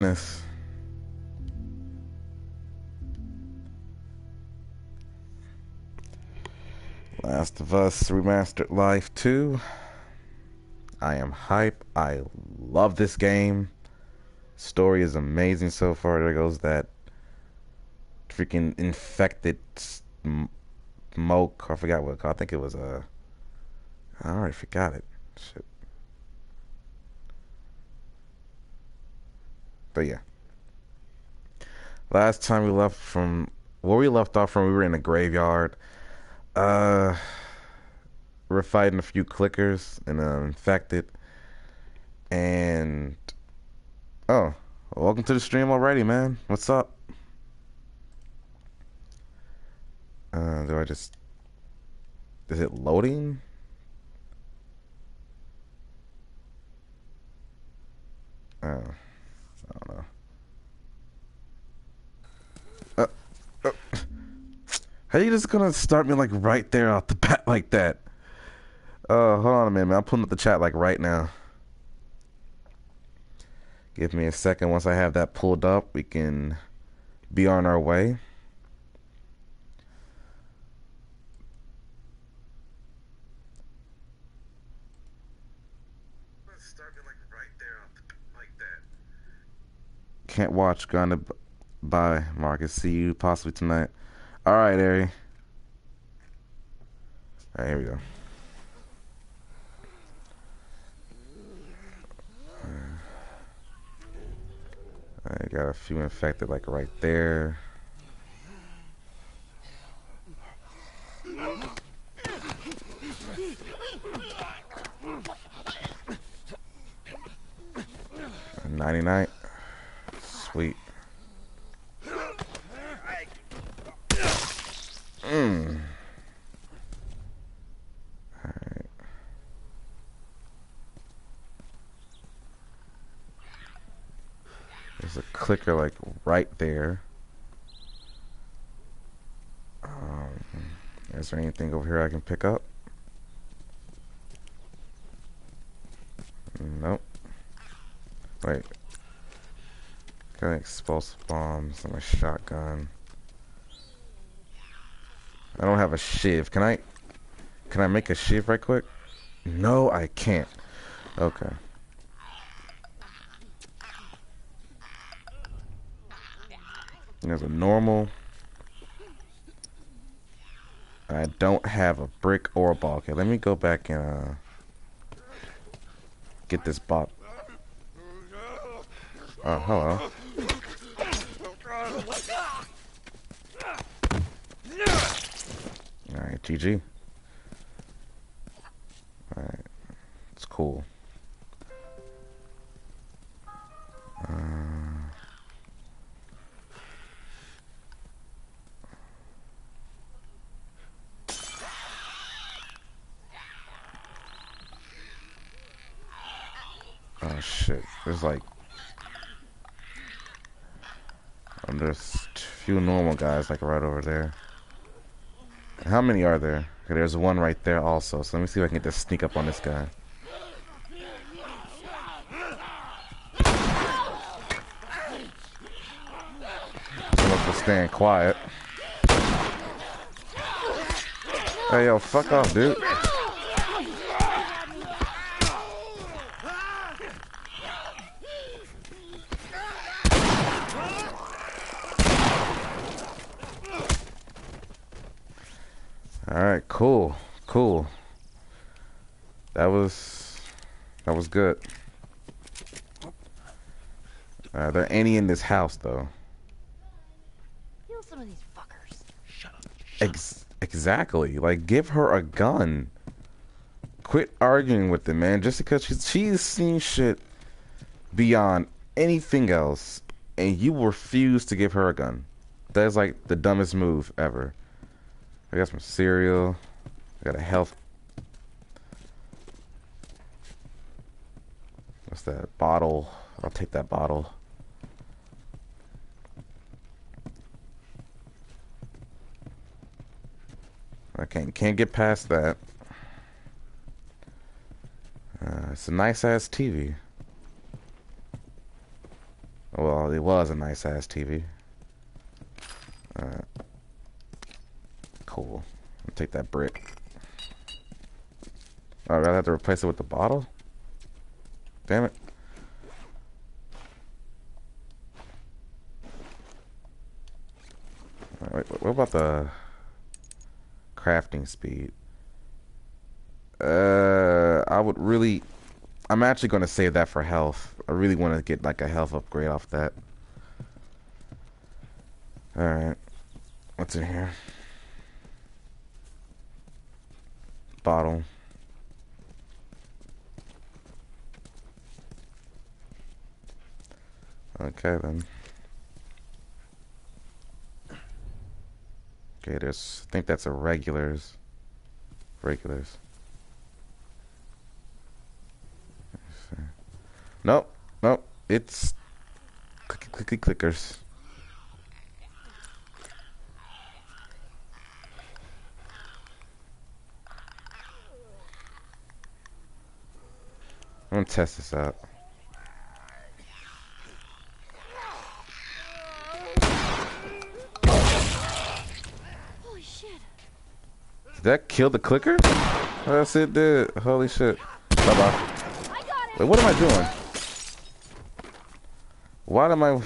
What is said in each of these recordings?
Last of Us Remastered Life 2. I am hype. I love this game. Story is amazing so far. There goes that freaking infected smoke. I forgot what I think it was a. Uh, I already forgot it. Shit. But yeah. Last time we left from where we left off from, we were in a graveyard. Uh, we're fighting a few clickers and uh, infected. And oh, welcome to the stream already, man. What's up? Uh, do I just is it loading? Oh. I don't know. Uh, uh, how you just gonna start me like right there off the bat like that? Uh, hold on a minute, man. I'm pulling up the chat like right now. Give me a second. Once I have that pulled up, we can be on our way. Can't watch. Gonna bye, Marcus. See you possibly tonight. All right, Ari. All right, here we go. I got a few infected, like right there. Ninety-nine. Sweet. Alright. There's a clicker like right there. Um, is there anything over here I can pick up? Nope. Wait, Got an explosive bombs and a shotgun. I don't have a shiv. Can I can I make a shiv right quick? No, I can't. Okay. There's a normal. I don't have a brick or a ball. Okay, let me go back and uh, get this bot. Oh, hello. Alright, GG. Alright. It's cool. Uh... Oh shit, there's like And there's a few normal guys like right over there. How many are there? Okay, there's one right there also. So let me see if I can get to sneak up on this guy. Someone for staying quiet. Hey yo, fuck off, dude. Cool. Cool. That was that was good. Are there any in this house though? Kill some of these fuckers. Shut up. Ex exactly. Like give her a gun. Quit arguing with them, man. Just because she's she's seen shit beyond anything else and you refuse to give her a gun. That is like the dumbest move ever. I got some cereal. I got a health. What's that? Bottle. I'll take that bottle. I can't, can't get past that. Uh, it's a nice ass TV. Well, it was a nice ass TV. Alright. Cool. I'll take that brick. Oh, I have to replace it with the bottle? Damn it. Wait, what about the crafting speed? Uh, I would really... I'm actually going to save that for health. I really want to get like a health upgrade off that. Alright. What's in here? Bottle. Okay then. Okay, there's I think that's a regulars. Regulars. Nope, nope. It's clicky clicky clickers. I'm gonna test this out. Did that kill the clicker? Oh, yes, it did. Holy shit. Bye bye. I got it. Wait, what am I doing? Why am I...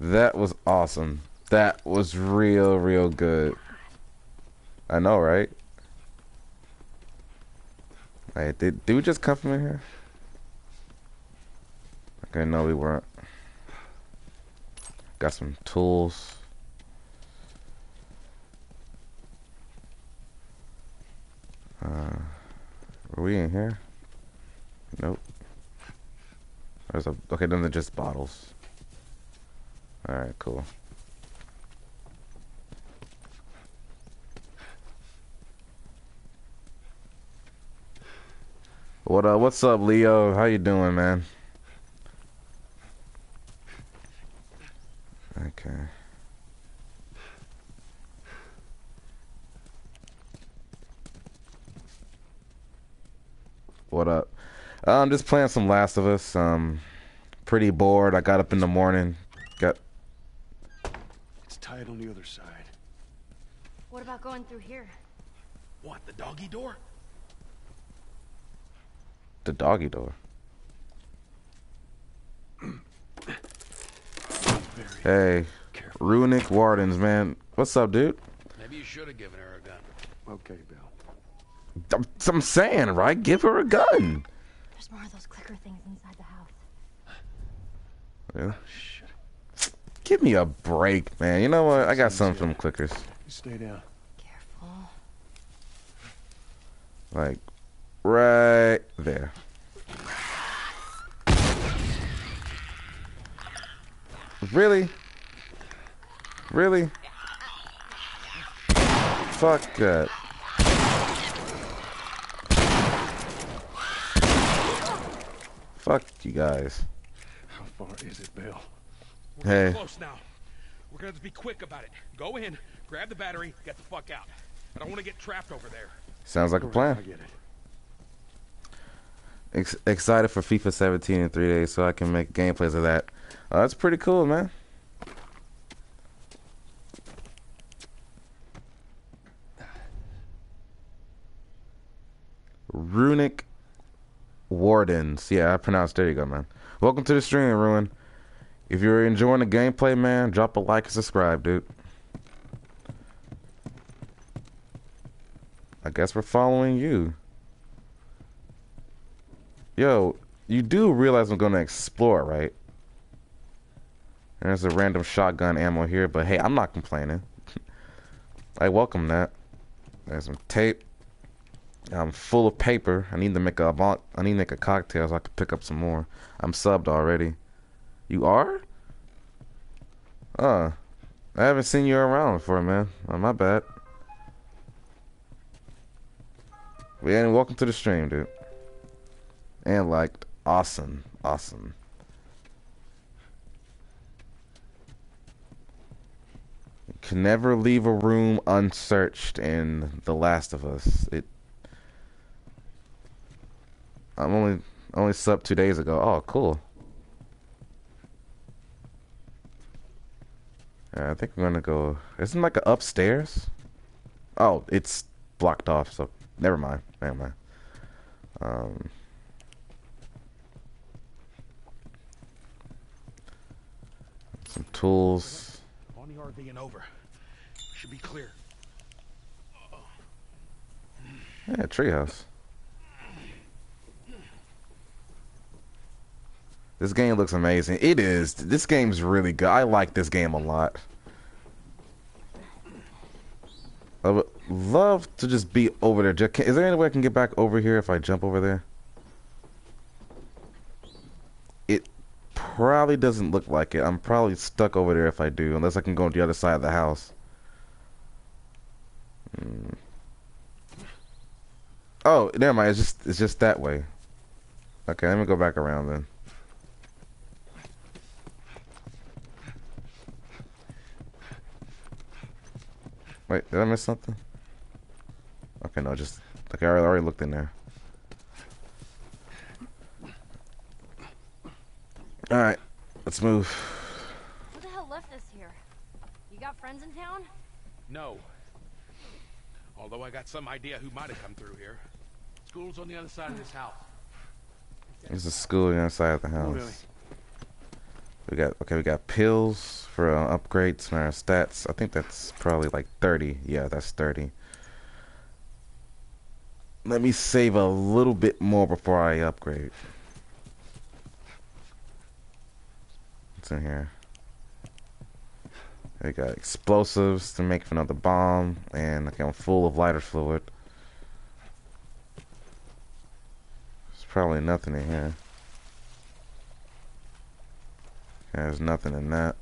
That was awesome. That was real, real good. I know, right? Wait, did, did we just come from in here? Okay, no, we weren't. Got some tools. Uh, are we in here? Nope. There's a okay. Then they're just bottles. All right, cool. What uh? What's up, Leo? How you doing, man? Okay. What up? I'm just playing some Last of Us. Um, pretty bored. I got up in the morning. Got It's tied on the other side. What about going through here? What, the doggy door? the doggy door. Hey, careful. Runic Wardens, man. What's up, dude? Maybe you should have given her a gun. Okay, Bill. I'm, I'm saying, right? Give her a gun. There's more of those clicker things inside the house. Yeah. Shit. Give me a break, man. You know what? I got some from clickers. You stay down. Careful. Like, right there. Really? Really? Fuck that. Fuck you guys. How far is it, Bill? We're Hey. close now. We're gonna have to be quick about it. Go in, grab the battery, get the fuck out. I don't want to get trapped over there. Sounds like a plan. I get it. Ex- excited for FIFA 17 in three days so I can make gameplays of that. Uh, that's pretty cool, man. Runic Wardens. Yeah, I pronounced. There you go, man. Welcome to the stream, Ruin. If you're enjoying the gameplay, man, drop a like and subscribe, dude. I guess we're following you. Yo, you do realize I'm gonna explore, right? There's a random shotgun ammo here, but hey, I'm not complaining. I welcome that. There's some tape. I'm full of paper. I need to make a vol- I need to make a cocktail so I can pick up some more. I'm subbed already. You are? Uh, I haven't seen you around before, man. Oh, my bad. Yeah, and welcome to the stream, dude. And liked. Awesome. Awesome. You can never leave a room unsearched in The Last of Us. It I'm only Only slept two days ago. Oh, cool. Yeah, I think I'm gonna go. Isn't like a upstairs? Oh, it's blocked off. So never mind. Never mind. Um. Some tools. On the RV and over. Should be clear. Yeah, treehouse. This game looks amazing. It is. This game's really good. I like this game a lot. I would love to just be over there. Is there any way I can get back over here if I jump over there? It probably doesn't look like it. I'm probably stuck over there if I do, unless I can go on the other side of the house. Hmm. Oh, never mind. It's just it's just that way. Okay, let me go back around then. Wait, did I miss something? Okay, no, just okay. I already, already looked in there. All right, let's move. What the hell left this here? You got friends in town? No. Although I got some idea who might have come through here. School's on the other side of this house. There's a school on the other side of the house. We got okay. We got pills for uh, upgrades and our stats. I think that's probably like thirty. Yeah, that's thirty. Let me save a little bit more before I upgrade. What's in here? We got explosives to make another bomb, and okay, I'm full of lighter fluid. There's probably nothing in here. There's nothing in that.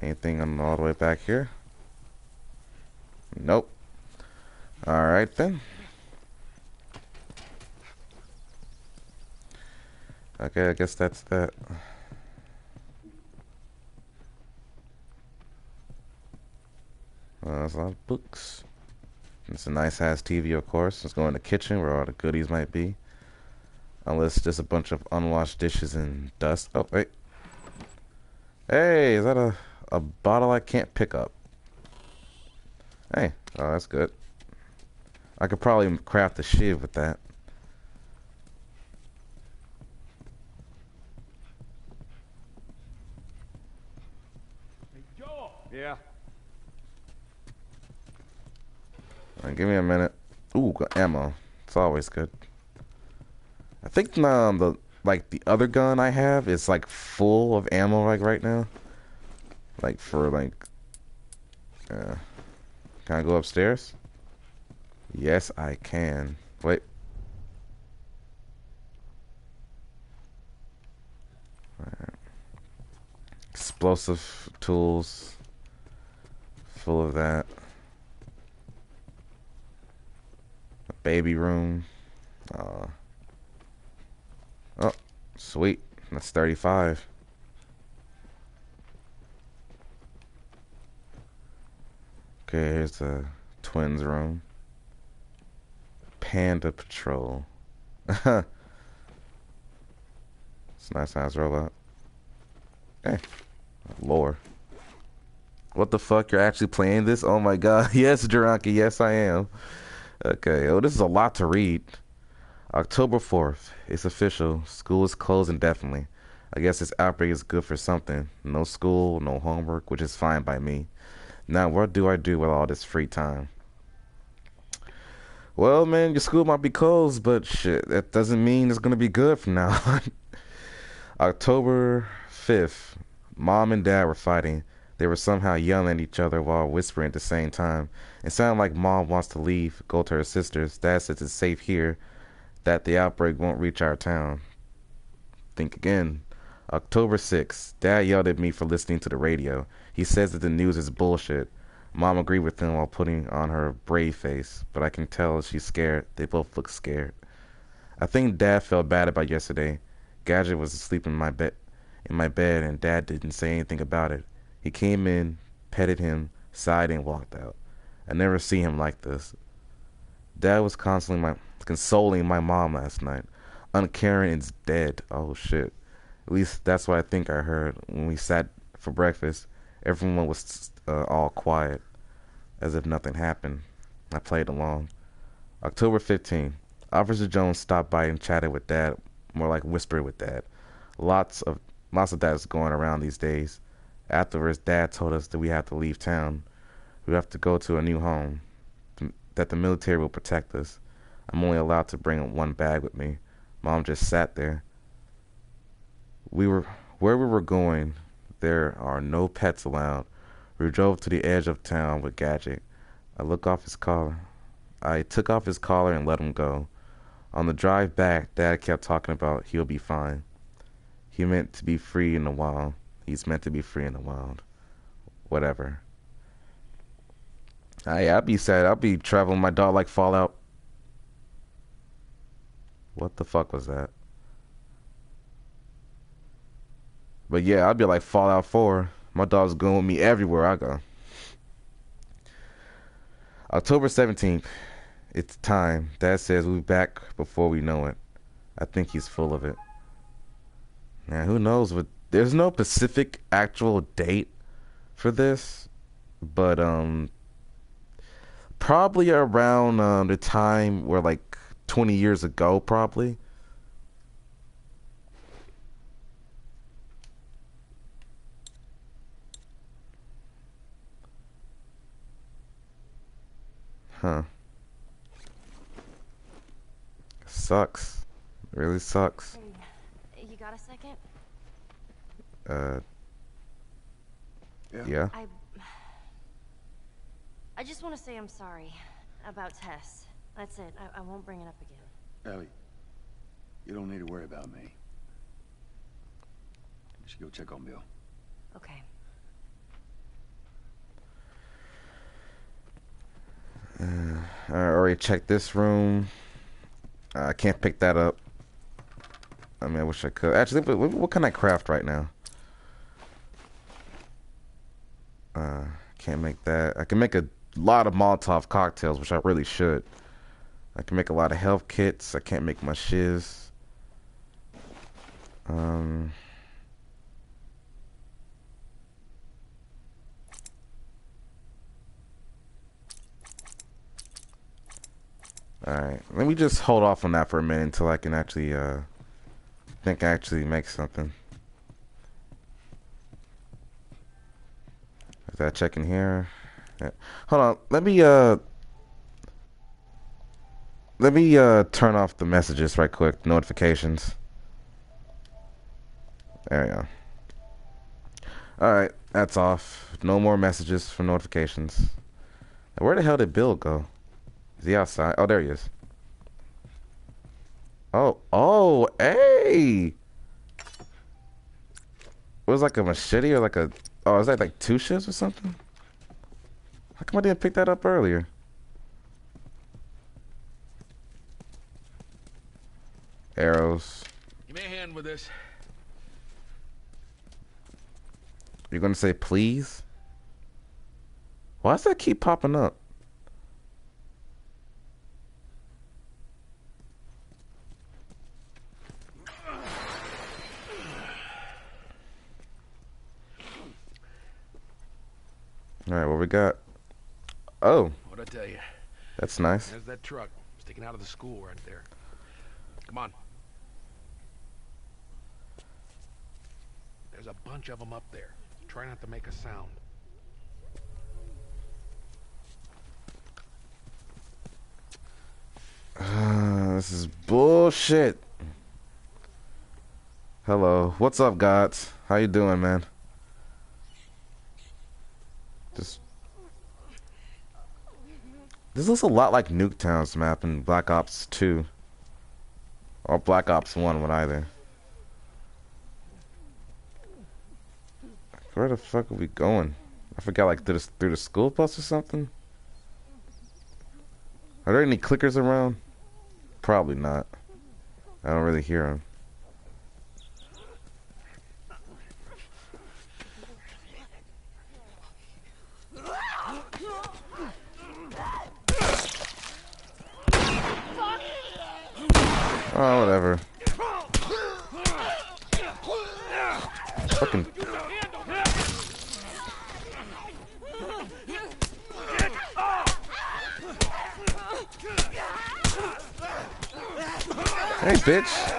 Anything on all the way back here? Nope. Alright then. Okay, I guess that's that. Uh, there's a lot of books. It's a nice ass TV, of course. Let's go in the kitchen where all the goodies might be. Unless just a bunch of unwashed dishes and dust. Oh, wait. Hey, is that a, a bottle I can't pick up? Hey, oh, that's good. I could probably craft a shiv with that. Hey, Joel! Yeah. Alright, give me a minute. Ooh, got ammo. It's always good. I think um, the like the other gun I have is like full of ammo like right now. Like for like uh can I go upstairs? Yes I can. Wait. Explosive tools. Full of that. Baby room. Uh, oh, sweet. That's 35. Okay, here's the twins room. Panda Patrol. it's a nice size robot. Hey, lore. What the fuck? You're actually playing this? Oh my god. Yes, Duranki. Yes, I am. Okay, oh, this is a lot to read. October 4th. It's official. School is closed indefinitely. I guess this outbreak is good for something. No school, no homework, which is fine by me. Now, what do I do with all this free time? Well, man, your school might be closed, but shit, that doesn't mean it's to be good from now on. October 5th. Mom and dad were fighting. They were somehow yelling at each other while whispering at the same time. It sounded like mom wants to leave, go to her sister's. Dad says it's safe here, that the outbreak won't reach our town. Think again. October 6th. Dad yelled at me for listening to the radio. He says that the news is bullshit. Mom agreed with him while putting on her brave face, but I can tell she's scared. They both look scared. I think Dad felt bad about yesterday. Gadget was asleep in my bed, in my bed, and Dad didn't say anything about it. He came in, petted him, sighed, and walked out. I never see him like this. Dad was constantly my consoling my mom last night. Uncaring is dead. Oh shit. At least that's what I think I heard when we sat for breakfast. Everyone was uh, all quiet, as if nothing happened. I played along. October 15. Officer Jones stopped by and chatted with Dad, more like whispered with Dad. Lots of lots of that is going around these days. Afterwards, Dad told us that we have to leave town. We have to go to a new home. That the military will protect us. I'm only allowed to bring one bag with me. Mom just sat there. We were where we were going. There are no pets allowed. We drove to the edge of town with Gadget. I look off his collar. I took off his collar and let him go. On the drive back, Dad kept talking about he'll be fine. He meant to be free in a wild. He's meant to be free in the wild. Whatever. Hey, I'd be sad. I'd be traveling my dog like Fallout. What the fuck was that? But yeah, I'd be like Fallout 4. My dog's going with me everywhere I go. October 17th. It's time. Dad says we'll be back before we know it. I think he's full of it. Now, who knows? But there's no specific actual date for this, but um, probably around uh, the time where like 20 years ago, probably. Huh. Sucks. Really sucks. Hey, you got a second? Uh. Yeah. Yeah. I. I just want to say I'm sorry about Tess. That's it. I, I won't bring it up again. Ellie, you don't need to worry about me. You should go check on Bill. Okay. I already checked this room. I can't pick that up. I mean, I wish I could. Actually, what, what can I craft right now? Uh, can't make that. I can make a lot of Molotov cocktails, which I really should. I can make a lot of health kits. I can't make my shiz. Um. Alright, let me just hold off on that for a minute until I can actually, uh, think I actually make something. Is that checking here? Hold on, let me, uh, let me, uh, turn off the messages right quick, notifications. There we go. Alright, that's off. No more messages for notifications. Where the hell did Bill go? Is he outside? Oh, there he is. Oh, oh, hey! It was like a machete or like a... Oh, is that like two shivs or something? How come I didn't pick that up earlier? Arrows. Give me a hand with this. You're gonna say please? Why does that keep popping up? Alright, what we got? Oh, What'd I tell you? that's nice. There's that truck sticking out of the school right there. Come on. There's a bunch of them up there. Try not to make a sound. Uh, this is bullshit. Hello. What's up, gods? How you doing, man? Just This looks a lot like Nuketown's map in Black Ops 2. Or Black Ops 1, one either. Where the fuck are we going? I forgot, like, through the, through the school bus or something? Are there any clickers around? Probably not. I don't really hear them. Oh, whatever. Fucking. Hey, bitch.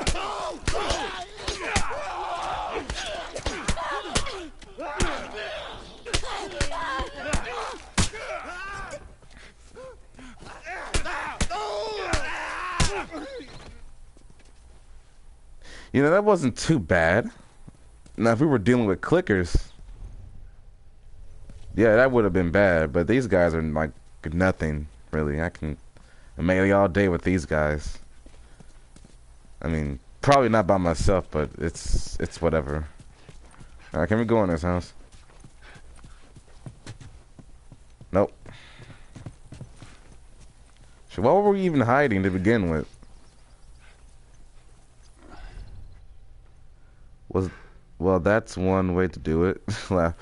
You know, that wasn't too bad. Now, if we were dealing with clickers, yeah, that would have been bad. But these guys are like nothing, really. I can melee all day with these guys. I mean, probably not by myself, but it's it's whatever. All right, can we go in this house? Nope. So what were we even hiding to begin with? Was well that's one way to do it.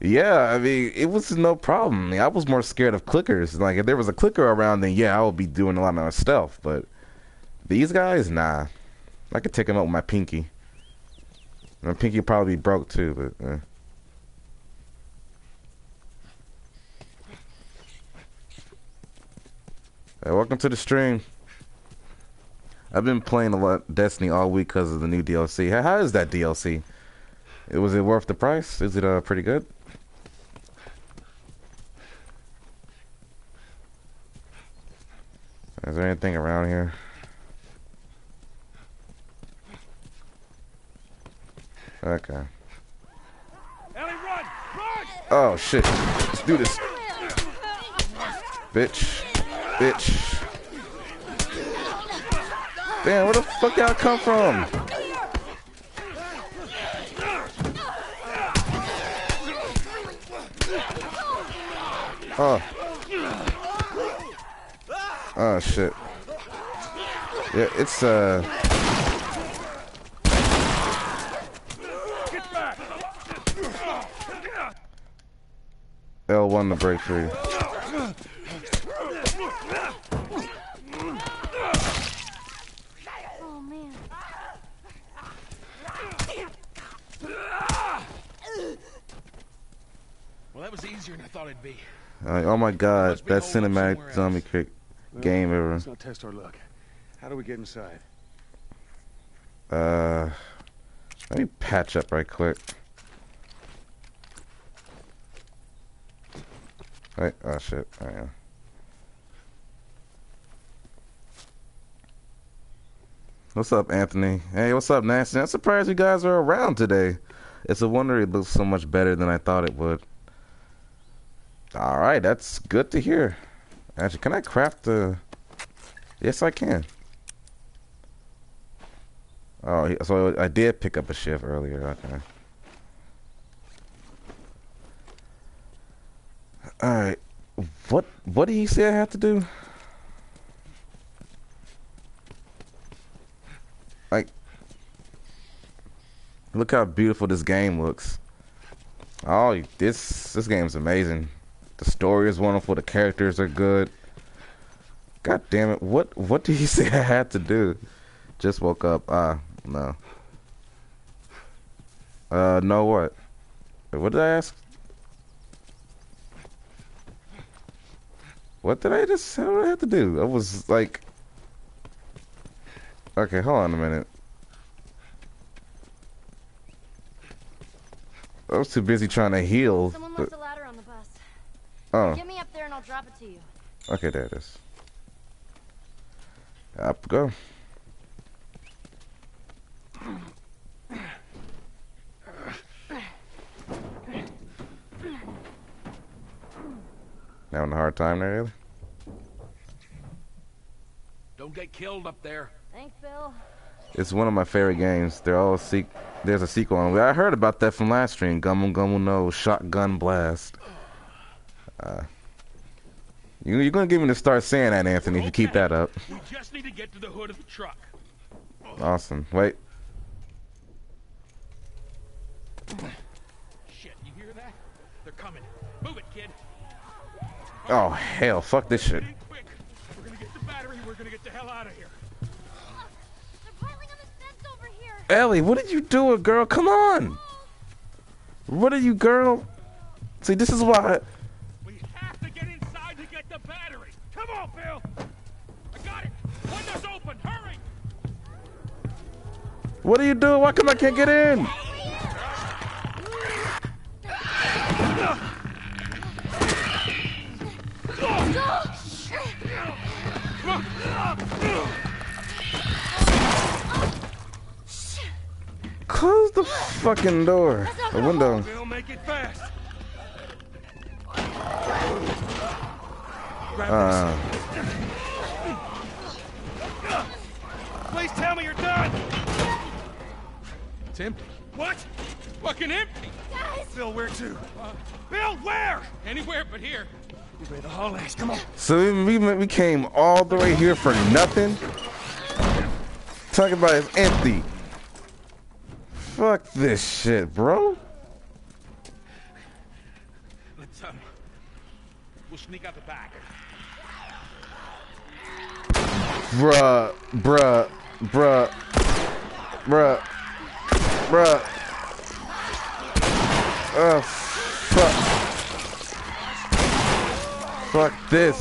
Yeah i mean it was no problem. I, mean, I, was more scared of clickers. Like if there was a clicker around then yeah i would be doing a lot of stealth but these guys nah. I could take them out with my pinky. My pinky probably broke too but eh. Hey, welcome to the stream I've been playing a lot Destiny all week because of the new DLC. How, how is that DLC? Was it worth the price? Is it uh, pretty good? Is there anything around here? Okay. Ellie, run! Run! Oh shit. Let's do this. Bitch. Bitch. Damn, where the fuck y'all come from? Oh. Oh shit. Yeah, it's uh L1 to break free. Easier than I thought it'd be. Like, oh my god, best cinematic zombie kick well, game ever. Let's not test our luck. How do we get inside? Uh, let me patch up right quick. Wait, oh shit, I am. What's up, Anthony? Hey, what's up, Nancy? I'm surprised you guys are around today. It's a wonder it looks so much better than I thought it would. All right, that's good to hear. Actually, can I craft the? Yes, I can. Oh, so I did pick up a shiv earlier. Okay. All right. What What did he say I have to do? Like, look how beautiful this game looks. Oh, this this game's amazing. The story is wonderful. The characters are good. God damn it! What what did he say I had to do? Just woke up. Ah, no. Uh, no what? What did I ask? What did I just? What did I have to do? I was like. Okay, hold on a minute. I was too busy trying to heal. Someone left a ladder Oh. Get me up there and I'll drop it to you. Okay, there it is. Up go. Having a hard time there, Ellie? Don't get killed up there. Thanks, Bill. It's one of my favorite games. They're all seek. There's a sequel on. I heard about that from last stream. Gummel Gummel No Shotgun Blast. Uh, you, you're gonna get me to start saying that, Anthony, if you keep that up. We just need to get to the hood of the truck. Awesome. Wait. Shit, you hear that? They're coming. Move it, kid. Oh hell, fuck this shit. We're gonna get the battery. We're gonna get the hell out of here. Ellie, what did you do, girl? Come on. What are you, girl? See, this is why. What are you doing? Why come I can't get in? Close the fucking door. The window. Bill, make it fast. Uh. Please tell me you're done. It's empty. What? Fucking empty. Bill, where to? Bill, where? Anywhere but here. You better haul ass. Come on. so we, we we came all the way here for nothing. Talking about it's empty. Fuck this shit, bro. Let's um. We'll sneak out the back. Bruh, bruh, bruh, bruh, bruh. Oh, fuck. Fuck this.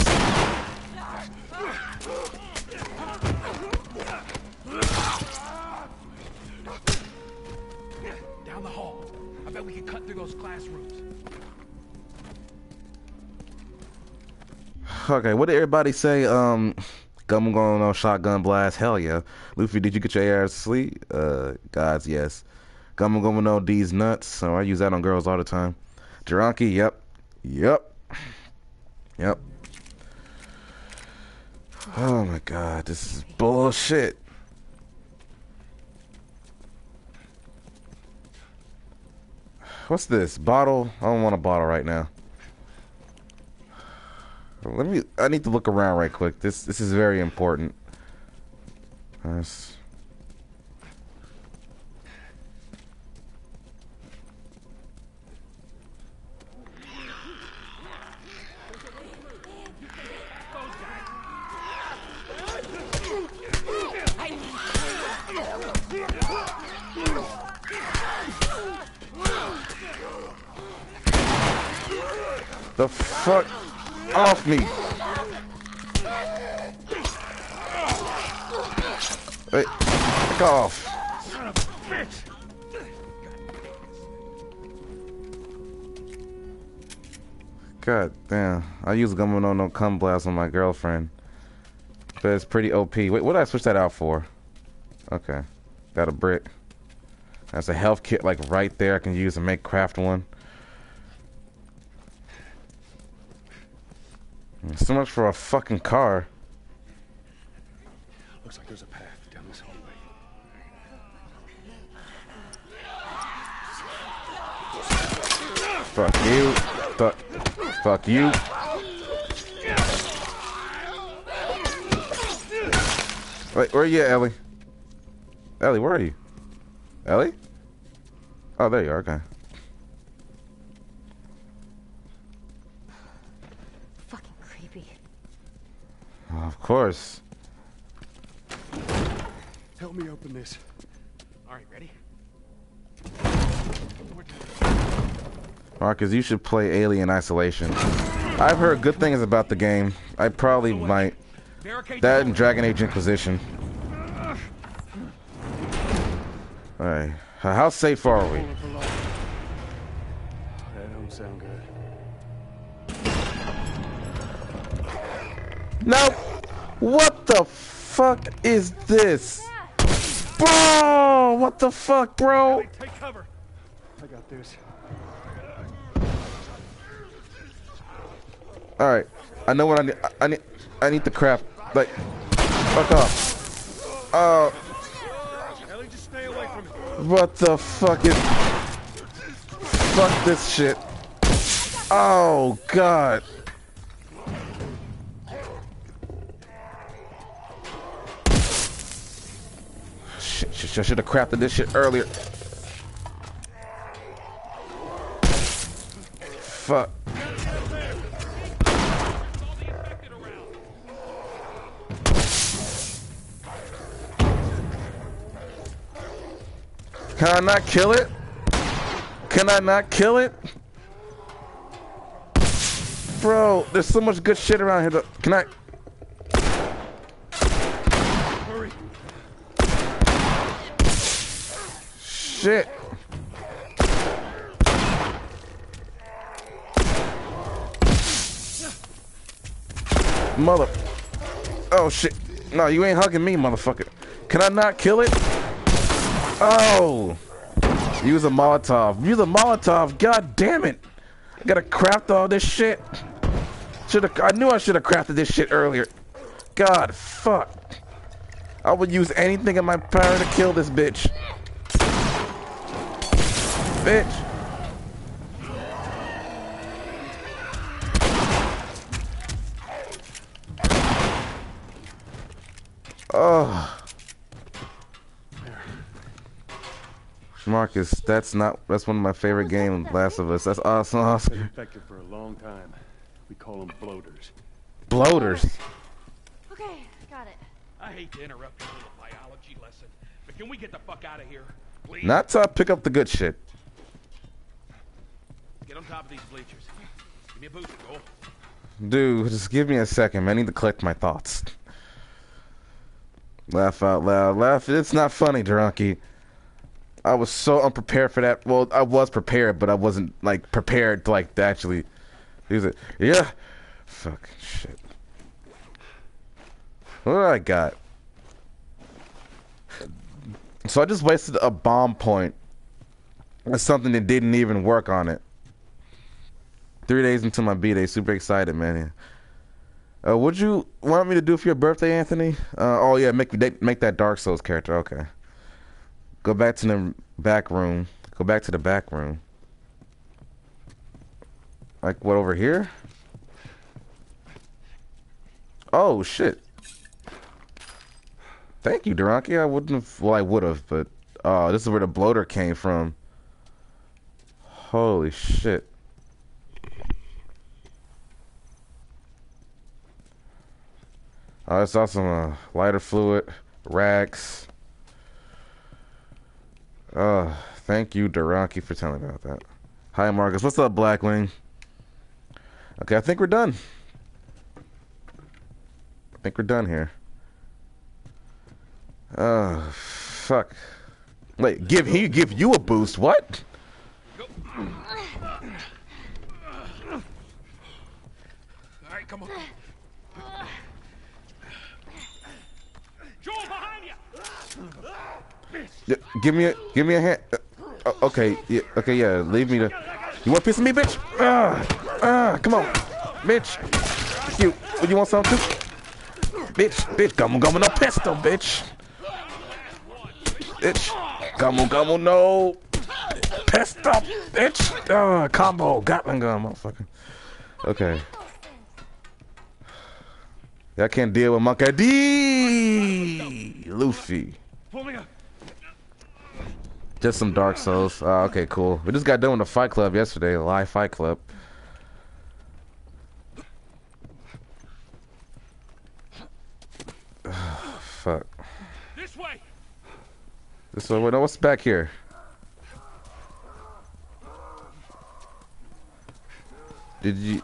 Down the hall. I bet we can cut through those classrooms. Okay, what did everybody say? Um, gun going on shotgun blast. Hell yeah. Luffy, did you get your ass to sleep? Uh, guys, yes. Gun going on these nuts. So I use that on girls all the time. Jiranki, yep, yep, yep. Oh my god, this is bullshit. What's this? Bottle? I don't want a bottle right now. Let me. I need to look around right quick. This this is very important. The fuck off me! Wait, fuck off! God damn. I use Gummo no no cum blast on my girlfriend. But it's pretty OP. Wait, what did I switch that out for? Okay. Got a brick. That's a health kit like right there I can use to make craft one. So much for a fucking car. Looks like there's a path down this hallway. Fuck you. Fuck. Fuck you. Wait, where are you at, Ellie? Ellie, where are you? Ellie? Oh, there you are. Okay. Fucking creepy. Oh, of course. Help me open this. All right, ready? Marcus, you should play Alien Isolation. I've heard good things about the game. I probably might. Barricade That and Dragon Age Inquisition. Alright. How safe are we? Nope. What the fuck is this? Bro, what the fuck, bro? Take cover. I got this. All right, I know what I need. I need. I need the crap. Like, fuck off. Oh, me. what the fuck is? Fuck this shit. Oh God. Shit, shit, I should have crafted this shit earlier. Fuck. Can I not kill it? Can I not kill it? Bro, there's so much good shit around here. To, can I? Shit. Mother. Oh shit. No, you ain't hugging me, motherfucker. Can I not kill it? Oh. Use a Molotov. Use a Molotov. God damn it. I gotta craft all this shit. Should have. I knew I should have crafted this shit earlier. God, fuck. I would use anything in my power to kill this bitch. Bitch. Oh. Marcus, that's not. That's one of my favorite games, Last of Us. That's awesome, Been Oscar. infected for a long time. We call them bloaters. Bloaters. Okay, got it. I hate to interrupt your little biology lesson, but can we get the fuck out of here? Please? Not to pick up the good shit. Get on top of these bleachers. Give me a. Dude, just give me a second. man. I need to collect my thoughts. Laugh out loud. Laugh. It's not funny, Drunky. I was so unprepared for that. Well, I was prepared, but I wasn't like prepared to like to actually use it. Yeah. Fuck shit. What do I got? So I just wasted a bomb point. That's something that didn't even work on it. Three days into my B day, super excited, man. Uh, would you want me to do for your birthday, Anthony? Uh, oh yeah, make make that Dark Souls character. Okay. Go back to the back room. Go back to the back room. Like what over here? Oh shit. Thank you, Duranki. I wouldn't have. Well, I would have, but uh, this is where the bloater came from. Holy shit. I saw some uh, lighter fluid, racks. Uh, thank you, Duranki, for telling me about that. Hi, Marcus. What's up, Blackwing? Okay, I think we're done. I think we're done here. Oh, fuck. Wait, give he give you a boost? What? All right, come on. Joel, behind you! Yeah, give me a give me a hand. Uh, uh, okay, yeah, okay, yeah. Leave me to. You want a piece of me, bitch? Ah, ah, come on, bitch. You, you want something? Bitch, bitch, come on, come on, no pesto, bitch. Bitch, come on, no pesto, bitch. Ah, combo, Gatling gun, motherfucker. Okay. I can't deal with Monkey D. Luffy. Pull me up. Just some Dark Souls. Uh, okay, cool. We just got done with the Fight Club yesterday, live Fight Club. Fuck. This way! This way. wait, no, what's back here? Did you?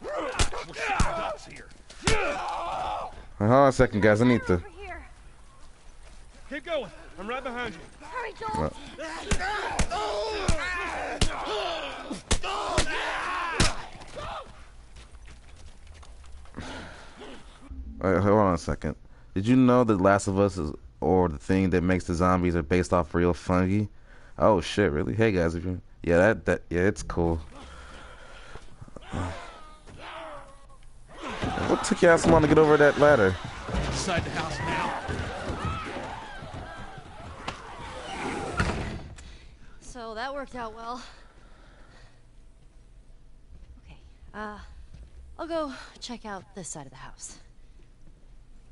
We're shooting ducks here. Hold on a second, guys. I need to. Over here. Keep going. I'm right behind you. Hurry, Joel. Wait, hold on a second. Did you know that Last of Us is, or the thing that makes the zombies are based off real fungi? Oh shit, really? Hey guys, if you yeah, that that yeah, it's cool. What took you so long to get over that ladder? Inside the house now. So that worked out well. Okay, uh, I'll go check out this side of the house.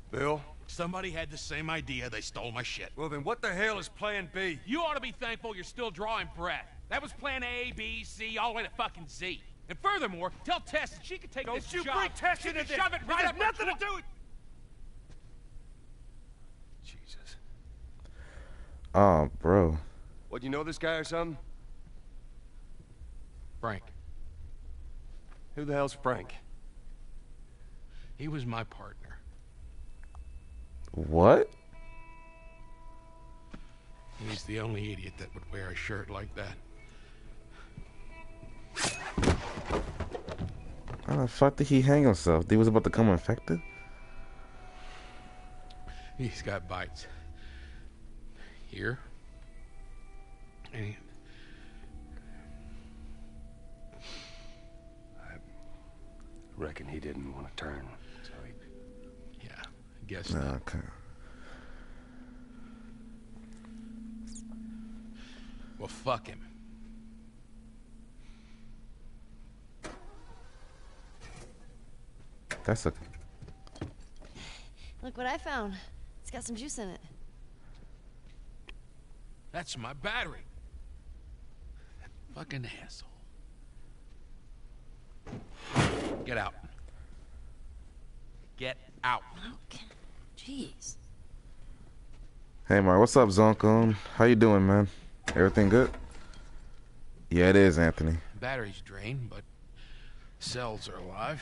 Bill? Somebody had the same idea. They stole my shit. Well, then what the hell is plan B? You ought to be thankful you're still drawing breath. That was plan A, B, C, all the way to fucking Z. And furthermore, tell Tess that she could take Don't this you job. bring Tess she into this. shove it right has up nothing to do with... Jesus. Oh, bro. What, you know this guy or something? Frank. Who the hell's Frank? He was my partner. What? He's the only idiot that would wear a shirt like that. How the fuck did he hang himself? He was about to come infected? He's got bites. Here. And Reckon he didn't want to turn, so he... yeah, I guess not. Okay. Well, fuck him. That's a Look what I found. It's got some juice in it. That's my battery. That fucking asshole. Get out. Get out. Okay. Jeez. Hey Mark, what's up, Zonko? How you doing, man? Everything good? Yeah, it is, Anthony. Battery's drained, but cells are alive.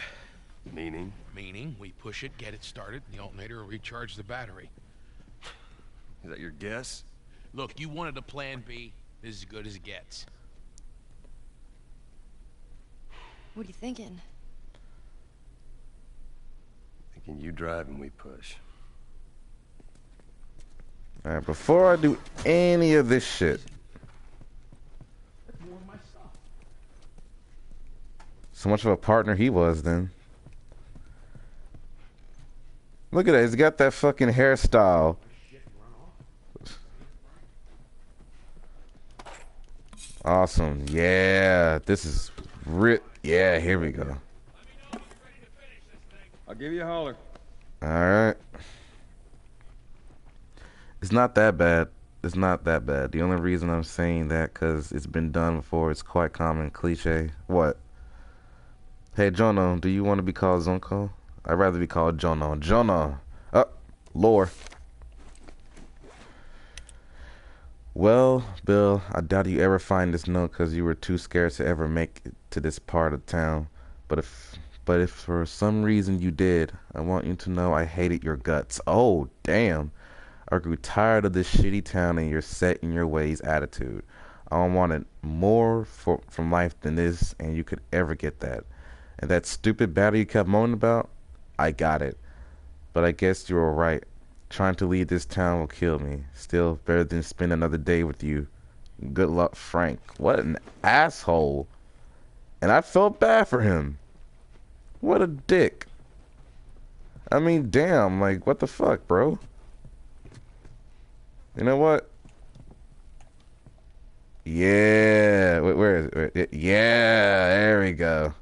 Meaning? Meaning, we push it, get it started, and the alternator will recharge the battery. Is that your guess? Look, you wanted a plan B. This is as good as it gets. What are you thinking? Thinking you drive and we push. Alright, before I do any of this shit. So much of a partner he was then. Look at that, he's got that fucking hairstyle. Awesome. Yeah, this is rip. Yeah, here we go. I'll give you a holler. All right. It's not that bad. It's not that bad. The only reason I'm saying that because it's been done before. It's quite common cliche. What? Hey, Jono, do you want to be called Zonko? I'd rather be called Jono. Jono. Oh, lore. Well, Bill, I doubt you ever find this note because you were too scared to ever make it to this part of town. But if, but if for some reason you did, I want you to know I hated your guts. Oh, damn. I grew tired of this shitty town and your set in your ways attitude. I wanted more for, from life than this, and you could ever get that. And that stupid battle you kept moaning about, I got it. But I guess you were right. Trying to leave this town will kill me. Still, better than spend another day with you. Good luck, Frank. What an asshole. And I felt bad for him. What a dick. I mean, damn, like, what the fuck, bro? You know what? Yeah, wait, where is it? Yeah, there we go.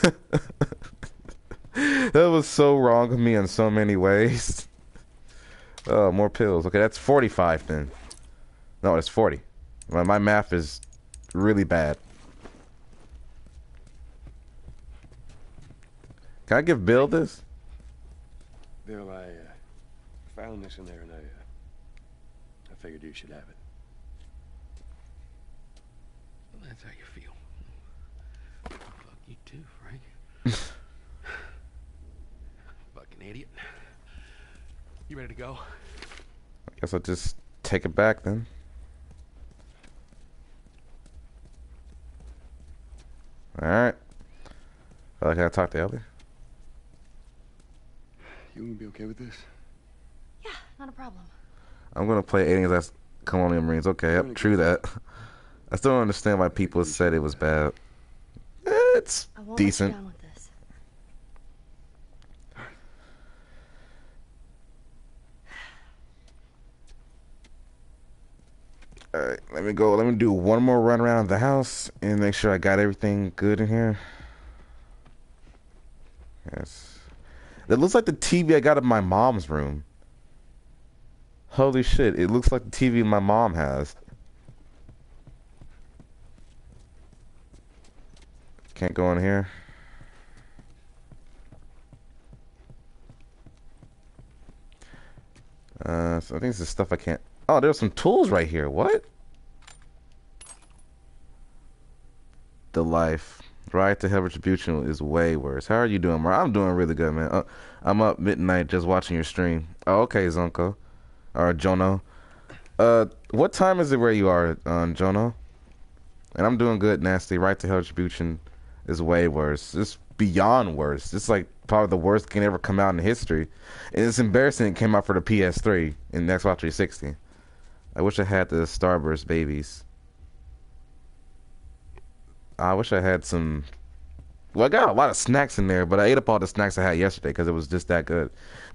that was so wrong of me in so many ways. Oh, more pills. Okay, that's 45 then. No, it's 40. My, my math is really bad. Can I give Bill this? Bill, I uh, found this in there and I, uh, I figured you should have it. Well, that's how you feel. Fuck you too, Frank. Fucking idiot. You ready to go? I guess I'll just take it back then. Alright. Uh, can I talk to Ellie? You gonna be okay with this? Yeah, not a problem. I'm gonna play Aliens as Colonial Marines. Okay, yep, true that. I still don't understand why people said it was bad. It's I won't let you decent. This. Alright, let me go. Let me do one more run around the house and make sure I got everything good in here. Yes. That looks like the TV I got in my mom's room. Holy shit, it looks like the TV my mom has. Can't go in here. Uh, So I think this is stuff I can't. Oh, there's some tools right here. What? The life. Ride to Hell: Retribution is way worse. How are you doing, Mar? I'm doing really good, man. Uh, I'm up midnight just watching your stream. Oh, okay, Zonko. Or Jono. Uh, what time is it where you are, uh, Jono? And I'm doing good, Nasty. Ride to Hell: Retribution is way worse. It's beyond worse. It's like probably the worst game ever come out in history. And it's embarrassing it came out for the PS3 and Xbox 360. I wish I had the Starburst babies. I wish I had some. Well, I got a lot of snacks in there, but I ate up all the snacks I had yesterday because it was just that good.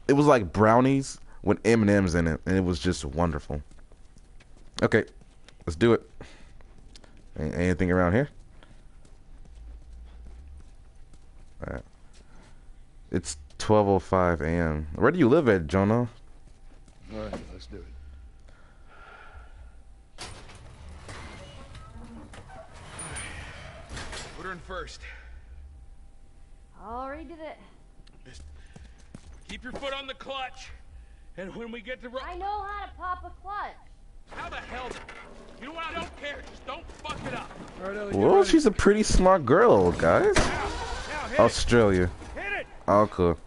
It was like brownies with M and M's in it, and it was just wonderful. Okay, let's do it. Anything around here? All right. It's 12:05 a.m. Where do you live at, Jonah? All right, let's do it. Put her in first. Already did it. Just keep your foot on the clutch. And when we get to ro- I know how to pop a clutch. How the hell? did- You know what? I don't care. Just don't fuck it up. All right, Well, she's a pretty smart girl, guys. Now, hit it! Australia. Hit it! Oh, cool.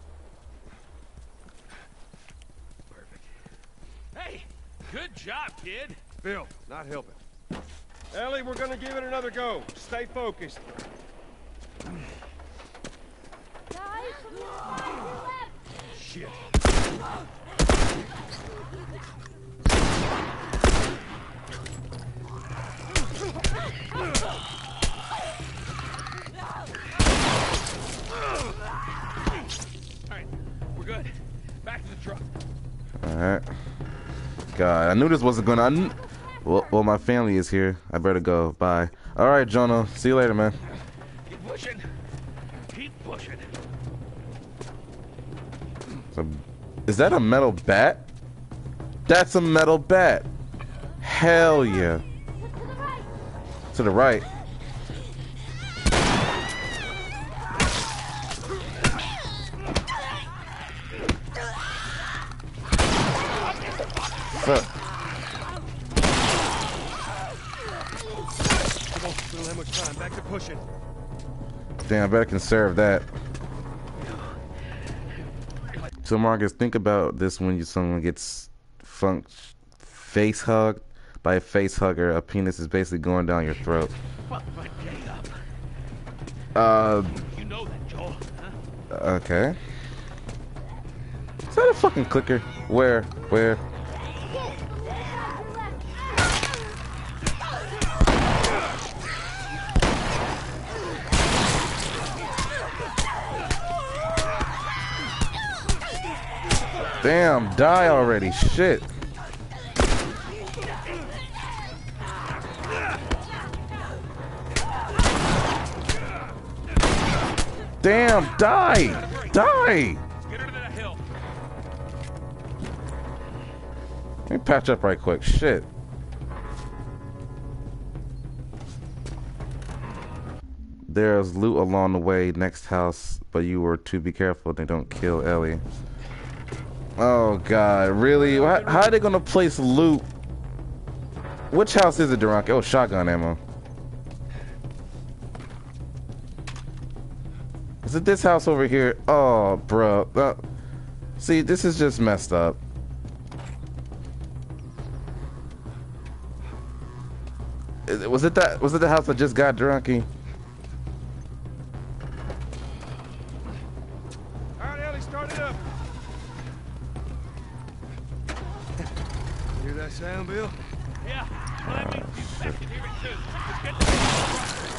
Hey, good job, kid. Bill, not helping. Ellie, we're gonna give it another go. Stay focused. Guys. Shit. All right, we're good. Back to the truck. All right. God, I knew this wasn't gonna. Well, well, my family is here. I better go. Bye. All right, Jonah. See you later, man. Keep pushing. Keep pushing. So, is that a metal bat? That's a metal bat. Hell yeah. To the right. To the right. Fuck. Pushing. Damn, I better conserve that. So Marcus, think about this when you someone gets funk face hugged by a face hugger. A penis is basically going down your throat. Fuck my day up. Uh, You know that, Joel. Huh? okay. Is that a fucking clicker? Where? Where? Damn, die already. Shit. Damn, die! Die! Let me patch up right quick. Shit. There's loot along the way, next house, but you were to be careful they don't kill Ellie. Oh god, really? How, how are they gonna place loot? Which house is it, Duranke? Oh, shotgun ammo. Is it this house over here? Oh, bro. Uh, see, this is just messed up. Was it that? Was it the house that just got drunky?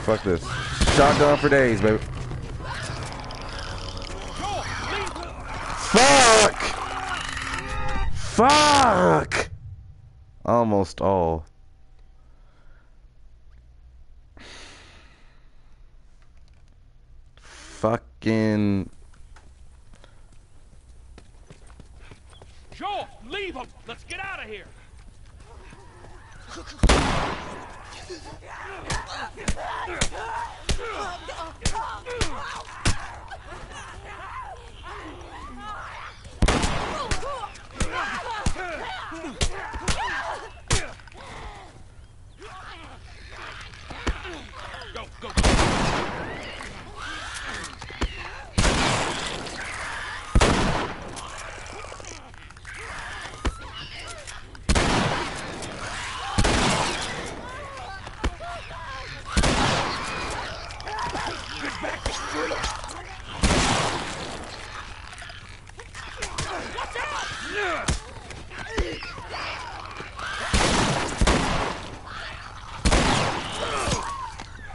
Fuck this. Shotgun for days, baby. Fuck! Fuck! Almost all. Fucking. Joel, leave him. Let's get out of here.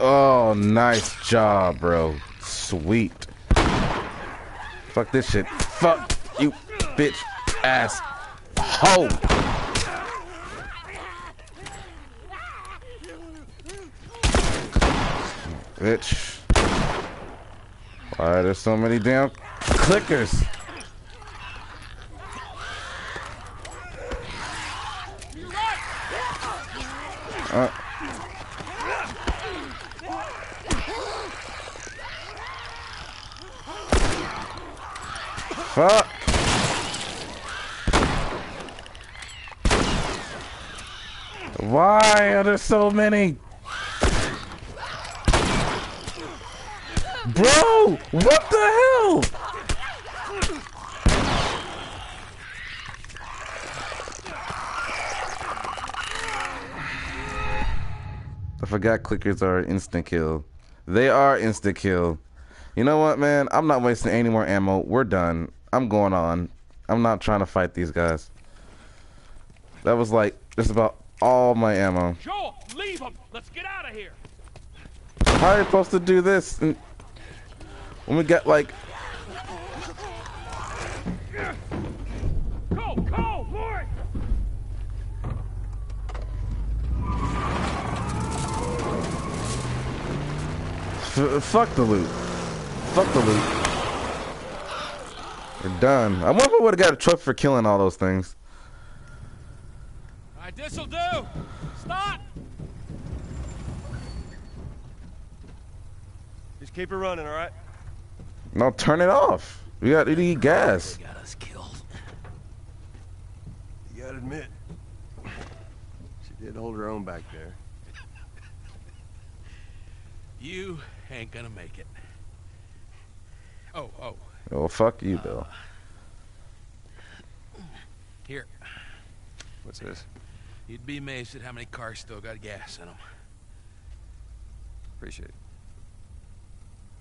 Oh, nice job, bro. Sweet. Fuck this shit. Fuck you, bitch ass hoe. Bitch. Why are there so many damn clickers? Uh. Fuck. Why are there so many? Bro, what the hell? I forgot clickers are instant kill. They are instant kill. You know what, man? I'm not wasting any more ammo. We're done. I'm going on. I'm not trying to fight these guys. That was like just about all my ammo. Joel, leave them. Let's get out of here. How are you supposed to do this? And when we got like Go, go, Lord. f- fuck the loot. Fuck the loot. We're done. I wonder if I would have got a trophy for killing all those things. All right, this'll do. Stop. Just keep it running, all right? No, turn it off. We got to eat gas. Got us killed. You gotta admit, she did hold her own back there. You ain't gonna make it. Oh, oh, Well, fuck you, Bill. here. What's this? You'd be amazed at how many cars still got gas in them. Appreciate it.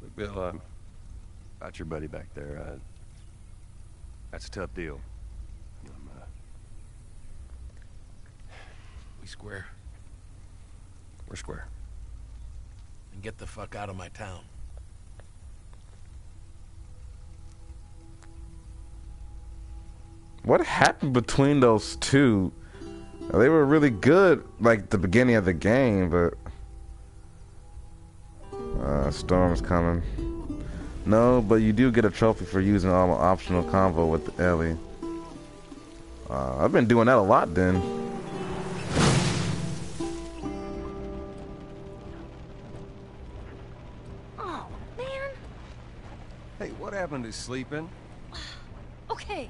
Look, Bill, um, about your buddy back there, uh, that's a tough deal. Um, uh, We square we're square. and get the fuck out of my town. What happened between those two? They were really good, like the beginning of the game, but uh, storm's coming. No, but you do get a trophy for using all the optional convo with Ellie. Uh, I've been doing that a lot then. Oh, man. Hey, what happened to sleeping? Okay.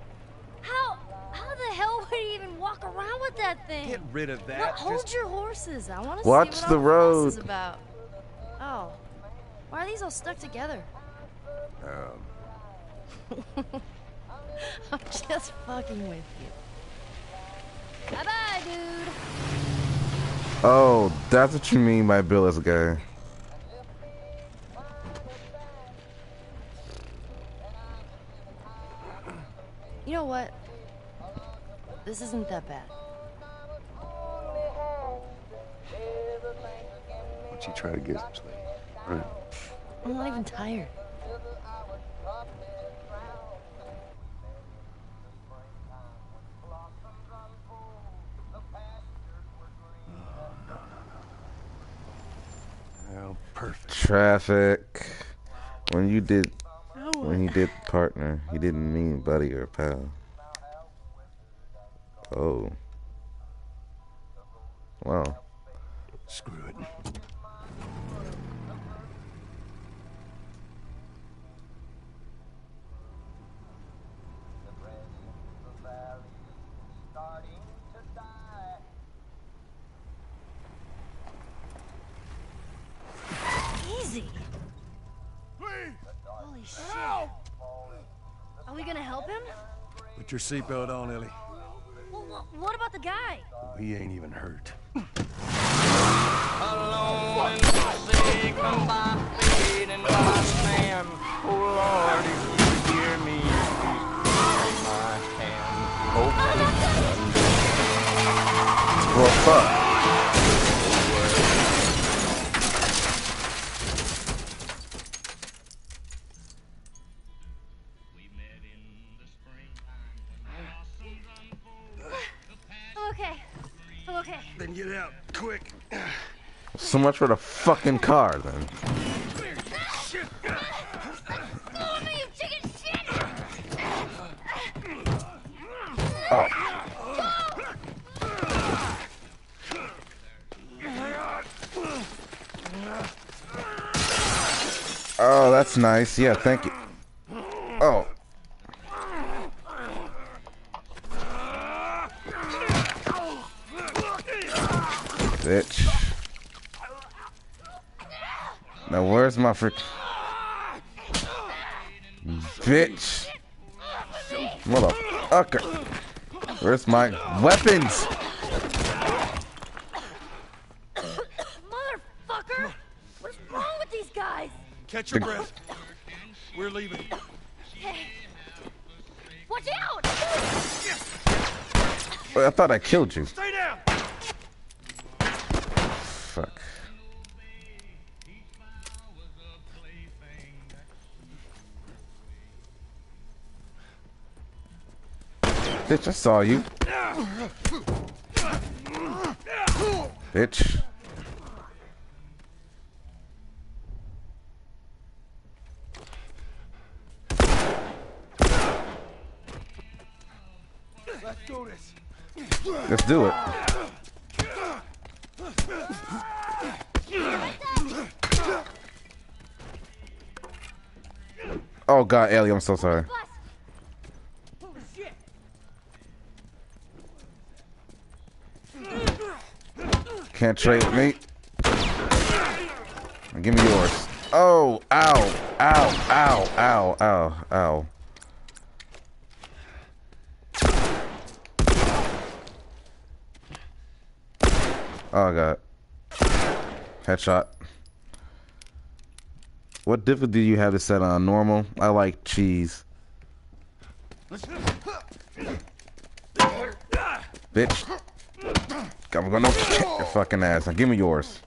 How how the hell would he even walk around with that thing? Get rid of that. Well, hold Just- your horses. I want to Watch see what the all the fuss is road. about. Oh, why are these all stuck together? Um, I'm just fucking with you. Bye bye, dude. Oh, that's what you mean by Bill is gay. You know what? This isn't that bad. What'd she try to get some sleep? Right. I'm not even tired. Oh, traffic. When you did, oh. when he did partner, he didn't mean buddy or pal. Oh. Well, Screw it. Easy. Holy shit. Are we gonna help him? Put your seatbelt on, Ellie. Well, wh- what about the guy? He ain't even hurt. Alone in So much for the fucking car, then. Shit! Oh, that's nice. Yeah, thank you. Oh. Now where's my frick? Bitch. Motherfucker. Where's my weapons? Motherfucker! What's wrong with these guys? Catch your breath. We're leaving. Hey. Watch out! I thought I killed you. Stay Bitch, I saw you. Bitch. Let's do this. Let's do it. Oh god, Ellie, I'm so sorry. Can't trade with me. Give me yours. Oh, ow, ow, ow, ow, ow, ow. Oh god. Headshot. What difficulty do you have it set on? Normal? I like cheese. Bitch. I'm gonna kick your fucking ass. Now give me yours.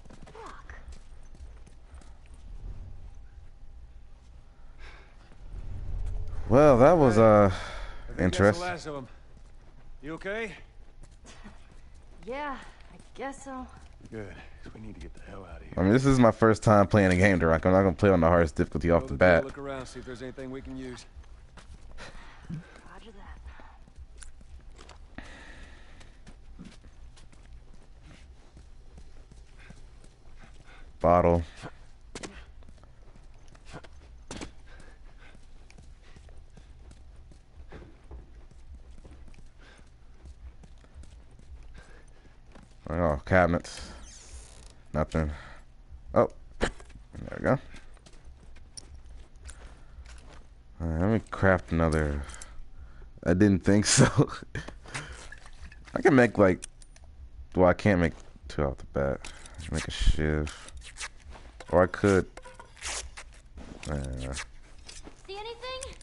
Well, that was uh That's the interesting. last of them. You okay? Yeah, I guess so. Good. We need to get the hell out of here. I mean, this is my first time playing a game, Direct. I'm not gonna play on the hardest difficulty off the the bat. Look around, see if there's anything we can use. Roger that. Bottle. Oh, cabinets. Nothing. Oh, there we go. Alright, let me craft another. I didn't think so. I can make like. Well, I can't make two off the bat. Make a shiv. Or I could. Uh, See anything?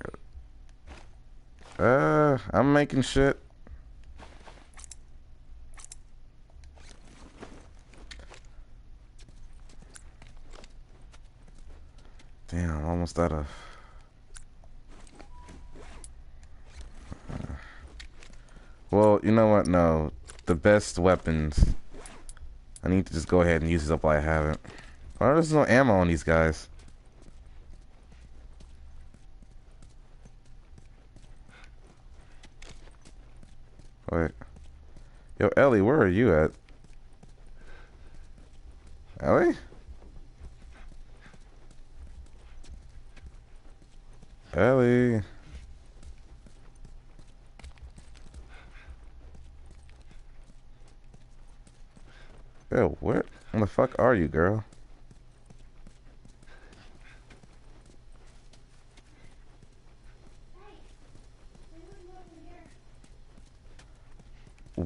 uh, I'm making shit. Damn, I'm almost out of. Uh, Well, you know what? No, the best weapons. I need to just go ahead and use it up while I haven't. Why there's no ammo on these guys? Wait. Yo, Ellie, where are you at? Ellie? Ellie. Yo, where in the fuck are you, girl?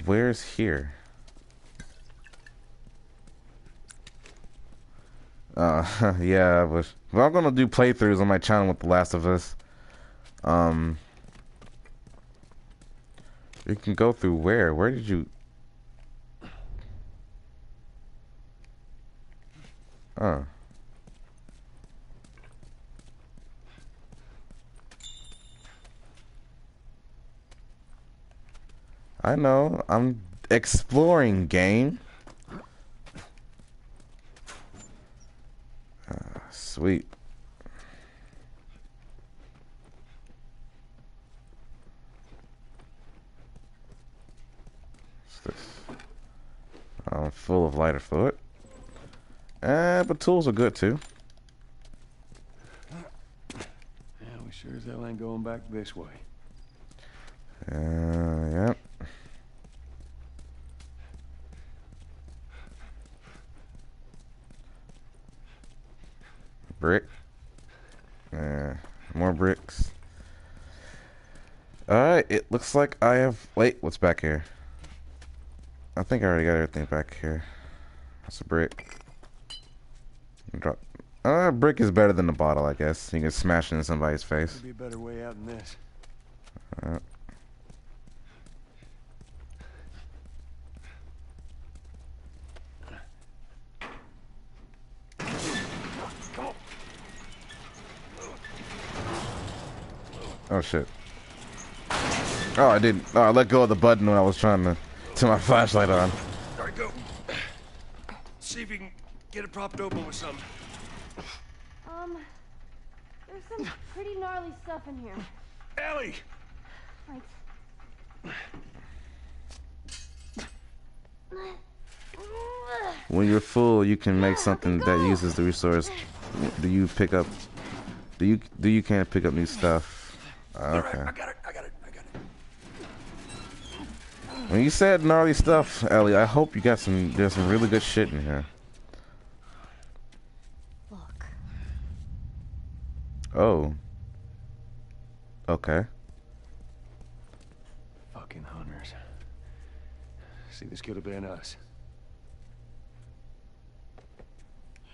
Where's here? Uh, yeah, I was. Well, I'm gonna do playthroughs on my channel with The Last of Us. Um, you can go through where? Where did you? Oh. I know. I'm exploring game. Ah, sweet. What's this? I'm full of lighter fluid. Eh, but tools are good too. Yeah, we sure as hell ain't going back this way. Uh, yep. Brick. Uh, more bricks. Alright, it looks like I have... Wait, what's back here? I think I already got everything back here. That's a brick. Drop. Uh, brick is better than the bottle, I guess. You can smash it in somebody's face. Be a better way out than this. Uh, Oh shit. Oh, I didn't. Oh, I let go of the button when I was trying to turn my flashlight on. All right, go. See if you can get it propped open with something. Um, there's some pretty gnarly stuff in here. Ellie! Right. When you're full, you can make something that uses the resource. Do you pick up? Do you do you can't pick up new stuff? Ah, All right, Okay. I got it, I got it, I got it. When you said gnarly stuff, Ellie, I hope you got some. There's some really good shit in here. Look. Oh. Okay. Fucking hunters. See, this could have been us.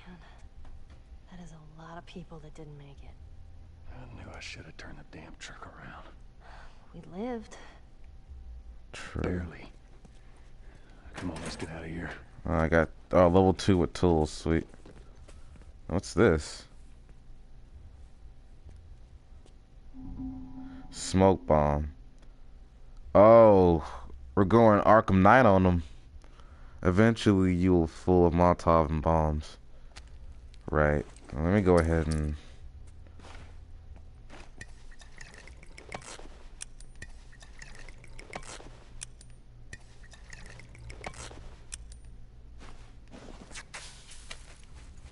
Man, that is a lot of people that didn't make it. I knew I should have turned the damn truck around. We lived. True. Barely. Come on, let's get out of here. Oh, I got oh level two with tools. Sweet. What's this? Smoke bomb. Oh, we're going Arkham Knight on them. Eventually, you will full of Molotov and bombs. Right. Let me go ahead and.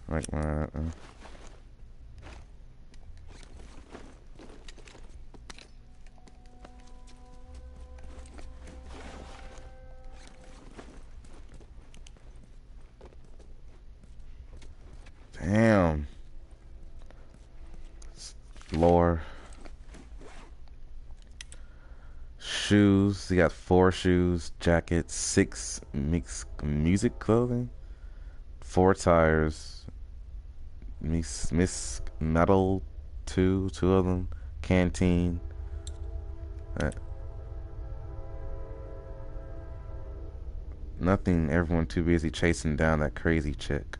Like that. uh. Damn. Lore. Shoes. You got four shoes, jackets, six mix music clothing, four tires, Miss Miss Metal, two, two of them, canteen. Uh, nothing. Everyone too busy chasing down that crazy chick.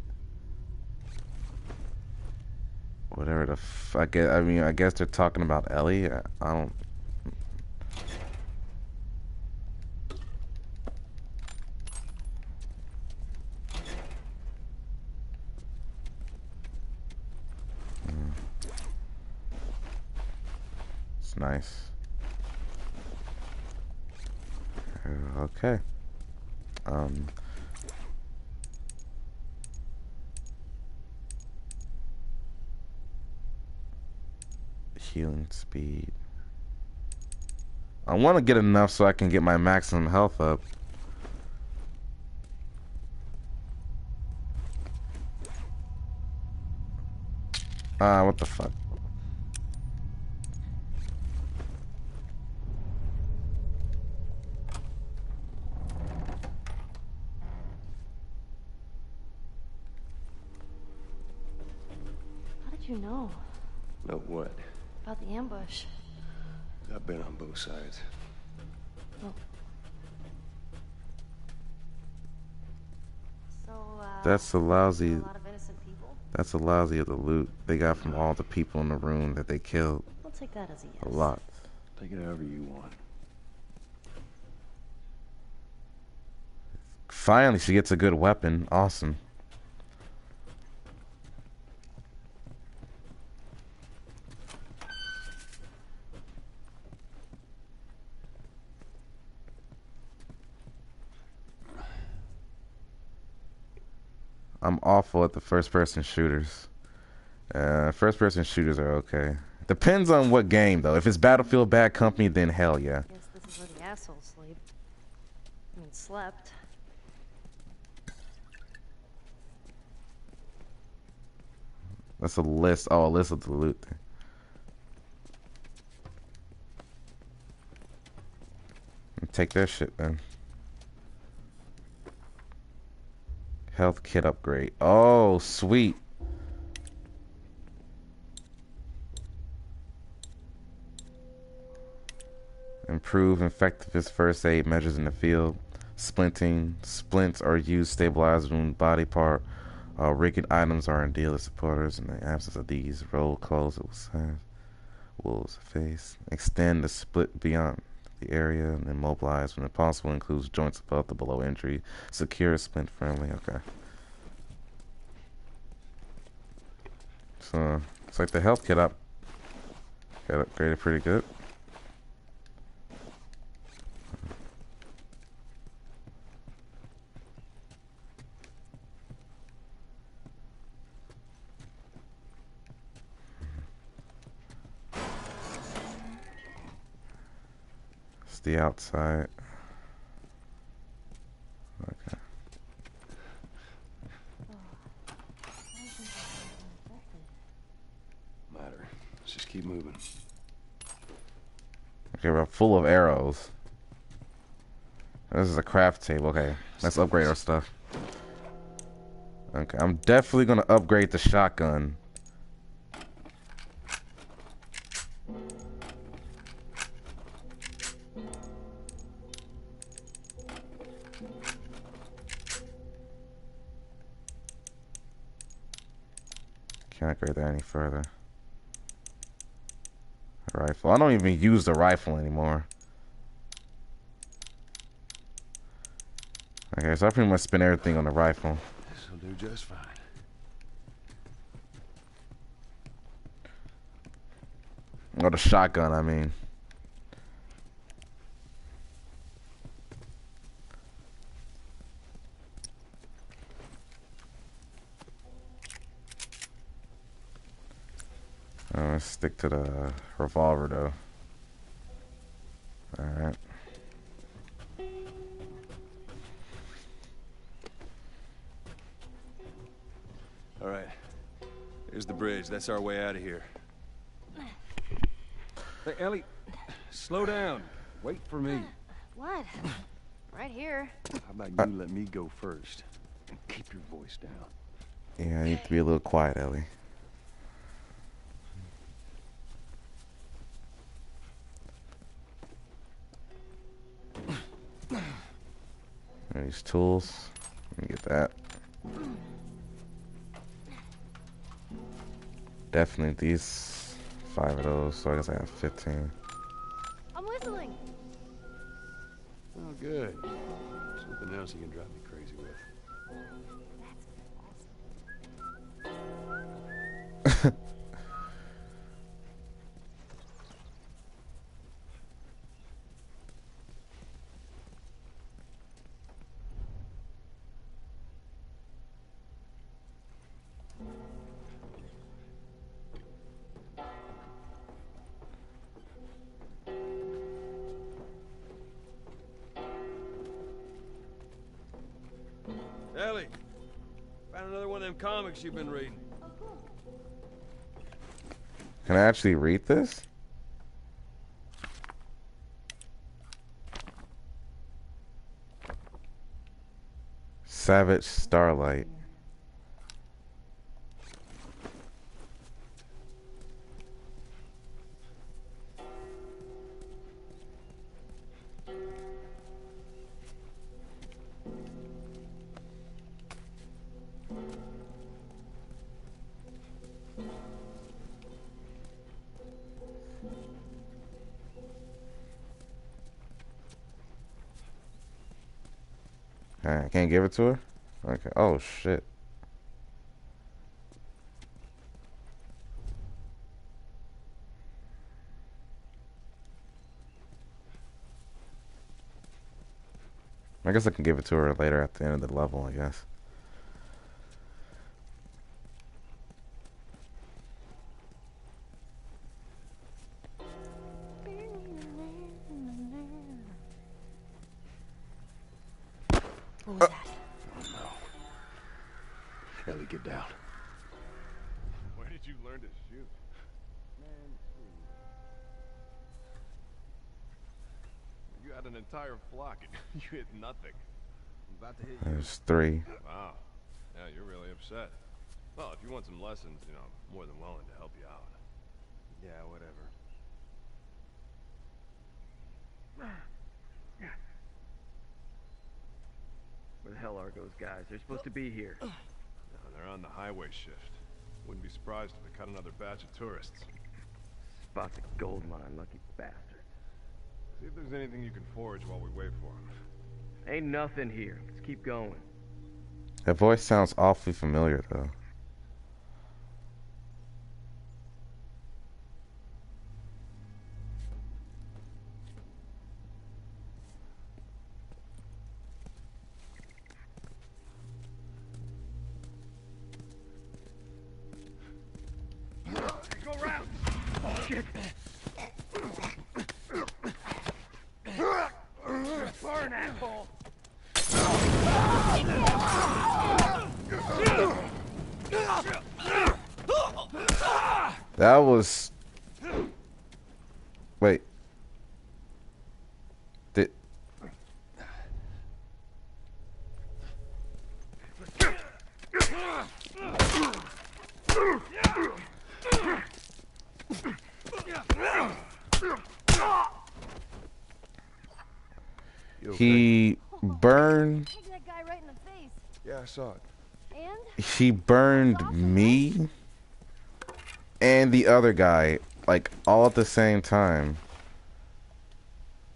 Whatever the f- I guess. I mean, I guess they're talking about Ellie. I, I don't. Nice. Uh, Okay. Um. Healing speed. I want to get enough so I can get my maximum health up. Ah, what the fuck? How did you know Know what? about the ambush? I've been on both sides. So, uh, That's a lousy. a lot of innocent people? That's a lousy of the loot they got from all the people in the room that they killed. I'll take that as a yes. A lot. Take it however you want. Finally, she gets a good weapon. Awesome. I'm awful at the first person shooters. Uh, first person shooters are okay. Depends on what game, though. If it's Battlefield Bad Company, then hell yeah. I Guess this is where the assholes sleep. I mean, slept. That's a list. Oh, a list of the loot. Take that shit then. Health kit upgrade. Oh, sweet. Improve effectiveness first aid measures in the field. Splinting. Splints are used to stabilize wound body part. Uh, rigged items are in dealer supporters. In the absence of these, roll close. Wolves face. Extend the split beyond the area and immobilize when possible. Includes joints above the below entry. Secure, splint friendly. Okay. So it's like the health kit up. Got upgraded pretty good. The outside. Okay. Matter. Let's just keep moving. Okay, we're full of arrows. This is a craft table. Okay, let's upgrade our stuff. Okay, I'm definitely gonna upgrade the shotgun. Can't upgrade that any further. Rifle. I don't even use the rifle anymore. Okay, so I pretty much spend everything on the rifle. This'll do just fine. Or the shotgun, I mean. Uh, let's stick to the revolver though. Alright. All right. Here's the bridge. That's our way out of here. Hey, Ellie, slow down. Wait for me. What? right here. How about you let me go first and keep your voice down? Yeah, I need to be a little quiet, Ellie. These tools. Let me get that. Definitely these five of those, so I guess I have 15. I'm whistling. Oh, good. Something else you can drive me crazy with. comics you've been reading. Can I actually read this? Savage Starlight. Can't give it to her? Okay. Oh, shit. I guess I can give it to her later at the end of the level, I guess. You hit nothing. I'm about to hit you. There's three. Wow. Yeah, you're really upset. Well, if you want some lessons, you know, I'm more than willing to help you out. Yeah, whatever. Where the hell are those guys? They're supposed to be here. No, they're on the highway shift. Wouldn't be surprised if they cut another batch of tourists. Spot the gold mine, lucky bastards. See if there's anything you can forage while we wait for them. Ain't nothing here. Let's keep going. That voice sounds awfully familiar, though. Go around! Shit! Burn, asshole! That was. Wait. Did. You okay? He burned. Hit that guy right in the face. Yeah, I saw it. And? He burned me and the other guy, like, all at the same time.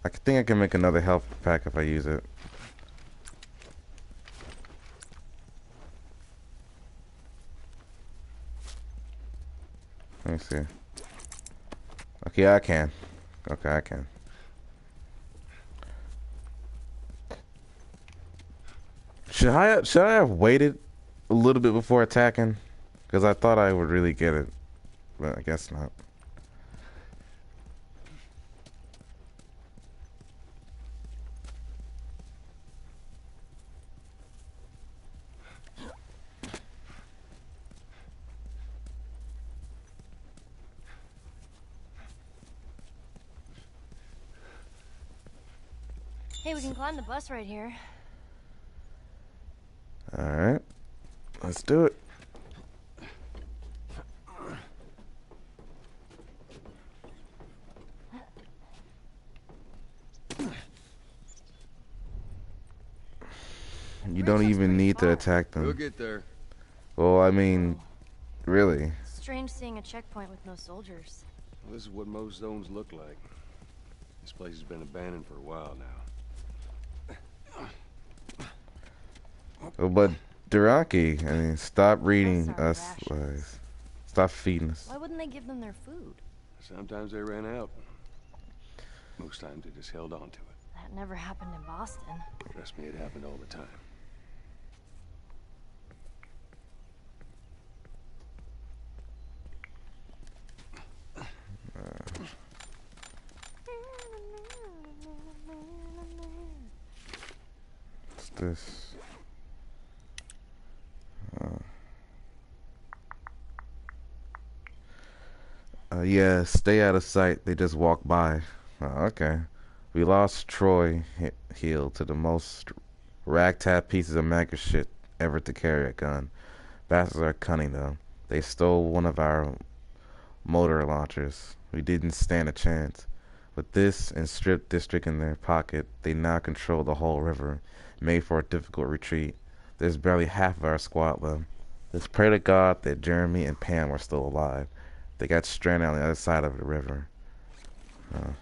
I think I can make another health pack if I use it. Let me see. Okay, I can. Okay, I can. Should I should I have waited a little bit before attacking? Because I thought I would really get it, but I guess not. Hey, we can climb the bus right here. All right, let's do it. You don't even need to far. attack We'll get there. Well, I mean, really. Strange seeing a checkpoint with no soldiers. Well, this is what most zones look like. This place has been abandoned for a while now. But Duraki, I mean, stop reading us lies. Stop feeding us. Why wouldn't they give them their food? Sometimes they ran out. Most times they just held on to it. That never happened in Boston. Trust me, it happened all the time. What's this? Uh, yeah, stay out of sight. They just walk by. Oh, okay. We lost Troy Hill to the most ragtag pieces of mega shit ever to carry a gun. Bastards are cunning though. They stole one of our motor launchers. We didn't stand a chance. With this and Strip District in their pocket, they now control the whole river, made for a difficult retreat. There's barely half of our squad left. Let's pray to God that Jeremy and Pam are still alive. They got stranded on the other side of the river. Uh,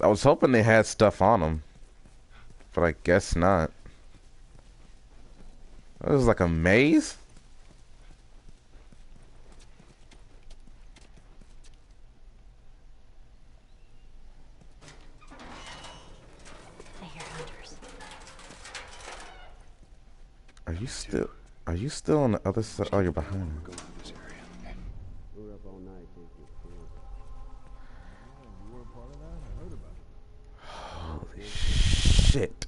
I was hoping they had stuff on them, but I guess not. It was like a maze? Are you still are you still on the other side? Oh, you're behind me. Go into this area. Okay. Were up all night thinking it. Holy shit.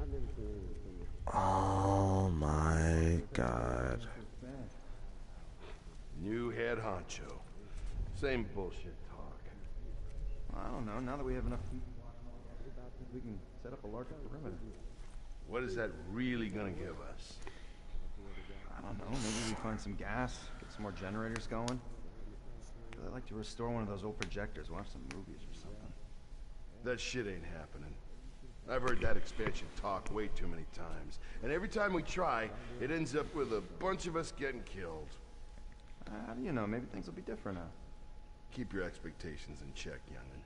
I've never seen anything so much. Oh my god. New head honcho. Same bullshit talk. I don't know. Now that we have enough people, I think we can set up a larger perimeter. What is that really gonna give us? I don't know. Maybe we find some gas, get some more generators going. I'd like to restore one of those old projectors, watch some movies or something. That shit ain't happening. I've heard that expansion talk way too many times. And every time we try, it ends up with a bunch of us getting killed. Uh, how do you know? Maybe things will be different now. Keep your expectations in check, youngin.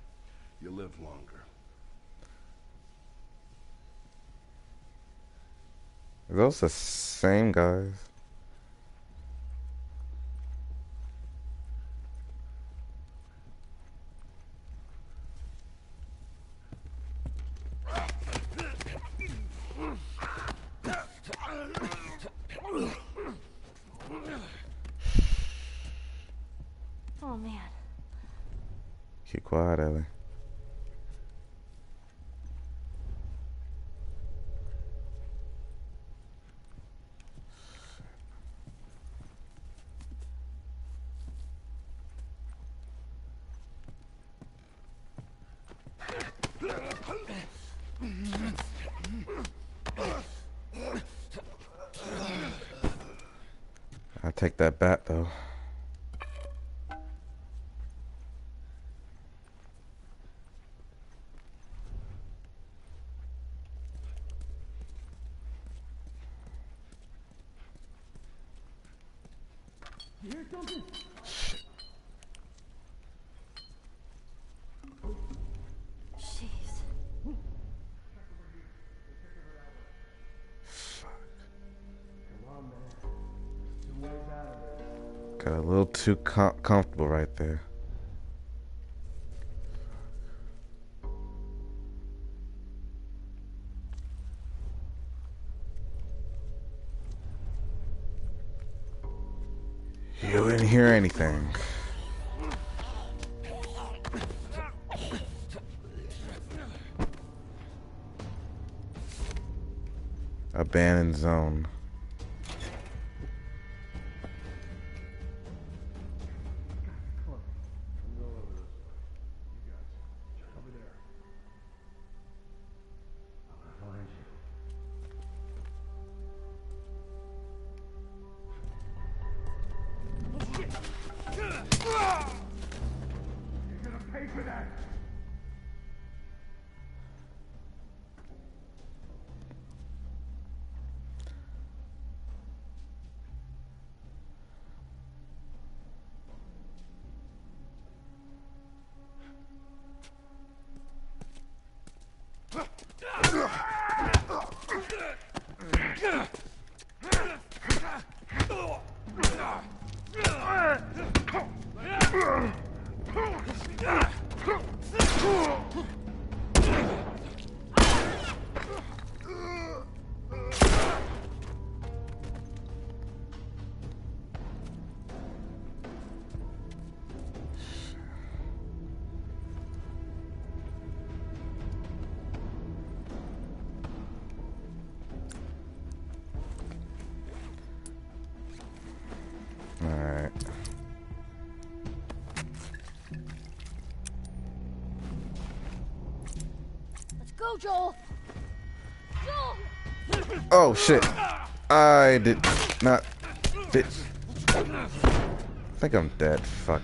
You live longer. Those the same guys? Oh man. Keep quiet, Ellie. I take that bat too com- comfortable right there. You didn't hear anything. Abandoned zone. Oh shit. I did not. Did. I think I'm dead. Fuck.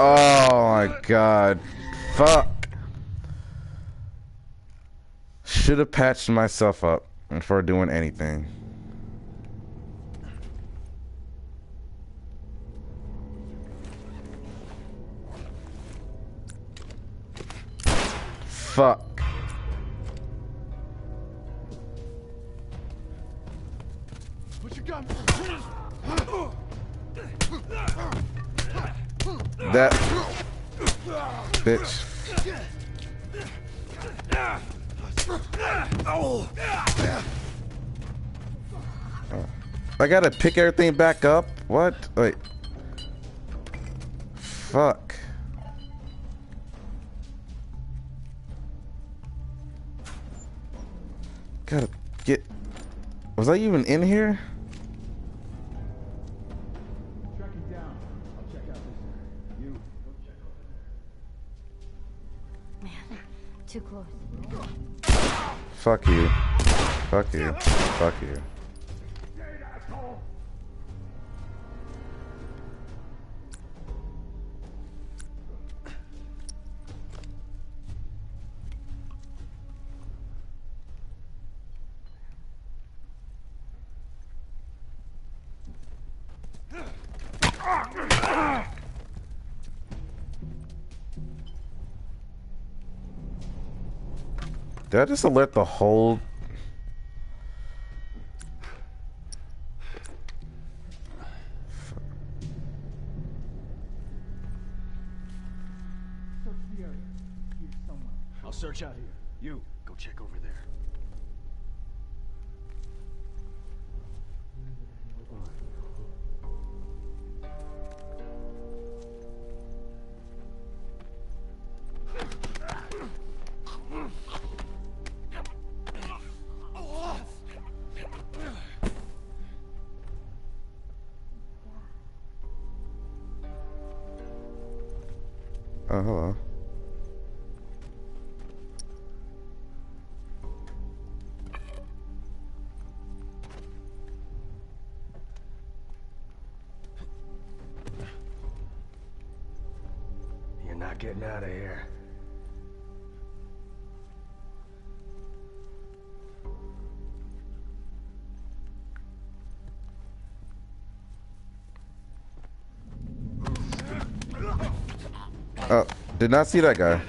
Oh my god. Fuck. Should have patched myself up before doing anything. Fuck. Put your gun. That bitch. I gotta pick everything back up? What? Wait. Fuck. Was I even in here? Man, too close. Fuck you. Fuck you. Fuck you. Did I just alert the whole... out of here. Oh, did not see that guy.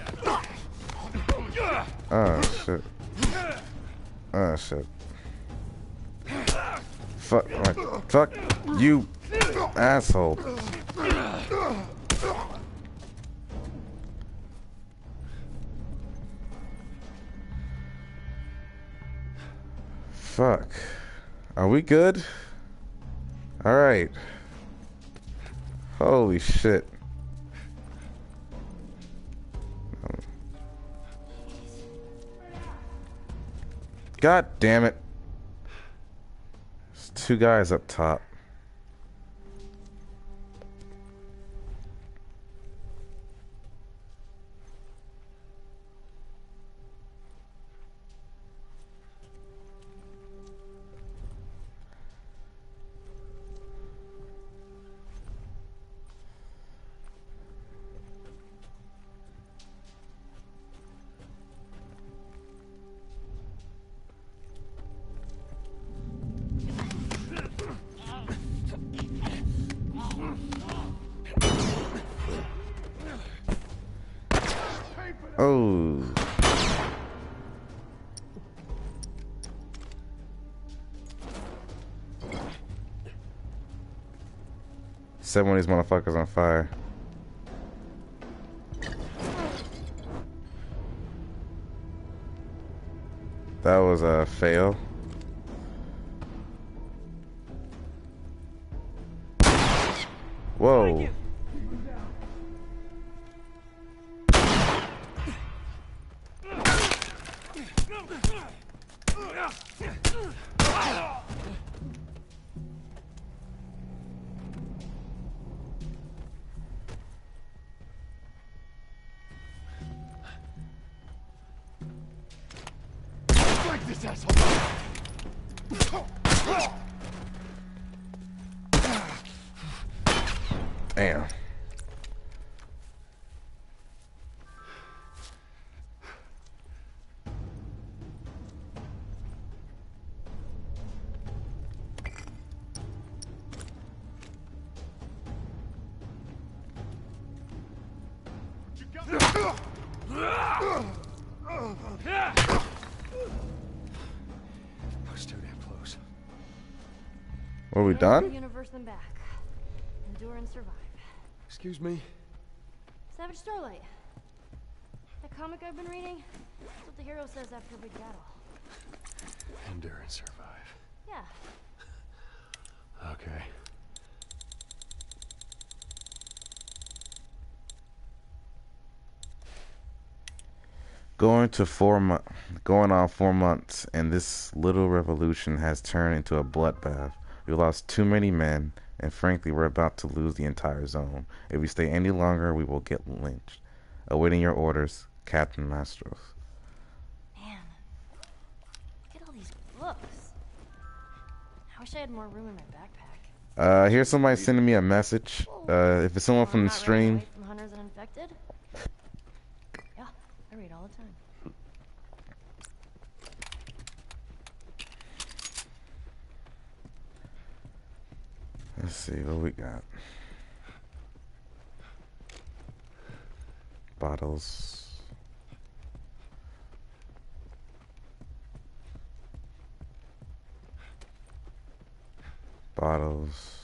Oh, shit. Oh, shit. Fuck, fuck you, asshole. We good? Alright. Holy shit. God damn it. There's two guys up top. These motherfuckers on fire. That was a fail. Excuse me? Savage Starlight. That comic I've been reading? That's what the hero says after a big battle. Endure and survive. Yeah. Okay. Going to four mo- going on four months, and this little revolution has turned into a bloodbath. We lost too many men, and frankly, we're about to lose the entire zone. If we stay any longer, we will get lynched. Awaiting your orders, Captain Mastros. Man. Look at all these books. I wish I had more room in my backpack. Uh, here's somebody sending me a message. Uh, if it's someone Oh, from the stream, From hunters and infected? Yeah, I read all the time. Let's see what we got. Bottles. Bottles.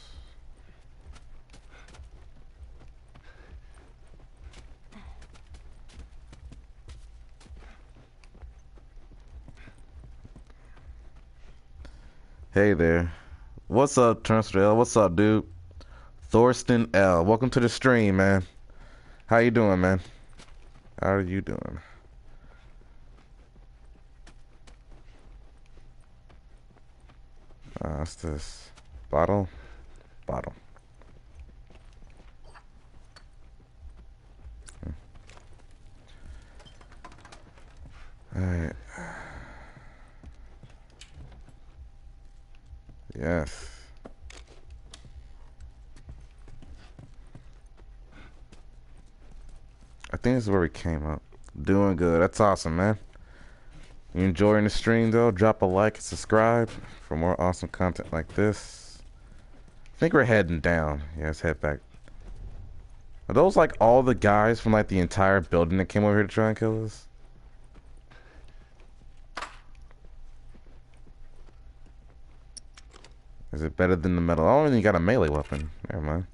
Hey there. What's up, Turnstile? What's up, dude? Thorsten L. Welcome to the stream, man. How you doing, man? How are you doing? Uh, what's this? Bottle? Bottle. Alright. Yes. I think this is where we came up. Doing good. That's awesome, man. You enjoying the stream though? Drop a like and subscribe for more awesome content like this. I think we're heading down. Yeah, let's head back. Are those like all the guys from like the entire building that came over here to try and kill us? Is it better than the metal? Oh, and you got a melee weapon. Never mind.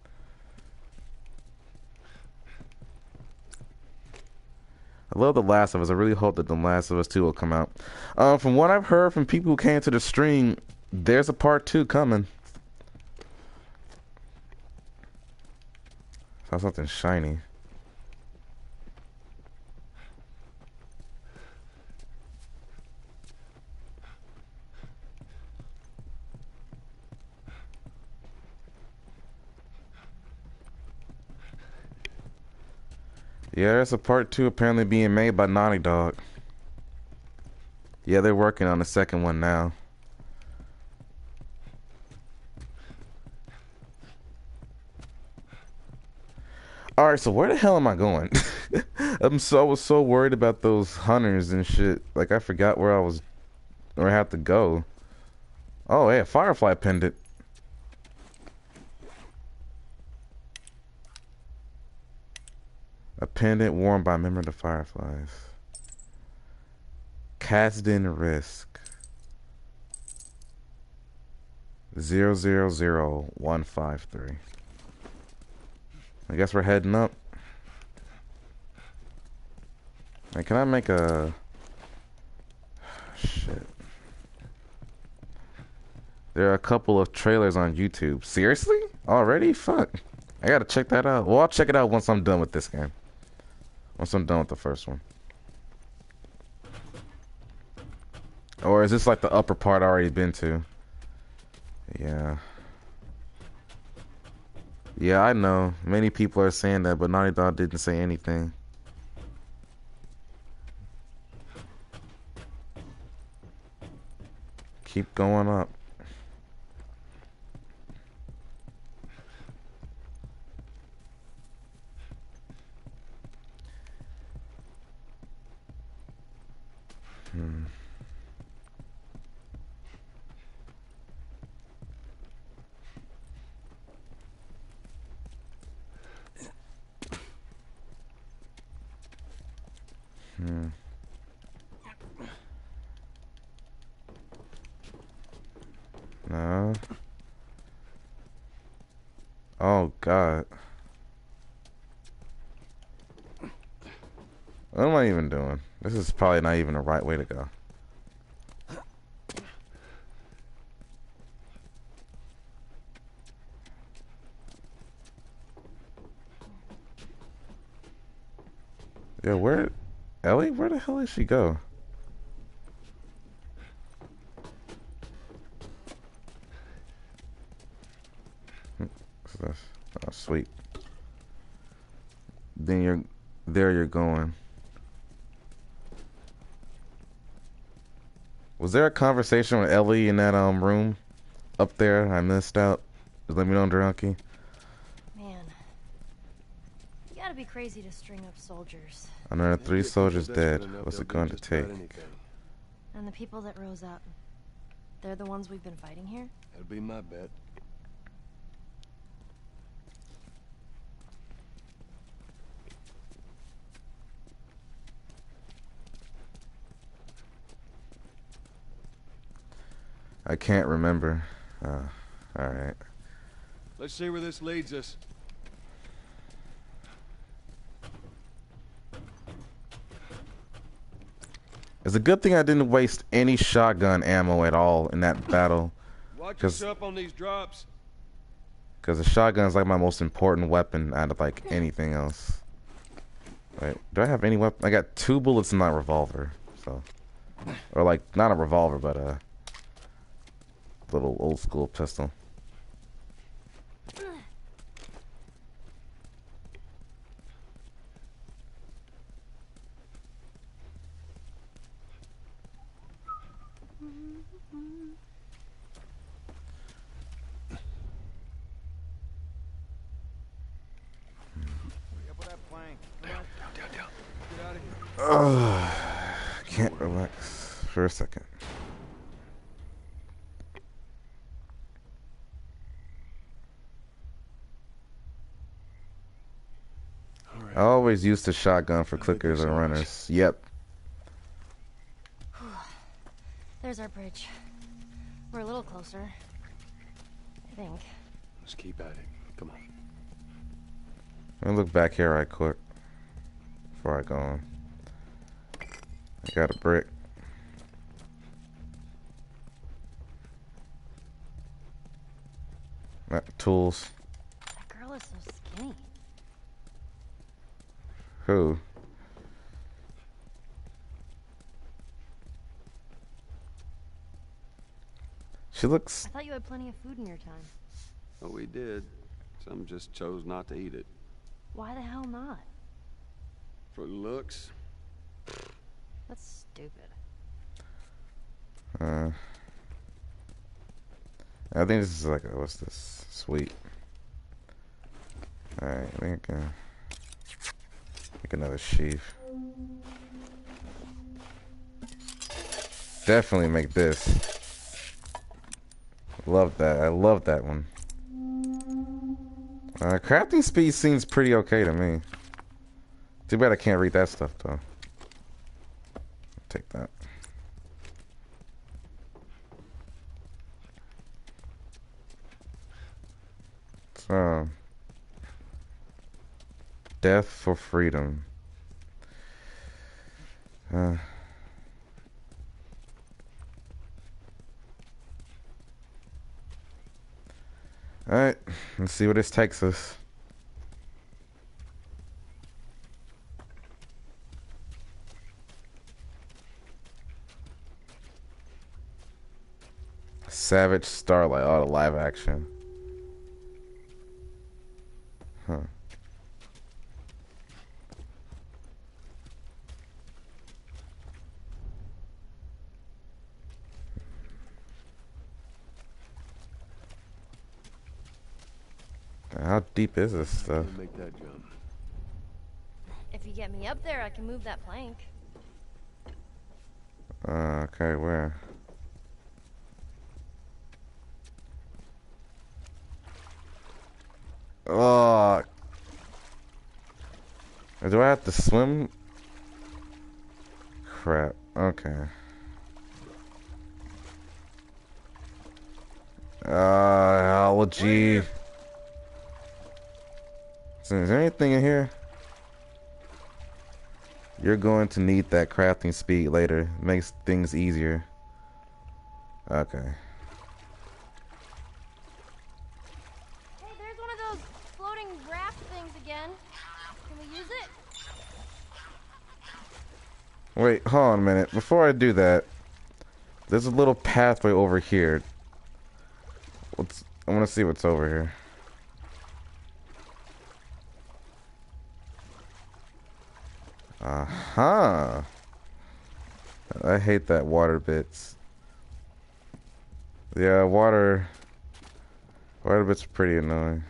I love The Last of Us. I really hope that The Last of Us 2 will come out. Um, from what I've heard from people who came to the stream, there's a part 2 coming. Saw something shiny. Yeah, there's a part two apparently being made by Naughty Dog. Yeah, they're working on the second one now. Alright, so where the hell am I going? I'm so I was so worried about those hunters and shit. Like I forgot where I was where I had to go. Oh yeah, Firefly pendant. A pendant worn by a member of the Fireflies. Kasdan Risk. Zero zero zero one five three. I guess we're heading up. Can I make a shit? There are a couple of trailers on YouTube. Seriously? Already? Fuck. I gotta check that out. Well, I'll check it out once I'm done with this game. Once I'm done with the first one. Or is this like the upper part I already been to? Yeah. Yeah, I know. Many people are saying that, but Naughty Dog didn't say anything. keep going up. Hmm. No. Oh god. What am I even doing? This is probably not even the right way to go. Yeah, where Ellie, where the hell did she go? Hmm, what's this? Oh, sweet. Then you're there. You're going. Was there a conversation with Ellie in that um room up there? I missed out. Just let me know, Drunky. Man. You gotta be crazy to string up soldiers. Another three soldiers dead. What's it going to take? And the people that rose up, they're the ones we've been fighting here? That'll be my bet. I can't remember. Uh, all right. Let's see where this leads us. It's a good thing I didn't waste any shotgun ammo at all in that battle. Watch up on these drops. Because the shotgun is like my most important weapon out of like anything else. Right? do I have any weapon? I got two bullets in my revolver, so, or like not a revolver, but a little old school pistol. Up with that plank. Come on. Down, down, down. Get out of here. Ugh, can't relax for a second. All right. I always used the shotgun for clickers that's and all right. runners. Yep. There's our bridge. We're a little closer. I think. Let's keep at it. Come on. Let me look back here right quick before I go on. I got a brick. Uh, tools. That girl is so skinny. Who? She looks. I thought you had plenty of food in your time. Oh, we did. Some just chose not to eat it. Why the hell not? For looks. That's stupid. Uh, I think this is like a, what's this? Sweet. Alright, I think uh, make another shiv. Definitely make this. Love that. I love that one. Uh, crafting speed seems pretty okay to me. Too bad I can't read that stuff though. Take that. So, death for freedom. Uh, all right, let's see where this takes us. Savage Starlight, auto live action. Huh. How deep is this stuff? If you get me up there, I can move that plank. Uh, okay, where? Oh. Do I have to swim? Crap. Okay. Uh, allergy. Is there anything in here? You're going to need that crafting speed later. Makes things easier. Okay. Hey, there's one of those floating raft things again. Can we use it? Wait, hold on a minute. Before I do that, there's a little pathway over here. What's I want to see what's over here. Uh-huh. I hate that water bits. Yeah, water water bits are pretty annoying.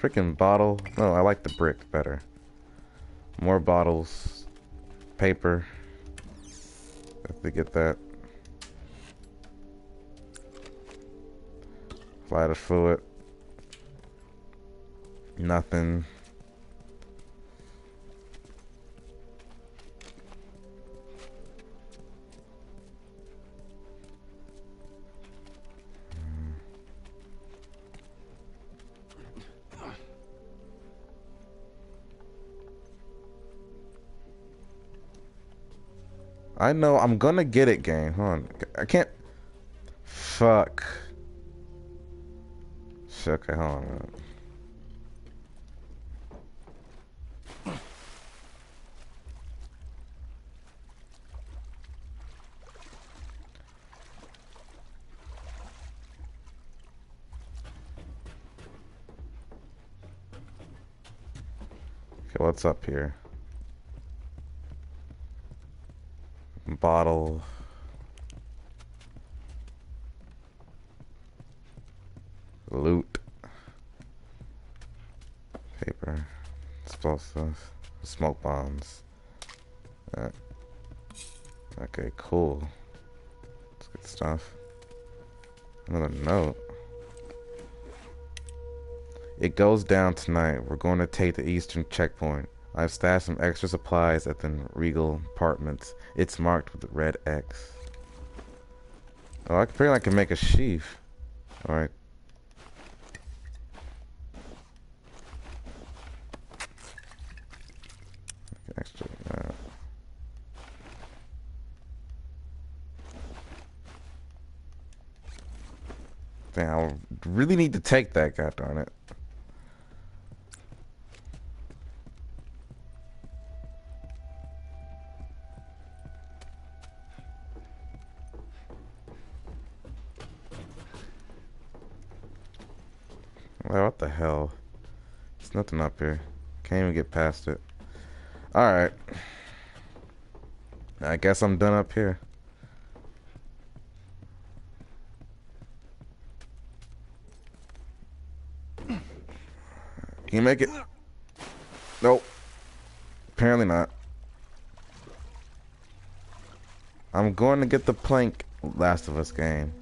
Freaking bottle. No, I like the brick better. More bottles. Paper. If they get that. Lighter fluid. Nothing. I know I'm gonna get it, game. Hold on. I can't. Fuck. Shit, Okay, hold on. Okay, what's up here? Bottle. Loot. Paper. Explosives. Smoke bombs. Uh, okay, cool. That's good stuff. Another note. It goes down tonight. We're going to take the eastern checkpoint. I've stashed some extra supplies at the Regal apartments. It's marked with a red X. Oh, I can apparently I can make a shiv. Alright. Uh, damn, I really need to take that, god darn it. Hell? There's nothing up here. Can't even get past it. Alright. I guess I'm done up here. Can you make it? Nope. Apparently not. I'm going to get the plank Last of Us game.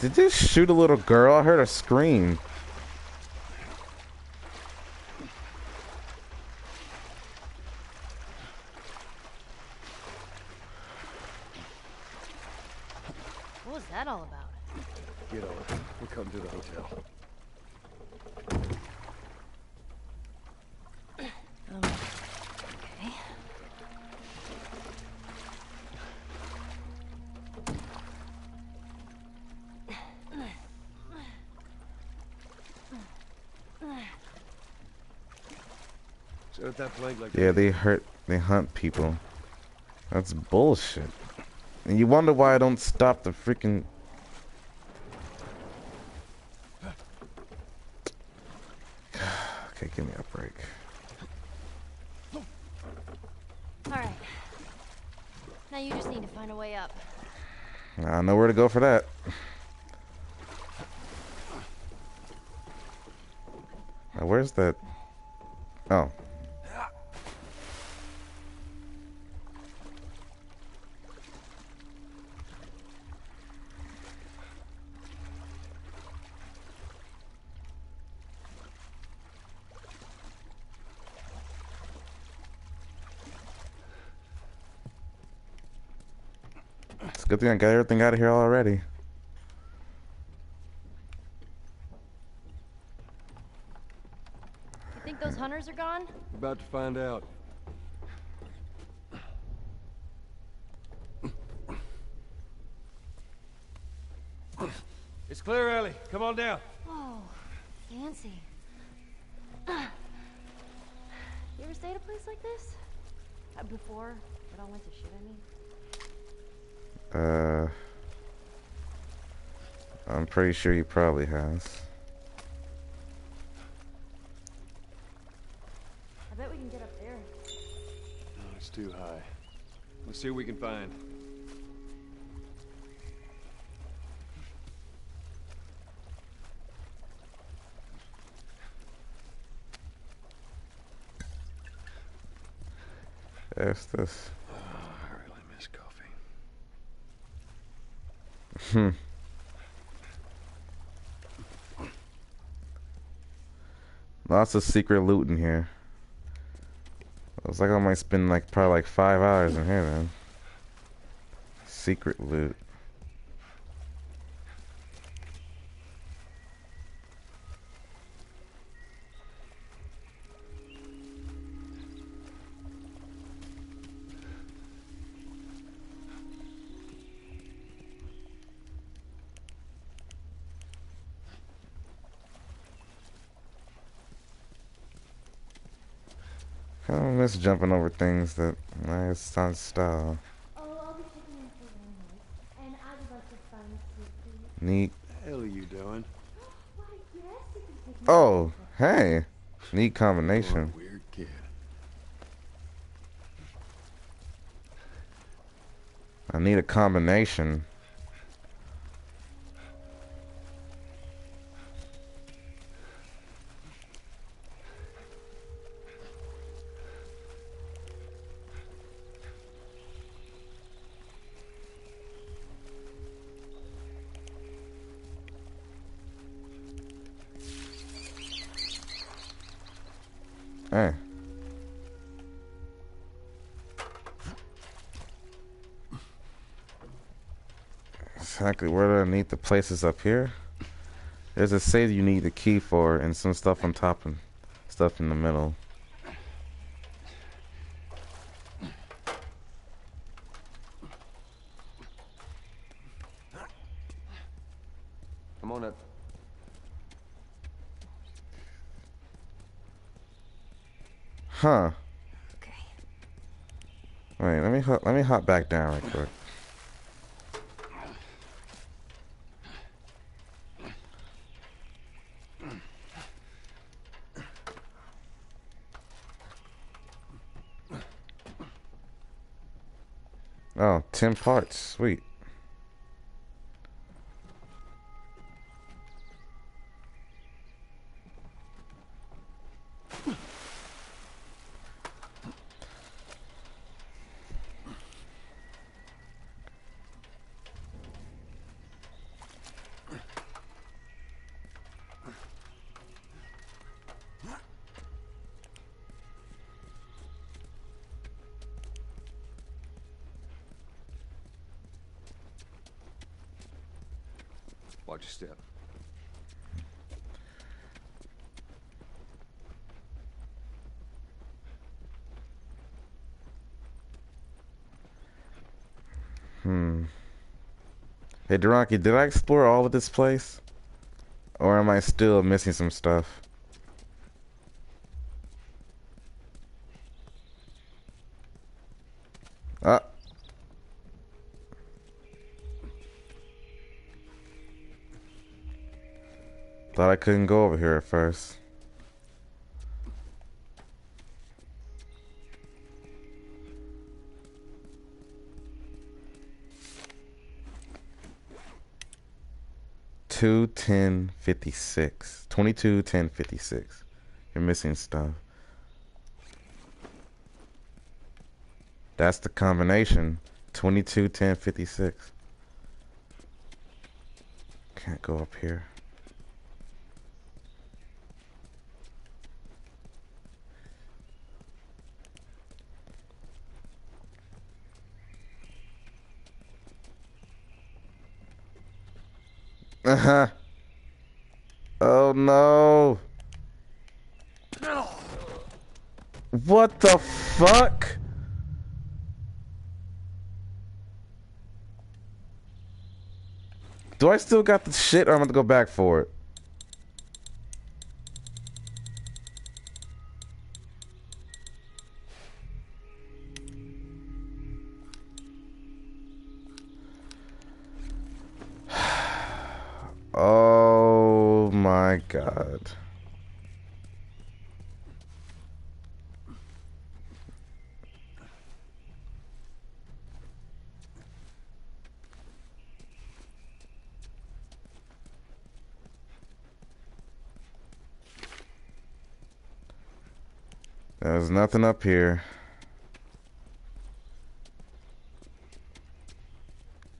Did just shoot a little girl? I heard her scream. Yeah, they hurt. They hunt people. That's bullshit. And you wonder why I don't stop the freaking... okay, give me a break. Alright. Now you just need to find a way up. I know where to go for that. Now, where's that? Oh. It's a good thing I got everything out of here already. You think those hunters are gone? About to find out. It's clear, Ellie. Come on down. Oh, fancy. You ever stayed at a place like this? Uh, before it all went to shit, I mean. Uh, I'm pretty sure he probably has. I bet we can get up there. No, it's too high. Let's see what we can find. There's this. Oh, I really miss coffee. Hmm. Lots of secret loot in here. Looks like I might spend like probably like five hours in here, man. Secret loot. I jumping over things that my style. Oh, I'll be checking in for one night, and I like to find Suki. Neat. The hell are you doing? Why, yes, you can take me. Oh, hey. Neat combination. Weird kid. I need a combination. Places up here? There's a say you need the key for and some stuff on top and stuff in the middle. Come on up. Huh. Okay. Wait, let me let me hop back down real quick. Oh, 10 parts. Sweet. Rocky, did I explore all of this place? Or am I still missing some stuff? Ah. Thought I couldn't go over here at first. Two ten fifty six. Twenty two ten fifty six. You're missing stuff. That's the combination. Twenty two ten fifty six. Can't go up here. Uh-huh. Oh no. What the fuck? Do I still got the shit or I'm gonna go back for it? Nothing up here.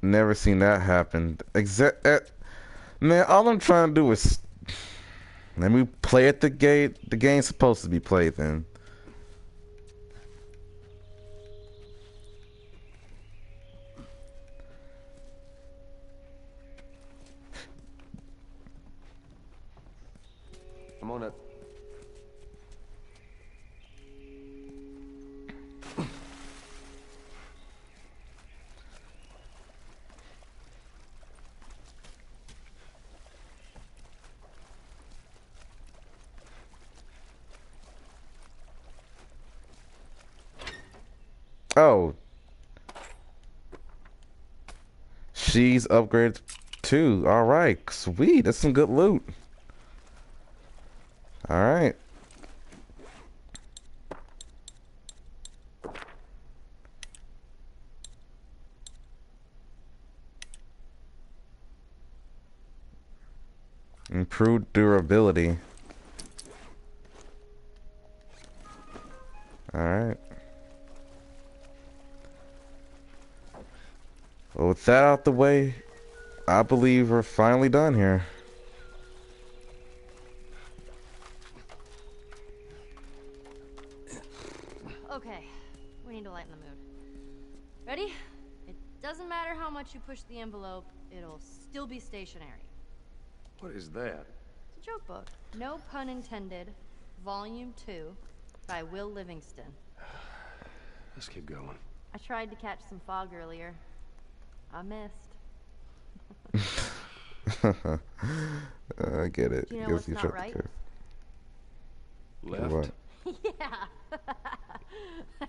Never seen that happen. Exact. Uh, man, all I'm trying to do is let me play at the gate. The game's supposed to be played then. She's upgraded too. Alright, sweet. That's some good loot. Alright. Improved durability. With that out the way, I believe we're finally done here. Okay, we need to lighten the mood. Ready? It doesn't matter how much you push the envelope, it'll still be stationary. What is that? It's a joke book. No pun intended. Volume 2 by Will Livingston. Let's keep going. I tried to catch some fog earlier. I missed. I get it. Do you know Gives what's not right? there. Left. What? yeah.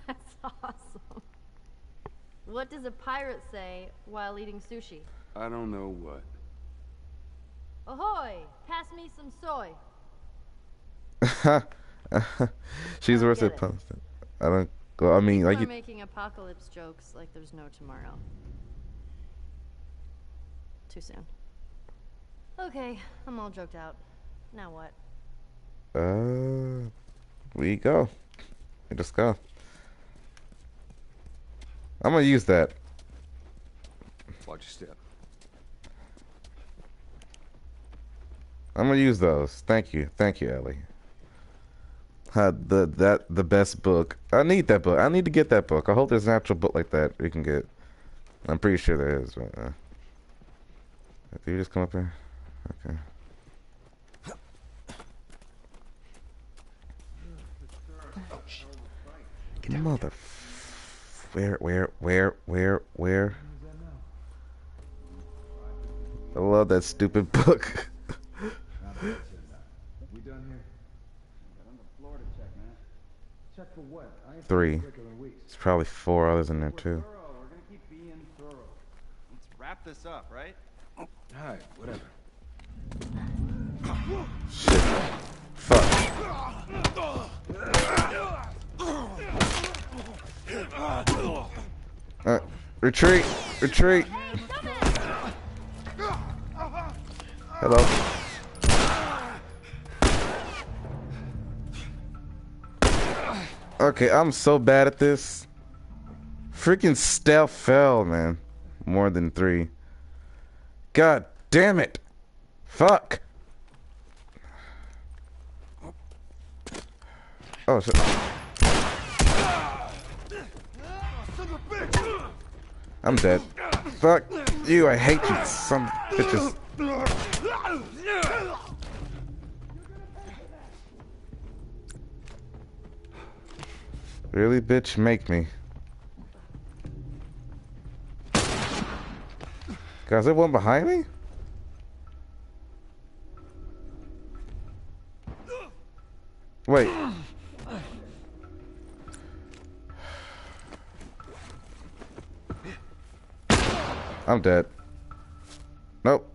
That's awesome. What does a pirate say while eating sushi? I don't know what. Ahoy! Pass me some soy. She's worth get it. it. Constant. I don't. Well, I mean, People like are you, making apocalypse jokes like there's no tomorrow. Too soon. Okay, I'm all joked out. Now what? uh, we go. We just go. I'm gonna use that. Watch your step. I'm gonna use those. Thank you, thank you, Ellie. Had the that the best book. I need that book. I need to get that book. I hope there's an actual book like that we can get. I'm pretty sure there is. But, uh, did you just come up here? Okay. Mother. Where, where, where, where, where? I love that stupid book. We done here? Got on the floor to check, man. Check for what? I ain't Three. been quicker than weeks. There's probably four others in there too. Thorough. We're gonna keep being thorough. Let's wrap this up, right? All right, whatever. Fuck. Uh, retreat! Retreat! Hello. Okay, I'm so bad at this. Freaking stealth fell, man. More than three. God damn it. Fuck. Oh, shit. I'm dead. Fuck you, I hate you, some bitches. Really, bitch? Make me. Guys, there one behind me? Wait. I'm dead. Nope.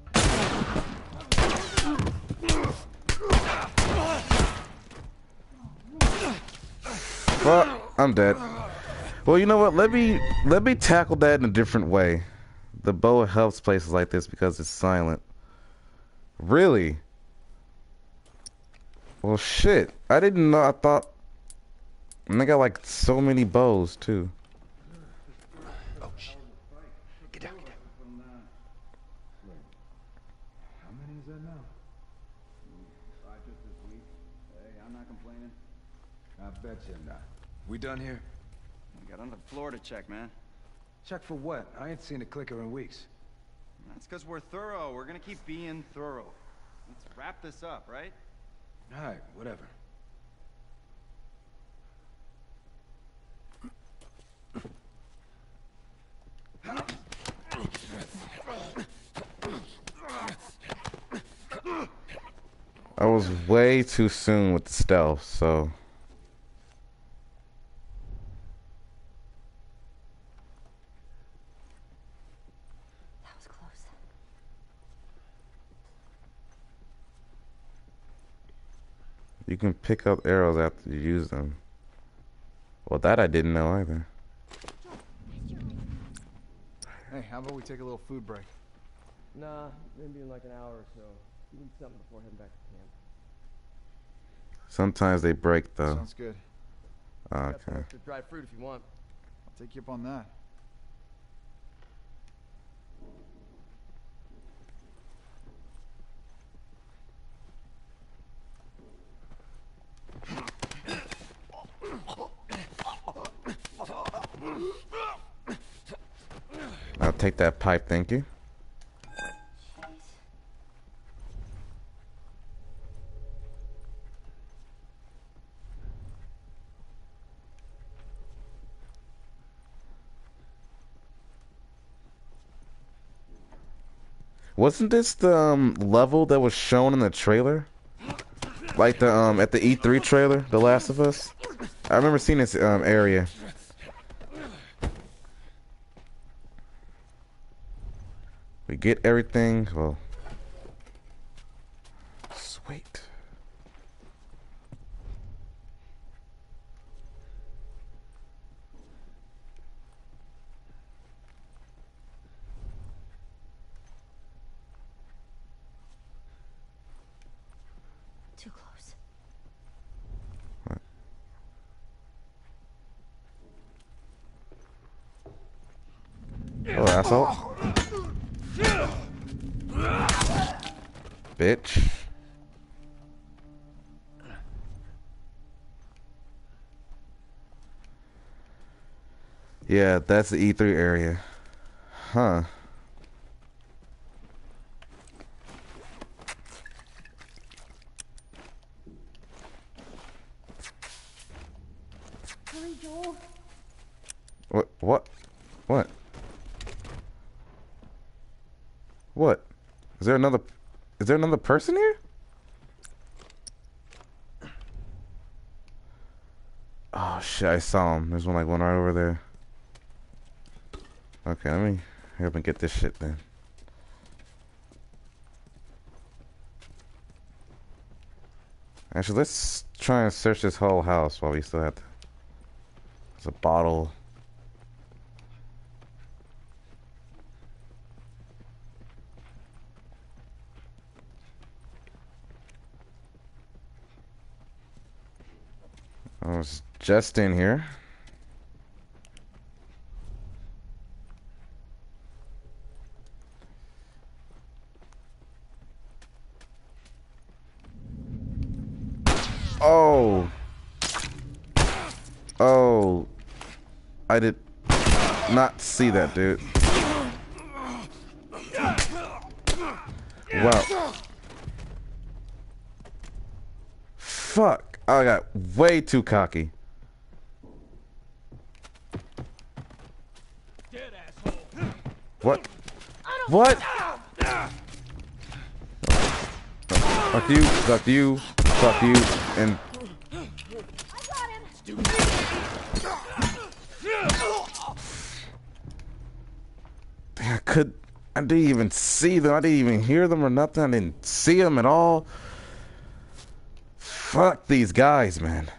Fuck, I'm dead. Well, you know what? Let me let me tackle that in a different way. The bow helps places like this because it's silent. Really? Well, shit. I didn't know. I thought. And they got like so many bows too. Oh, shit. Get down, get down. How many is that now? Five just this week. Hey, I'm not complaining. I bet you not. We done here? We got another floor to check, man. Check for what? I ain't seen a clicker in weeks. That's because we're thorough. We're gonna keep being thorough. Let's wrap this up, right? Alright, whatever. I was way too soon with the stealth, so. That was close. You can pick up arrows after you use them. Well, that I didn't know either. Hey, how about we take a little food break? Nah, maybe in like an hour or so. You need something before heading back to camp. Sometimes they break though. Sounds good. Ah, okay. extra dry fruit if you want. I'll take you up on that. I'll take that pipe, thank you. Wasn't this the um, level that was shown in the trailer? Like the um at the E3 trailer, The Last of Us? I remember seeing this um area. We get everything. Well, sweet. Too close. Oh, asshole. Bitch. Yeah, that's the E3 area. Huh. Hurry, Joel. What? What? What? What? Is there another? Is there another person here? Oh shit! I saw him. There's one like one right over there. Okay, let me help and get this shit then. Actually, let's try and search this whole house while we still have. to. There's a bottle. Oh, I was just in here. Oh. Oh. I did not see that, dude. Wow. Fuck. I got way too cocky. What? What? Fuck you, fuck you, fuck you, and I could I didn't even see them. I didn't even hear them or nothing. I didn't see them at all. Fuck these guys, man.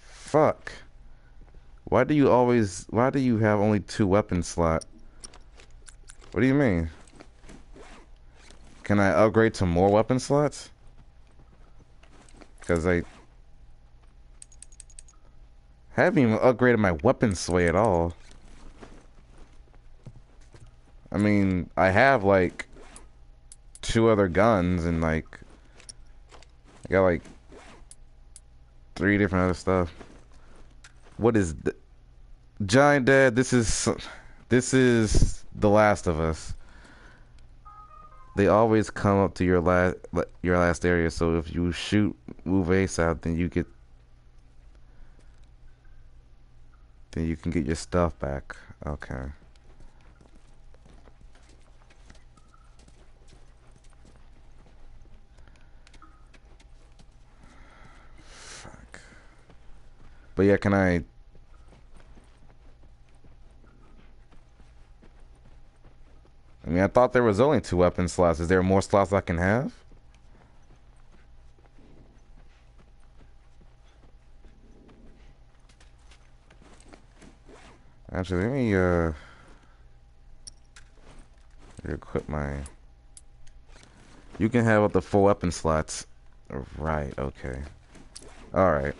Fuck. Why do you always why do you have only two weapon slot? What do you mean? Can I upgrade to more weapon slots? Cause I haven't even upgraded my weapon sway at all. I mean, I have like two other guns and like I got like three different other stuff. What is the Giant Dad? This is this is The Last of Us. They always come up to your last your last area, so if you shoot move ace out, then you get then you can get your stuff back. Okay. Fuck. But yeah, can I I mean, I thought there was only two weapon slots. Is there more slots I can have? Actually, let me, uh... Equip my... You can have up the full weapon slots. Right, okay. Alright.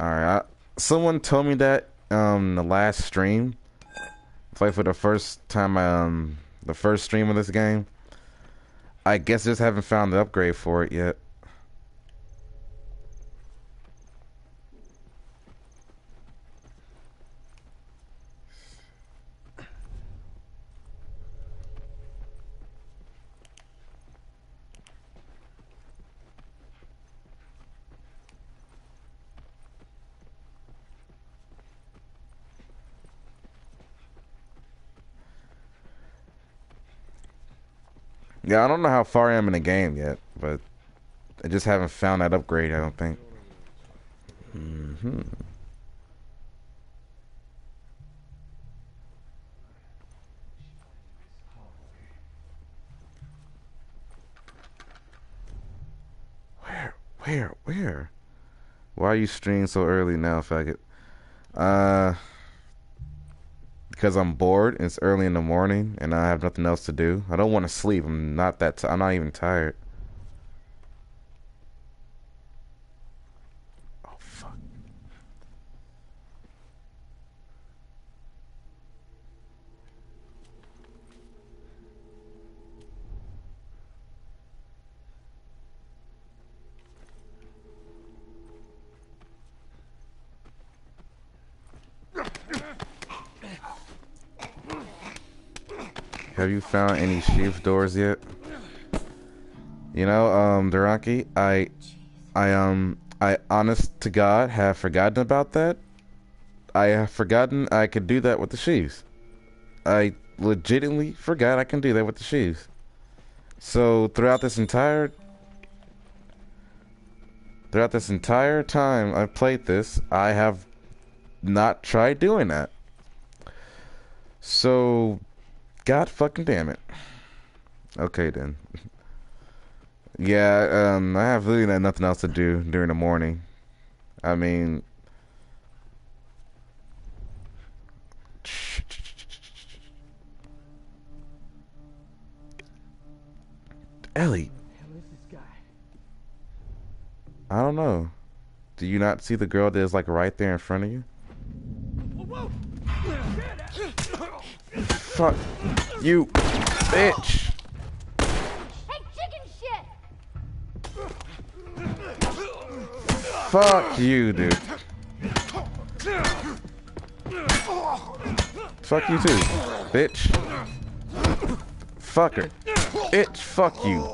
Alright, someone told me that um the last stream. Play for the first time um the first stream of this game. I guess just haven't found the upgrade for it yet. Yeah, I don't know how far I am in the game yet, but I just haven't found that upgrade, I don't think. Mm hmm Where? Where? Where? Why are you streaming so early now, faggot? Uh because I'm bored. It's early in the morning and I have nothing else to do. I don't want to sleep. I'm not that. T- I'm not even tired. Have you found any shiv doors yet? You know, um, Duraki, I, I, um, I, honest to God, have forgotten about that. I have forgotten I could do that with the shivs. I legitimately forgot I can do that with the shivs. So throughout this entire throughout this entire time I've played this, I have not tried doing that. So God fucking damn it. Okay then. Yeah, um, I have really nothing else to do during the morning. I mean, Ellie. I don't know. Do you not see the girl that is like right there in front of you? Fuck you, bitch. Hey, chicken shit! Fuck you, dude. Fuck you too, bitch. Fucker. Bitch, fuck you.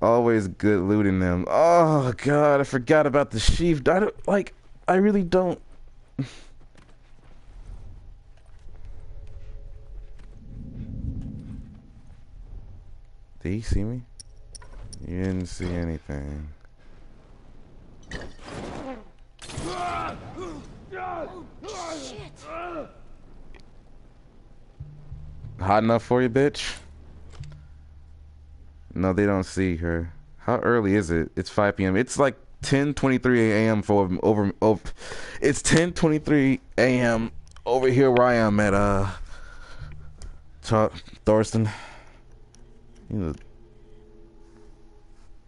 Always good looting them. Oh god, I forgot about the shiv. I don't like I really don't Did he see me? You didn't see anything. Hot enough for you, bitch? No, they don't see her. How early is it? It's 5 p.m. It's like 10:23 a.m. for over over. It's 10:23 a.m. over here where I am at uh. Thorston. You know,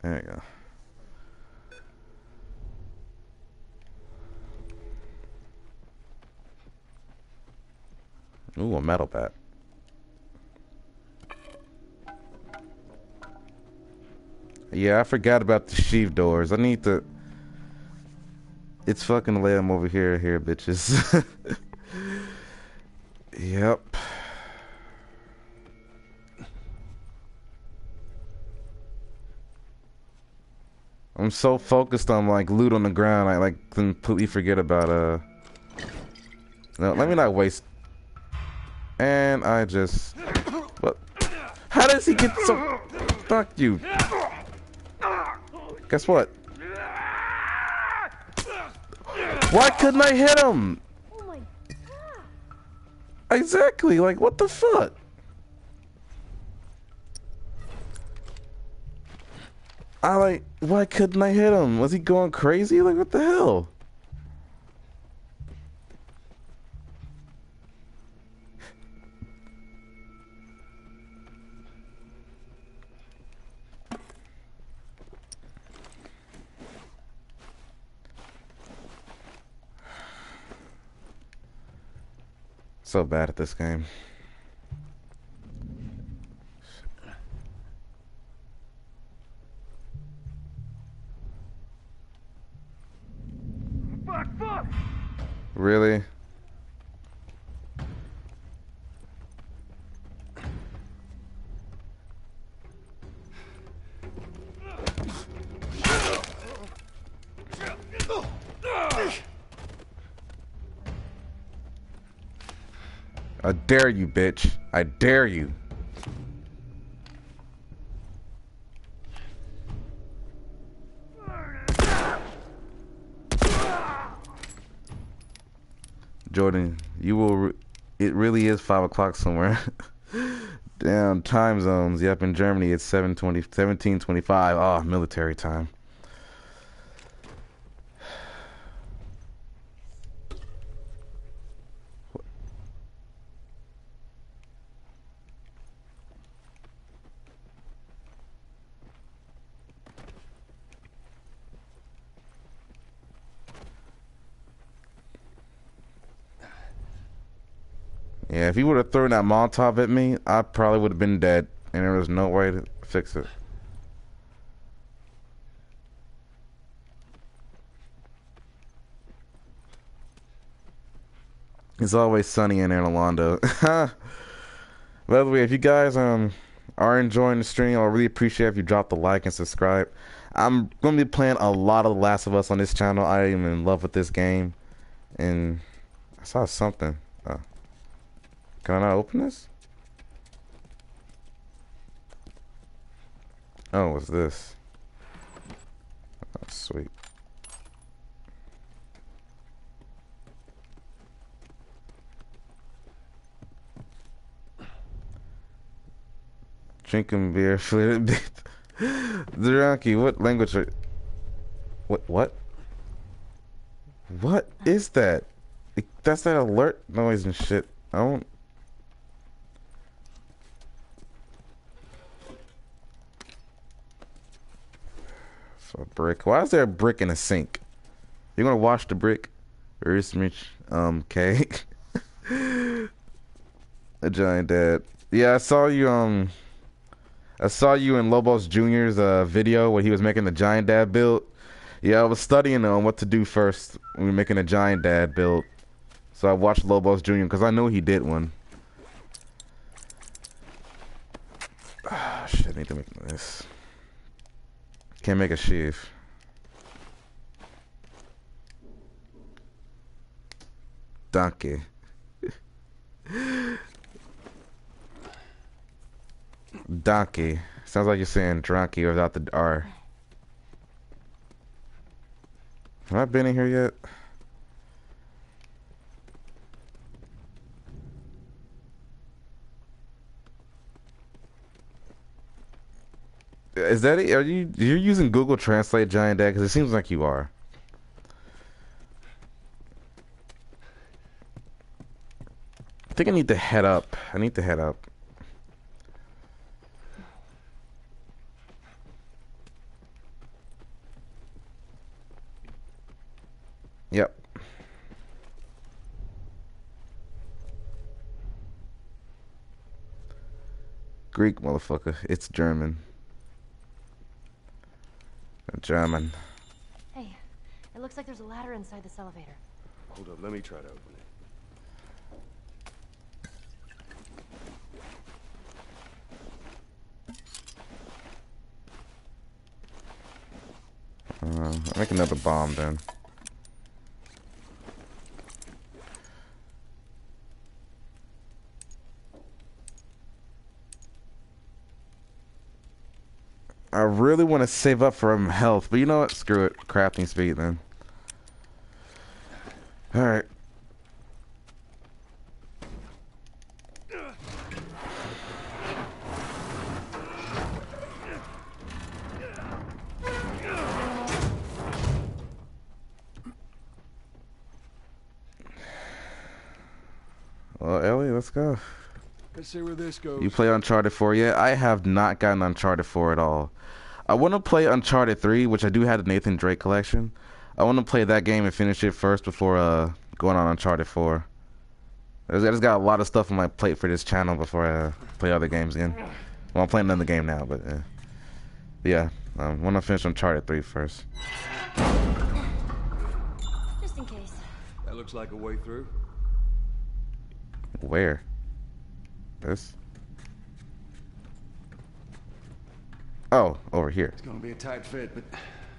there you go. Ooh, a metal bat. Yeah, I forgot about the shiv doors. I need to... It's fucking late. I'm over here, here, bitches. yep. I'm so focused on like loot on the ground, I like completely forget about uh. No, let me not waste. And I just. What? How does he get so? Fuck you. Guess what? Why couldn't I hit him? Exactly. Like what the fuck? I like, why couldn't I hit him? Was he going crazy? Like, what the hell? So bad at this game. Really? I dare you, bitch. I dare you. Jordan, you will. Re it really is five o'clock somewhere. Damn time zones. Yep, in Germany it's 720, 1725. Oh, ah, military time. Yeah, if he would have thrown that Molotov at me, I probably would have been dead, and there was no way to fix it. It's always sunny in Orlando. By the way, if you guys um are enjoying the stream, I'll really appreciate if you drop the like and subscribe. I'm gonna be playing a lot of The Last of Us on this channel. I am in love with this game, and I saw something. Can I not open this? Oh, what's this? Oh, sweet. Drinking beer, flirting bit. Zeraki, what language are... What, what? What is that? That's that alert noise and shit. I don't... a brick. Why is there a brick in a sink? You gonna wash the brick? Mitch, um, cake? a giant dad. Yeah, I saw you, um... I saw you in Lobos Jr.'s uh, video where he was making the giant dad build. Yeah, I was studying on what to do first when we were making a giant dad build. So I watched Lobos Jr. because I knew he did one. Ah, shit, I need to make this. Can't make a sheath. Donkey. Donkey. Sounds like you're saying drunky without the R. Have I been in here yet? Is that it? Are you you're using Google Translate, Giant Dad? Because it seems like you are. I think I need to head up. I need to head up. Yep. Greek motherfucker. It's German. German. Hey, it looks like there's a ladder inside this elevator. Hold up, let me try to open it. Uh, I'll make another bomb then. I really want to save up for um, health, but you know what? Screw it. Crafting speed then. Alright. Well, Ellie, let's go. Let's see where this goes. You play Uncharted 4 yet? I have not gotten Uncharted 4 at all. I want to play Uncharted 3, which I do have the Nathan Drake collection. I want to play that game and finish it first before uh, going on Uncharted 4. I just got a lot of stuff on my plate for this channel before I uh, play other games again. Well, I'm playing another game now, but, uh, yeah, I um, want to finish Uncharted 3 first. Just in case. That looks like a way through. Where? This? Oh, over here. It's gonna be a tight fit, but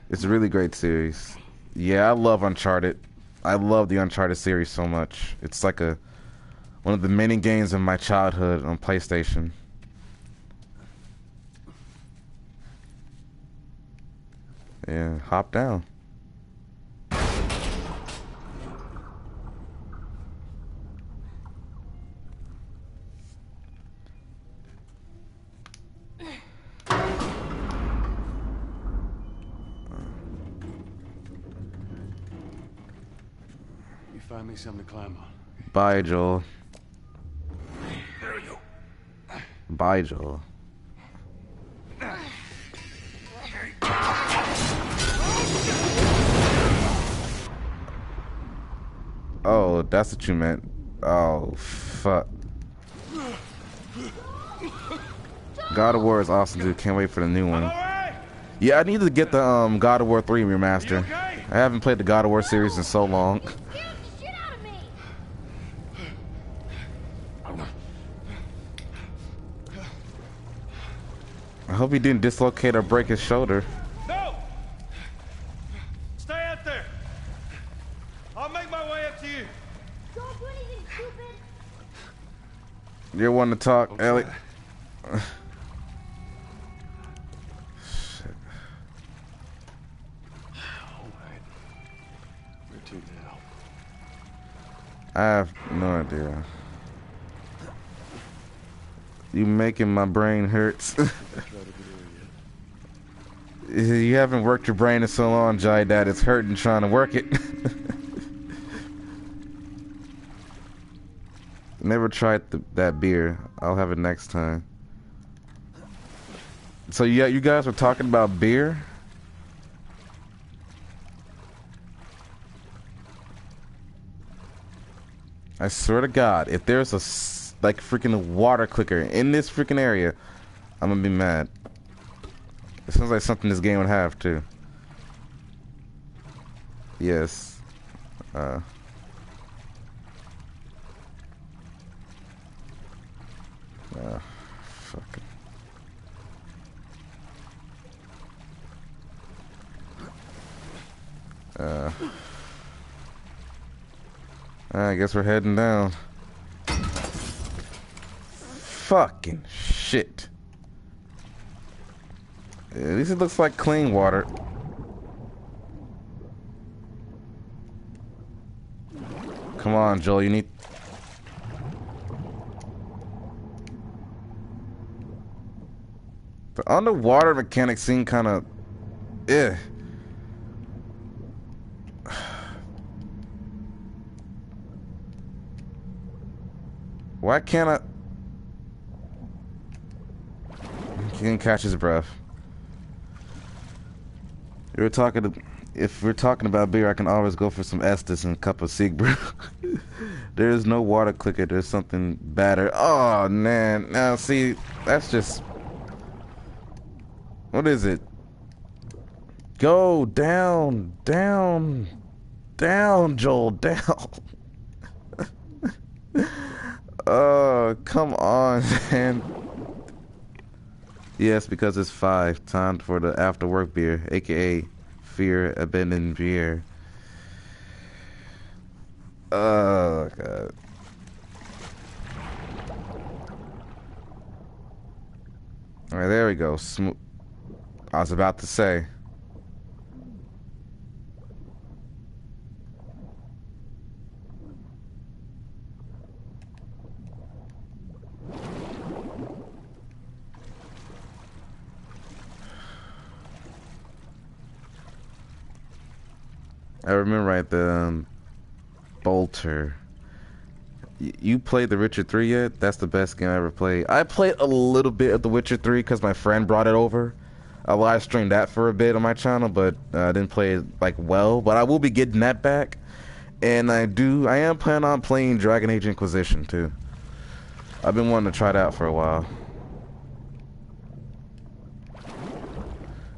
It's a really great series. Yeah, I love Uncharted. I love the Uncharted series so much. It's like a one of the many games of my childhood on PlayStation. Yeah, hop down. Climb on. Bye, Joel. There we go. Bye, Joel. Oh, that's what you meant. Oh, fuck. God of War is awesome, dude. Can't wait for the new one. Yeah, I need to get the um, God of War 3 remaster. I haven't played the God of War series in so long. Hope he didn't dislocate or break his shoulder. No! Stay out there. I'll make my way up to you. Don't do anything stupid. You're one to talk, Ellie. Shit. Alright. Where to now? I have no idea. You making my brain hurts. you haven't worked your brain in so long, Jai, that it's hurting trying to work it. Never tried the, that beer. I'll have it next time. So yeah, you guys were talking about beer? I swear to God, if there's a like freaking water clicker in this freaking area, I'm gonna be mad. It sounds like something this game would have too. Yes. Uh. Uh, fuck. Uh. I guess we're heading down. Fucking shit. At least it looks like clean water. Come on, Joel, you need... The underwater mechanics seem kind of... Eh. Why can't I... He can catch his breath. We were talking to, if we're talking about beer, I can always go for some Estus and a cup of Siegbräu. there is no water clicker. There's something better. Oh man, now see, that's just. What is it? Go down, down, down, Joel, down. Oh, come on, man. Yes, because it's five. Time for the after work beer, aka Feierabend Beer. Oh, God. Alright, there we go. Smo I was about to say. I remember right the um, Bolter. You played The Witcher 3 yet? That's the best game I ever played. I played a little bit of The Witcher 3 because my friend brought it over. I live streamed that for a bit on my channel, but uh, I didn't play it like well. But I will be getting that back, and I do. I am planning on playing Dragon Age Inquisition too. I've been wanting to try that out for a while.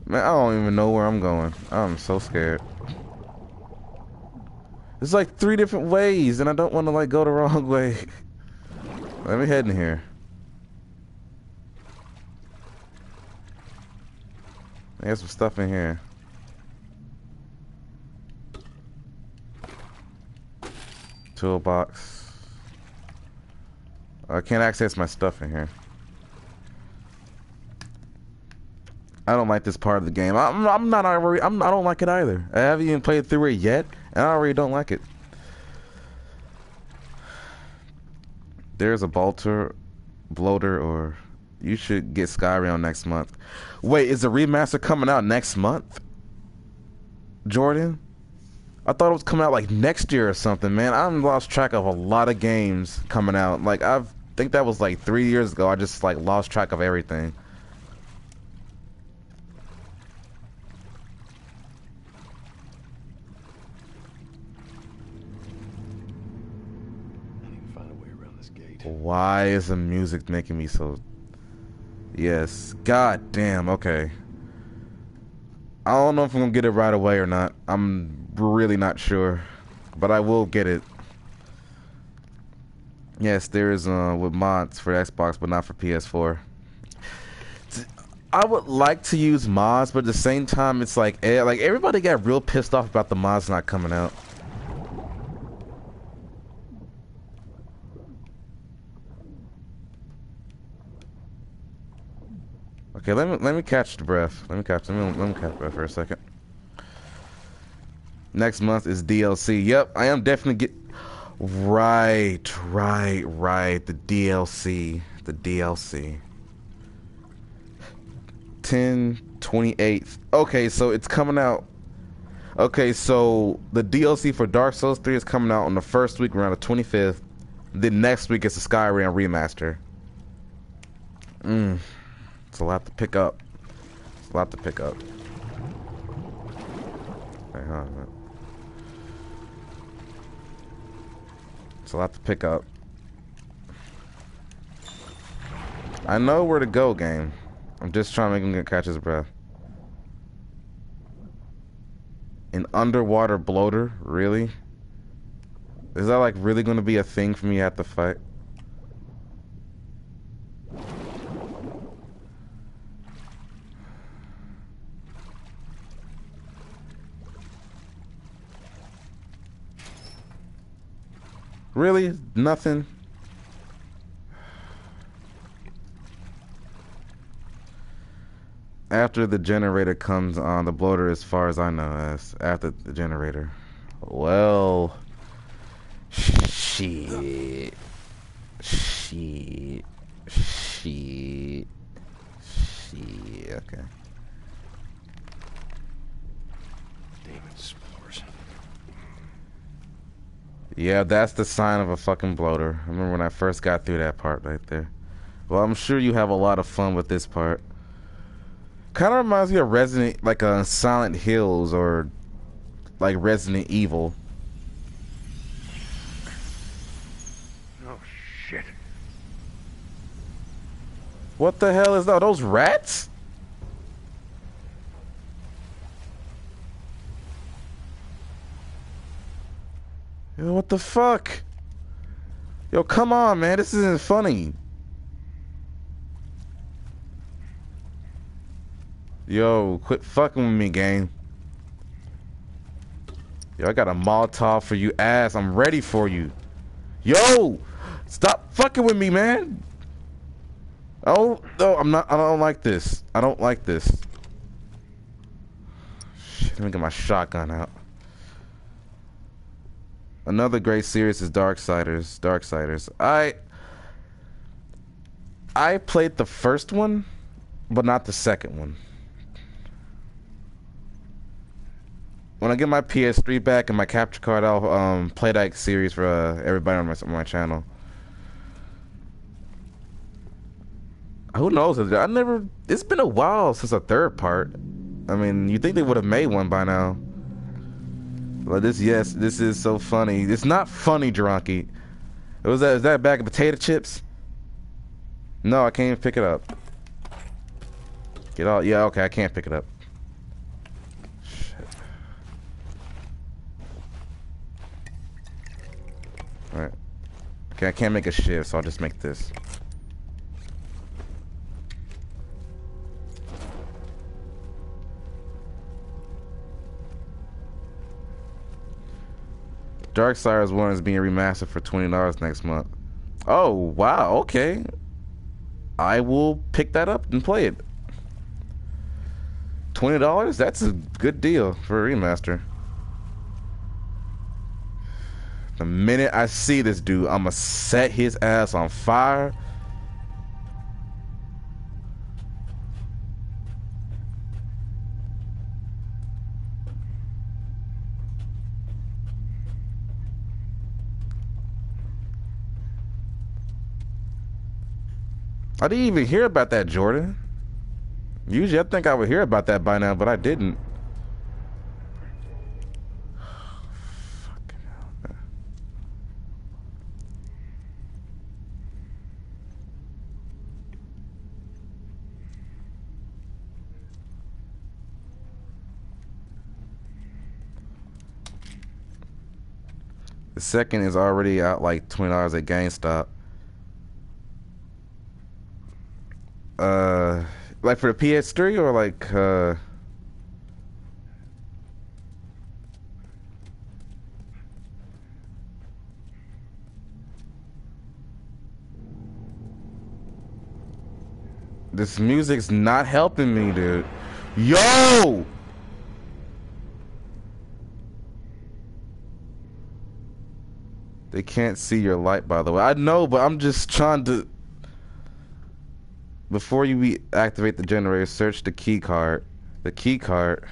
Man, I don't even know where I'm going. I'm so scared. There's like three different ways, and I don't want to like go the wrong way. Let me head in here. There's some stuff in here. Toolbox. Oh, I can't access my stuff in here. I don't like this part of the game. I'm, I'm not. I'm, I don't like it either. I haven't even played through it yet, and I already don't like it. There's a bolter, bloater, or you should get Skyrim next month. Wait, is the remaster coming out next month? Jordan? I thought it was coming out like next year or something, man. I've lost track of a lot of games coming out. Like I think that was like three years ago. I just like lost track of everything. I need to find a way around this gate. Why is the music making me so... Yes. God damn, okay. I don't know if I'm gonna get it right away or not. I'm really not sure. But I will get it. Yes, there is uh, with mods for Xbox, but not for PS4. I would like to use mods, but at the same time, it's like eh, like everybody got real pissed off about the mods not coming out. Okay, let me let me catch the breath. Let me catch let me, let me catch breath for a second. Next month is DLC. Yep, I am definitely get right, right, right. The DLC, the DLC. 10 28th. Okay, so it's coming out. Okay, so the DLC for Dark Souls 3 is coming out on the first week around the 25th. Then next week it's the Skyrim remaster. Mmm. It's a lot to pick up. It's a lot to pick up. On. It's a lot to pick up. I know where to go, game. I'm just trying to make him catch his breath. An underwater bloater? Really? Is that like really gonna be a thing for me have to fight? Really? Nothing? After the generator comes on, the bloater as far as I know as after the generator. Well, shit. Shit. Shit. Shit. Okay. Demon spores. Yeah, that's the sign of a fucking bloater. I remember when I first got through that part right there. Well, I'm sure you have a lot of fun with this part. Kind of reminds me of Resident, like uh, Silent Hills or like Resident Evil. Oh, shit. What the hell is that? Those rats? What the fuck? Yo, come on, man. This isn't funny. Yo, quit fucking with me, gang. Yo, I got a Molotov for you ass. I'm ready for you. Yo, stop fucking with me, man. Oh, no, I'm not. I don't like this. I don't like this. Shit, let me get my shotgun out. Another great series is Darksiders. Darksiders. I I played the first one, but not the second one. When I get my PS3 back and my capture card, I'll um, play that series for uh, everybody on my, on my channel. Who knows? I never. It's been a while since a third part. I mean, you think they would have made one by now? Well, this yes, this is so funny. It's not funny, Drunky. Was that is that bag of potato chips? No, I can't even pick it up. Get all yeah, okay, I can't pick it up. Shit. Alright. Okay, I can't make a shift, so I'll just make this. Darksiders 1 is being remastered for $20 next month. Oh, wow, okay. I will pick that up and play it. $20? That's a good deal for a remaster. The minute I see this dude, I'm gonna set his ass on fire. I didn't even hear about that, Jordan. Usually I think I would hear about that by now, but I didn't. The second is already out like twenty dollars at GameStop. Uh, like for the PS3 or like uh. This music's not helping me, dude. Yo! They can't see your light, by the way. I know, but I'm just trying to... Before you activate the generator, search the key card. The key card...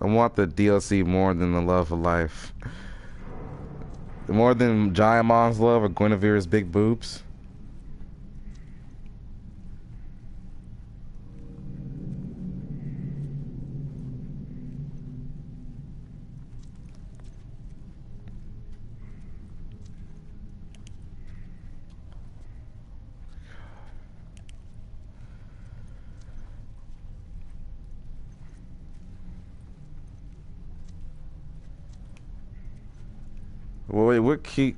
I want the DLC more than the love of life. More than Giant Mom's love or Gwynevere's big boobs. Wait, what key?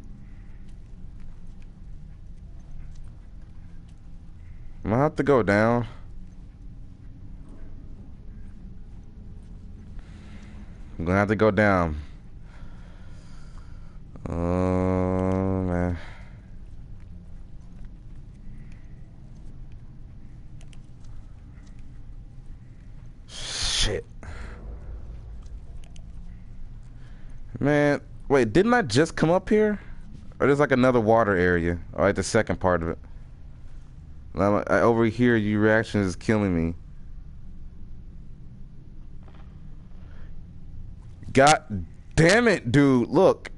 I'm gonna have to go down. I'm gonna have to go down. Oh man. Shit. Man, wait, didn't I just come up here? Or there's like another water area, or like the second part of it. Now, I, over here, your reaction is killing me. God damn it, dude! Look.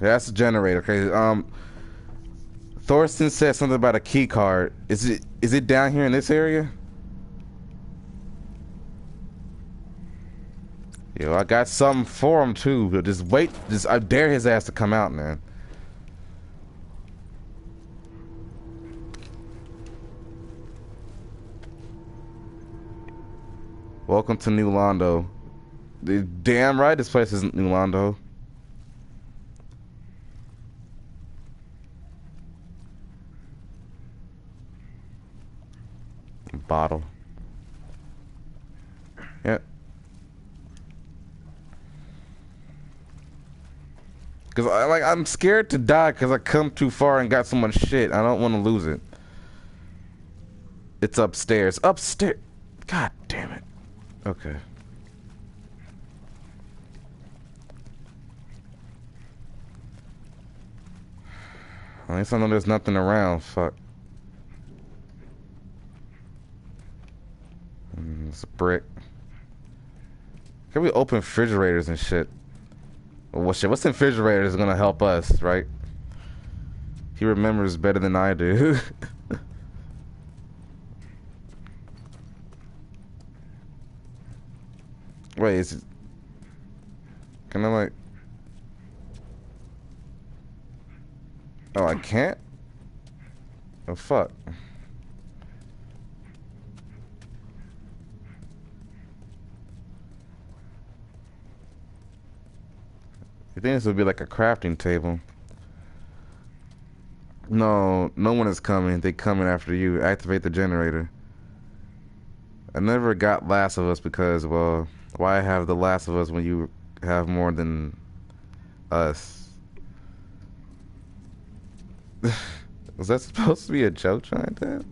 That's the generator. Okay. Um. Thorsten said something about a key card. Is it is it down here in this area? Yo, I got something for him too. But just wait. Just I dare his ass to come out, man. Welcome to New Londo. Damn right, this place isn't New Londo. Bottle. Yep. Cause I like I'm scared to die because I come too far and got so much shit. I don't want to lose it. It's upstairs. Upstairs. God damn it. Okay. At least I know there's nothing around. Fuck. Mm, it's a brick. Can we open refrigerators and shit? Well, shit, what's in refrigerators is gonna help us, right? He remembers better than I do. Wait, is it... Can I like... Oh, I can't? Oh, fuck. You think this would be like a crafting table? No, no one is coming. They coming after you. Activate the generator. I never got Last of Us because, well, why have the Last of Us when you have more than us? Was that supposed to be a joke, to?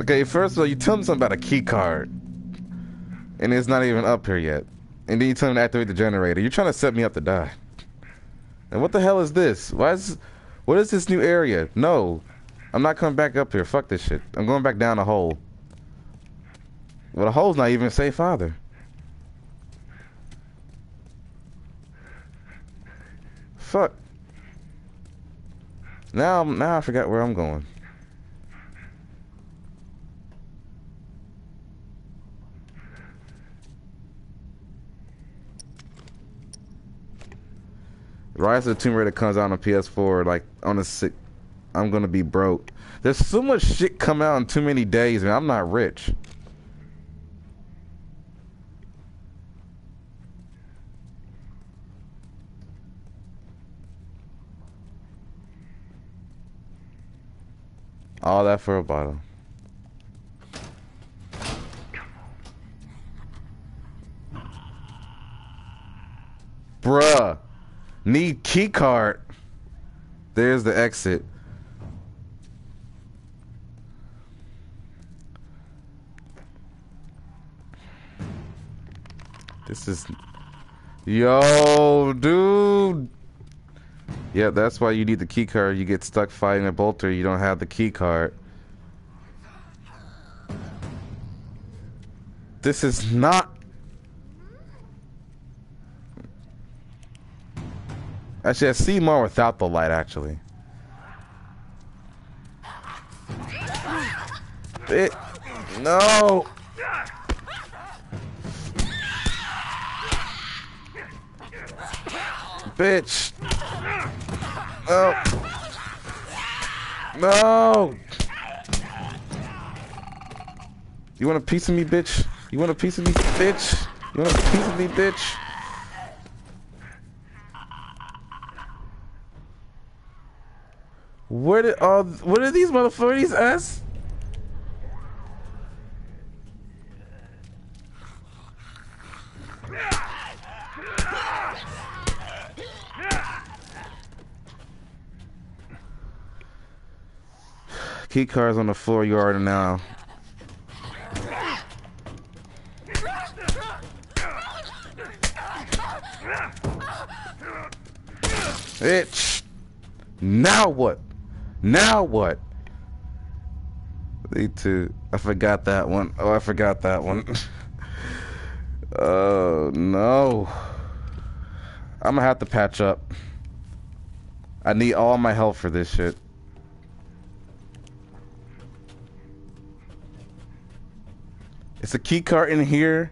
Okay, first of all, you tell me something about a key card, and it's not even up here yet. And then you tell me to activate the generator. You're trying to set me up to die. And what the hell is this? Why is what is this new area? No. I'm not coming back up here. Fuck this shit. I'm going back down the hole. Well, the hole's not even safe either. Fuck. Now, now I forgot where I'm going. Rise of the Tomb Raider comes out on PS4 like on a sick. I'm gonna be broke. There's so much shit come out in too many days, man. I'm not rich. All that for a bottle. Bruh. Need key card. There's the exit. This is Yo, dude. Yeah, that's why you need the key card. You get stuck fighting a bolter, you don't have the key card. This is not Actually, I see more without the light, actually. It, no! Bitch! No! No! You want a piece of me, bitch? You want a piece of me, bitch? You want a piece of me, bitch? Where did all? What are these motherfuckers? Us? Key cards on the floor. You already know. Bitch. Now what? Now what? Me too. I forgot that one. Oh, I forgot that one. oh, no. I'm gonna have to patch up. I need all my help for this shit. It's a key card in here.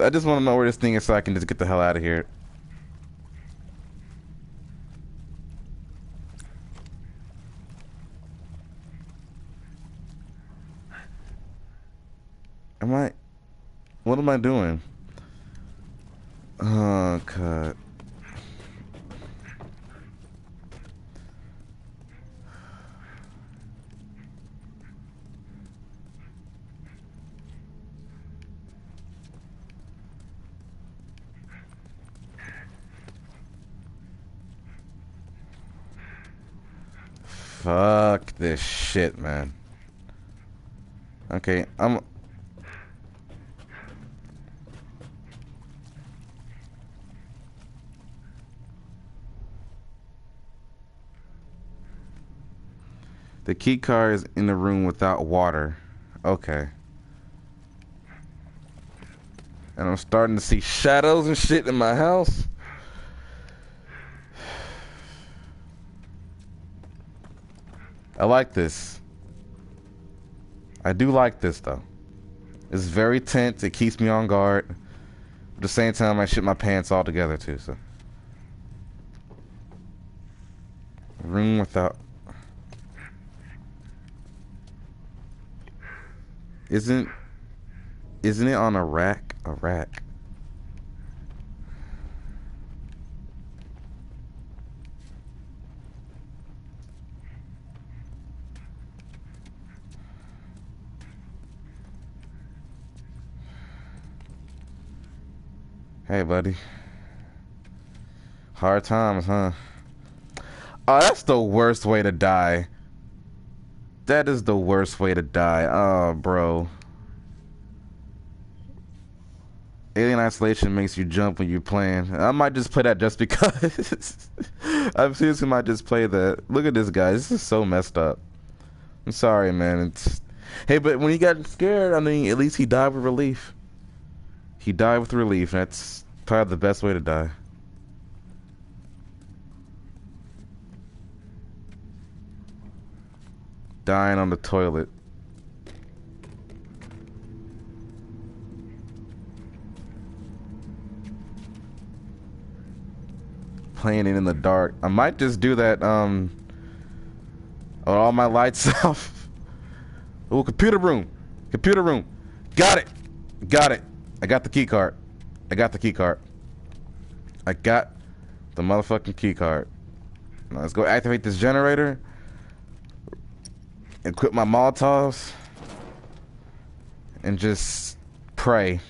I just want to know where this thing is so I can just get the hell out of here. Am I... What am I doing? Oh, God. Fuck this shit, man. Okay, I'm The key card is in the room without water. Okay. And I'm starting to see shadows and shit in my house. I like this. I do like this though. It's very tense. It keeps me on guard. At the same time, I shit my pants all together too. So, room without Isn't isn't it on a rack? A rack. Hey, buddy. Hard times, huh? Oh, that's the worst way to die. That is the worst way to die. Oh, bro. Alien Isolation makes you jump when you're playing. I might just play that just because. I'm seriously might just play that. Look at this guy. This is so messed up. I'm sorry, man. It's... Hey, but when he got scared, I mean, at least he died with relief. He died with relief. That's probably the best way to die. Dying on the toilet. playing it in the dark. I might just do that. Um, with all my lights off. Oh, computer room, computer room. Got it, got it. I got the key card. I got the key card. I got the motherfucking key card. Now let's go activate this generator. Equip my Molotovs. And just pray.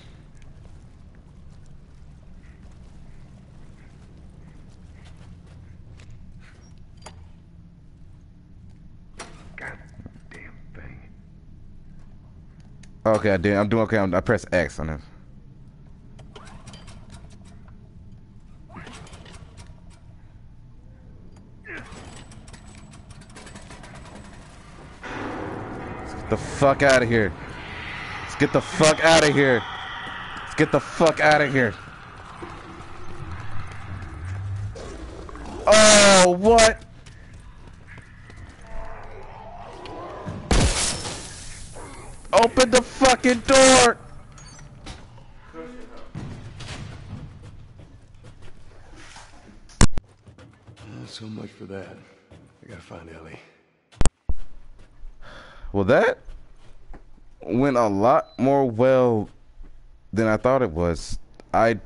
Okay, I did. I'm doing okay. I'm, I press X on it. The fuck out of here. Let's get the fuck out of here. Let's get the fuck out of here. Oh, what? Open the fucking door! So much for that. I gotta find Ellie. Well, that went a lot more well than I thought it was. I,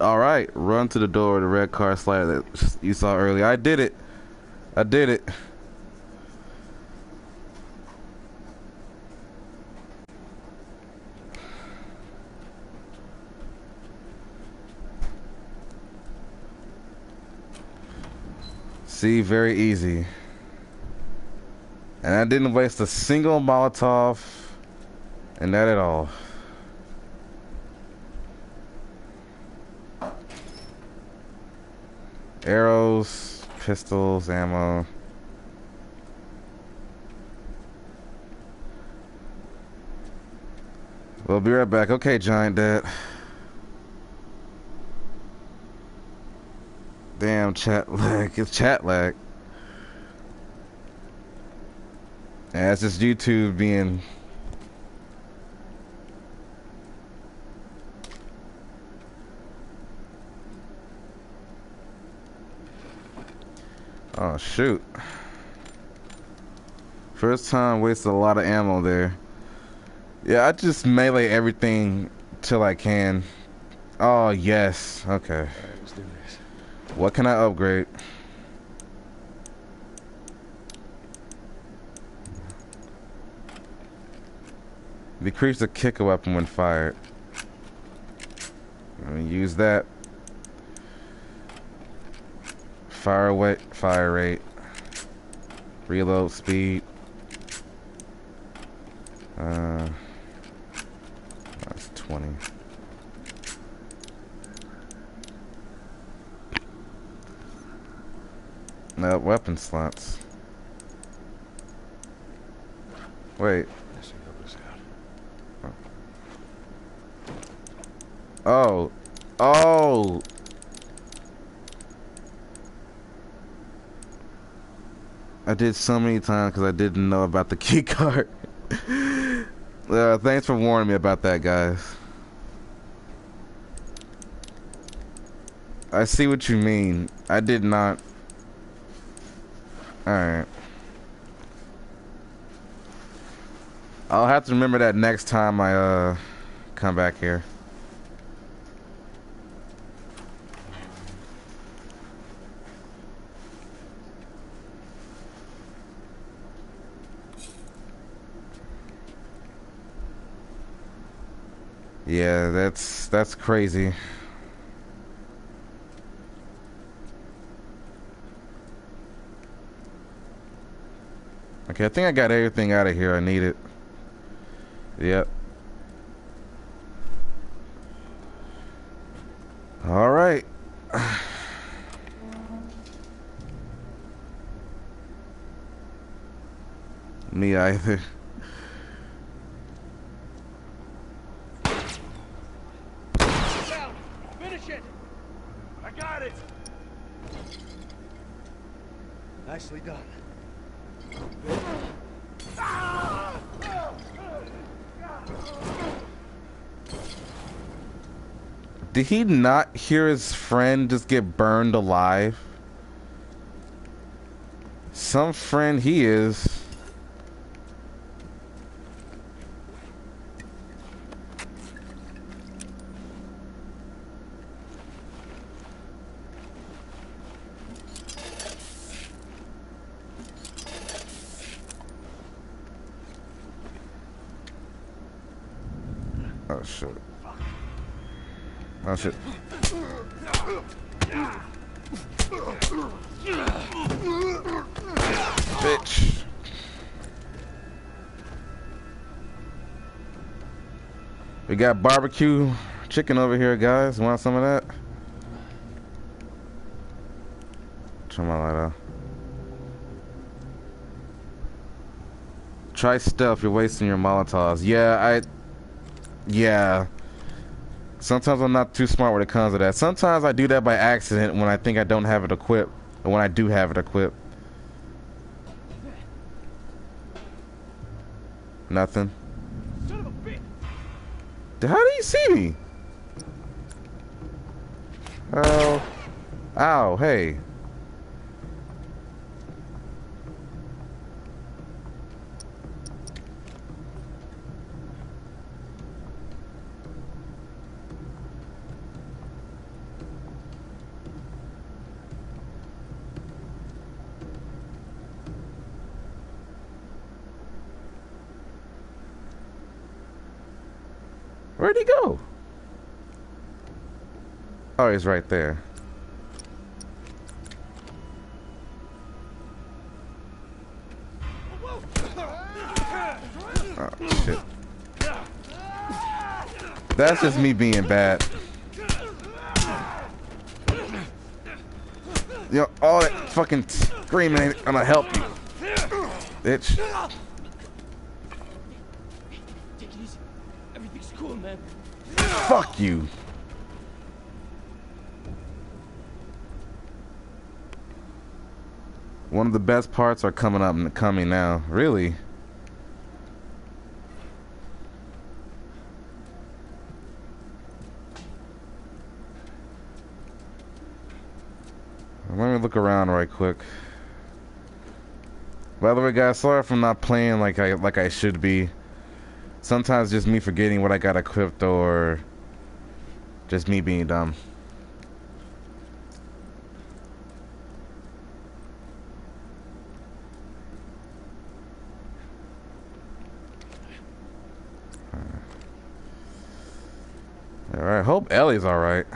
all right, run to the door, the red car slider that you saw earlier. I did it. I did it. See, very easy. And I didn't waste a single Molotov and that at all. Arrows, pistols, ammo. We'll be right back. Okay, Giant Dad. Damn, chat lag. It's chat lag. Yeah, it's just YouTube being Oh shoot. First time wasted a lot of ammo there. Yeah, I just melee everything till I can. Oh yes, okay. this. What can I upgrade? Decrease the kicker weapon when fired. Let me use that. Fire rate, fire rate, reload speed. Uh, that's 20. No, weapon slots. Wait. This should help us out. Oh. Oh. I did so many times because I didn't know about the key card. uh, thanks for warning me about that, guys. I see what you mean. I did not. Alright. I'll have to remember that next time I uh come back here. Yeah, that's that's crazy. Okay, I think I got everything out of here I need it. Yep. All right. Me either. Down! Finish it! I got it! Nicely done. Did he not hear his friend just get burned alive? Some friend he is. Oh shit. Bitch. We got barbecue chicken over here, guys. Want some of that? Turn my light off. Try stuff. You're wasting your Molotovs. Yeah, I. Yeah. Sometimes I'm not too smart when it comes to that. Sometimes I do that by accident when I think I don't have it equipped, or when I do have it equipped. Nothing. How do you see me? Oh. Ow, hey. Where'd he go? Oh, he's right there. Oh, shit. That's just me being bad. You know, all that fucking screaming ain't gonna help you. Bitch. Fuck you. One of the best parts are coming up and coming now. Really? Let me look around right quick. By the way, guys, sorry if I'm not playing like I like I should be. Sometimes just me forgetting what I got equipped or just me being dumb. Alright, hope Ellie's alright.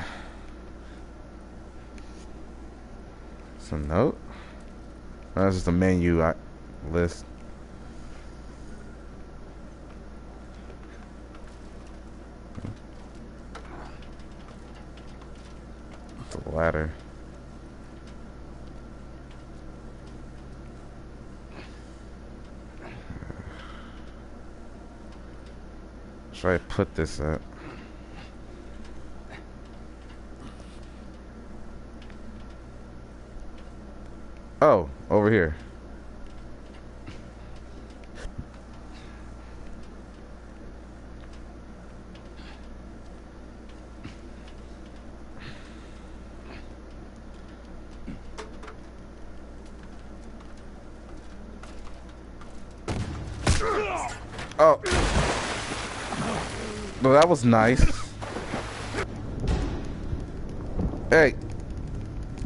Some a note? That's just a menu I, list. Ladder. Should I put this at? Oh, over here. Oh. Well, that was nice. Hey.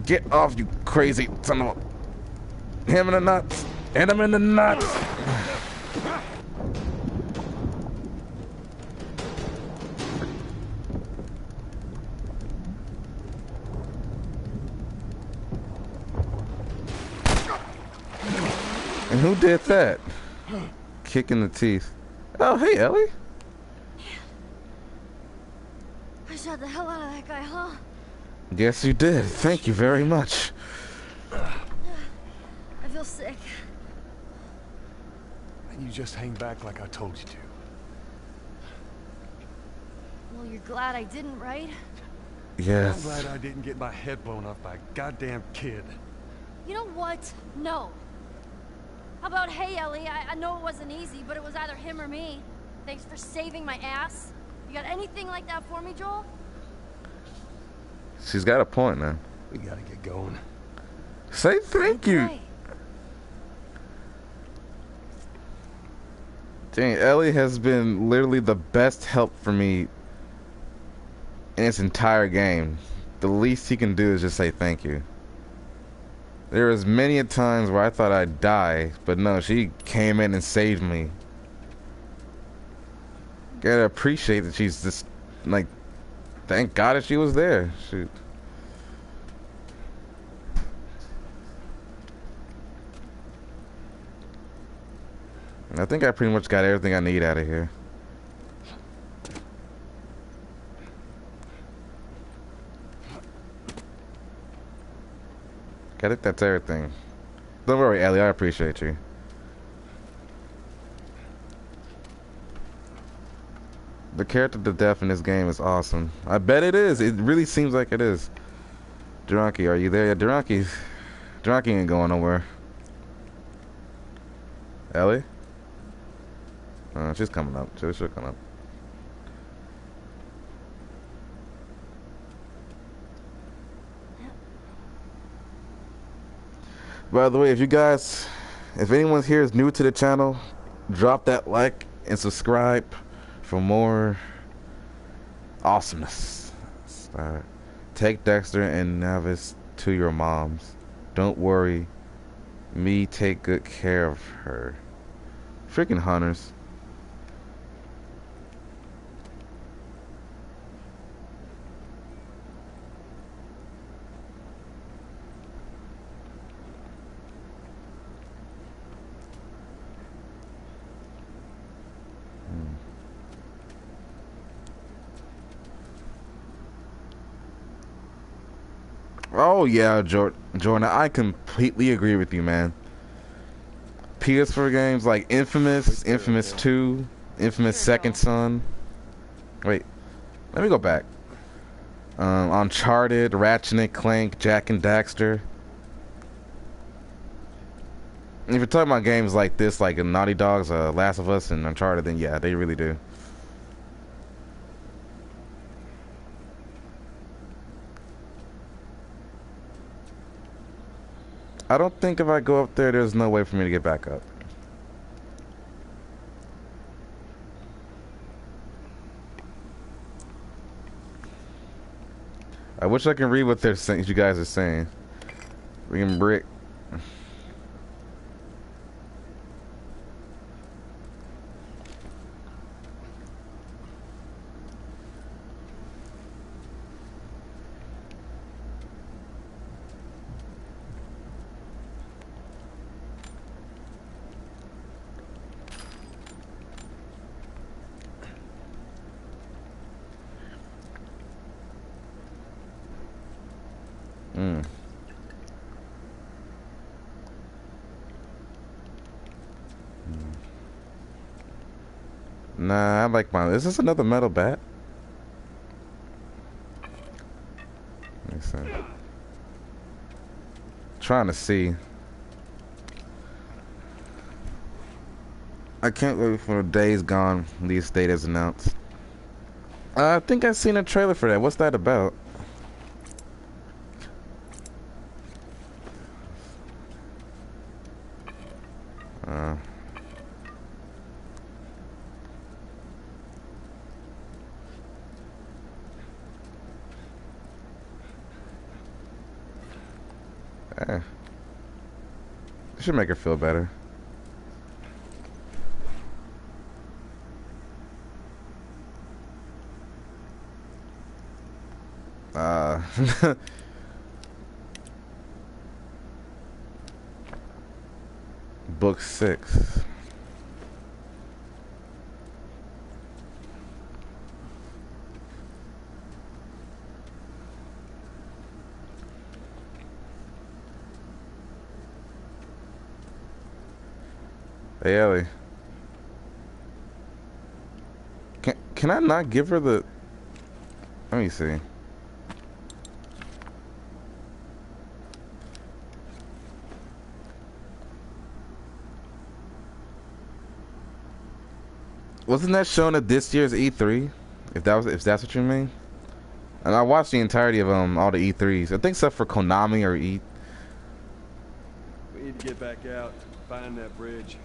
Get off, you crazy son of a... Him in the nuts. Hit him in the nuts. And who did that? Kick in the teeth. Oh, hey, Ellie. I shot the hell out of that guy, huh? Yes, you did. Thank you very much. I feel sick. And you just hang back like I told you to. Well, you're glad I didn't, right? Yes. I'm glad I didn't get my head blown off by a goddamn kid. You know what? No. How about, hey, Ellie, I, I know it wasn't easy, but it was either him or me. Thanks for saving my ass. You got anything like that for me, Joel? She's got a point man. We gotta get going. Say thank you. Okay. Dang, Ellie has been literally the best help for me in this entire game. The least he can do is just say thank you. There was many a times where I thought I'd die, but no, she came in and saved me. Gotta appreciate that she's just like, thank God that she was there. Shoot. I think I pretty much got everything I need out of here. I think that's everything. Don't worry, Ellie. I appreciate you. The character to death in this game is awesome. I bet it is. It really seems like it is. Duranki, are you there? Yeah, Duranki. Duranki ain't going nowhere. Ellie? Uh, she's coming up. She'll, she'll come up. By the way, if you guys, if anyone here is new to the channel, drop that like and subscribe for more awesomeness. Uh, take Dexter and Navis to your moms. Don't worry. Me take good care of her. Freaking hunters. Oh yeah, Jor- Jordan, I completely agree with you, man. PS4 games like Infamous, Infamous 2, Infamous Second Son. Wait, let me go back. Um, Uncharted, Ratchet and Clank, Jak and Daxter. If you're talking about games like this, like Naughty Dog's uh, Last of Us and Uncharted, then yeah, they really do. I don't think if I go up there, there's no way for me to get back up. I wish I can read what they're saying. You guys are saying. Freaking brick. Mm. Nah, I like mine. Is this another metal bat? Makes sense. Trying to see. I can't wait for the Days Gone release date is announced. Uh, I think I've seen a trailer for that. What's that about? Should make her feel better. Uh, book six. Hey Ellie. Can can I not give her the let me see. Wasn't that shown at this year's E3? If that was, if that's what you mean, And I watched the entirety of um all the E3s. I think except for Konami or E. We need to get back out, find that bridge.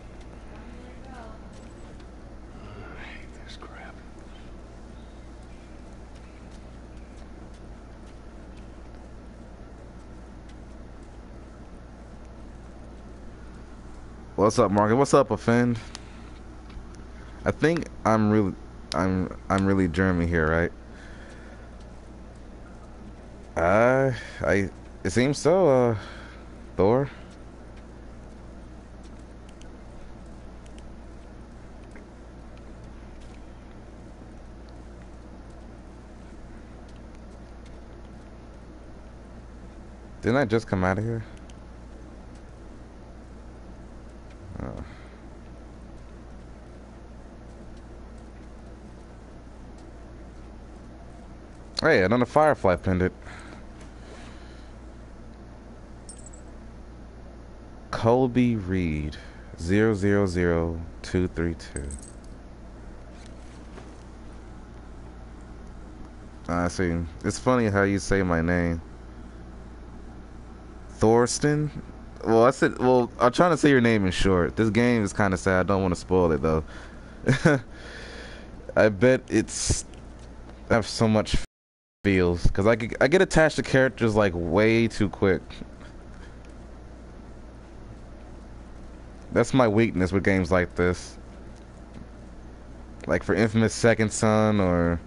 What's up, Marcus? What's up, Offend? I think I'm really, I'm, I'm really German here, right? Uh, I, it seems so, uh, Thor. Didn't I just come out of here? Hey, another Firefly pendant. Colby Reed, zero zero zero two three two. Ah, I see. It's funny how you say my name. Thorsten? Well, I said. Well, I'm trying to say your name in short. This game is kind of sad. I don't want to spoil it though. I bet it's. I have so much feels because I I get attached to characters like way too quick. That's my weakness with games like this. Like for Infamous Second Son or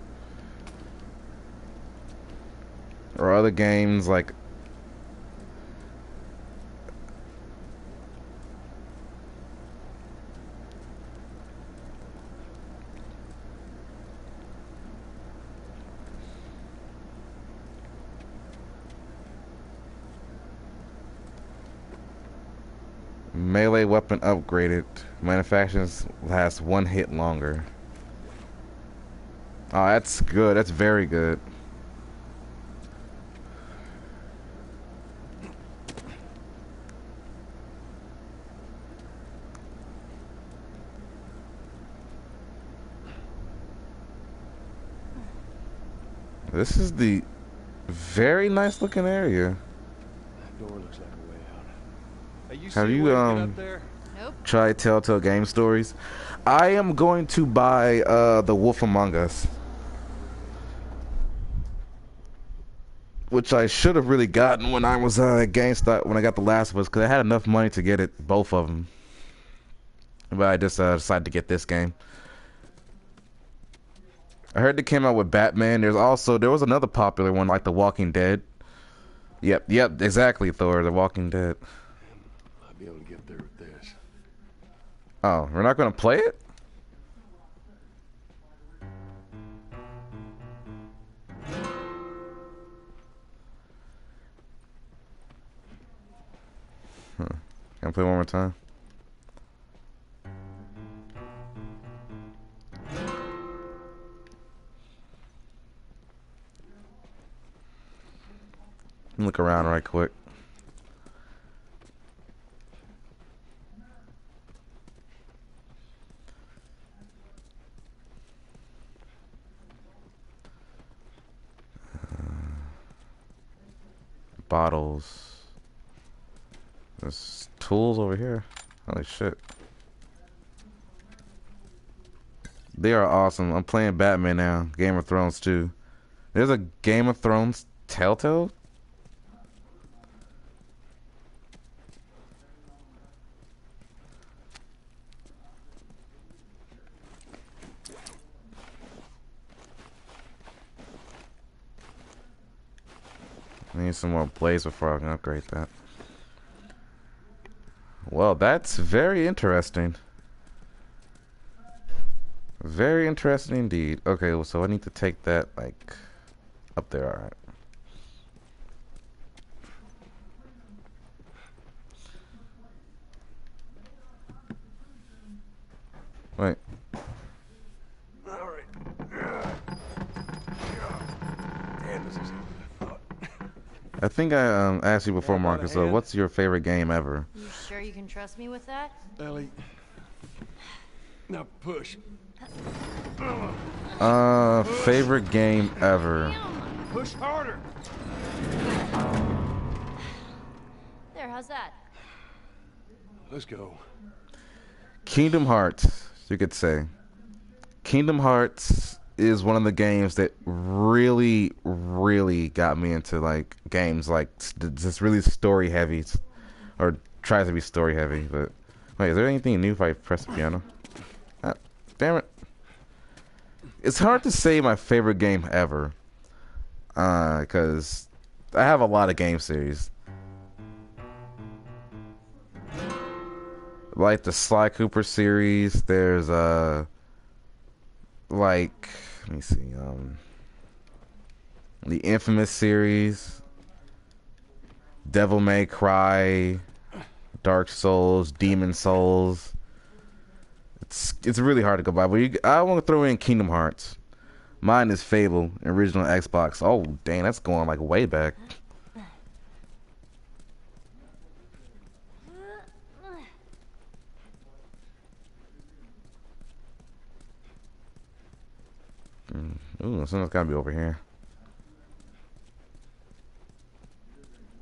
or other games like Melee weapon upgraded. Manufacturers last one hit longer. Oh, that's good. That's very good. This is the very nice looking area. That door looks like a way out. Have you way to get um tried Telltale Game Stories? I am going to buy uh The Wolf Among Us. Which I should have really gotten when I was uh, at GameStop when I got The Last of Us because I had enough money to get it both of them. But I just uh, decided to get this game. I heard they came out with Batman. There's also there was another popular one like The Walking Dead. Yep, yep, exactly. Thor, The Walking Dead. I'll be able to get there with this. Oh, we're not gonna play it? Huh. Can I play one more time? Look around right quick. Bottles. There's tools over here. Holy shit. They are awesome. I'm playing Batman now. Game of Thrones too. There's a Game of Thrones Telltale? I need some more blaze before I can upgrade that. Well, that's very interesting. Very interesting indeed. Okay, well, so I need to take that, like, up there, alright. Wait. All right. Damn, this is heavier than I thought. I think I um, asked you before, Yeah, Marcus, so what's your favorite game ever? You sure you can trust me with that? Ellie. Now push. Uh, favorite game ever. Push harder. There, how's that? Let's go. Kingdom Hearts, you could say. Kingdom Hearts is one of the games that really, really got me into like games like just really story heavy, or tries to be story heavy. But wait, is there anything new if I press the piano? Ah, damn it! It's hard to say my favorite game ever, uh, because I have a lot of game series. like the Sly Cooper series. There's uh like let me see, um the Infamous series, Devil May Cry, Dark Souls, Demon Souls. It's it's really hard to go by, but you, I want to throw in Kingdom Hearts. Mine is Fable, original Xbox. Oh dang, that's going like way back. Mm. Ooh, someone's gotta be over here.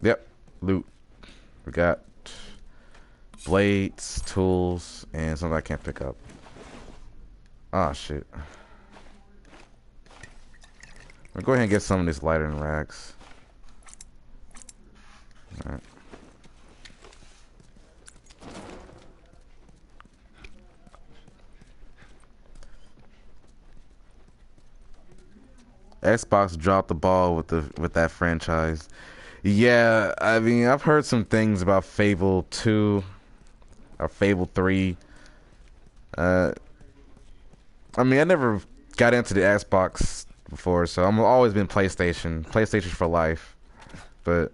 Yep, loot. We got blades, tools, and something I can't pick up. Ah, shit. I'll go ahead and get some of these lighter and. Alright. Xbox dropped the ball with the with that franchise. Yeah, I mean, I've heard some things about Fable 2 or Fable 3. Uh I mean, I never got into the Xbox before, so I'm always been PlayStation, PlayStation for life. But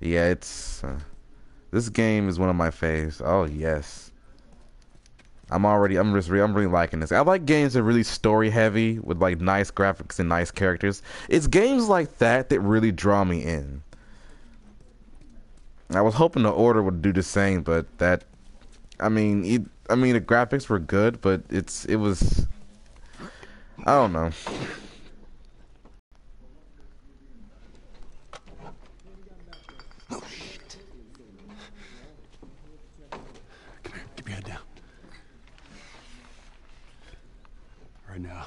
yeah, it's uh, this game is one of my faves. Oh, yes. I'm already I'm just I'm really liking this. I like games that are really story heavy with like nice graphics and nice characters. It's games like that that really draw me in. I was hoping the order would do the same, but that I mean, it, I mean the graphics were good, but it's it was I don't know. Keep your head down. Right now,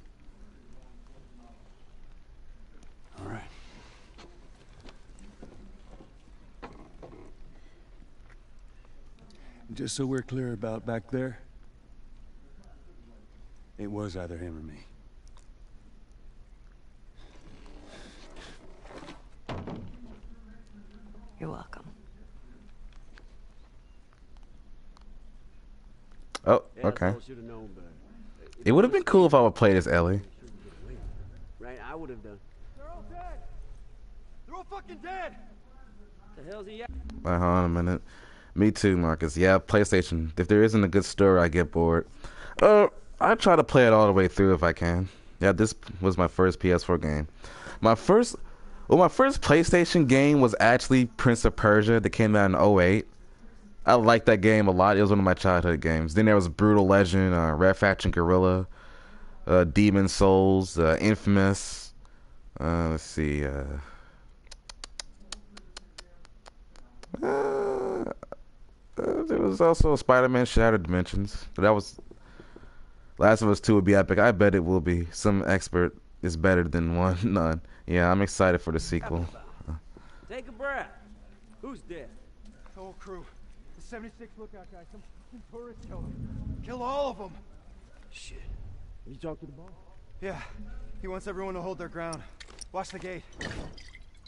All right. Just so we're clear about back there, it was either him or me. You're welcome. Oh, okay. I should have known better. It would have been cool if I would play as Ellie. Right, I would have done. They're all dead. They're all fucking dead. The hell's he at? Wait, hold on a minute. Me too, Marcus. Yeah, PlayStation. If there isn't a good story, I get bored. Uh, I try to play it all the way through if I can. Yeah, this was my first PS4 game. My first, well, my first PlayStation game was actually Prince of Persia that came out in 08. I liked that game a lot. It was one of my childhood games. Then there was Brutal Legend, uh, Red Faction Guerrilla, uh, Demon Souls, uh, Infamous. Uh, let's see. Uh, uh, there was also Spider-Man Shattered Dimensions. But that was Last of Us 2 would be epic. I bet it will be. Some expert is better than one. None. Yeah, I'm excited for the sequel. Take a breath. Who's dead? The whole crew. The 76 lookout guy. Some fucking tourist killer. Kill all of them. Shit. You talk to the boss? Yeah. He wants everyone to hold their ground. Watch the gate.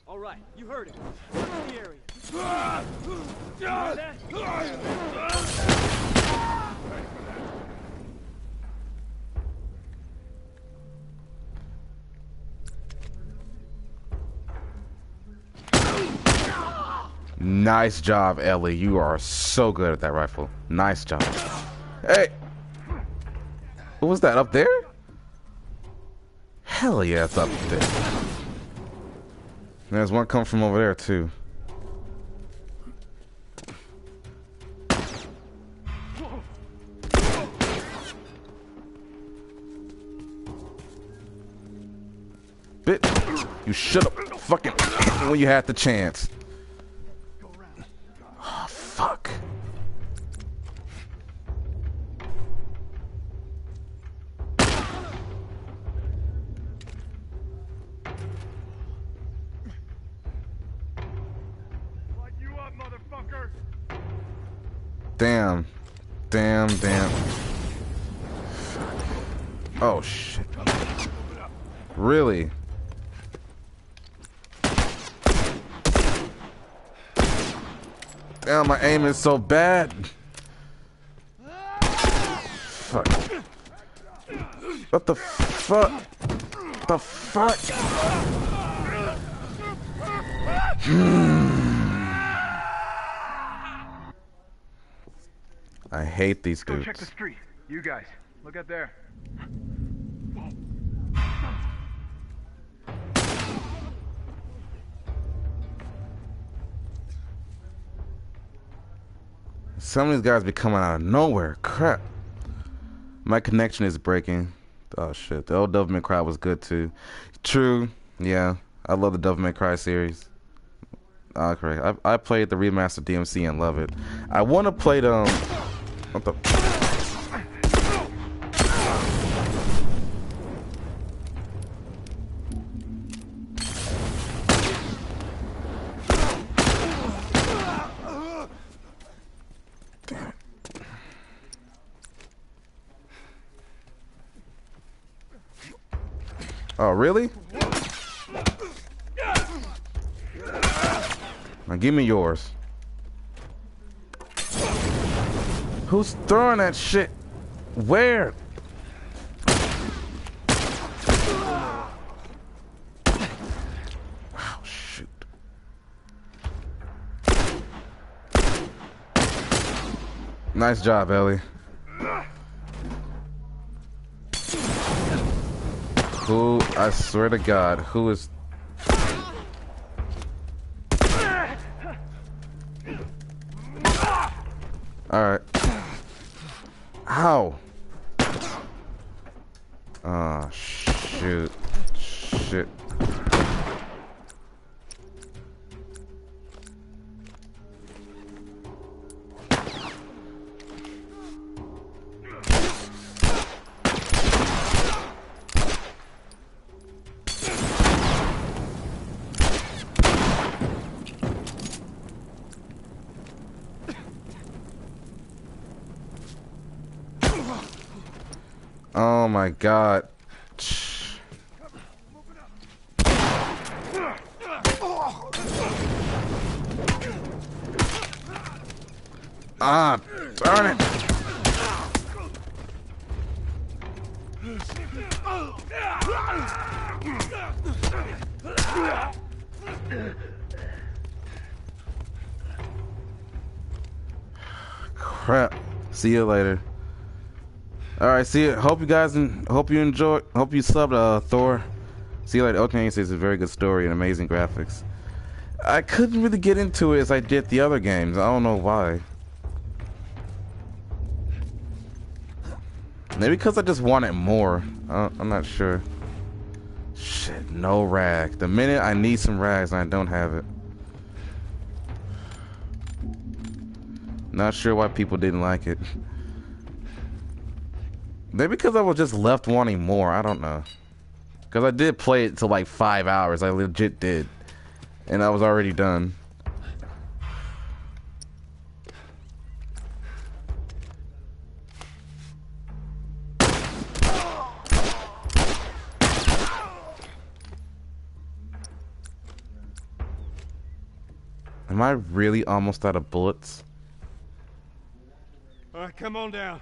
All right, you heard. Search the area. Nice job, Ellie. You are so good at that rifle. Nice job. Hey! What was that, up there? Hell yeah, it's up there. There's one coming from over there, too. Bit, you should have fucking when you had the chance. Damn. Damn, damn. Oh, shit. Really? Damn, my aim is so bad. Fuck. What the fuck? The fuck? Hmm. I hate these Go check the street. You guys, look up there. Some of these guys be coming out of nowhere. Crap. My connection is breaking. Oh shit. The old Devil May Cry was good too. True. Yeah. I love the Devil May Cry series. Ah, correct. I I played the remastered DMC and love it. I want to play the. Um, what the? Oh really? Now give me yours. Who's throwing that shit? Where? Oh shoot. Nice job, Ellie. Who, I swear to God, who is you later. All right, see you. Hope you guys, hope you enjoy. Hope you subbed uh, Thor. See you later. Okay, it's a very good story and amazing graphics. I couldn't really get into it as I did the other games. I don't know why. Maybe because I just wanted more. Uh, I'm not sure. Shit, no rag. The minute I need some rags I don't have it. Not sure why people didn't like it. Maybe because I was just left wanting more. I don't know. Because I did play it to like five hours. I legit did. And I was already done. Am I really almost out of bullets? All right, come on down.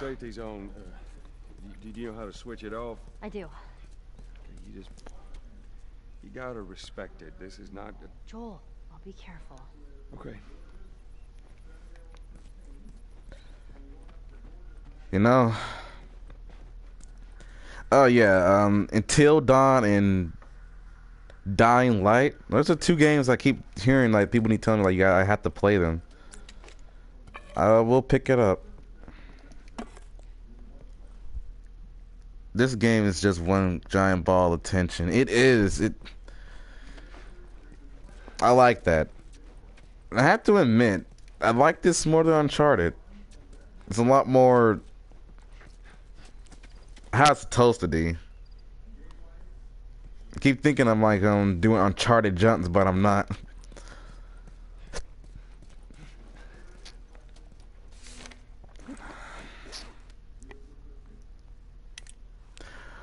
Know how the safety zone. Uh, do, do you know how to switch it off? I do. You just. You gotta respect it. This is not. A, Joel, I'll be careful. okay. You know. Oh yeah, um Until Dawn and Dying Light. Those are two games I keep hearing like people need telling me like yeah, I have to play them. I will pick it up. This game is just one giant ball of tension. It is. It I like that. I have to admit, I like this more than Uncharted. It's a lot more How's it's supposed to. I keep thinking I'm like um doing Uncharted jumps, but I'm not.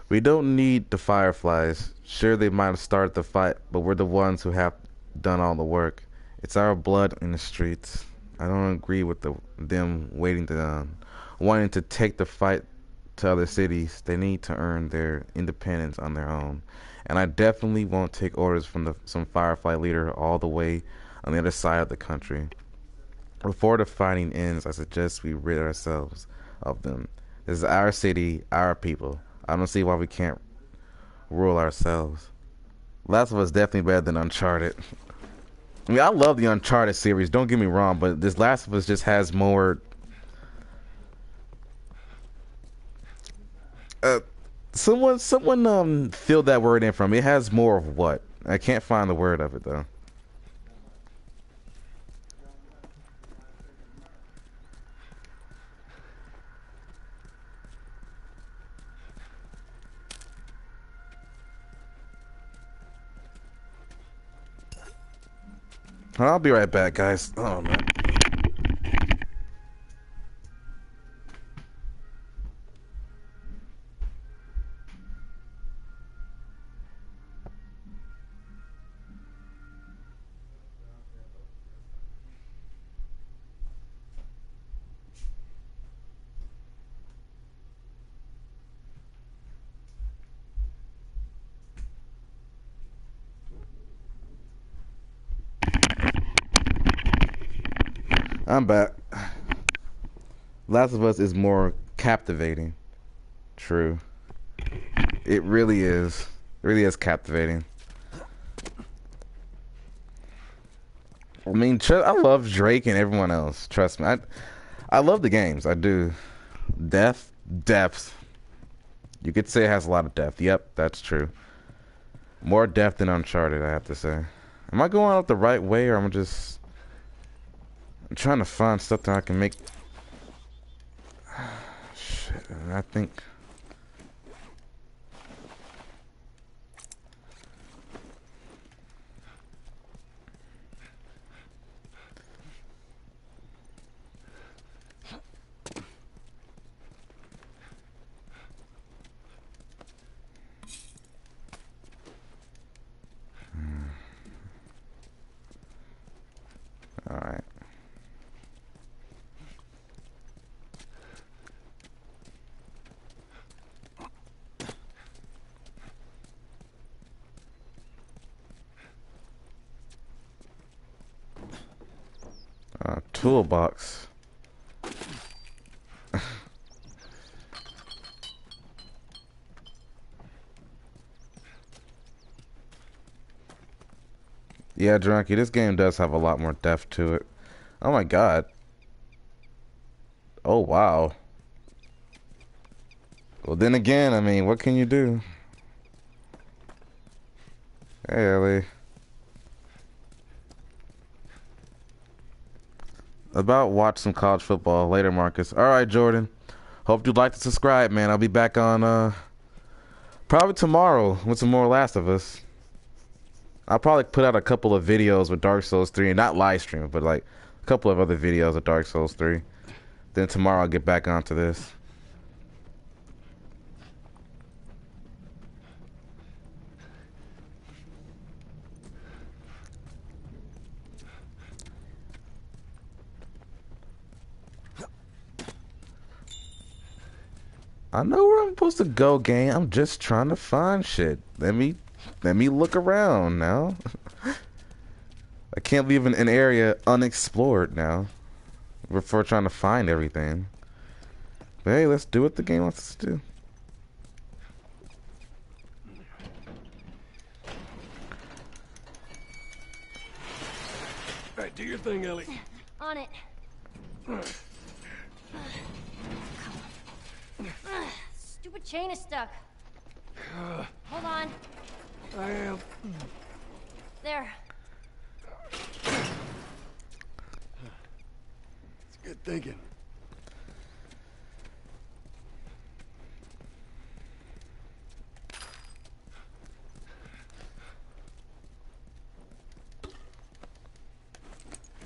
We don't need the Fireflies. Sure, they might have started the fight, but we're the ones who have done all the work. It's our blood in the streets. I don't agree with the, them waiting to, um, wanting to take the fight to other cities. They need to earn their independence on their own. And I definitely won't take orders from the, some Firefly leader all the way on the other side of the country. Before the fighting ends, I suggest we rid ourselves of them. This is our city, our people. I don't see why we can't rule ourselves. Last of Us definitely better than Uncharted. I mean, I love the Uncharted series. Don't get me wrong, but this Last of Us just has more. Uh, someone, someone, um, fill that word in from me. It has more of what? I can't find the word of it though. I'll be right back, guys. Oh man. I'm back. Last of Us is more captivating. True. It really is. It really is captivating. I mean, I love Drake and everyone else. Trust me. I, I love the games. I do. Death, depth. You could say it has a lot of depth. Yep, that's true. More depth than Uncharted, I have to say. Am I going out the right way, or am I just I'm trying to find something I can make. Shit, I think. All right. Toolbox. yeah, Drunky, this game does have a lot more depth to it. Oh my god. Oh wow. Well then again, I mean, what can you do? Hey Ellie. About watch some college football later, Marcus. Alright, Jordan. Hope you'd like to subscribe, man. I'll be back on uh probably tomorrow with some more Last of Us. I'll probably put out a couple of videos with Dark Souls 3 and not live stream but like a couple of other videos of Dark Souls 3. Then tomorrow I'll get back onto this. I know where I'm supposed to go, gang. I'm just trying to find shit. Let me let me look around now. I can't leave an, an area unexplored now. Before trying to find everything. But hey, let's do what the game wants us to do. All right, do your thing, Ellie. On it. Stupid chain is stuck. Hold on. I am. There. It's good thinking.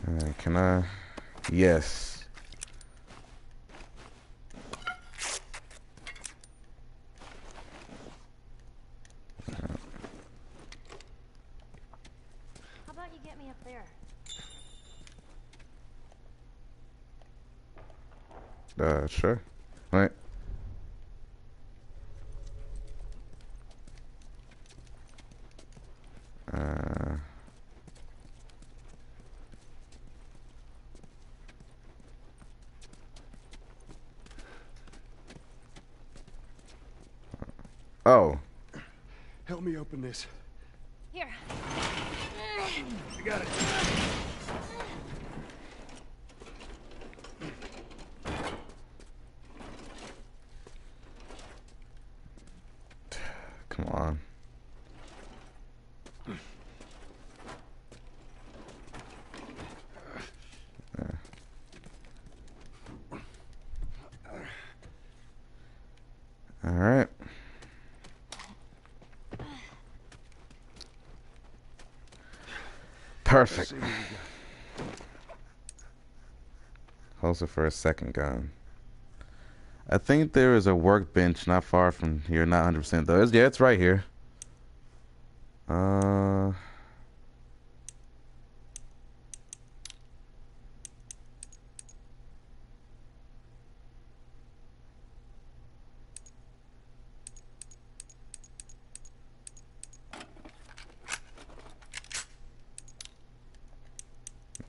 Alright, can I? Yes. How about you get me up there? Uh, sure. Wait. Uh. Oh. Help me open this. Here. You got it. Come on. There. All right. Perfect. Also for a second gun. I think there is a workbench not far from here, not 100% though. It's, yeah, it's right here. Uh.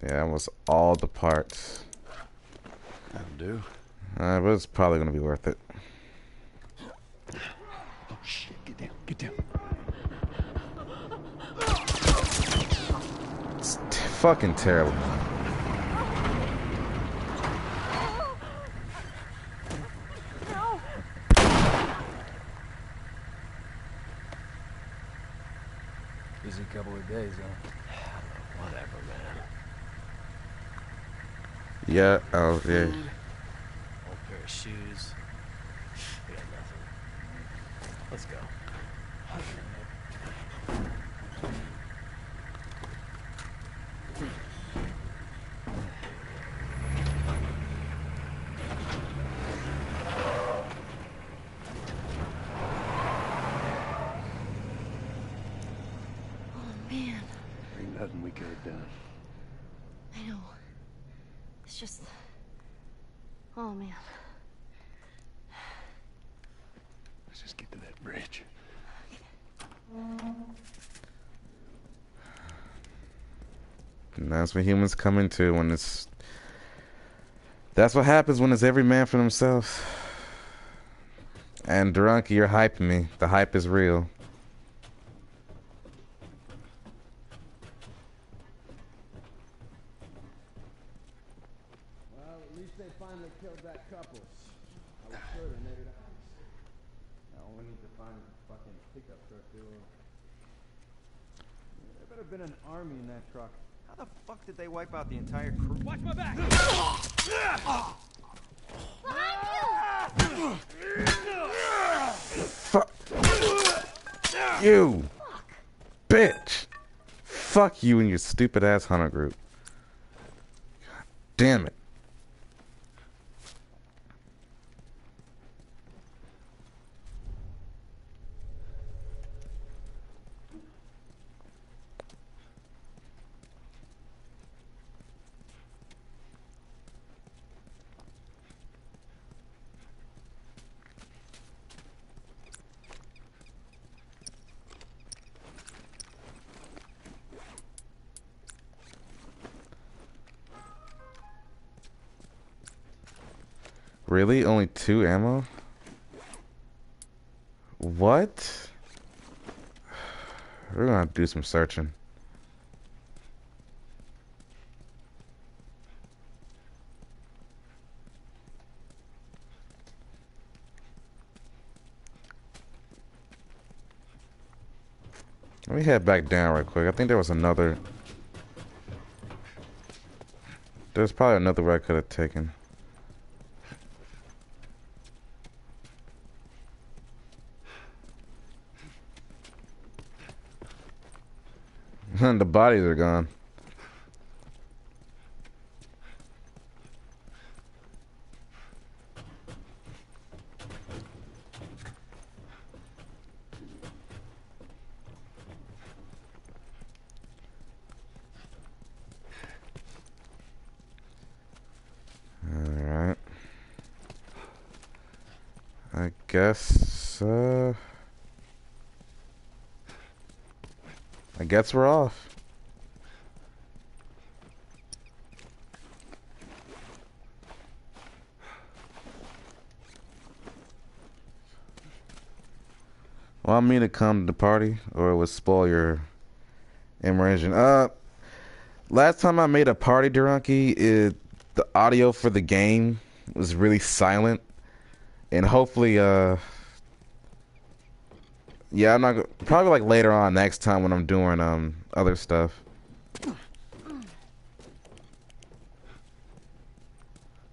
Yeah, almost all the parts. That'll do. Probably gonna be worth it. Oh shit! Get down. Get down. It's fucking terrible. that's what humans come into when it's that's what happens when it's every man for themselves. And Durunki, you're hyping me. The hype is real. You and your stupid ass hunter group. God damn it. Really? Only two ammo? What? We're gonna do some searching. Let me head back down right quick. I think there was another. There's probably another way I could have taken. The bodies are gone. Alright. I guess, uh... I guess we're off. Want me to come to the party, or it would spoil your immersion? Uh, last time I made a party, Durunky, it the audio for the game was really silent, and hopefully, uh, yeah, I'm not probably like later on next time when I'm doing um other stuff.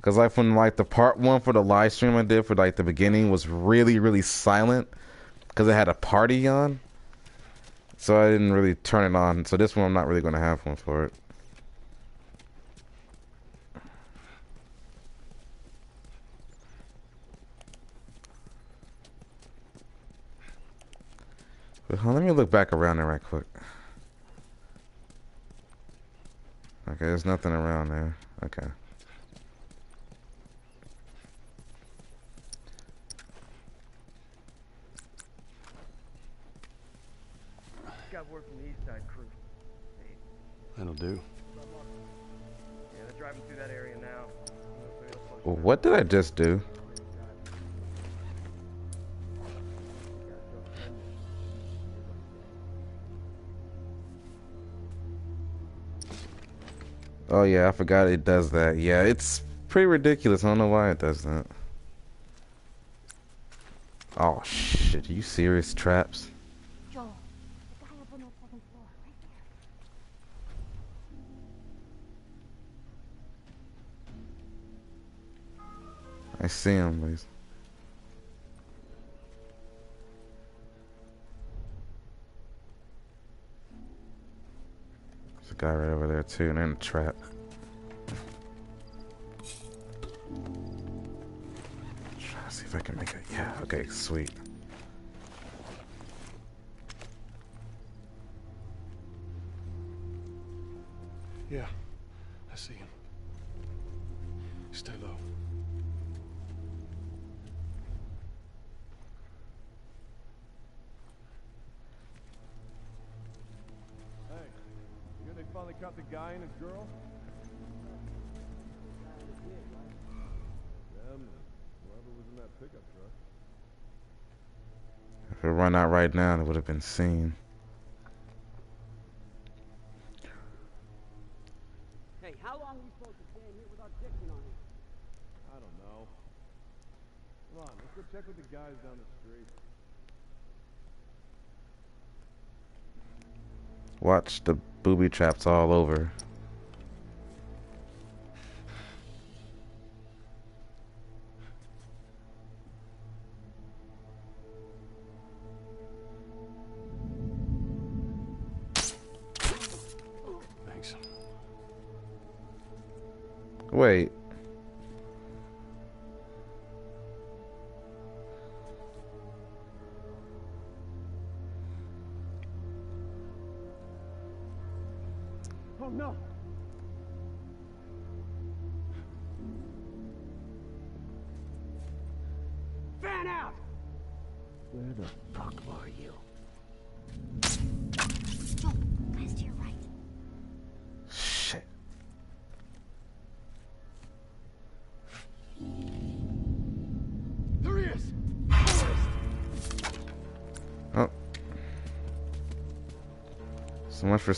Cause like when like the part one for the live stream I did for like the beginning was really really silent, cause it had a party on. So I didn't really turn it on. So this one I'm not really gonna have one for it. On, let me look back around there right quick. Okay, there's nothing around there. Okay. Got word from the east side crew. Hey, That'll do. yeah, they're driving through that area now. Well, what did I just do? Oh yeah, I forgot it does that. Yeah, it's pretty ridiculous. I don't know why it does that. Oh shit, you serious, traps? Joel, the guy up on second floor, right I see him, but guy right over there too, and in a trap. Try to see if I can make it. Yeah, okay, sweet. Yeah, girl? and whoever was in that pickup truck. If it run out right now, it would have been seen. Hey, how long are we supposed to stand here without Dixon on it? I don't know. Come on, let's go check with the guys down the street. Watch the booby traps all over. Wait.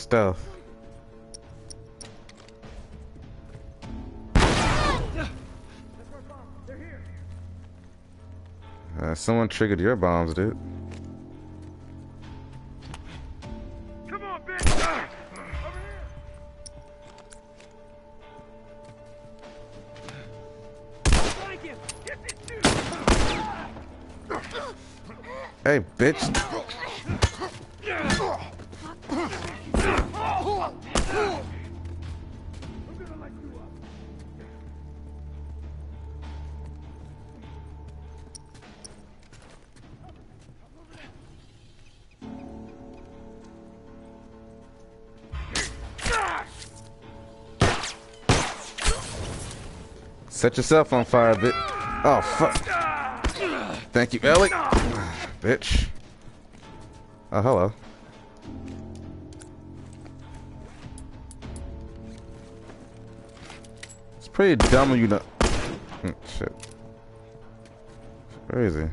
Stealth. Uh, someone triggered your bombs, dude. Set yourself on fire, bitch. Oh, fuck. Thank you, Ellie. Bitch. Oh, hello. It's pretty dumb you know. Hmm, Shit. Crazy.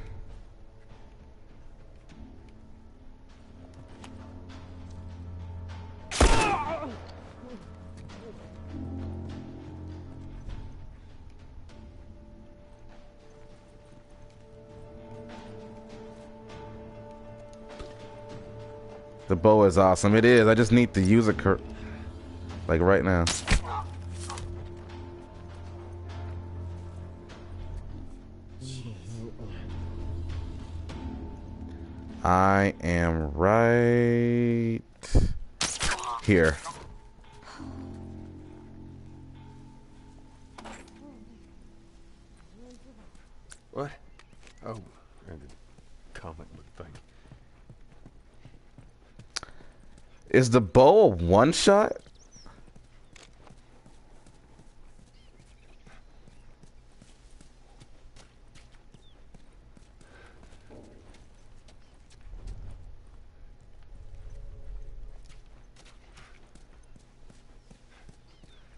Bow is awesome. It is. I just need to use it cur- like right now. I am right here. What? Oh, the comic book thing. Is the bow a one shot?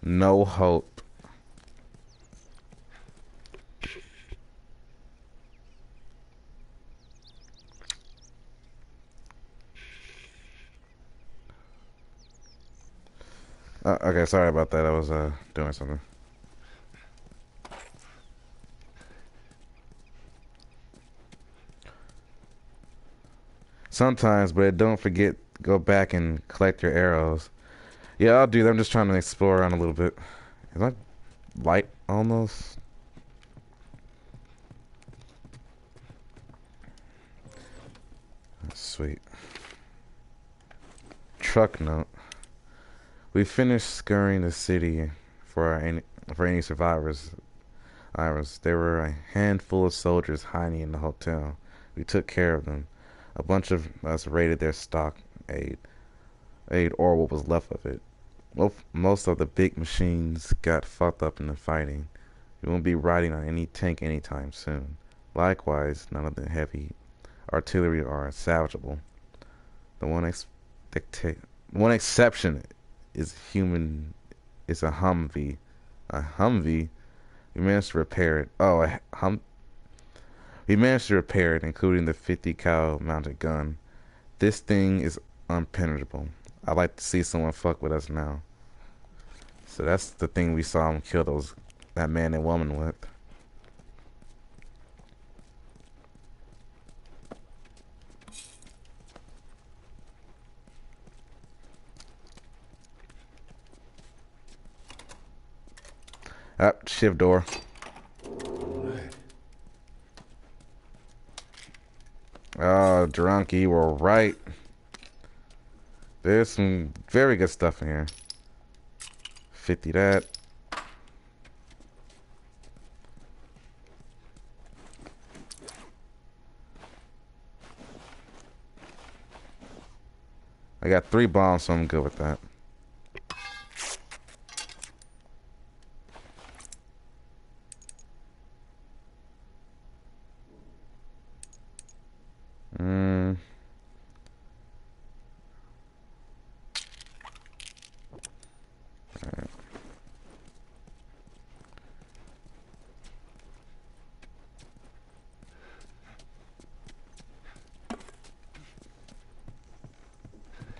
No hope. Uh, okay, sorry about that. I was uh doing something. Sometimes, but don't forget go back and collect your arrows. Yeah, I'll do that. I'm just trying to explore around a little bit. Is my light almost? That's sweet. Truck note. We finished scouring the city for any, for any survivors. There were a handful of soldiers hiding in the hotel. We took care of them. A bunch of us raided their stock aid, aid or what was left of it. Most, most of the big machines got fucked up in the fighting. We won't be riding on any tank anytime soon. Likewise, none of the heavy artillery are salvageable. The one ex- dicta- one exception is human is a Humvee. A Humvee? We managed to repair it. Oh, I- hum. We managed to repair it, including the 50 cal mounted gun. This thing is unpenetrable. I'd like to see someone fuck with us now. So that's the thing we saw him kill those that man and woman with. Up, shift door. Ah, oh, drunk, you were right. There's some very good stuff in here. 50 that. I got three bombs, so I'm good with that. Mm. Alright.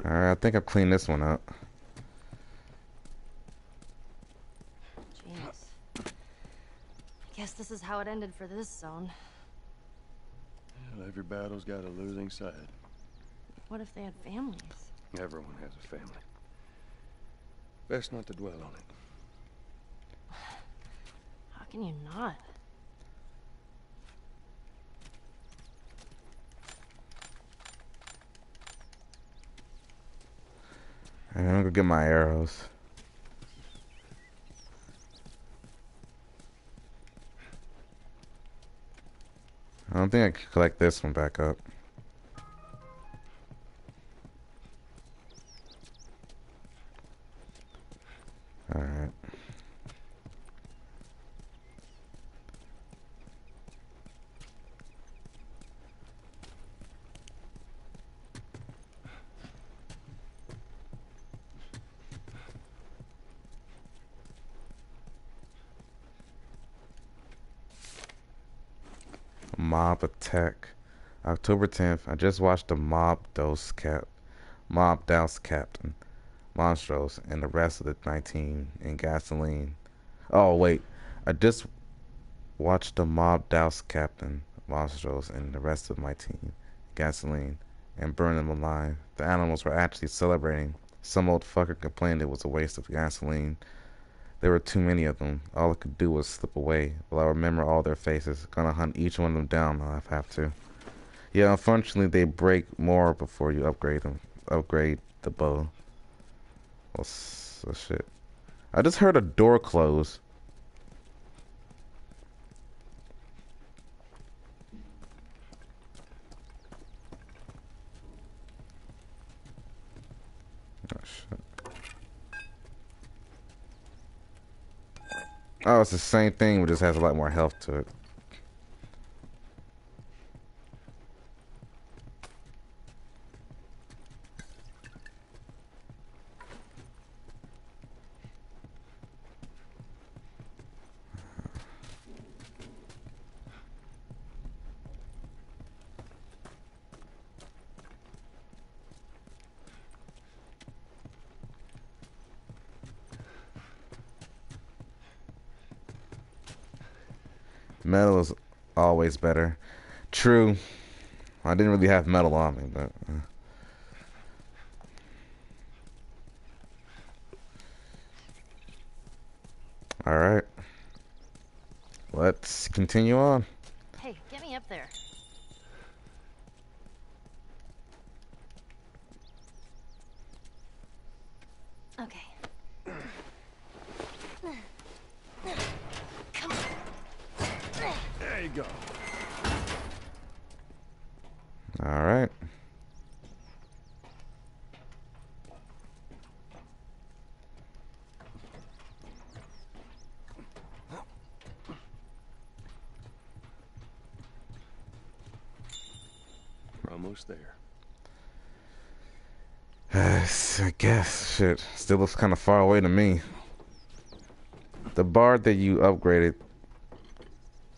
Alright, I think I've cleaned this one up. Jeez. Guess this is how it ended for this zone. Well, every battle's got a losing side. What if they had families? Everyone has a family. Best not to dwell on it. How can you not? I'm gonna go get my arrows. I don't think I can collect this one back up. Alright. Attack. October 10th. I just watched the Mob Dose Cap, Mob Douse Captain, Monstros, and the rest of the 19 in gasoline. Oh wait, I just watched the Mob Douse Captain, Monstros, and the rest of my team, gasoline, and burn them alive. The animals were actually celebrating. Some old fucker complained it was a waste of gasoline. There were too many of them. All I could do was slip away. Well, I remember all their faces. Gonna hunt each one of them down I have to. Yeah, unfortunately, they break more before you upgrade them. Upgrade the bow. Well, so oh, shit. I just heard a door close. Oh, it's the same thing, but just has a lot more health to it. Metal is always better. True. I didn't really have metal on me, but. Uh. All right. Let's continue on. Hey, get me up there. Okay. Come on. There you go. All right. We're almost there. I guess. Shit. Still looks kind of far away to me. The bard that you upgraded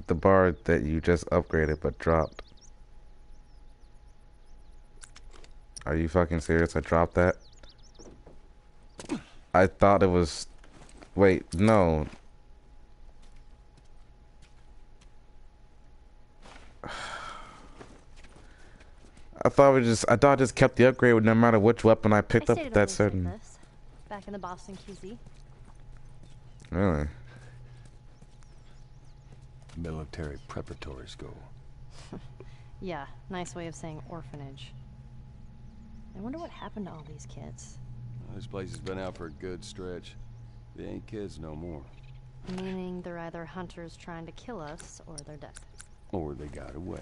the bar that you just upgraded but dropped. Are you fucking serious? I dropped that? I thought it was... Wait, no. I thought we just... I thought I just kept the upgrade no matter which weapon I picked I up that certain... This, back in the Boston QZ. Really? Military preparatory school. Yeah, nice way of saying orphanage. I wonder what happened to all these kids. Well, this place has been out for a good stretch. They ain't kids no more. Meaning they're either hunters trying to kill us, or they're dead. Or they got away.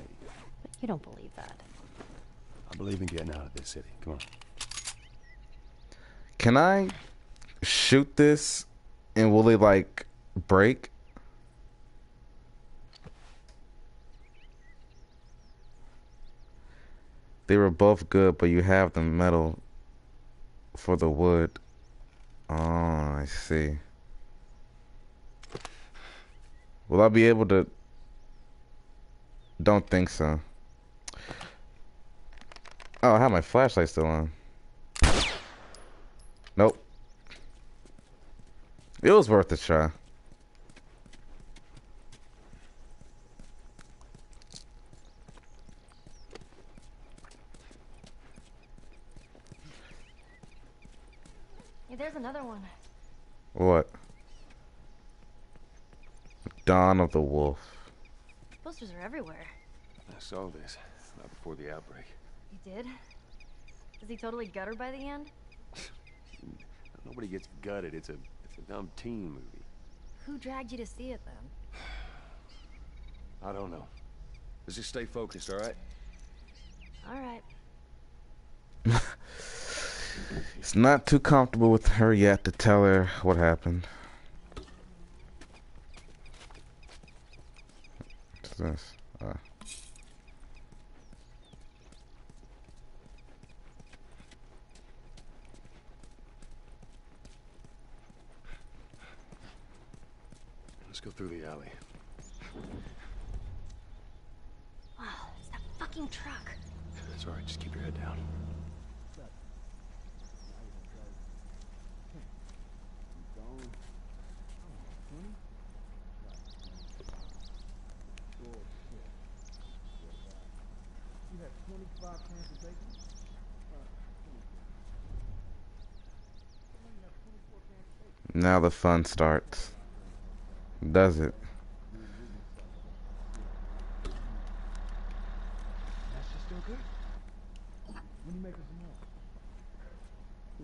But you don't believe that. I believe in getting out of this city. Come on. Can I shoot this and will it like break? They were both good, but you have the metal for the wood. Oh, I see. Will I be able to? Don't think so. Oh, I have my flashlight still on. Nope. It was worth a try. Hey, there's another one. What? Dawn of the Wolf. Posters are everywhere. I saw this not before the outbreak. You did? Is he totally gutted by the end? Nobody gets gutted. It's a it's a dumb teen movie. Who dragged you to see it then? I don't know. Let's just stay focused, all right? All right. It's not too comfortable with her yet to tell her what happened. What's this? Let's go through the alley. Wow, it's that fucking truck. That's all right. Just keep your head down. Now the fun starts. Does it? That's just still good. When you making some more?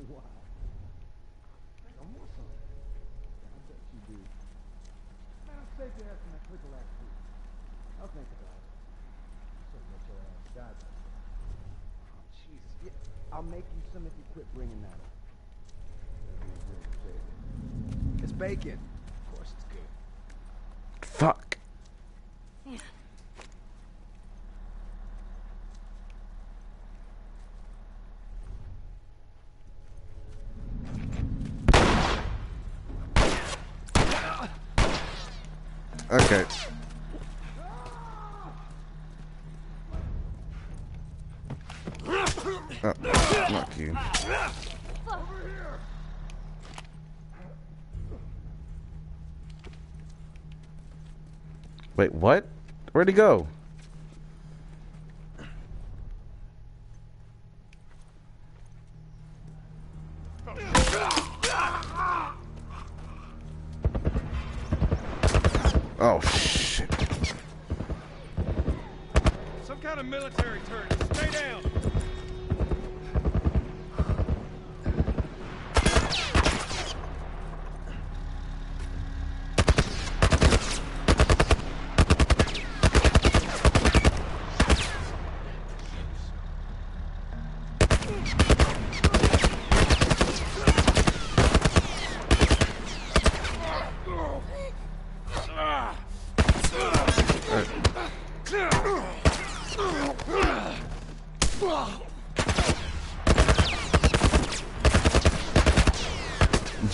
Wow. I want some. I bet you do. Man, I saved your ass from that clicker last week. I'll think about it. So let your ass die. Oh, Jesus. Yeah, I'll make you some if you quit bringing that up. It's bacon. Of course it's good. Fuck. Yeah. Okay. Oh, fuck you. Wait, what? Where'd he go?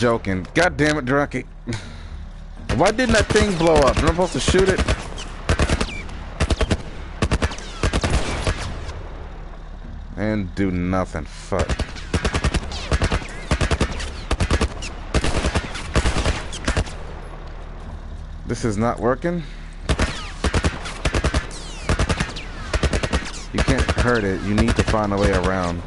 joking. God damn it, Drunky. Why didn't that thing blow up? Am I supposed to shoot it? And do nothing. Fuck. This is not working. You can't hurt it. You need to find a way around.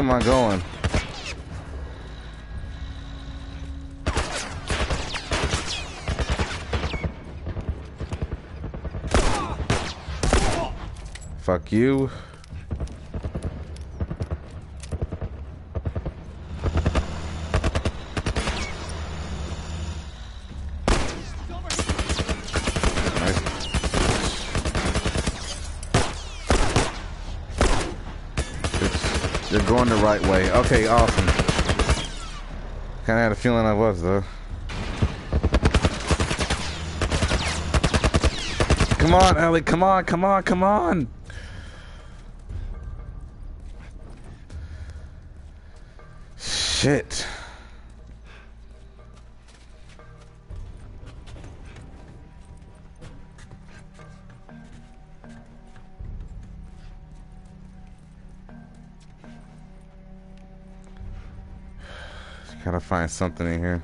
Am I going? Fuck you. It's, you're going the right way. Okay, awesome. Kinda had a feeling I was though. Come on, Ellie, come on, come on, come on. Find something in here.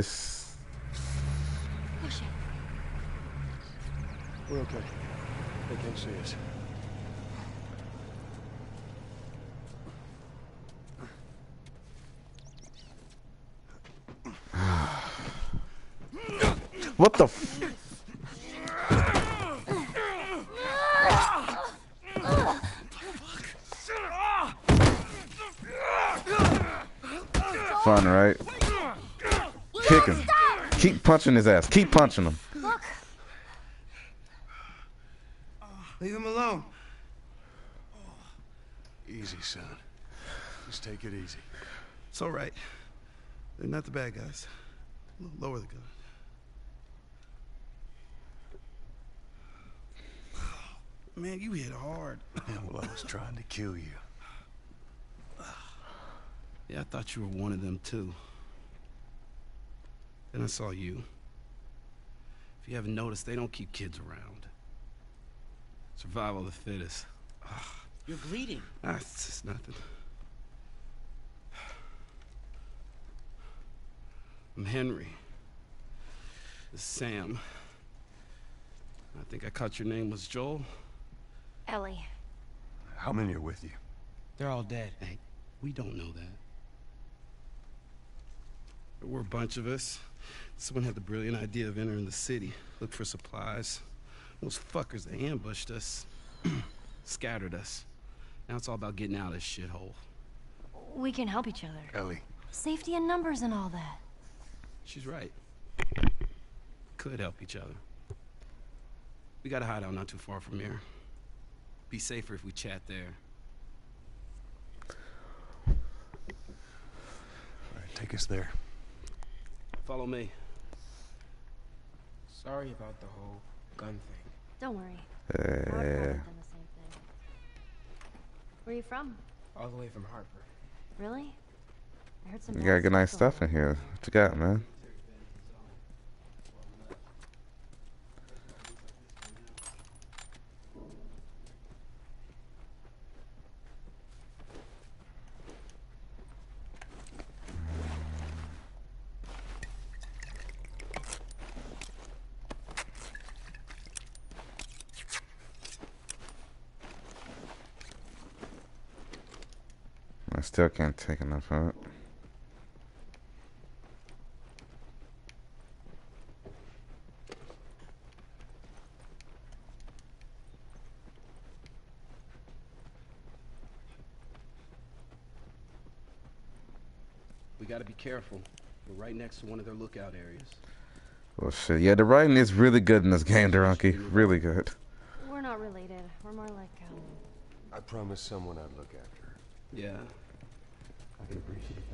This We're okay. They can't see us. What the f- Fun, right? Kick him. Keep punching his ass. Keep punching him. Look, Leave him alone. Easy, son. Just take it easy. It's all right. They're not the bad guys. Lower the gun. Man, you hit hard. Yeah, well, I was trying to kill you. Yeah, I thought you were one of them too. Then I saw you. If you haven't noticed, they don't keep kids around. Survival of the fittest. You're bleeding. Ah, it's just nothing. I'm Henry. This is Sam. I think I caught your name was Joel. Ellie. How many are with you? They're all dead. Hey, we don't know that. There were a bunch of us. Someone had the brilliant idea of entering the city, look for supplies. Those fuckers, they ambushed us, scattered us. Now it's all about getting out of this shithole. We can help each other. Ellie. Safety in numbers and all that. She's right. Could help each other. We got a hideout not too far from here. Be safer if we chat there. All right, take us there. Follow me. Sorry about the whole gun thing. Don't worry. Uh, I've done the same thing. Where are you from? All the way from Hartford. Really? I heard some you bad got good nice stuff in here. What you got, man? I still can't take enough of it. We gotta be careful. We're right next to one of their lookout areas. Well, shit. Yeah, the writing is really good in this game, Donkey. Really good. We're not related. We're more like, um... I promised someone I'd look after. Yeah. I can appreciate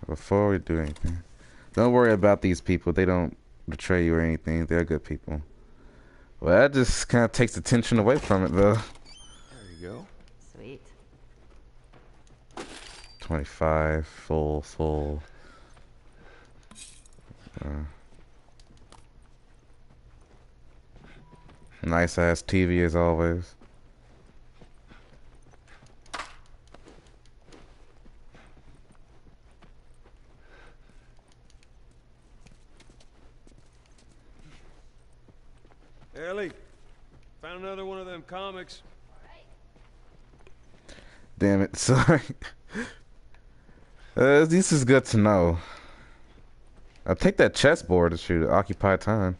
that. Before we do anything, don't worry about these people. They don't betray you or anything. They're good people. Well, that just kind of takes the tension away from it, though. There you go. Sweet. 25, full, full. Uh, nice ass TV as always. Ellie, found another one of them comics. Damn it, sorry. uh, this is good to know. I'll take that chessboard to shoot occupy time.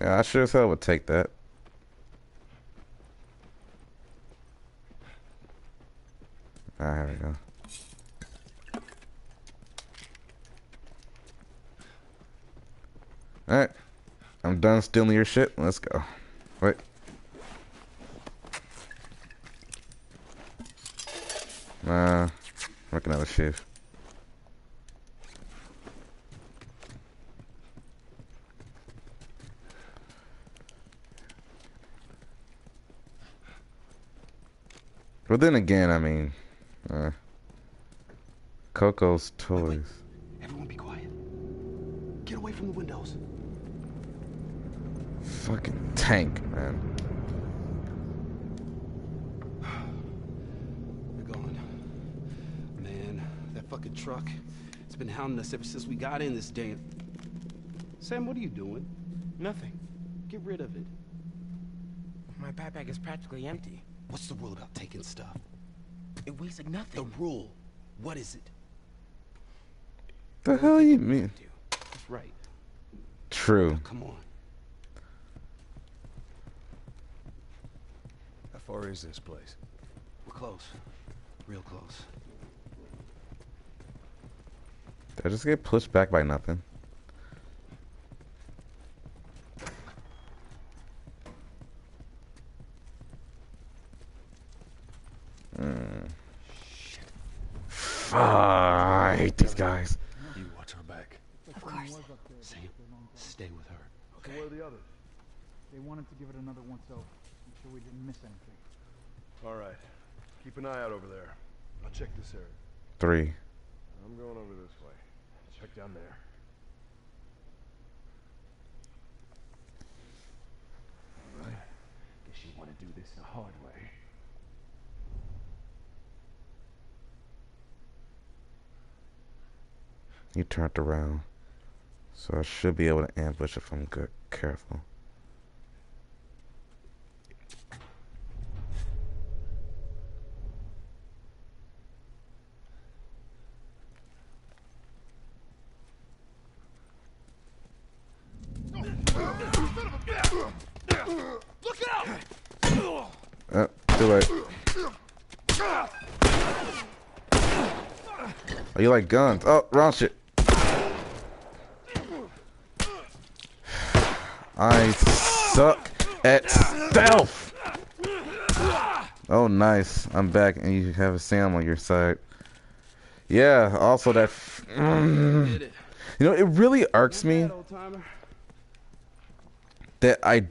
Yeah, I sure as hell would take that. Ah, here we go. Alright. I'm done stealing your shit. Let's go. Wait. Nah. Work another shift. But then again, I mean, uh, Coco's toys. Everyone be quiet. Get away from the windows. Fucking tank, man. We're going. Man, that fucking truck. It's been hounding us ever since we got in this damn. Sam, what are you doing? Nothing. Get rid of it. My backpack is practically empty. What's the rule about taking stuff? It weighs like nothing. The rule. What is it? The hell you mean? That's right. True. Come on. How far is this place? We're close. Real close. Did I just get pushed back by nothing? Fuck, I hate these guys. You watch our back. Of course. Sam, stay with her. So where are the others? They wanted to give it another once over. I'm sure we didn't miss anything. All right. Keep an eye out over there. I'll check this area. Three. I'm going over this way. Check down there. All right. Guess you want to do this the hard way. He turned around. So I should be able to ambush if I'm good, careful. Look out! Uh, too. Oh, you like guns? Oh, wrong shit. I suck at stealth. Oh, nice. I'm back, and you have a Sam on your side. Yeah. Also, that. Mm. you know, it really irks me that I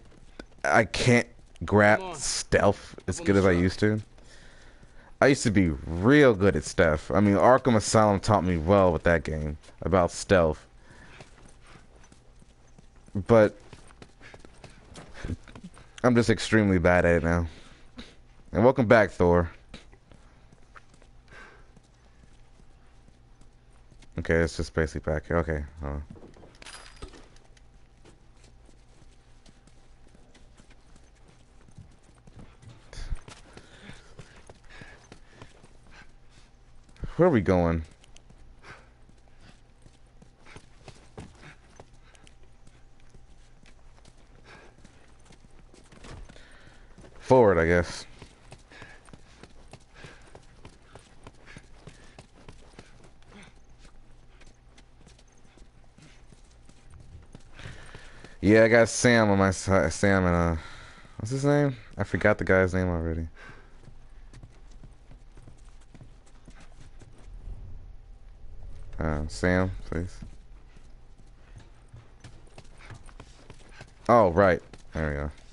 I can't grab stealth as good as I used to. I used to be real good at stealth. I mean, Arkham Asylum taught me well with that game about stealth. But I'm just extremely bad at it now. And welcome back, Thor. Okay, it's just basically back here. Okay, hold on. Where are we going? Forward, I guess. Yeah, I got Sam on my side. Sam and uh, what's his name? I forgot the guy's name already. Uh, Sam, please. Oh, right. There we go.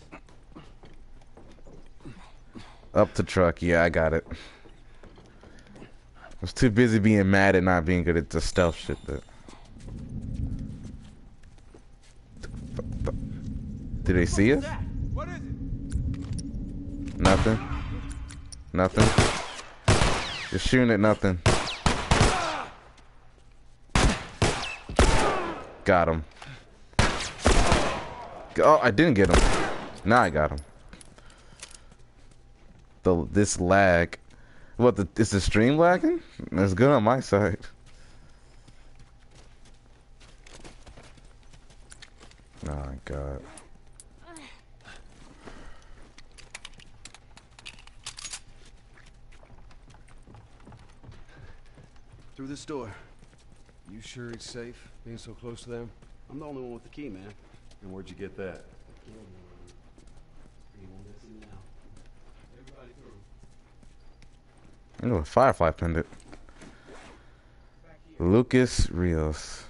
Up the truck. Yeah, I got it. I was too busy being mad and not being good at the stealth shit. That. Did they see us? Nothing. Nothing. Just shooting at nothing. Got him. Oh, I didn't get him. Now I got him. The this lag. What the is the stream lagging? That's good on my side. Oh my god. Through this door. You sure it's safe being so close to them? I'm the only one with the key, man. And where'd you get that? Oh, a Firefly pendant. Lucas Rios.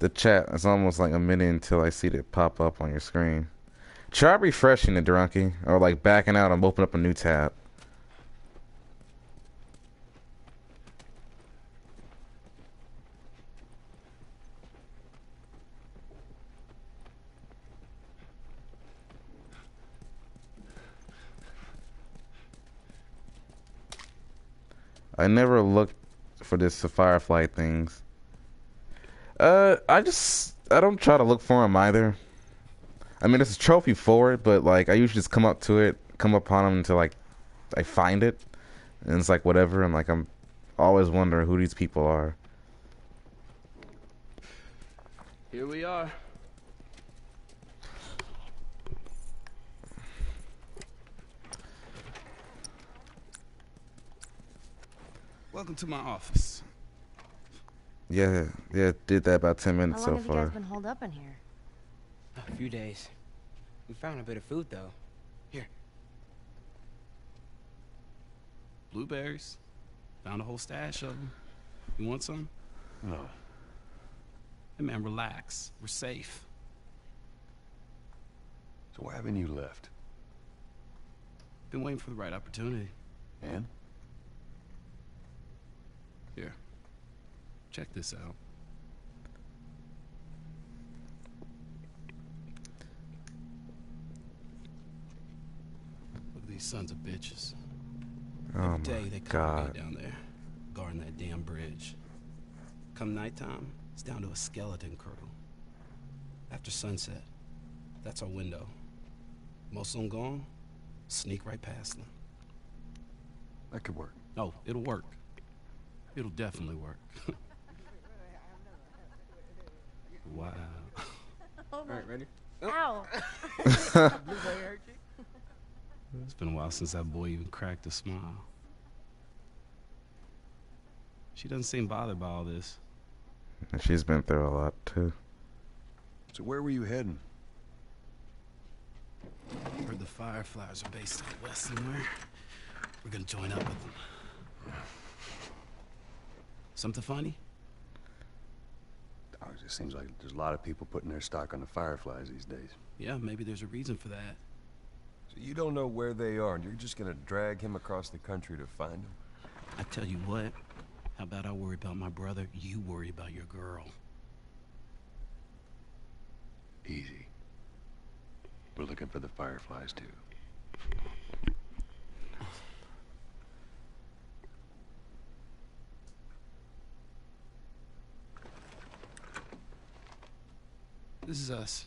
The chat is almost like a minute until I see it pop up on your screen. Try refreshing it, Drunky, or like backing out and open up a new tab. I never looked for this Firefly things. Uh, I just I don't try to look for them either. I mean, it's a trophy for it, but like I usually just come up to it, come upon them until like I find it, and it's like whatever. And like I'm always wondering who these people are. Here we are. Welcome to my office. Yeah, yeah, did that about ten minutes so far. How minutes long so have you far. guys been holed up in here? A few days. We found a bit of food, though. Here. Blueberries. Found a whole stash of them. You want some? No. Hey man, relax. We're safe. So why haven't you left? Been waiting for the right opportunity. And? Here. Check this out. These sons of bitches. Oh Every my day they God. congregate down there, guarding that damn bridge. Come nighttime, it's down to a skeleton crew. After sunset, that's our window. Most of them gone, sneak right past them. That could work. Oh, it'll work. It'll definitely work. wow. All right, ready? Ow. Oh. Mm-hmm. It's been a while since that boy even cracked a smile. She doesn't seem bothered by all this. She's been through a lot too. So where were you heading? Heard the Fireflies are based out west somewhere. We're gonna join up with them. Something funny? Oh, it just seems like there's a lot of people putting their stock on the Fireflies these days. Yeah, maybe there's a reason for that. So you don't know where they are, and you're just gonna drag him across the country to find them? I tell you what, how about I worry about my brother, you worry about your girl. Easy. We're looking for the Fireflies, too. This is us.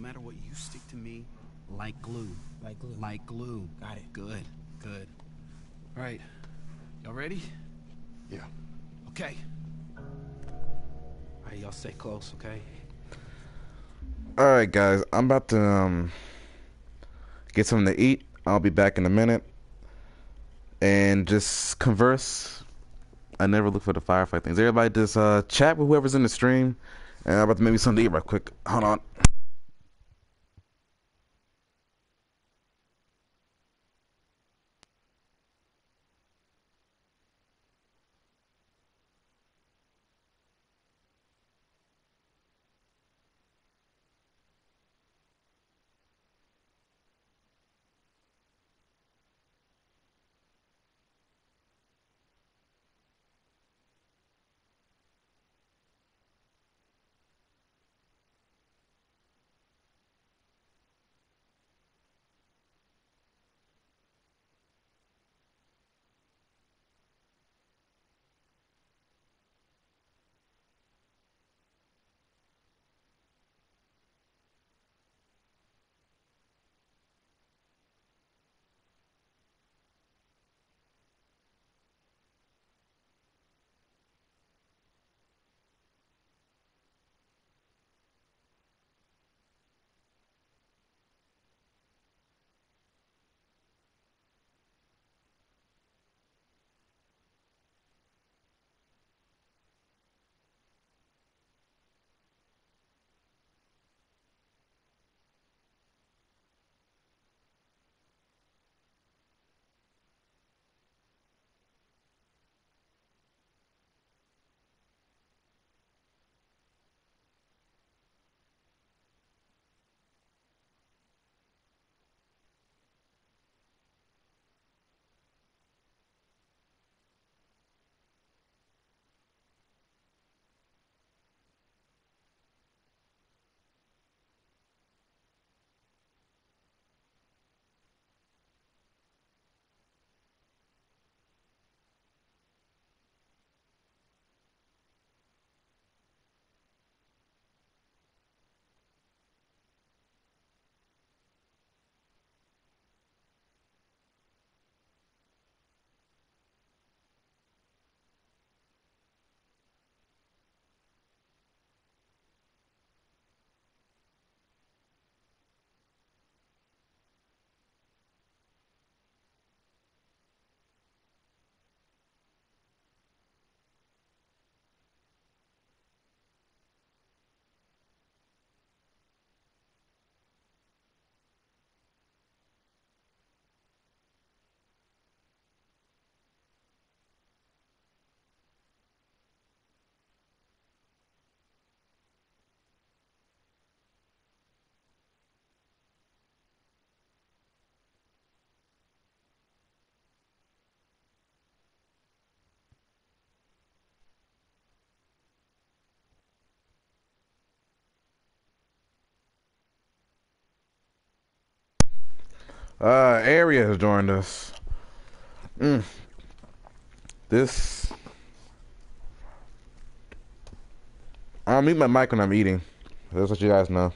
matter what, you stick to me like glue. Like glue. Like glue. Got it. Good, good. All right, y'all ready? Yeah. Okay. All right, y'all stay close, okay? All right, guys, I'm about to um get something to eat. I'll be back in a minute, and just converse. I never look for the Firefly things. Everybody just uh chat with whoever's in the stream, and I'm about to make me something to eat right quick. Hold on. Uh, Area has joined us. Mm. This. I'll mute my mic when I'm eating. That's what you guys know.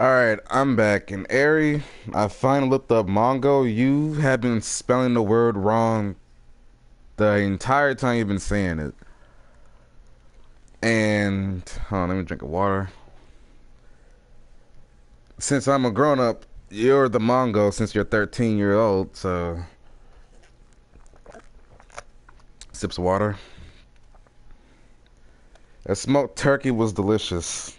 Alright, I'm back. And Ari, I finally looked up Mongo. You have been spelling the word wrong the entire time you've been saying it. And, hold on, let me drink a water. Since I'm a grown up, you're the Mongo since you're 13 year old, so. Sips water. That smoked turkey was delicious.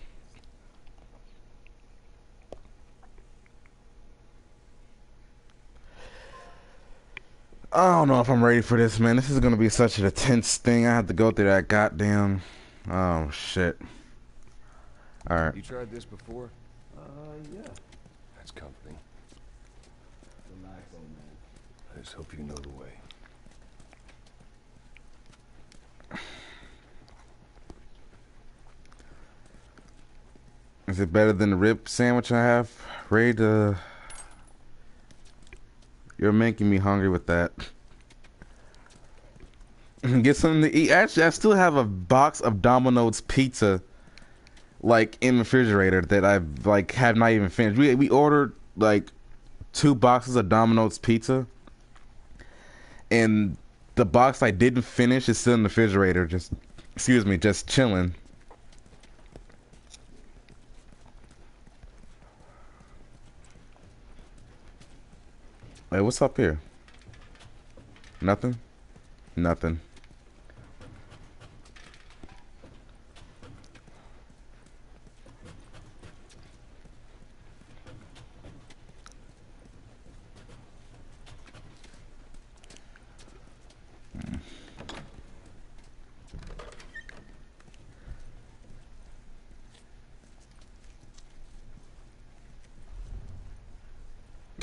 I don't know if I'm ready for this, man. This is gonna be such an intense thing. I have to go through that goddamn. Oh shit. All right. You tried this before? Uh, yeah. That's comforting. Relax, old man. I just hope you know the way. Is it better than the rib sandwich I have? Ready to. You're making me hungry with that. Get something to eat. Actually, I still have a box of Domino's pizza, like in the refrigerator that I've like have not even finished. We we ordered like two boxes of Domino's pizza, and the box I didn't finish is still in the refrigerator. Just excuse me, just chilling. Hey, what's up here? Nothing? Nothing.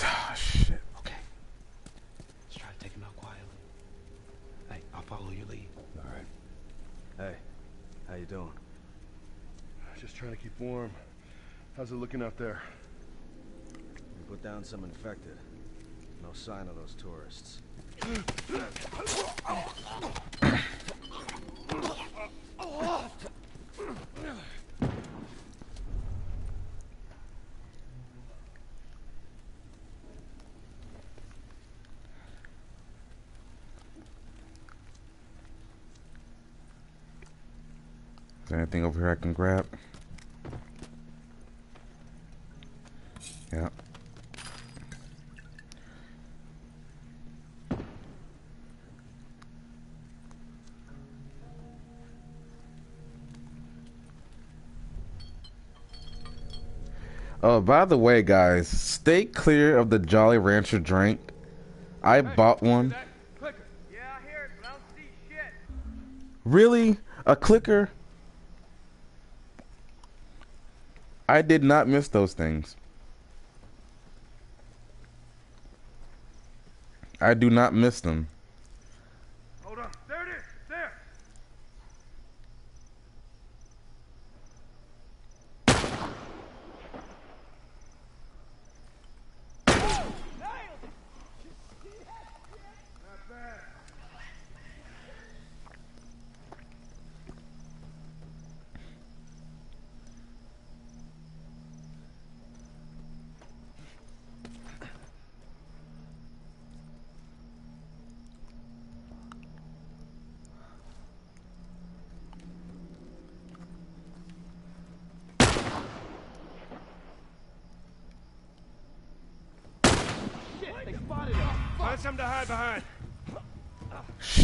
Ah, shit. Okay. Let's try to take him out quietly. Hey, I'll follow your lead. All right. Hey, how you doing? Just trying to keep warm. How's it looking out there? We put down some infected. No sign of those tourists. Is there anything over here I can grab? By the way, guys, stay clear of the Jolly Rancher drink. I bought one. Really? A clicker? I did not miss those things. I do not miss them. Hold on. There it is. There. Shit, they spotted us. Find something to hide behind.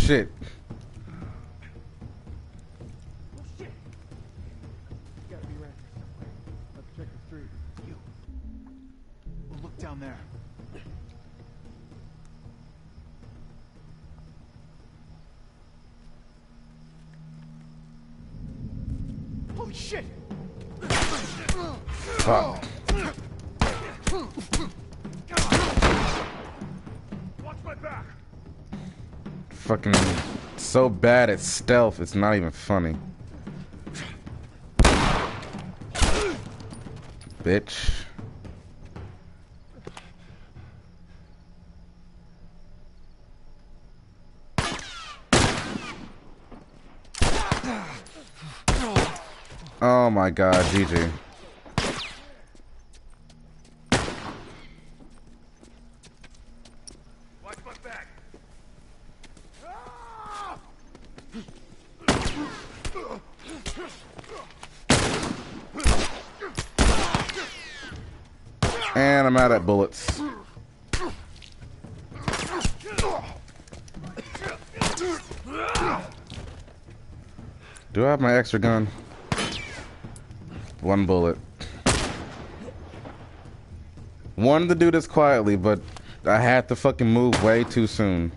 Shit. So bad at stealth, it's not even funny. Bitch. Oh my god, GG. Watch my back. And I'm of bullets. Do I have my extra gun? One bullet. Wanted to do this quietly, but I had to fucking move way too soon.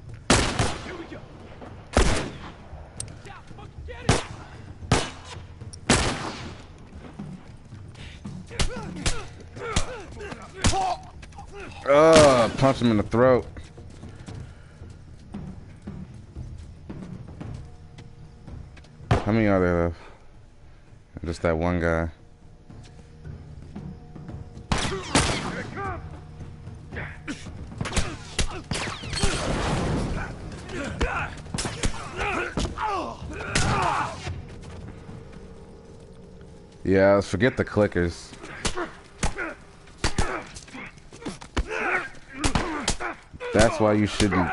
Ugh, punch him in the throat. How many are there left? Just that one guy. Yeah, let's forget the clickers. That's why you shouldn't.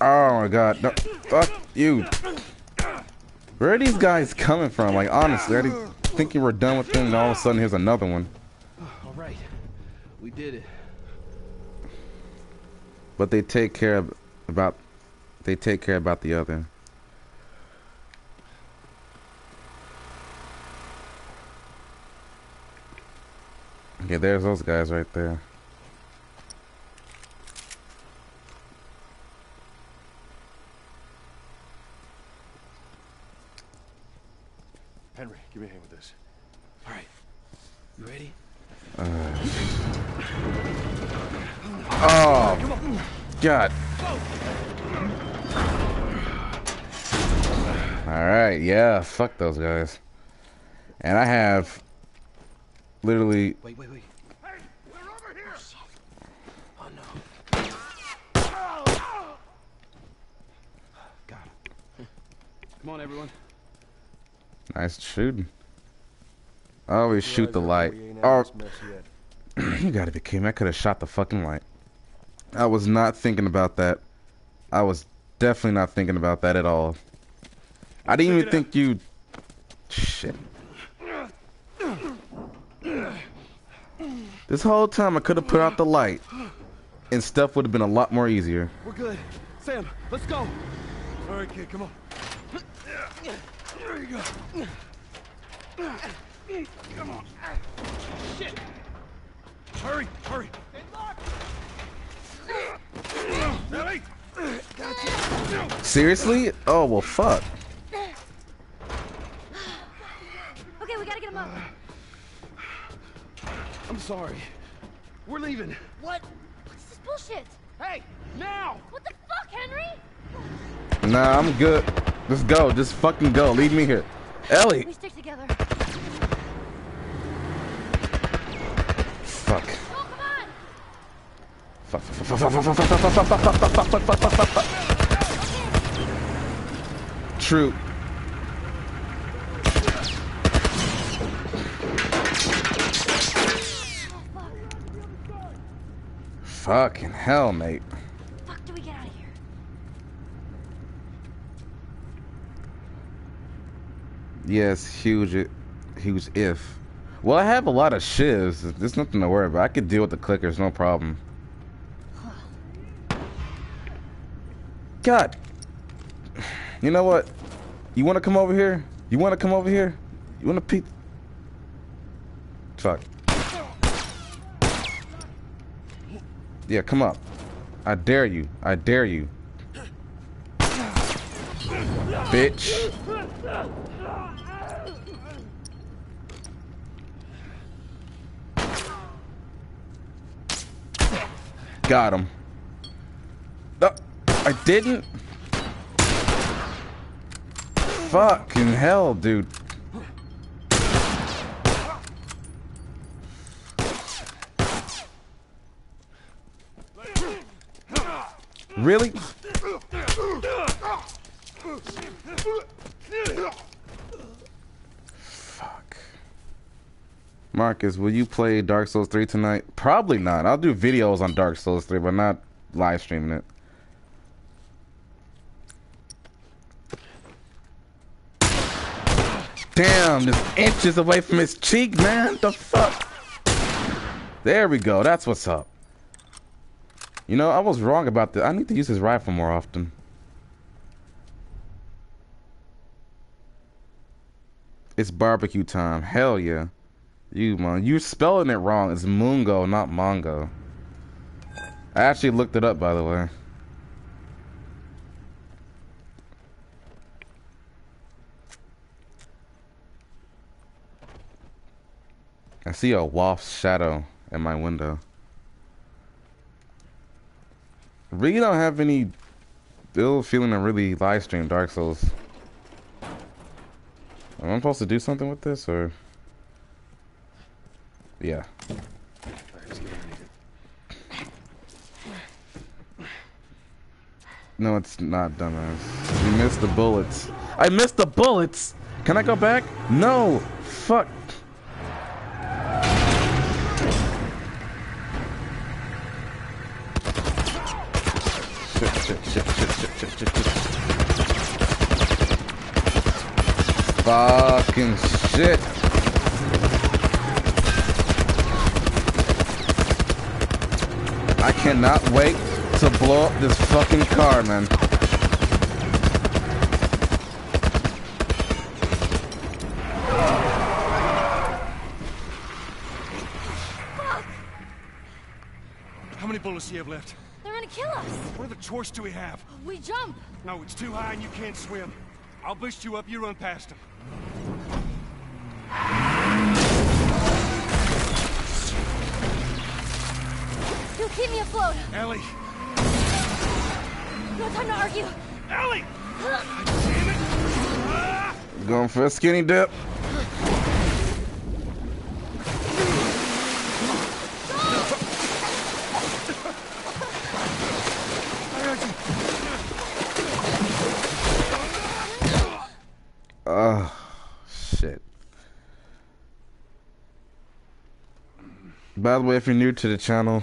Oh my god. No, fuck you. Where are these guys coming from? Like, honestly, are they thinking we're done with them and all of a sudden here's another one? All right. We did it. But they take care of about they take care about the other. Okay, there's those guys right there. Henry, give me a hand with this. All right. You ready? Uh, oh, God. Alright, yeah, fuck those guys. And I have literally Wait, wait, wait. Come on, everyone. Nice shooting. I always shoot the light. Oh, you gotta be kidding me. I could have shot the fucking light. I was not thinking about that. I was definitely not thinking about that at all. I didn't even think you... Shit. This whole time I could have put out the light. And stuff would have been a lot more easier. We're good. Sam, let's go. All right, kid, come on. There you go. Come on. Shit. Hurry, hurry. Seriously? Oh, well, fuck. Okay, we gotta get him up. I'm sorry. We're leaving. What? What's this bullshit? Hey, now! What the fuck, Henry? Nah, I'm good. Let's go. Just fucking go. Leave me here. Ellie! We stick together. Fuck. Oh, come on! Fuck, fuck, fuck, fuck, fuck, fuck, fuck, fuck, fuck, fuck, fuck, fuck, fuck, fuck, fuck, fuck, fuck. True. Fucking hell, mate. Fuck do we get out of here? Yes, huge, huge if. Well, I have a lot of shivs. There's nothing to worry about. I could deal with the clickers, no problem. God. You know what? You want to come over here? You want to come over here? You want to peek? Fuck. Yeah, come up. I dare you. I dare you. Bitch. Got him. I didn't. Fucking hell, dude. Really? Marcus, will you play Dark Souls 3 tonight? Probably not. I'll do videos on Dark Souls 3, but not live streaming it. Damn, just inches away from his cheek, man. The fuck? There we go. That's what's up. You know, I was wrong about that. I need to use his rifle more often. It's barbecue time. Hell yeah. You, man. You're spelling it wrong. It's Mungo, not Mongo. I actually looked it up, by the way. I see a waft's shadow in my window. Really don't have any ill feeling to really live stream Dark Souls. Am I supposed to do something with this or? Yeah. No, it's not, dumbass. You missed the bullets. I missed the bullets! Can I go back? No! Fuck. Shit, shit, shit, shit, shit, shit, shit, shit. Fucking shit. I cannot wait to blow up this fucking car, man. How many bullets do you have left? They're gonna kill us. What other choice do we have? We jump. No, it's too high and you can't swim. I'll boost you up, you run past them. You'll keep me afloat. Ellie! No time to argue. Ellie! Going for a skinny dip. Oh, shit. By the way, if you're new to the channel,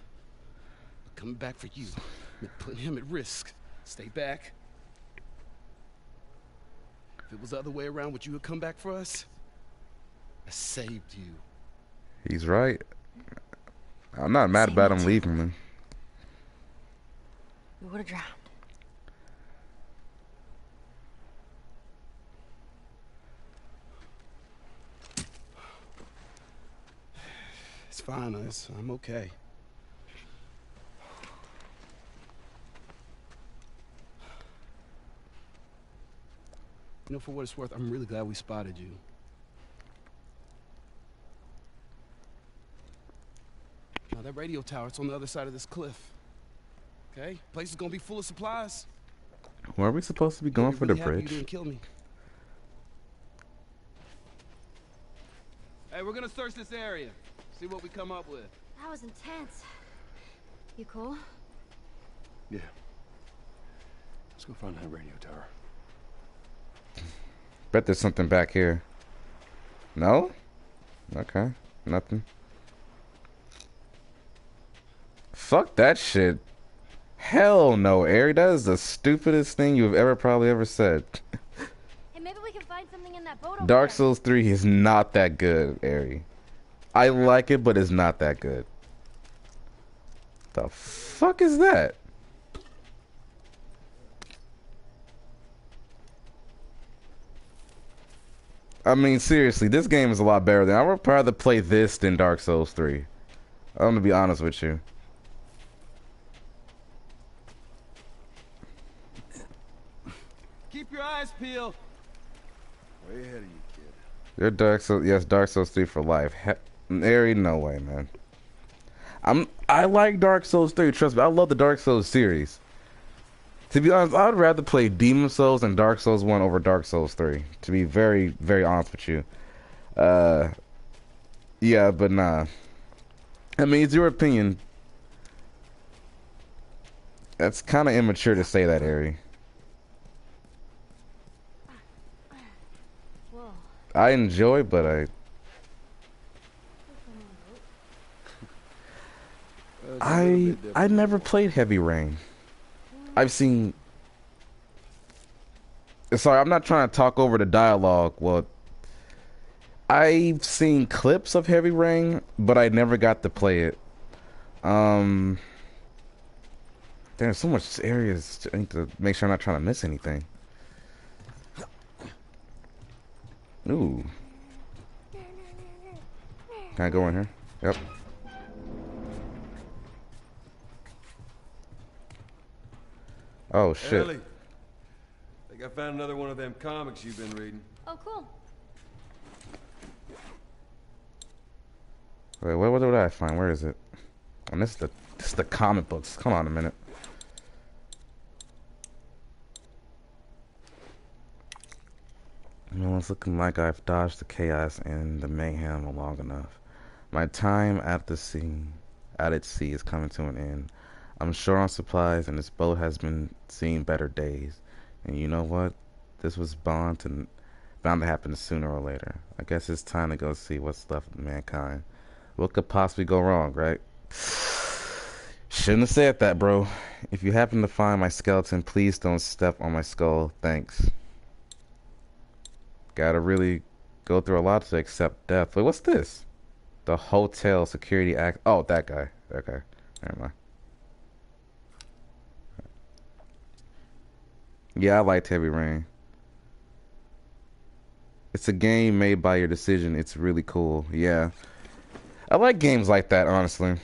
Coming back for you meant putting him at risk. Stay back. If it was the other way around, would you have come back for us? I saved you. He's right. I'm not mad about him leaving me. We would have drowned. It's fine, Us. I'm okay. You know, for what it's worth, I'm really glad we spotted you. Now, that radio tower, it's on the other side of this cliff. Okay? Place is gonna be full of supplies. Where are we supposed to be going Be for the really happy You bridge? didn't kill me. Hey, we're gonna search this area. See what we come up with. That was intense. You cool? Yeah. Let's go find that radio tower. Bet there's something back here. No? Okay. Nothing. Fuck that shit. Hell no, Ari. That is the stupidest thing you've ever probably ever said. Hey, maybe we can find something in that boat Dark. Souls 3 is not that good, Ari. I like it, but it's not that good. The fuck is that? I mean, seriously, this game is a lot better than I would rather play this than Dark Souls 3. I'm gonna be honest with you. Keep your eyes peeled. Way ahead of you, kid. You're Dark Souls, yes, Dark Souls 3 for life. He- Ari, no way, man. I'm, I like Dark Souls 3, trust me. I love the Dark Souls series. To be honest, I would rather play Demon Souls and Dark Souls 1 over Dark Souls 3. To be very, very honest with you. Uh, yeah, but nah. I mean, it's your opinion. That's kind of immature to say that, Ari. Whoa. I enjoy, but I I I never played Heavy Rain. I've seen. Sorry, I'm not trying to talk over the dialogue. Well, I've seen clips of Heavy Rain, but I never got to play it. Um, there's so much areas. I need to make sure I'm not trying to miss anything. Ooh. Can I go in here? Yep. Oh shit. Ellie, I think I found another one of them comics you've been reading. Oh, cool. Wait, what, what did I find? Where is it? Oh, I missed the this is the comic books. Come on a minute. You it's looking like I've dodged the chaos and the mayhem long enough. My time at the sea, at its sea, is coming to an end. I'm short on supplies, and this boat has been seeing better days. And you know what? This was bound to bound to happen sooner or later. I guess it's time to go see what's left of mankind. What could possibly go wrong, right? Shouldn't have said that, bro. If you happen to find my skeleton, please don't step on my skull. Thanks. Gotta really go through a lot to accept death. Wait, what's this? The Hotel Security Act. Oh, that guy. Okay. Never mind. Yeah, I liked Heavy Rain. It's a game made by your decision. It's really cool. Yeah. I like games like that, honestly.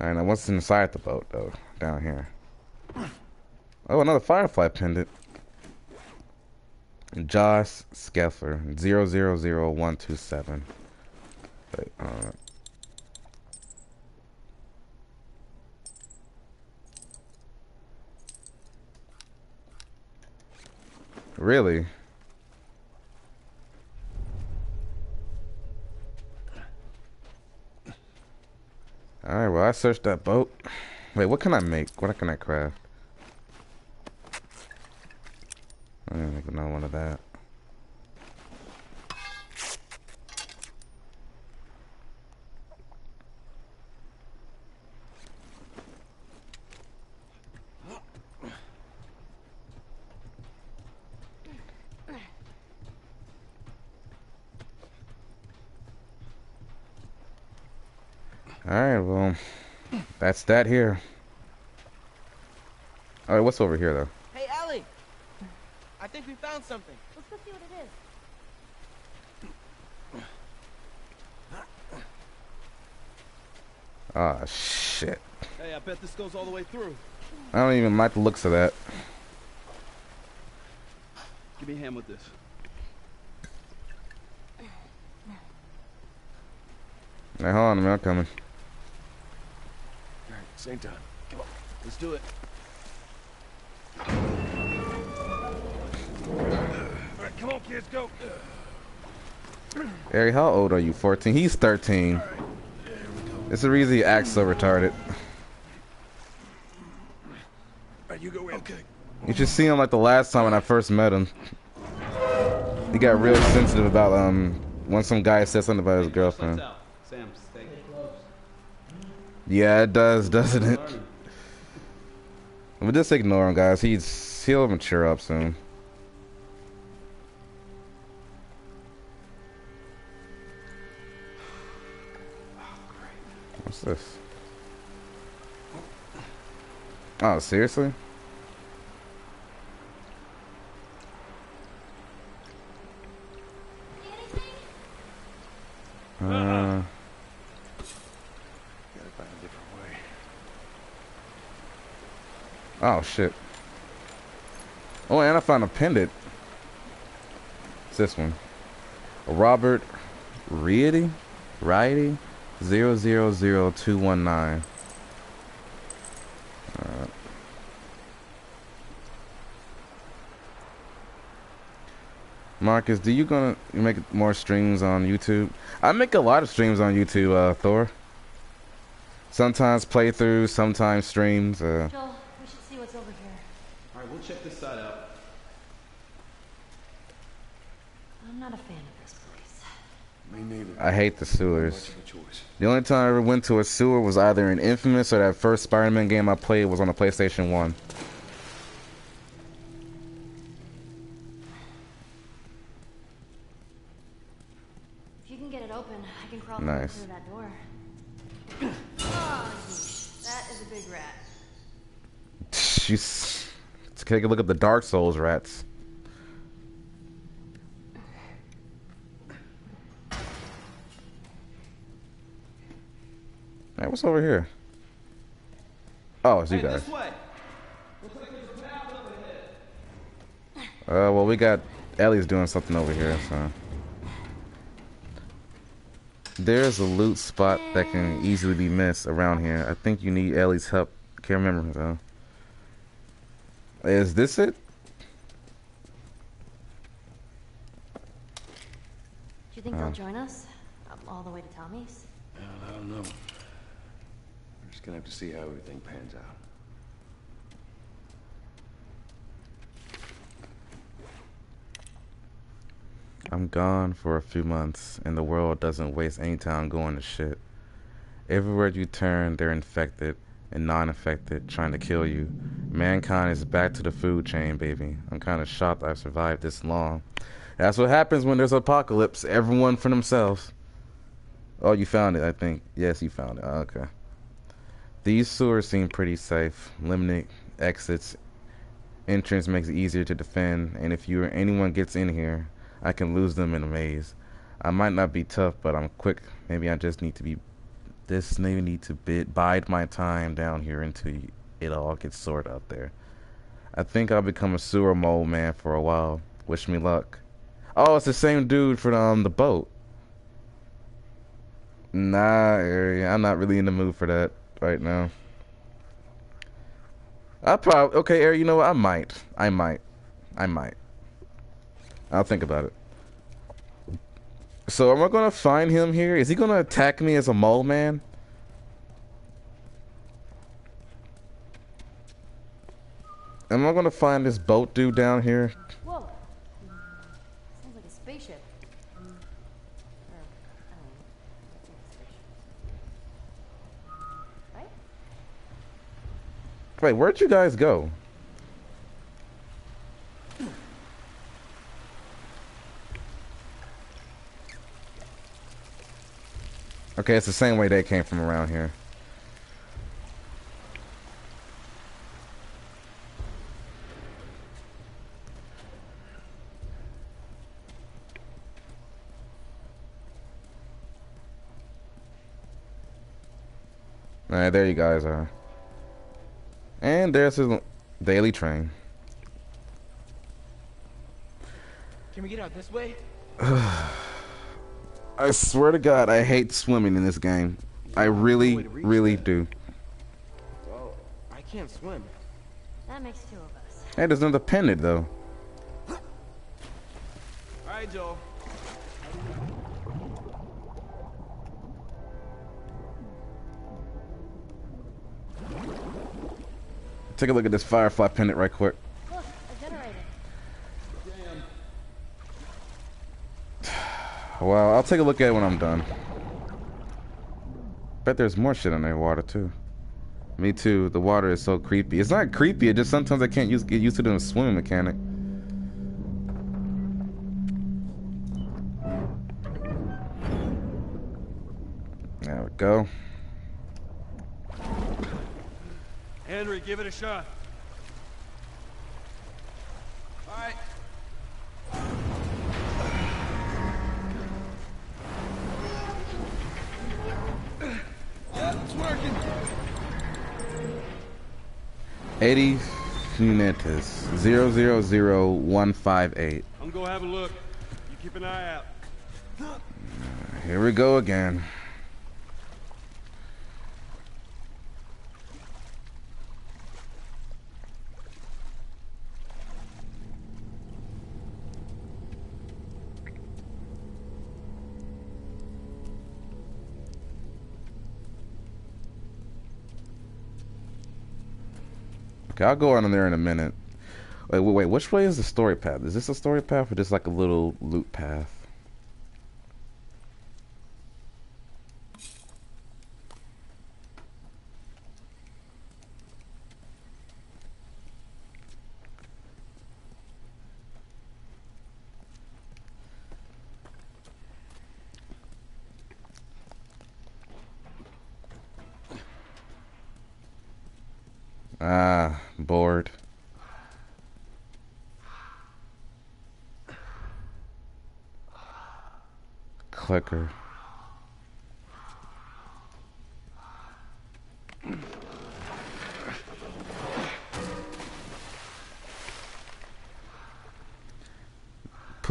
Alright, now what's inside the boat, though? Down here. Oh, another Firefly pendant. Josh Skeffer, 000127. Wait, uh, Really? Alright, well, I searched that boat. Wait, what can I make? What can I craft? I didn't make another one of that. Alright, well, that's that here. Alright, what's over here, though? Hey, Ellie! I think we found something. Let's go see what it is. Ah, shit. Hey, I bet this goes all the way through. I don't even like the looks of that. Give me a hand with this. Hey, hold on I'm not coming. All right, same time. Come on, let's do it. All right, come on, kids, go. Harry, how old are you? 14? He's 13. It's the reason he acts so retarded. All right, you go in. Okay. You should see him like the last time when I first met him. He got real sensitive about um when some guy said something about his girlfriend. Yeah, it does, doesn't it? But just ignore him, guys. He's he'll mature up soon. What's this? Oh, seriously? Uh, Gotta find a different way. Oh shit. Oh, and I found a pendant. It's this one. Robert Riety? Riety? Zero zero zero two one nine. Alright. Marcus, do you gonna make more streams on YouTube? I make a lot of streams on YouTube, uh, Thor. Sometimes playthroughs, sometimes streams. Uh, Joel, we should see what's over here. Alright, we'll check this side out. I'm not a fan of this place. Me neither. I hate the sewers. Much of a choice. The only time I ever went to a sewer was either in Infamous or that first Spider-Man game I played was on the PlayStation 1. If you can get it open, I can crawl Nice. through that door. oh, that is a big rat. She's take a look at the Dark Souls rats. Hey, what's over here? Oh, it's you Hey, guys. this way. Uh, well, we got Ellie's doing something over here, so. There's a loot spot that can easily be missed around here. I think you need Ellie's help. Can't remember though. Is this it? Do you think they'll Um. join us? Um, all the way to Tommy's? I don't know. We're just gonna have to see how everything pans out. I'm gone for a few months, and the world doesn't waste any time going to shit. Everywhere you turn, they're infected and non-infected, trying to kill you. Mankind is back to the food chain, baby. I'm kind of shocked I've survived this long. That's what happens when there's apocalypse. Everyone for themselves. Oh, you found it, I think. Yes, you found it. Okay. These sewers seem pretty safe. Limited exits. Entrance makes it easier to defend, and if you or anyone gets in here, I can lose them in a maze. I might not be tough, but I'm quick. Maybe I just need to be. This maybe need to bid, bide my time down here until it all gets sorted out there. I think I'll become a sewer mole man for a while. Wish me luck. Oh, it's the same dude the, um the boat. Nah, I'm not really in the mood for that right now. I probably okay, Ari. You know what? I might. I might. I might. I'll think about it. So am I gonna find him here? Is he gonna attack me as a mole man? Am I gonna find this boat dude down here? Whoa! Sounds like a spaceship. Or, I don't know. It's like a spaceship. Right? Wait, where'd you guys go? Okay, it's the same way they came from around here. Alright, there you guys are. And there's his daily train. Can we get out this way? I swear to God, I hate swimming in this game. I really, really do. Well, I can't swim. That makes two of us. Hey, there's another pendant though. All right, Joel. Take a look at this Firefly pendant right quick. Look, a generator. Well, I'll take a look at it when I'm done. Bet there's more shit in there water too. Me too. The water is so creepy. It's not creepy. It just sometimes I can't use, get used to the swimming mechanic. There we go. Henry, give it a shot. All right. Yeah, it's working. 80 Funetes. 000158. I'm gonna have a look. You keep an eye out. Here we go again. Okay, I'll go on in there in a minute. Wait, wait, wait. Which way is the story path? Is this a story path or just like a little loot path? Ah,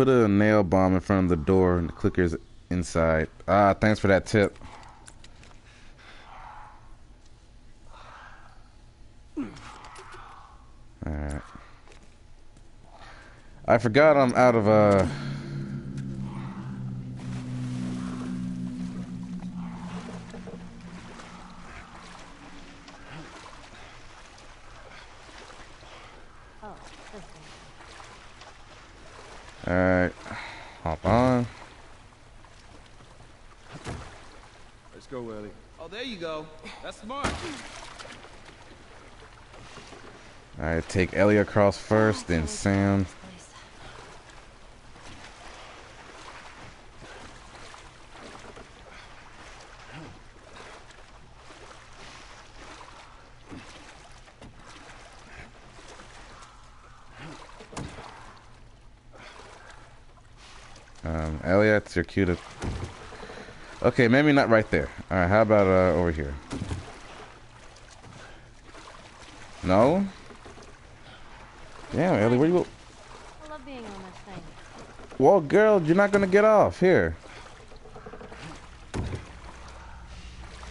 Put a nail bomb in front of the door and the clicker's inside. Ah, thanks for that tip. Alright. I forgot I'm out of, uh... take Ellie across first, then Sam. Um, your cue to... Okay, maybe not right there. Alright, how about uh, over here? No? Damn, Ellie, where you... I love being on this thing. Well, girl, you're not gonna get off. Here.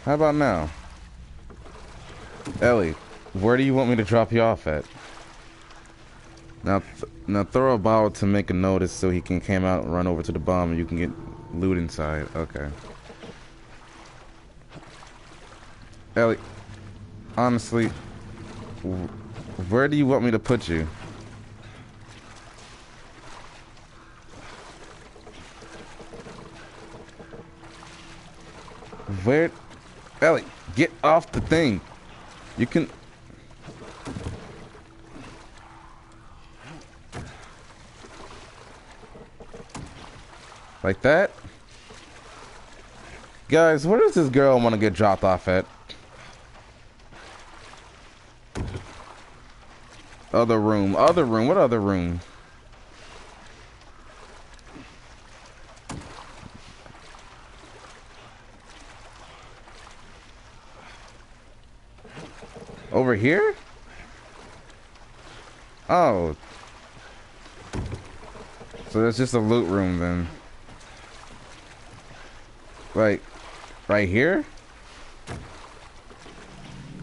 How about now? Ellie, where do you want me to drop you off at? Now, th now throw a bottle to make a notice so he can come out and run over to the bomb and you can get loot inside. Okay. Ellie, honestly, wh- where do you want me to put you? Where? Ellie, get off the thing. You can. Like that? Guys, where does this girl want to get dropped off at? Other room. Other room. What other room? Over here? Oh. So that's just a loot room then. Like, right here?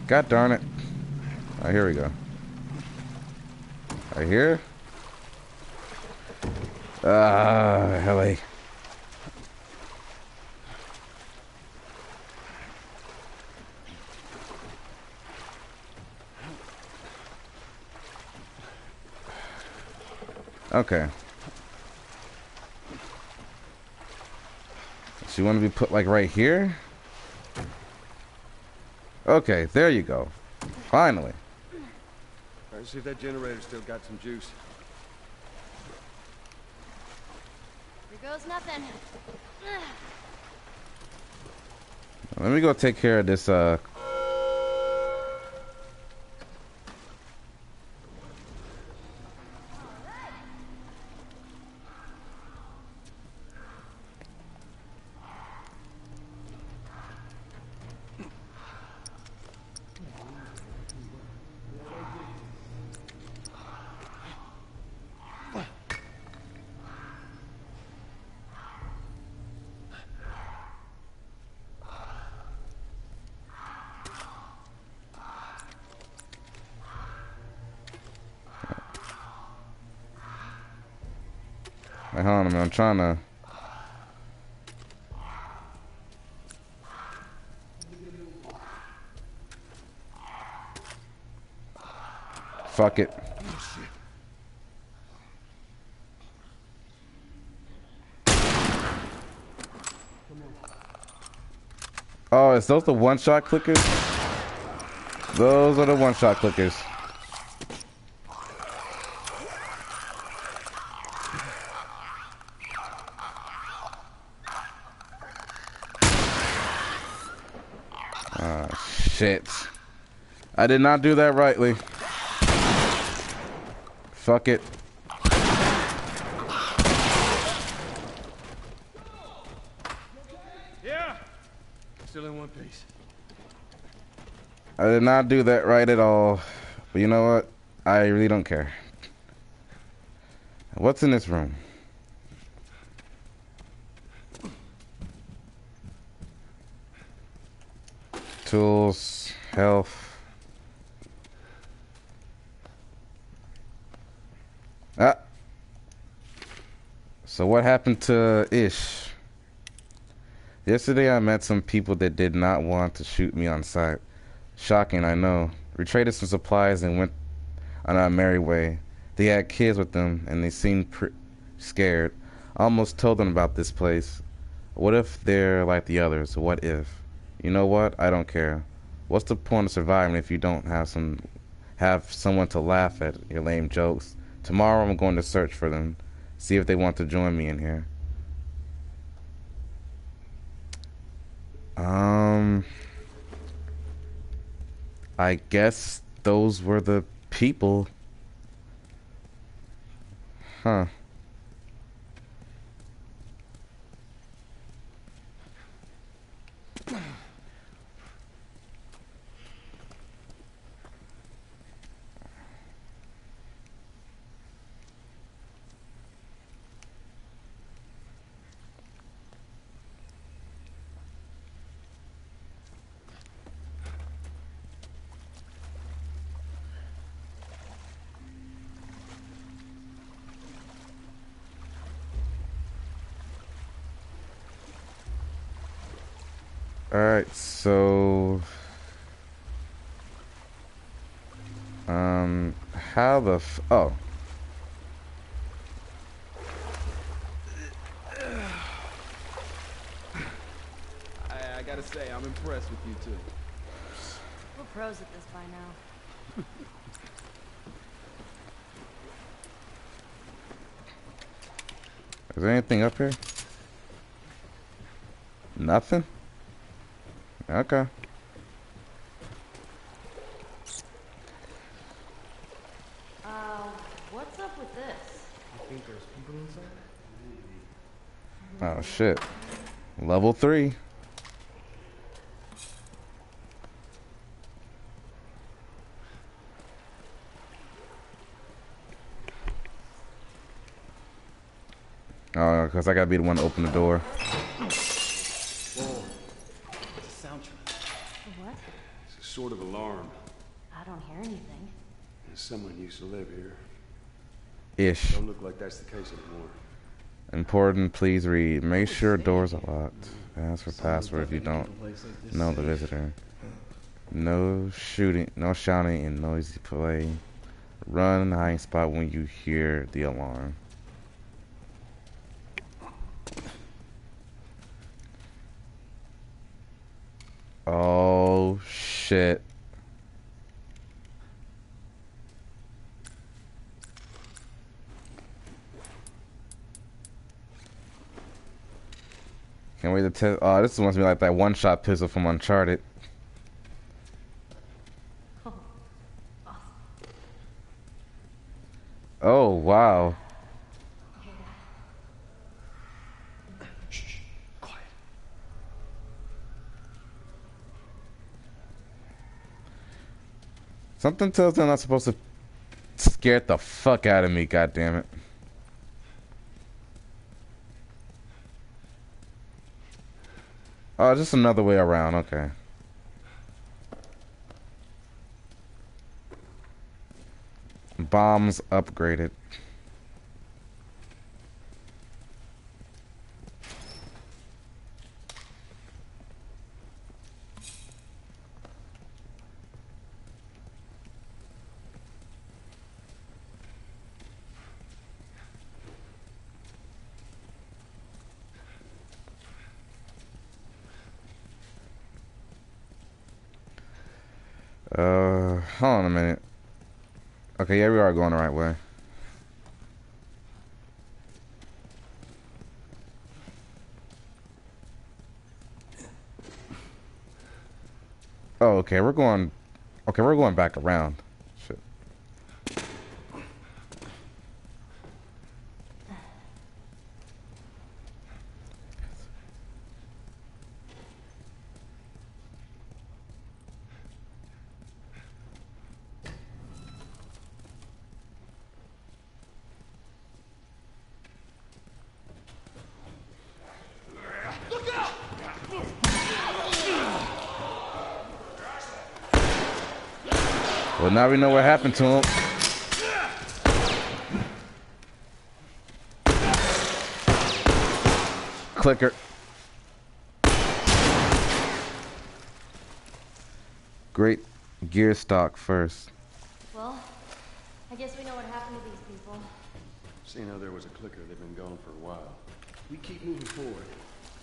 God darn it. Oh, here we go. Right here? Ah, Ellie. Okay. So you want to be put like right here? Okay, there you go. Finally. All right, see if that generator still got some juice. Here goes nothing. Let me go take care of this uh I'm trying to. Fuck it. Oh, is those the one-shot clickers? Those are the one-shot clickers. Ah, shit. I did not do that rightly. Fuck it. Yeah. Still in one piece. I did not do that right at all. But you know what? I really don't care. What's in this room? Tools, health. Ah. So what happened to Ish? Yesterday I met some people that did not want to shoot me on sight. Shocking, I know. We traded some supplies and went on our merry way. They had kids with them and they seemed scared. I almost told them about this place. What if they're like the others? What if? You know what? I don't care. What's the point of surviving if you don't have some have someone to laugh at your lame jokes? Tomorrow I'm going to search for them. See if they want to join me in here. Um I guess those were the people. Huh. Alright, so um how oh I, I gotta say, I'm impressed with you two. We're pros at this by now. is there anything up here? Nothing? Okay. Uh, what's up with this? I think there's people inside. Oh shit. Level three. Oh, because I gotta be the one to open the door. Whoa. It's a sound. What? It's a sort of alarm. I don't hear anything. Someone used to live here. Ish. Don't look like that's the case anymore. Important, please read. Make sure doors are locked. Ask for password if you don't know the visitor. No shooting, no shouting and noisy play. Run and hiding spot when you hear the alarm. Oh shit. Can't wait to test. Oh, this wants me like that one shot pistol from Uncharted. Oh, wow. Something tells me I'm not supposed to scare the fuck out of me, God damn it. Oh, just another way around, okay. Bombs upgraded. Uh, hold on a minute. Okay, yeah, we are going the right way. Oh, okay, we're going. Okay, we're going back around. Shit. Well, now we know what happened to him. Clicker. Great gear stock first. Well, I guess we know what happened to these people. Seeing how there was a clicker, they've been gone for a while. We keep moving forward.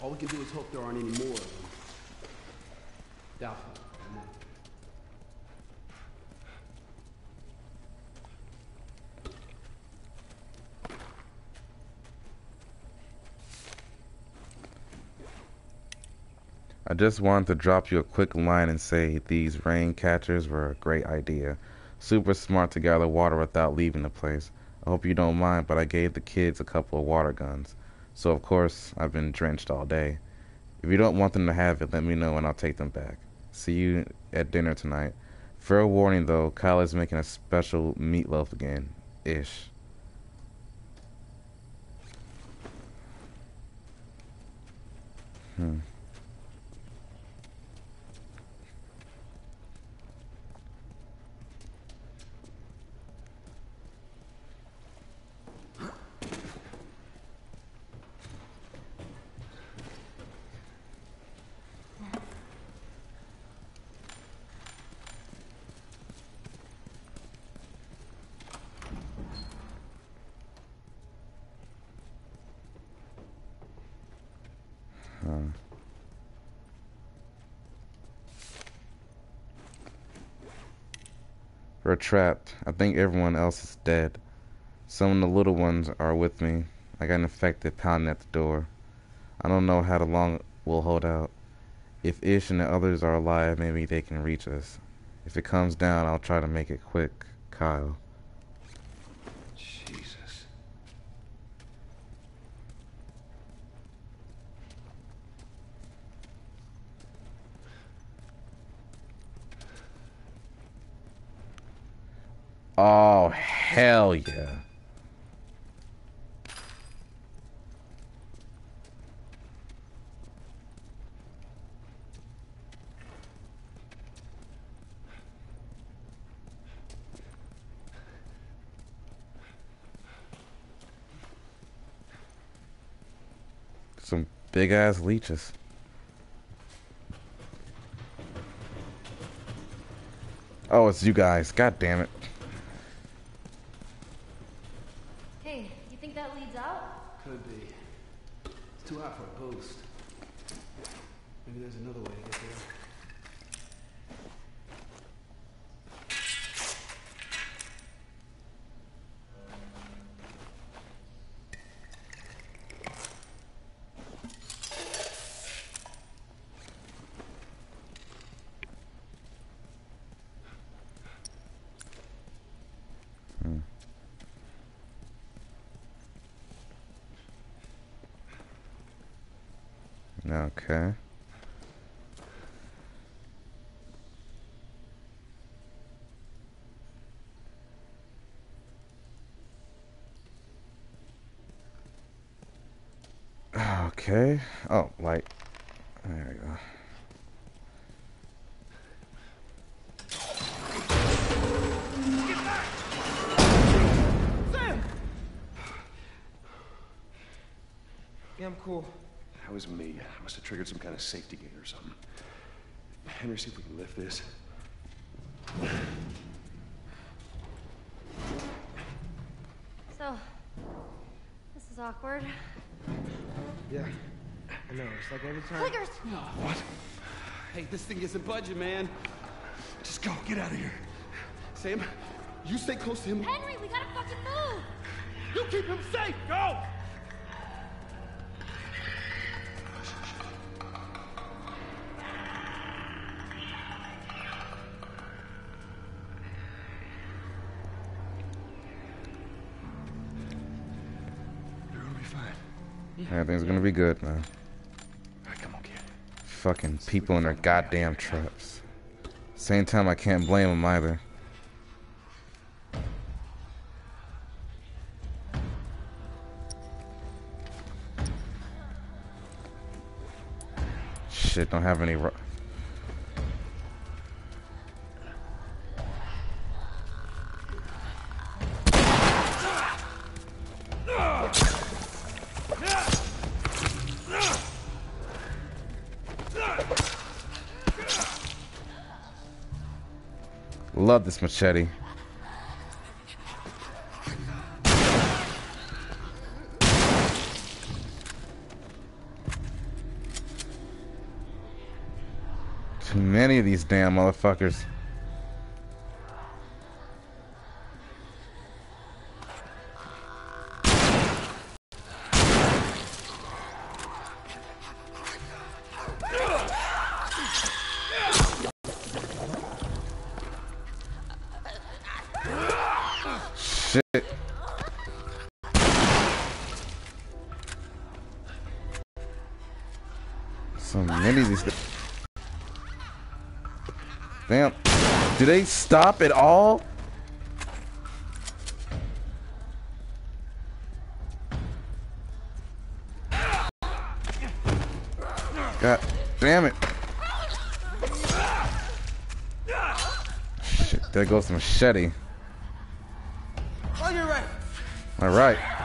All we can do is hope there aren't any more of them. Doubtful. I just wanted to drop you a quick line and say these rain catchers were a great idea. Super smart to gather water without leaving the place. I hope you don't mind, but I gave the kids a couple of water guns. So of course, I've been drenched all day. If you don't want them to have it, let me know and I'll take them back. See you at dinner tonight. Fair warning though, Kyle is making a special meatloaf again. Ish. Hmm. Trapped. I think everyone else is dead. Some of the little ones are with me. I got an infected pounding at the door. I don't know how long we'll hold out. If Ish and the others are alive, maybe they can reach us. If it comes down, I'll try to make it quick. Kyle. Jesus. Oh, hell yeah. Some big ass leeches. Oh, it's you guys. God damn it. Hey, you think that leads out? Could be. It's too hot for a boost. Maybe there's another way to get there. Hmm. Okay. Okay. Oh, light. There we go. Sam! Yeah, I'm cool. That was me. I must have triggered some kind of safety gate or something. Henry, see if we can lift this. So, this is awkward. Yeah. I know. It's like every time. Clickers! No, what? Hey, this thing isn't budging, man. Just go. Get out of here. Sam, you stay close to him. Henry, we gotta fucking move! You keep him safe. Go! Everything's gonna be good, man. Alright, come on, kid. Fucking people in their goddamn traps. Same time, I can't blame them either. Shit, don't have any. Love this machete. Too many of these damn motherfuckers. They stop at all? God damn it. Shit, there goes the machete. On your right. All right.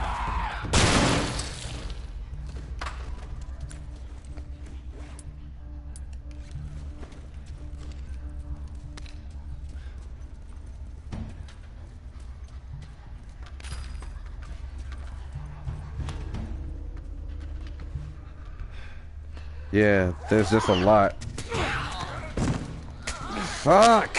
Yeah, there's just a lot. Fuck!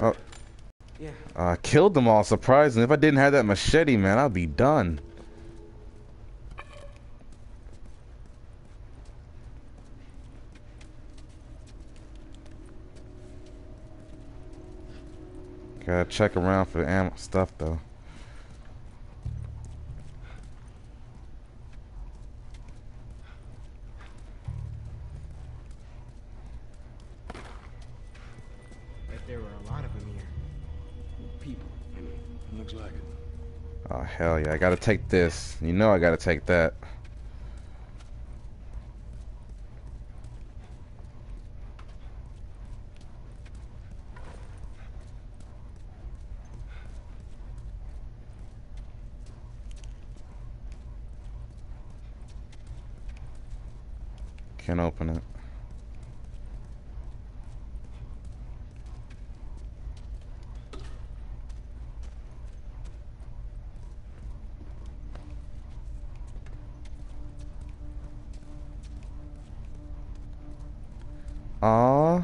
Oh. Yeah. I killed them all, surprisingly. If I didn't have that machete, man, I'd be done. Gotta check around for the ammo stuff, though. I gotta take this. You know I gotta take that. Can't open it. Aw.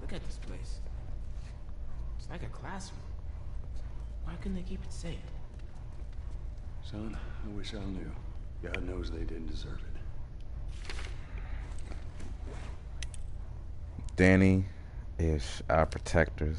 Look at this place. It's like a classroom. Why couldn't they keep it safe? Son, Knew. God knows they didn't deserve it. Danny is our protectors.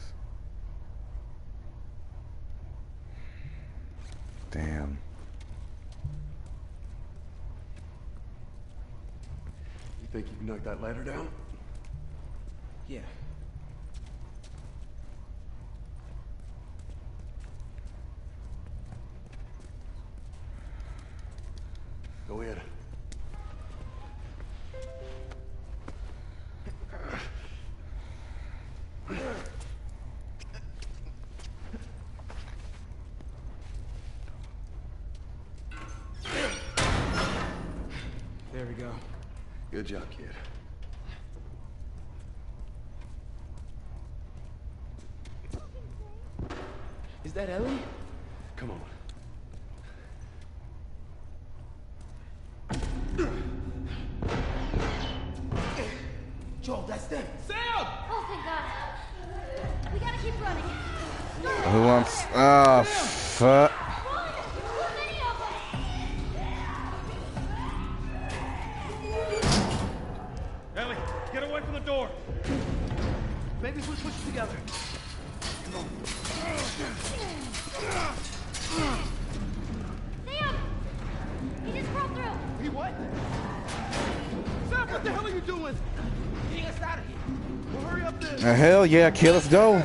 Yeah, kid, let's go.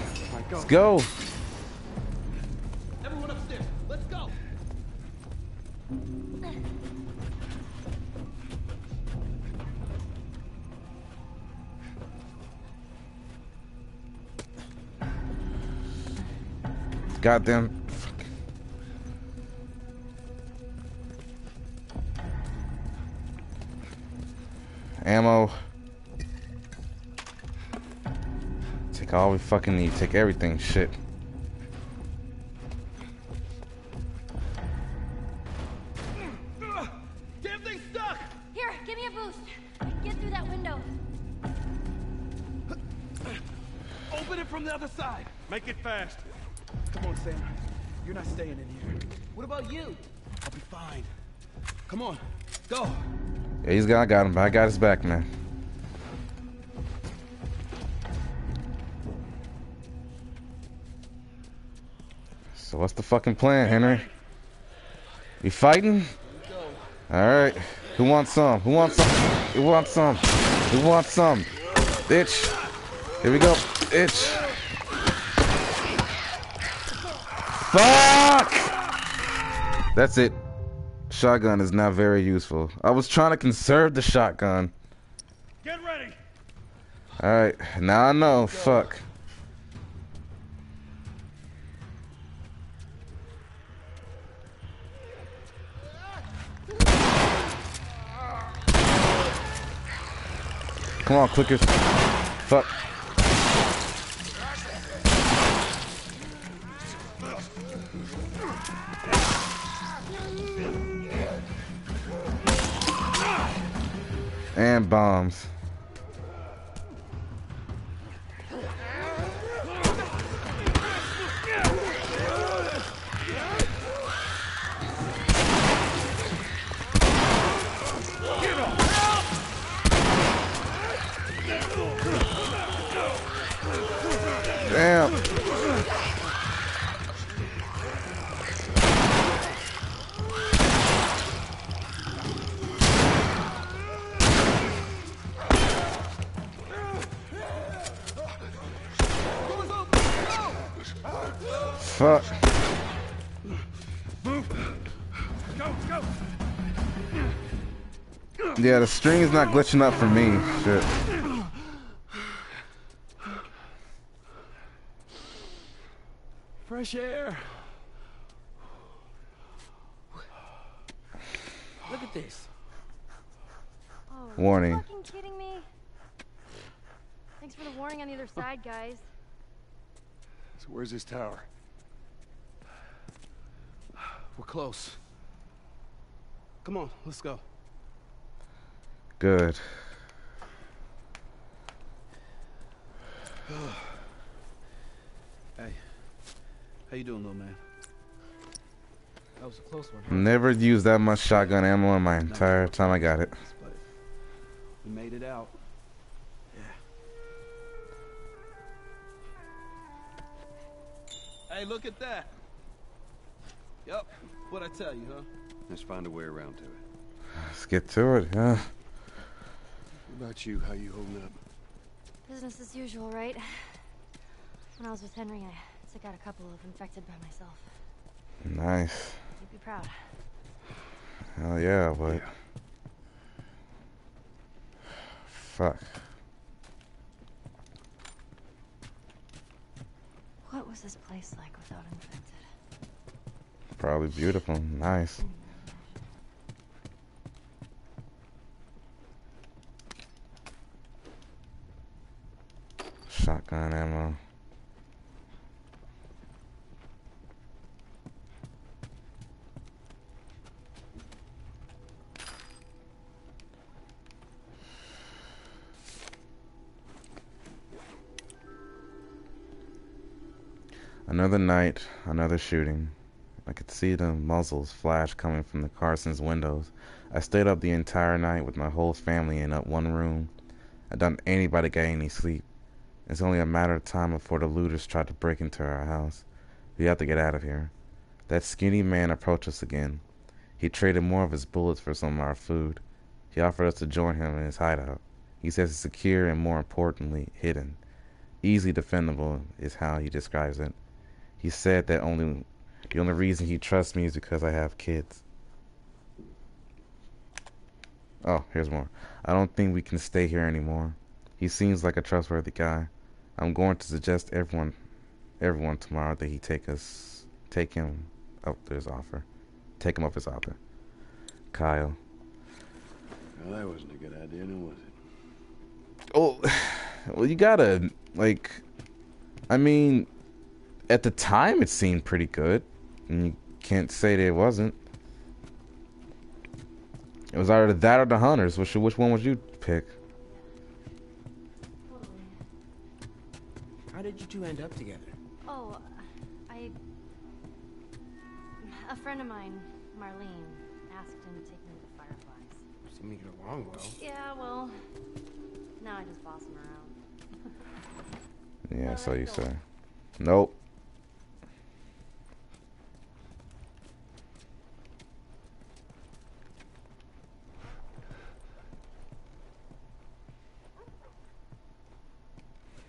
Let's go. Everyone upstairs. Let's go. Goddamn. Fucking need. to Take everything. Shit. Damn thing's stuck! Here, give me a boost. I can get through that window. Open it from the other side. Make it fast. Come on, Sam. You're not staying in here. What about you? I'll be fine. Come on, go. Yeah, he's got, I got him. I got his back, man. Fucking plan, Henry? You fighting? Alright. Who wants some? Who wants some? Who wants some? Who wants some? Bitch. Here we go. Bitch. Fuck! That's it. Shotgun is not very useful. I was trying to conserve the shotgun. Get ready. Alright, now I know. Fuck. Come on, clickers. Fuck. Go, go. Yeah, the string is not glitching up for me. Shit. Fresh air. Look at this. Oh, Warning. Are you fucking kidding me? Thanks for the warning on the other side, guys. So where's this tower? We're close. Come on, let's go. Good. Hey, how you doing, little man? That was a close one. huh? Never used that much shotgun ammo in my entire time I got it. But we made it out. Yeah. Hey, look at that. Yep, what I tell you, huh? Let's find a way around to it. Let's get to it, huh? What about you? How you holding up? Business as usual, right? When I was with Henry, I took out a couple of infected by myself. Nice. You'd be proud. Hell yeah, but. Fuck. What was this place like without infected? Probably beautiful. Nice. Shotgun ammo. Another night, another shooting. I could see the muzzles flash coming from the Carson's windows. I stayed up the entire night with my whole family in up one room. I don't anybody got any sleep. It's only a matter of time before the looters try to break into our house. We have to get out of here. That skinny man approached us again. He traded more of his bullets for some of our food. He offered us to join him in his hideout. He says it's secure and more importantly, hidden. Easily defendable is how he describes it. He said that only the only reason he trusts me is because I have kids. Oh, here's more. I don't think we can stay here anymore. He seems like a trustworthy guy. I'm going to suggest everyone everyone tomorrow that he take us take him up to his offer. Take him up his offer. Kyle. Well, that wasn't a good idea, was it? Oh well, you gotta like. I mean, at the time it seemed pretty good, and you can't say that it wasn't. It was either that or the Hunters. Which which one would you pick? How did you two end up together? Oh, I. A friend of mine, Marlene, asked him to take me to the Fireflies. Seem to get along well. Yeah, well, now I just boss him around. Yeah, so you say. Nope.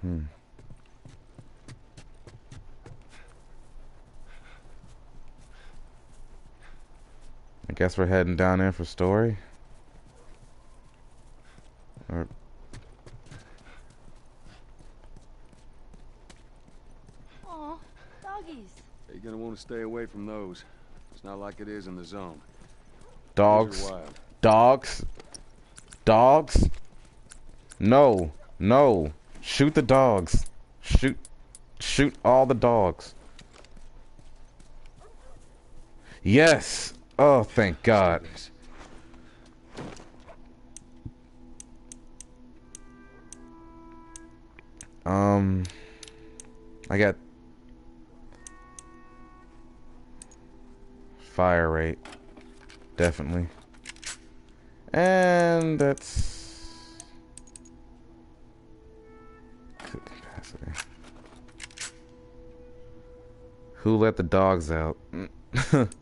Hmm. I guess we're heading down there for story. Or Aw, doggies. You're gonna want to stay away from those. It's not like it is in the zone. dogs. Dogs. Dogs. No. No. Shoot the dogs. Shoot. Shoot all the dogs. Yes. Oh, thank God. Um, I got fire rate, definitely, and that's Who let the dogs out?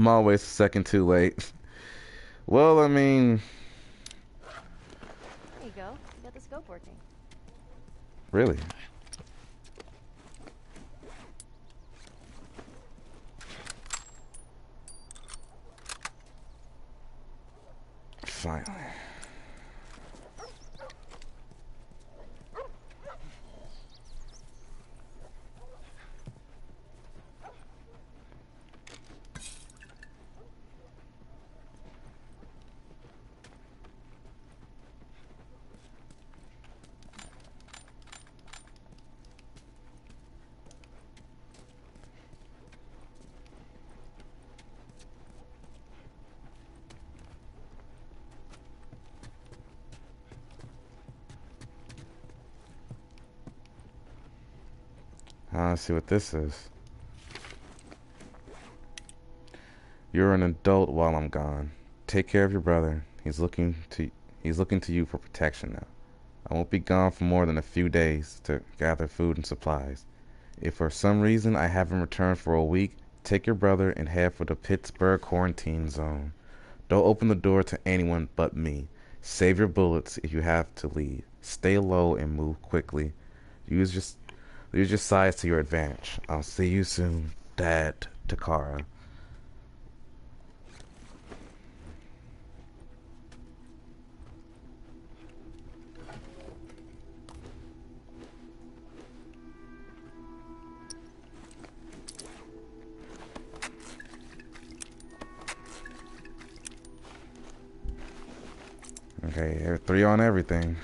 I'm always a second too late. Well, I mean, There you go. You got the scope working. really. Finally. See what this is. You're an adult while I'm gone. Take care of your brother. He's looking to he's looking to you for protection now. I won't be gone for more than a few days to gather food and supplies. If for some reason I haven't returned for a week, take your brother and head for the Pittsburgh quarantine zone. Don't open the door to anyone but me. Save your bullets if you have to leave. Stay low and move quickly. Use your use your size to your advantage. I'll see you soon, Dad. Takara. Okay, three on everything.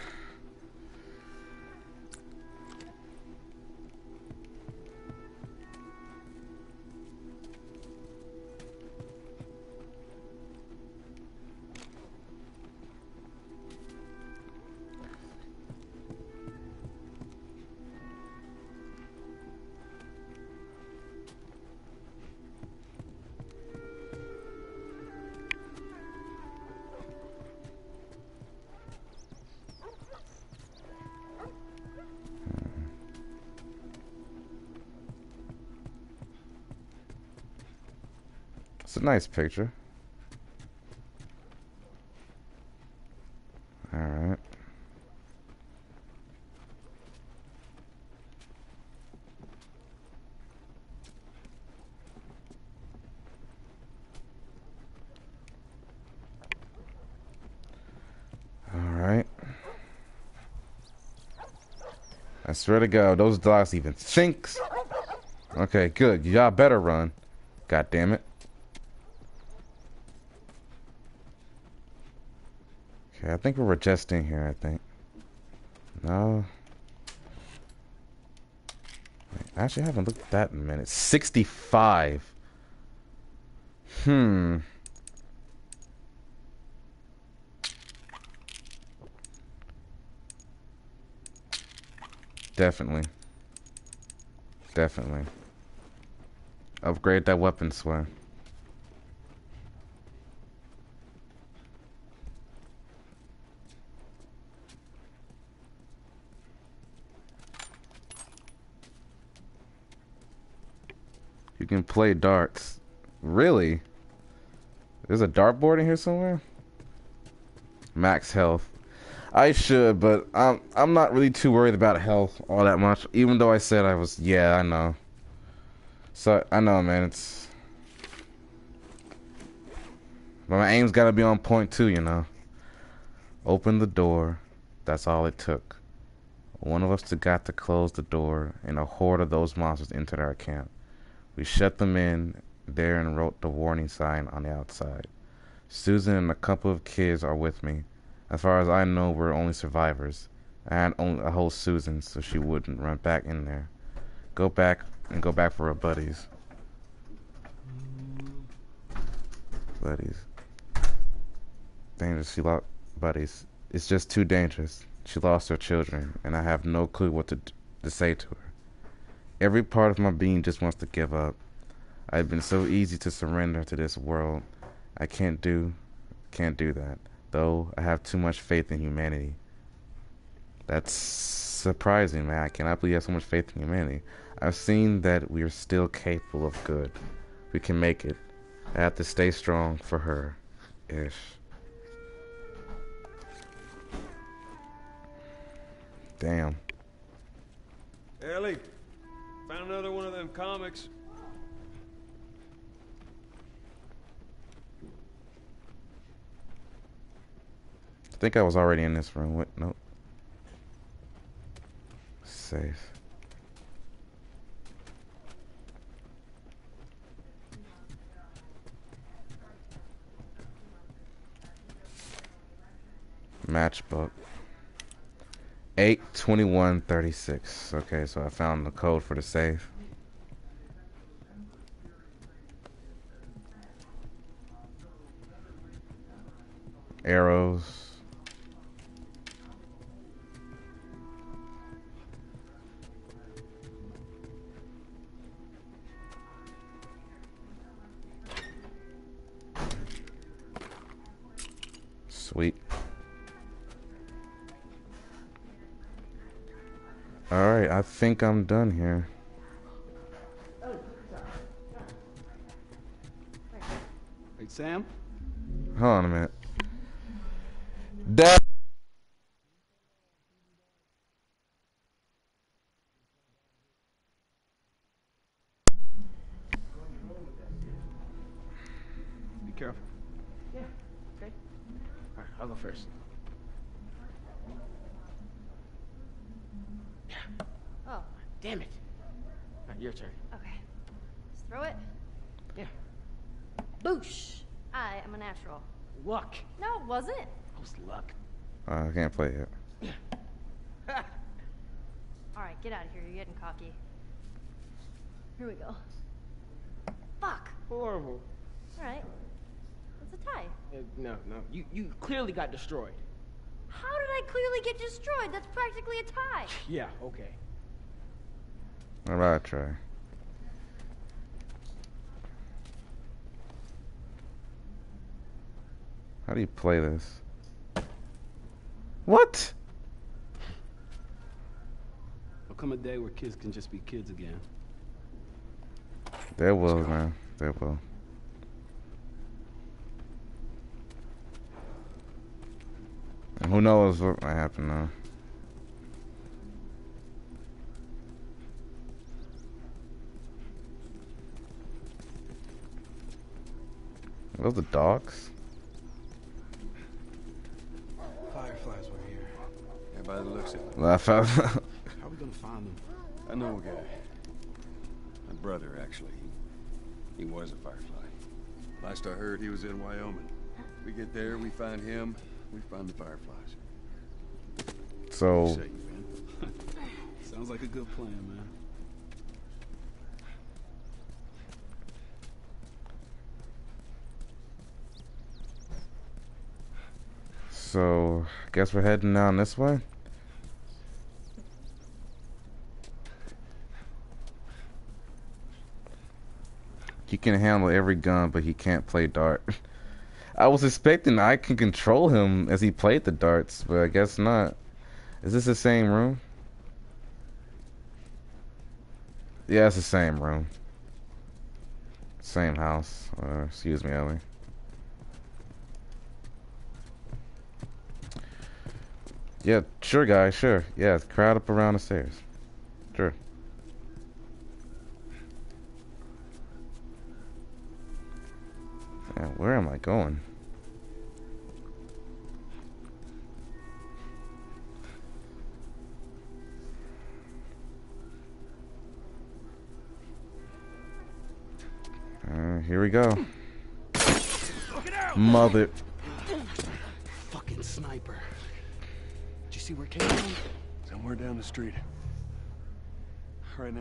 nice picture. Alright. Alright. I swear to God, those dogs even sinks. Okay, good. Y'all better run. God damn it. Okay, I think we're just in here, I think. No. Wait, actually, I haven't looked at that in a minute. 65. Hmm. Definitely. Definitely. Upgrade that weapon swing. Play darts. Really? There's a dartboard in here somewhere? Max health. I should, but I'm I'm not really too worried about health all that much. Even though I said I was, yeah, I know. So I know, man. It's but my aim's gotta be on point too, you know. Open the door. That's all it took. One of us got to close the door, and a horde of those monsters entered our camp. We shut them in there and wrote the warning sign on the outside. Susan and a couple of kids are with me. As far as I know, we're only survivors. I had only a whole Susan, so she wouldn't run back in there. Go back and go back for her buddies. Buddies. Dangerous. She lost buddies. It's just too dangerous. She lost her children, and I have no clue what to to say to her. Every part of my being just wants to give up. I've been so easy to surrender to this world. I can't do, can't do that. Though I have too much faith in humanity. That's surprising, man. I cannot believe you have so much faith in humanity. I've seen that we are still capable of good. We can make it. I have to stay strong for her. Ish. Damn. Ellie, found another one of them comics. I think I was already in this room. What? Nope. Safe. Matchbook. 82136. Okay, so I found the code for the safe. Arrows. Sweet. Alright, I think I'm done here. Hey, Sam? Hold on a minute. Dad. Be careful. Yeah, okay. Alright, I'll go first. Oh, Damn it. Alright, your turn. okay. Let's throw it. Yeah. Boosh! I am a natural. Luck. No, it wasn't. That was luck. Uh, I can't play it. All right, get out of here. You're getting cocky. Here we go. Fuck. Horrible. All right. It's a tie. Uh, no, no. You you clearly got destroyed. How did I clearly get destroyed? That's practically a tie. Yeah, okay. Alright, try. How do you play this? What? There'll come a day where kids can just be kids again. There will, man. There will. And who knows what might happen now. Are those the dogs? Fireflies were here. Yeah, by the looks of it. Laugh out. How are we gonna find them. I know a guy. My brother, actually. He, he was a Firefly. Last I heard, he was in Wyoming. We get there, we find him, we find the Fireflies. So. Sounds like a good plan, man. so guess we're heading down this way. Can handle every gun, but he can't play dart. I was expecting I can control him as he played the darts, but I guess not. Is this the same room? Yeah, it's the same room. Same house. Uh, excuse me, Ellie. Yeah, sure, guys, sure. Yeah, crowd up around the stairs. Sure. Yeah, where am I going? Uh, here we go. Mother. Fucking sniper. Did you see where it came from? Somewhere down the street. All right now.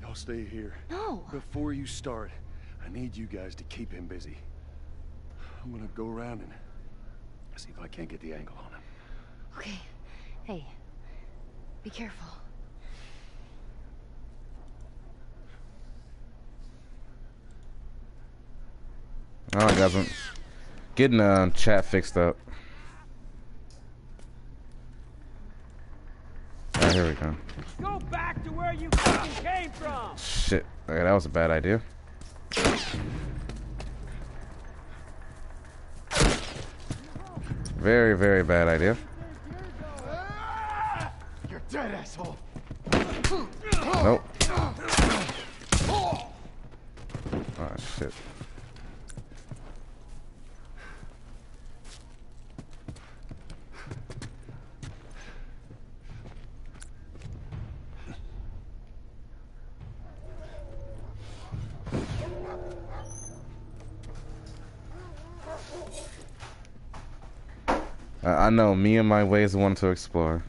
Y'all stay here. No. Before you start, I need you guys to keep him busy. I'm gonna go around and see if I can't get the angle on him. Okay. Hey, be careful. Oh, guys, I'm getting uh, chat fixed up. Alright, here we go. Go back to where you fucking came from! Shit. Okay, that was a bad idea. Very, very bad idea. You're dead, asshole. Nope. Oh, shit. I I know, me and my ways want to explore.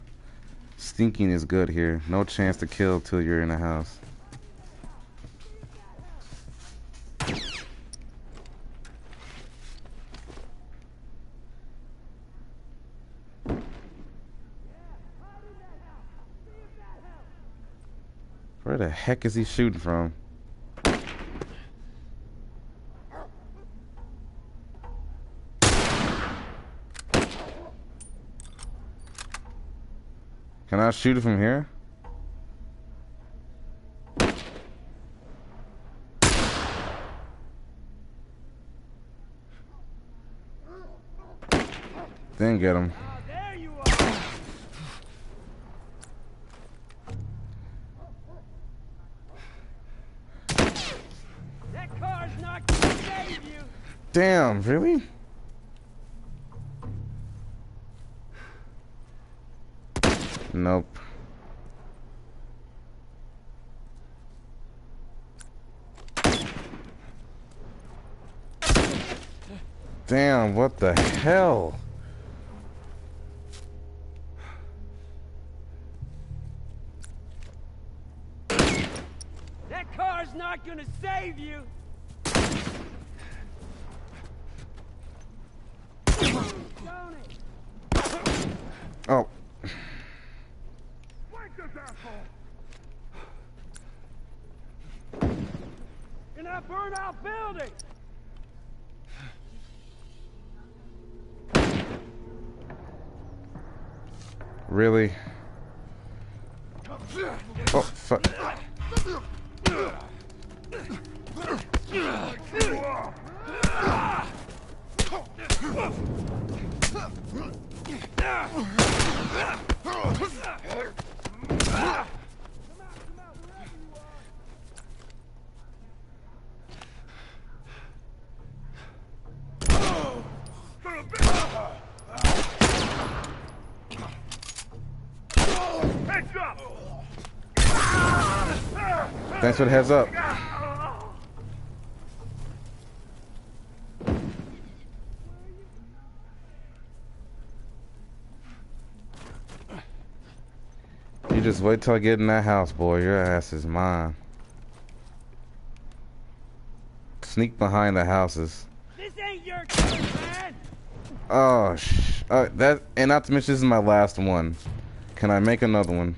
Stinking is good here. No chance to kill till you're in the house. Where the heck is he shooting from? Can I shoot from here? Then get him. Damn, really? Nope. Damn, what the hell? That car's not gonna save you! Oh. In that burnout building! Really? Oh, fuck. Heads up! The heads up. You just wait till I get in that house, boy. Your ass is mine. Sneak behind the houses. This ain't your turn, man. Oh, sh uh, that and not to mention this is my last one. Can I make another one?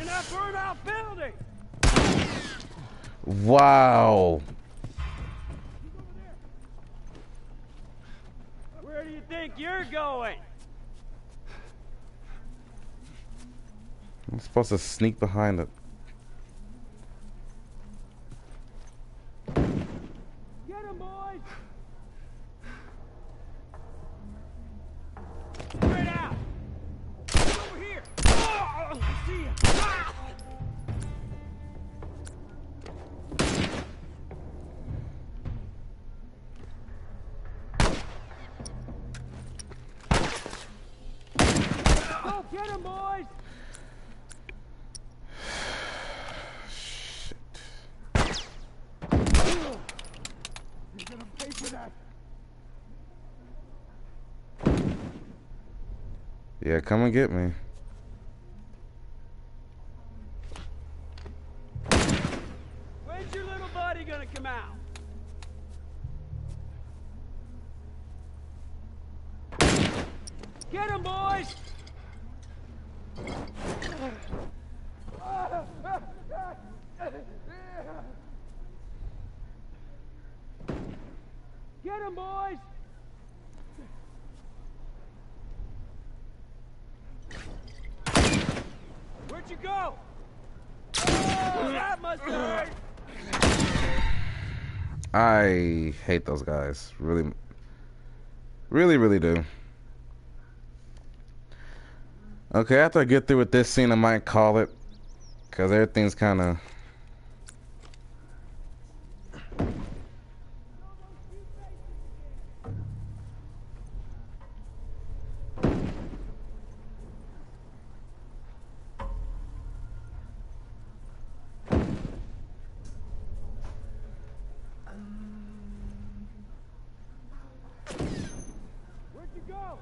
In that burnout building. Wow. Where do you think you're going? I'm supposed to sneak behind it. Come and get me. When's your little buddy gonna come out? Get him, boys! Get him, boys! Where'd you go? Oh, that must hurt! I hate those guys. Really, really, really do. Okay, after I get through with this scene, I might call it. Because everything's kind of... Where'd you go?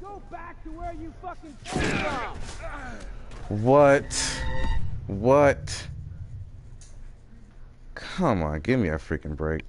Go back to where you fucking came from! What? What? Come on, give me a freaking break.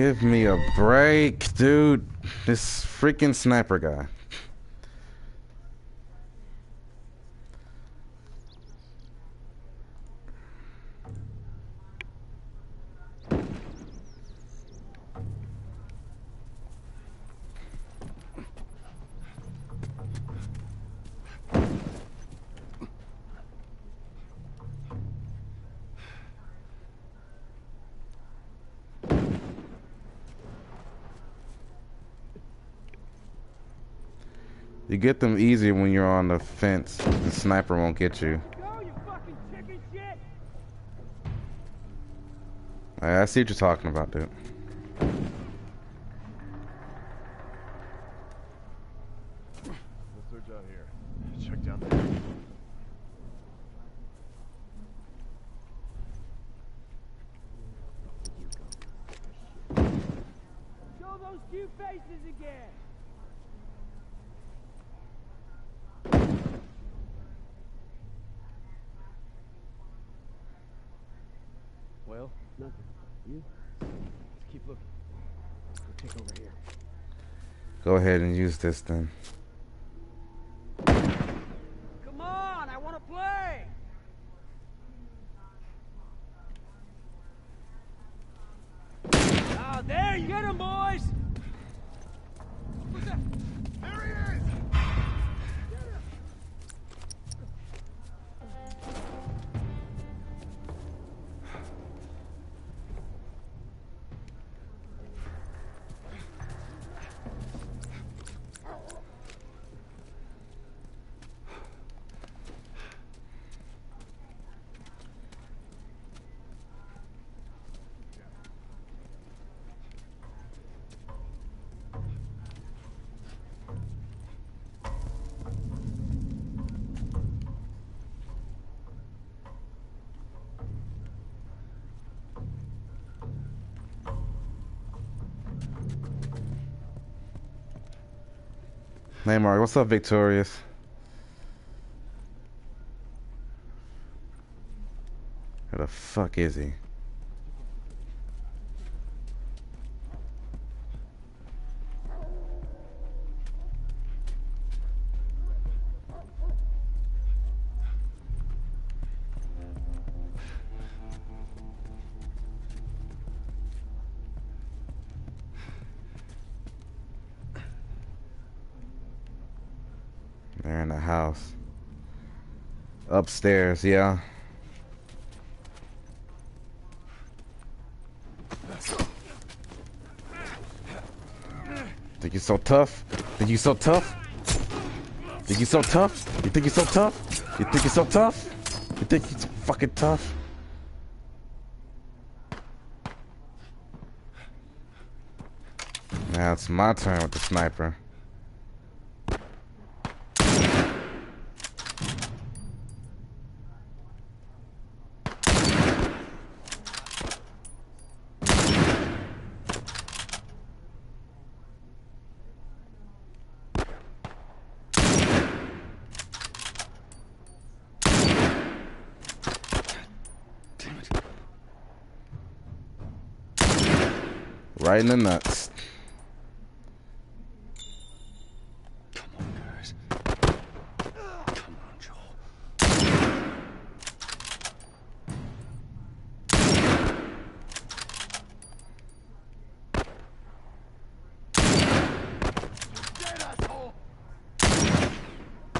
Give me a break, dude. This freaking sniper guy. Get them easier when you're on the fence. The sniper won't get you. Go, you I see what you're talking about, dude. We'll search out here. Check down there. Show those cute faces again! Well, nothing. You? Let's keep looking. We'll take over here. Go ahead and use this then. What's up, Victorious? Where the fuck is he? House. Upstairs, yeah. Think you're so tough? Think you're so tough? Think you're so tough? You think you're so tough? You think you're so tough? You think you're so fucking tough? Now it's my turn with the sniper. Right in the nuts.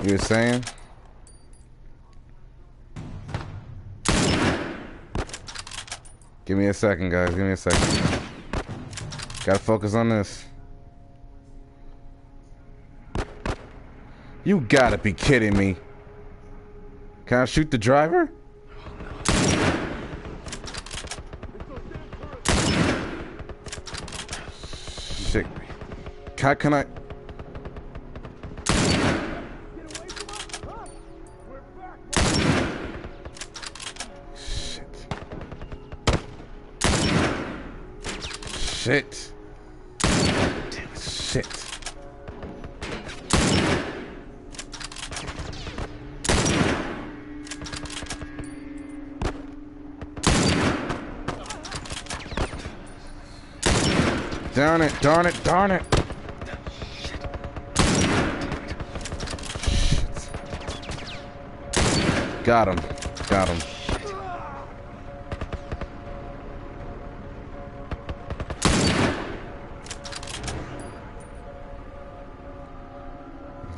You were saying? Give me a second, guys. Give me a second. Gotta focus on this. You gotta be kidding me. Can I shoot the driver? Shit. How can I? Darn it, darn it. Got him. Got him.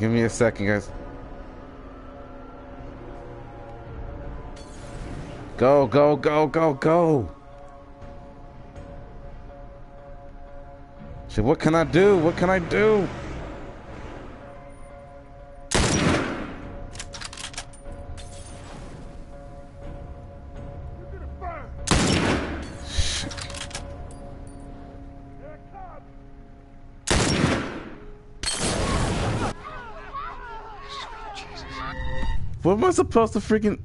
Give me a second, guys. Go, go, go, go, go. So what can I do? What can I do? What am I supposed to freaking...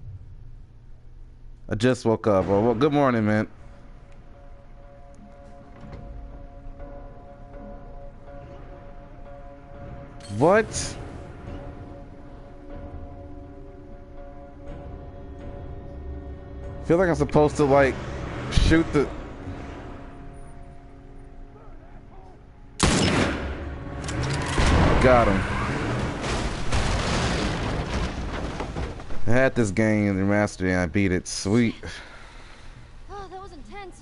I just woke up. Well, well good morning, man. What? feel like I'm supposed to like Shoot the. Got him. I had this game remastered and I beat it. Sweet. Oh, that was intense.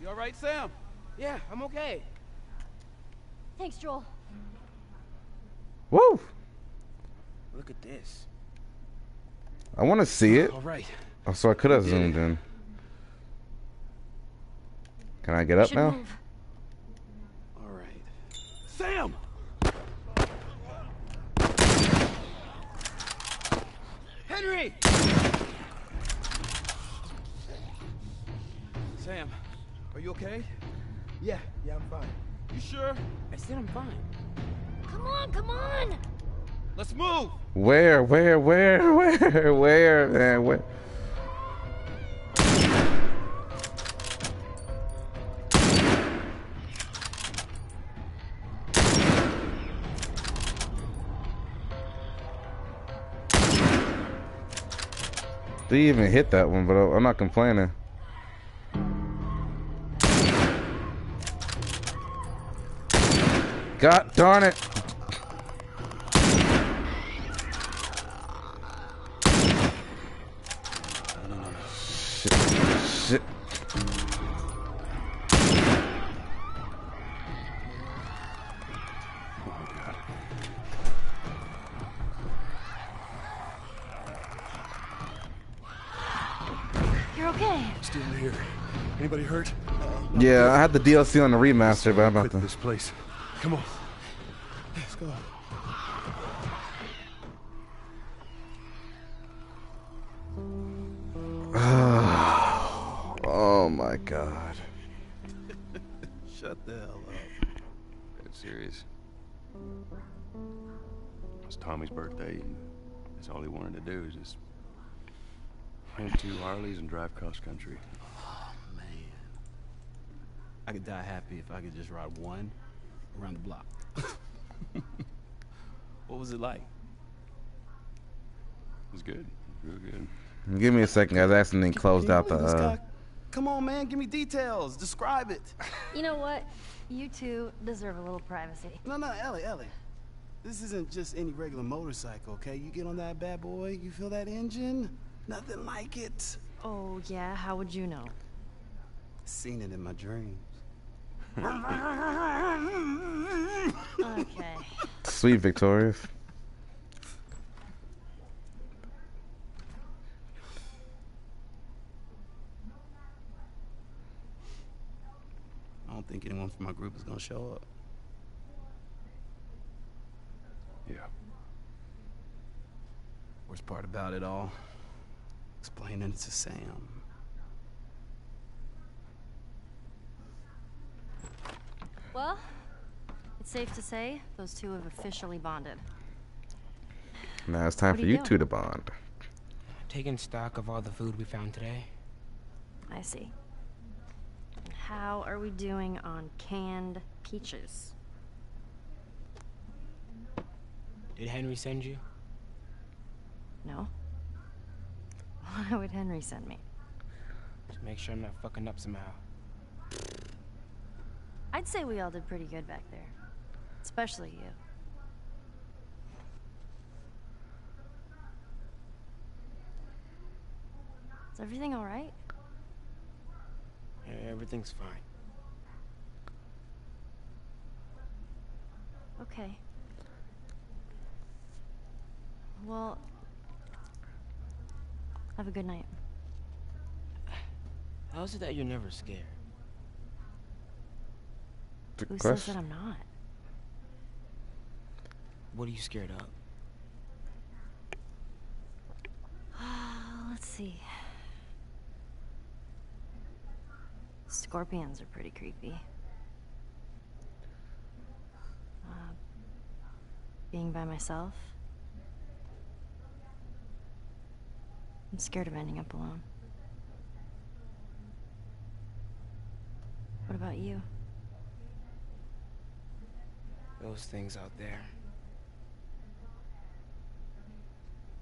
You all right, Sam? Yeah, I'm okay. Thanks, Joel. Woo! Look at this. I want to see it. All right. Oh, so I could have zoomed in. Can I get up now? move. All right. Sam! Henry! Sam, are you okay? Yeah, yeah, I'm fine. You sure? I said I'm fine. Come on, come on! Let's move! Where, where, where, where, where, man, where? They even hit that one, but I'm not complaining. God darn it! Yeah, I had the DLC on the remaster, but I'm about to. this place. Come on. Let's go. oh my god. Shut the hell up. That's serious. It's Tommy's birthday, and that's all he wanted to do is just rent two Harleys and drive cross country. I could die happy if I could just ride one around the block. what was it like? It was good. Real good. Give me a second, guys. I accidentally closed out the. Uh, Come on, man, give me details. Describe it. You know what? You two deserve a little privacy. No, no, Ellie, Ellie. This isn't just any regular motorcycle, okay? You get on that bad boy, you feel that engine? Nothing like it. Oh, yeah? How would you know? Seen it in my dreams. Okay. Sweet Victorious. I don't think anyone from my group is gonna show up. Yeah. Worst part about it all, explaining it to Sam. Well, it's safe to say those two have officially bonded. Now it's time What for you you two to bond. Taking stock of all the food we found today. I see. How are we doing on canned peaches? Did Henry send you? No? Why would Henry send me? Just make sure I'm not fucking up somehow. I'd say we all did pretty good back there. Especially you. Is everything alright? Yeah, everything's fine. Okay. Well, have a good night. How is it that you're never scared? Who says that I'm not? What are you scared of? Let's see. Scorpions are pretty creepy. Uh, being by myself. I'm scared of ending up alone. What about you? Those things out there.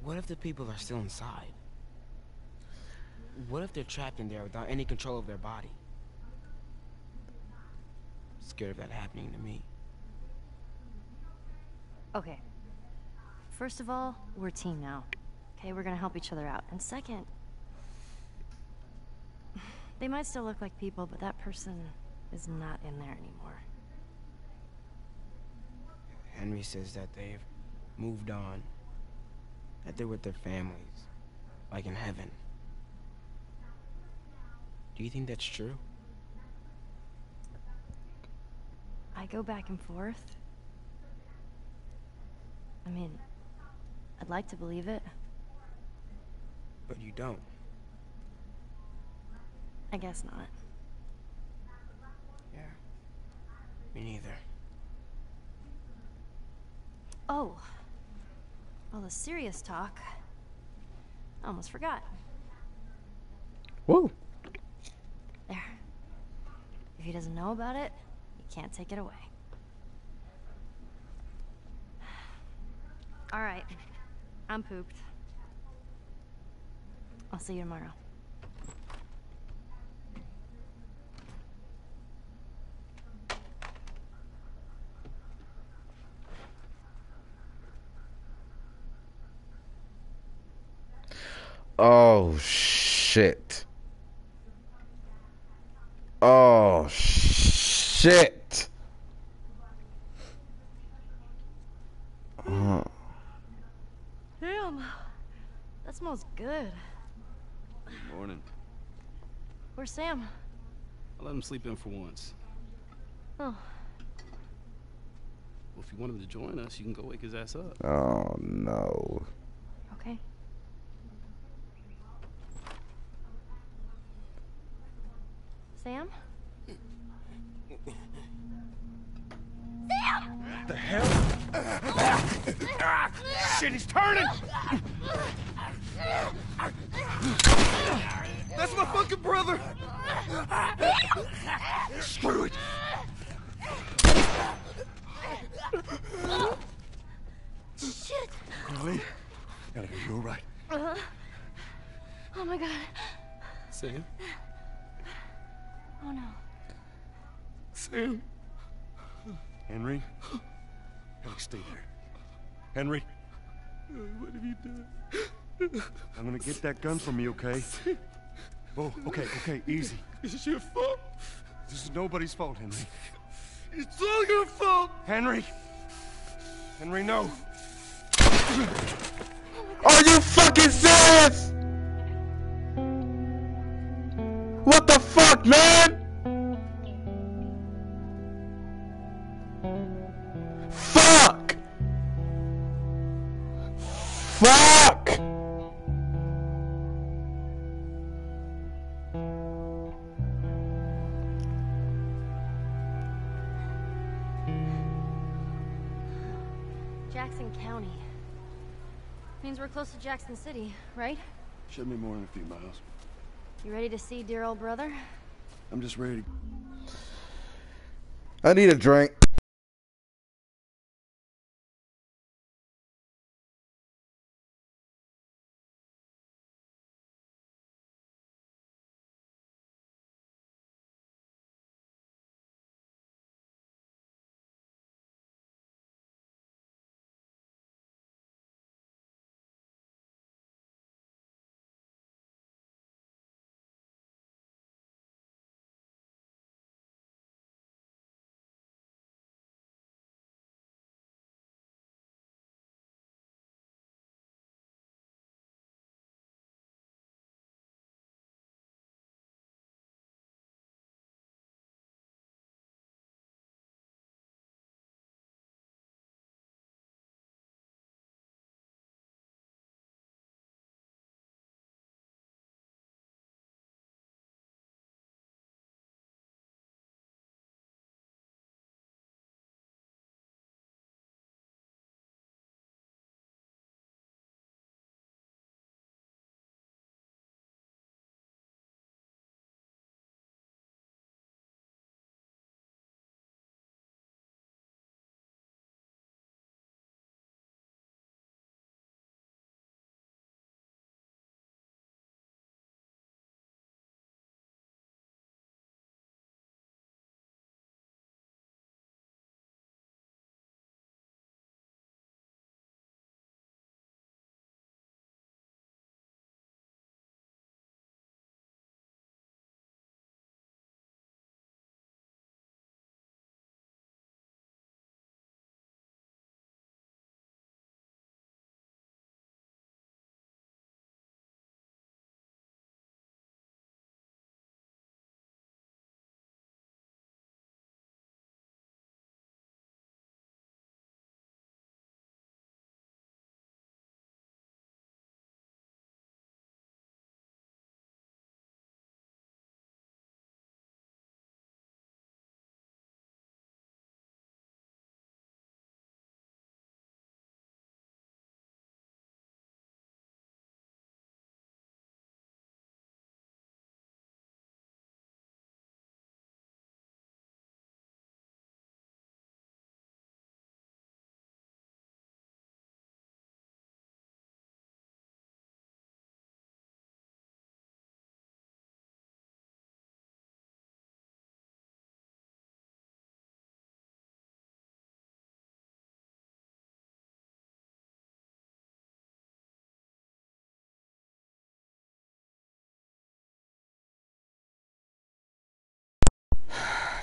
What if the people are still inside? What if they're trapped in there without any control of their body? I'm Scared of that happening to me. Okay. First of all, we're a team now. Okay, we're gonna help each other out. And second, they might still look like people, but that person is not in there anymore. Henry says that they've moved on. That they're with their families. Like in heaven. Do you think that's true? I go back and forth. I mean, I'd like to believe it. But you don't. I guess not. Yeah. Me neither. Oh. All the serious talk. I almost forgot. Whoa. There. If he doesn't know about it, he can't take it away. All right. I'm pooped. I'll see you tomorrow. Oh shit. Oh shit. Uh, Damn. That smells good. Morning. Where's Sam? I let him sleep in for once. Oh, Well, if you want him to join us, you can go wake his ass up. oh no. okay. Sam? Sam! The hell? ah, shit, he's turning! That's my fucking brother! Screw it! Shit! Carly? Gotta be you all right. Uh, oh my god. Sam? Oh no. Sam? Henry? Henry, stay there. Henry? What have you done? I'm gonna get that gun from you, okay? Oh, okay, okay, easy. This is your fault. This is nobody's fault, Henry. It's all your fault! Henry! Henry, no! Are you fucking serious? What the fuck, man? Fuck! Fuck! Jackson County. Means we're close to Jackson City, right? Should be more than a few miles. You ready to see dear old brother? I'm just ready to I need a drink.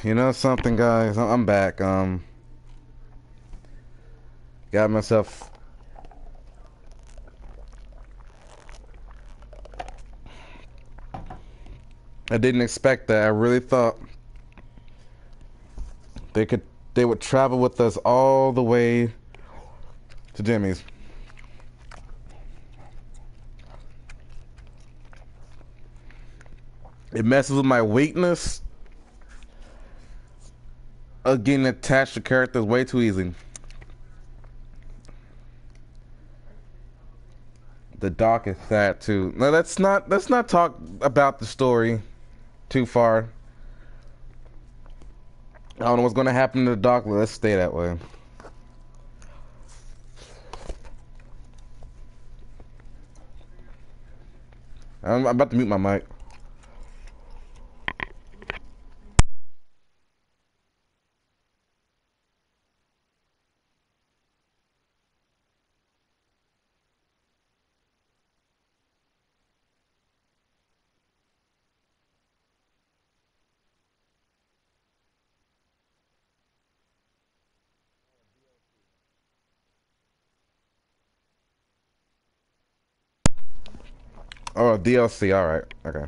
You know something, guys? I'm back. Um, got myself. I didn't expect that. I really thought they could. They would travel with us all the way to Jimmy's. It messes with my weakness getting attached to characters way too easy. The doc is sad too. Now let's not let's not talk about the story too far. I don't know what's gonna happen to the doc. Let's stay that way. I'm about to mute my mic. DLC. All right. Okay.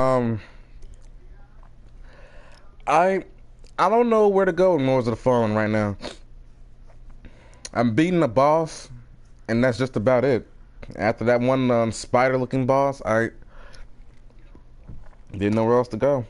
Um, I I don't know where to go in Lords of the Fallen right now. I'm beating the boss, and that's just about it. After that one um, spider-looking boss, I didn't know where else to go.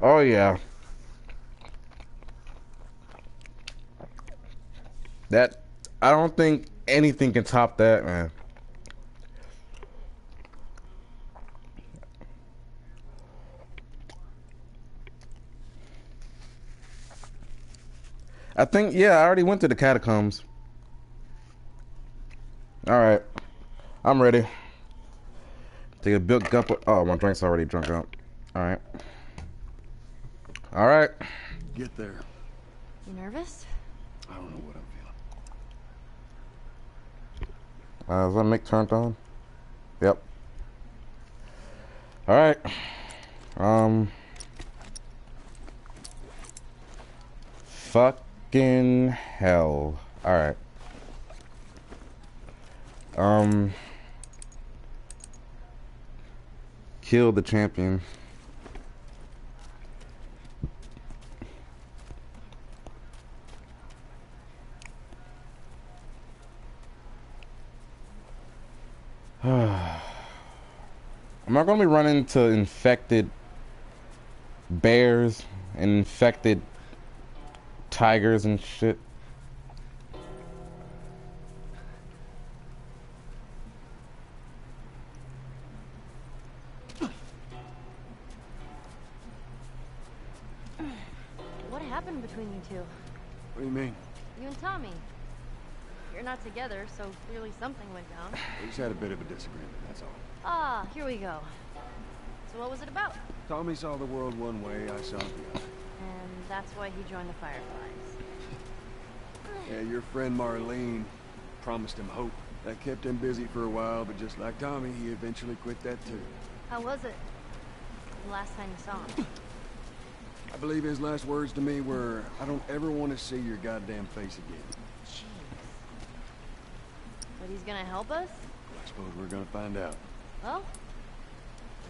Oh yeah. That I don't think anything can top that, man. I think yeah, I already went to the catacombs. All right, I'm ready. Take a big gulp. Oh, my drink's already drunk up. All right. All right. Get there. You nervous? I don't know what I'm feeling. Uh, is that mic turned on? Yep. All right. Um. Fucking hell. All right. Um. Kill the champion. Am I gonna be running into infected bears and infected tigers and shit? What happened between you two? What do you mean? You and Tommy. You're not together, so clearly something went down. We just had a bit of a disagreement, that's all. Ah, here we go. So what was it about? Tommy saw the world one way, I saw it the other. And that's why he joined the Fireflies. Yeah, your friend Marlene promised him hope. That kept him busy for a while, but just like Tommy, he eventually quit that too. How was it? The last time you saw him? I believe his last words to me were, I don't ever want to see your goddamn face again. Jeez. But he's gonna help us? I suppose we're gonna find out. Well,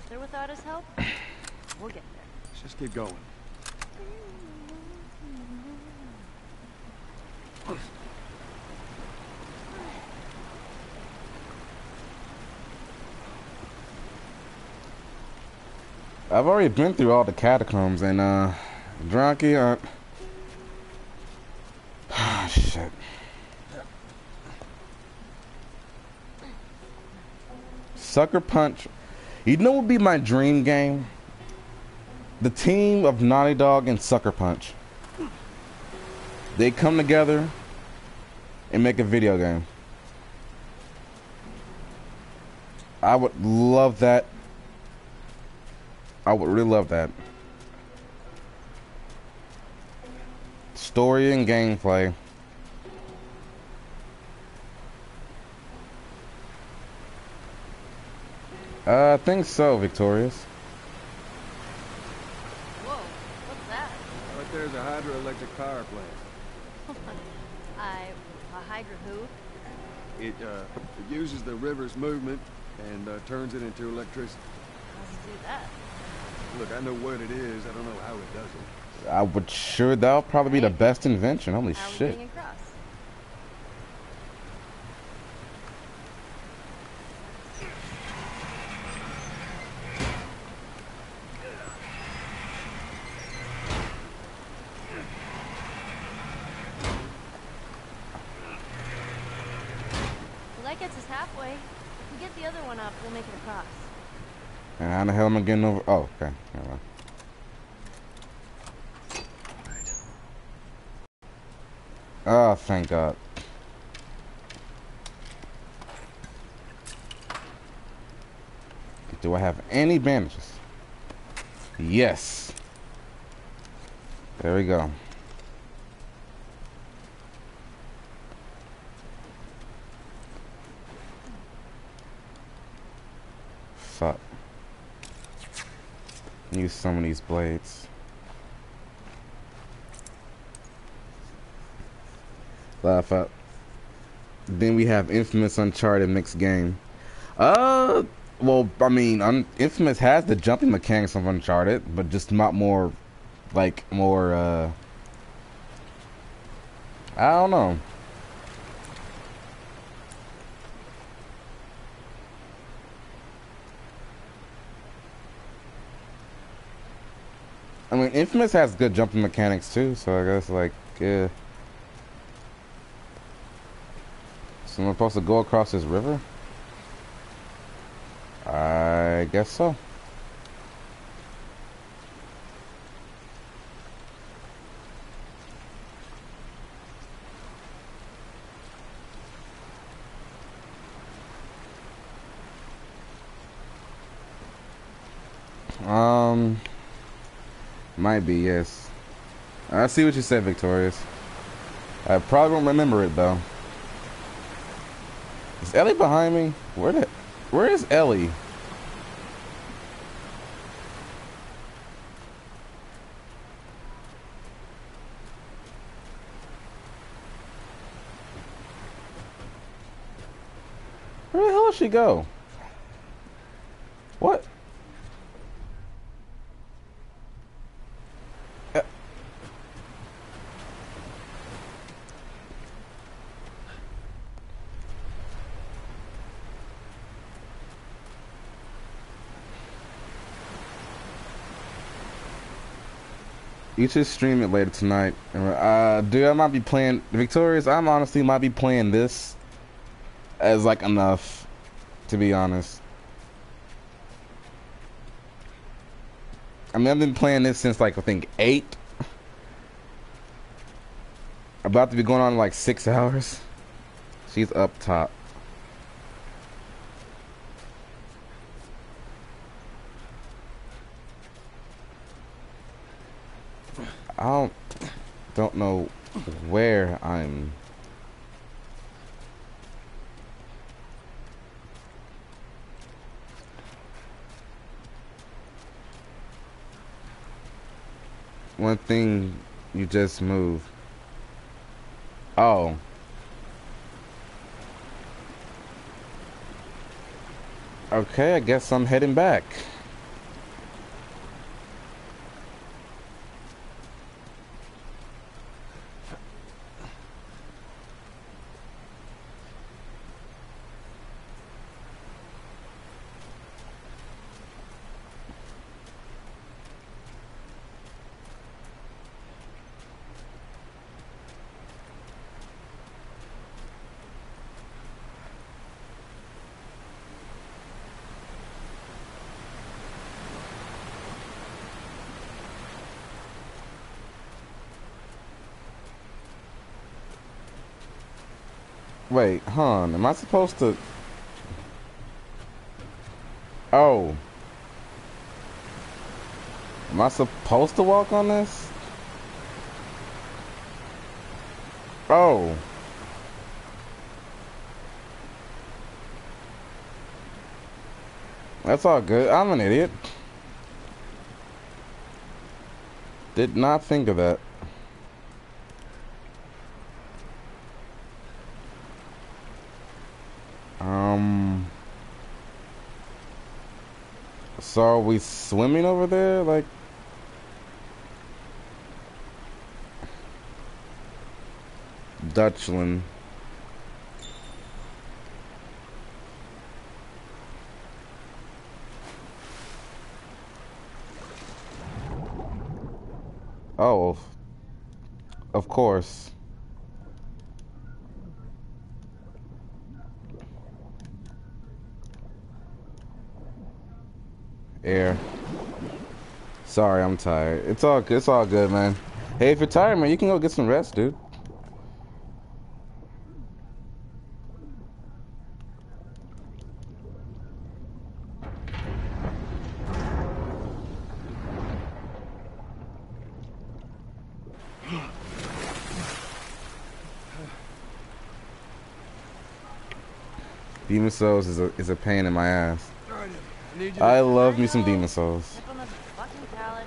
if they're without his help, we'll get there. Let's just keep going. I've already been through all the catacombs and uh Drunky uh ah, shit. Sucker Punch. You know what would be my dream game? The team of Naughty Dog and Sucker Punch. They come together and make a video game. I would love that. I would really love that. Story and gameplay. Uh, I think so, Victorious. Whoa, what's that? Right there's a hydroelectric power plant. I... a Hydra who? It, uh, it uses the river's movement and uh, turns it into electricity. Let's do that. Look, I know what it is. I don't know how it does it. I would sure that'll probably be the best invention. Holy How are shit. getting across? Well, that gets us halfway. If we get the other one up, we'll make it across. And how the hell am I getting over? Oh, okay. Never. Oh, thank God. Do I have any bandages? Yes. There we go. Fuck. Use some of these blades. Laugh up. Then we have Infamous Uncharted mixed game. Uh, well, I mean, Un- Infamous has the jumping mechanics of Uncharted, but just not more, like more. uh I don't know. I mean, Infamous has good jumping mechanics too, so I guess like, yeah. So I'm supposed to go across this river? I guess so. Might be, yes. I see what you said, Victorious. I probably won't remember it, though. Is Ellie behind me? Where the, where is Ellie? Where the hell did she go? What? You should stream it later tonight. Uh, dude, I might be playing Victorious. I'm honestly might be playing this as like enough, to be honest. I mean, I've been playing this since like I think eight. About to be going on like six hours. She's up top. I don't don't know where I'm one thing you just moved. Oh. Okay, I guess I'm heading back. Wait, hon, am I supposed to... Oh. Am I supposed to walk on this? Oh. That's all good. I'm an idiot. Did not think of that. So are we swimming over there? Like. Dutchland. Oh. Of course. Air. Sorry, I'm tired. It's all good. It's all good, man. Hey, if you're tired, man, you can go get some rest, dude. Demon's Souls is a is a pain in my ass. I love me some Demon's Souls. Zip on the fucking pallet.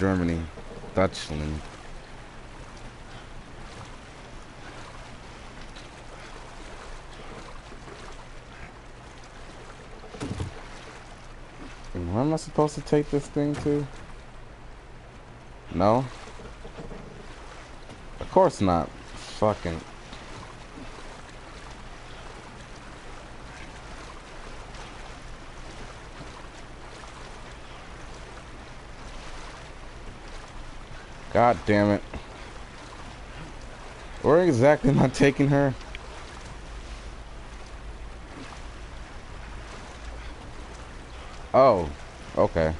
Germany, Dutchland. Where am I supposed to take this thing to? No? Of course not. Fucking. God damn it. Where exactly am I taking her? Oh, okay.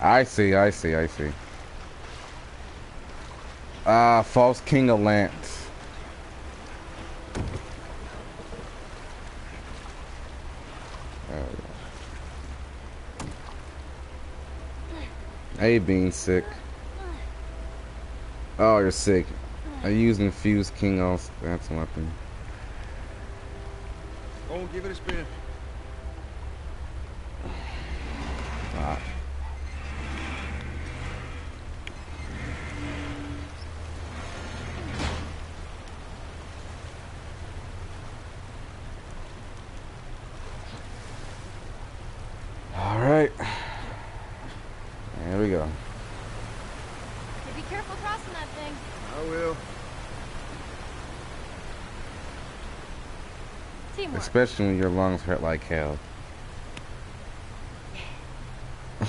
I see, I see, I see. Ah, uh, false king of lance. Hey, being sick. Oh, you're sick. I use infused king also. That's a weapon. Oh, give it a spin. Ah. be careful crossing that thing. I will. Teamwork. Especially when your lungs hurt like hell.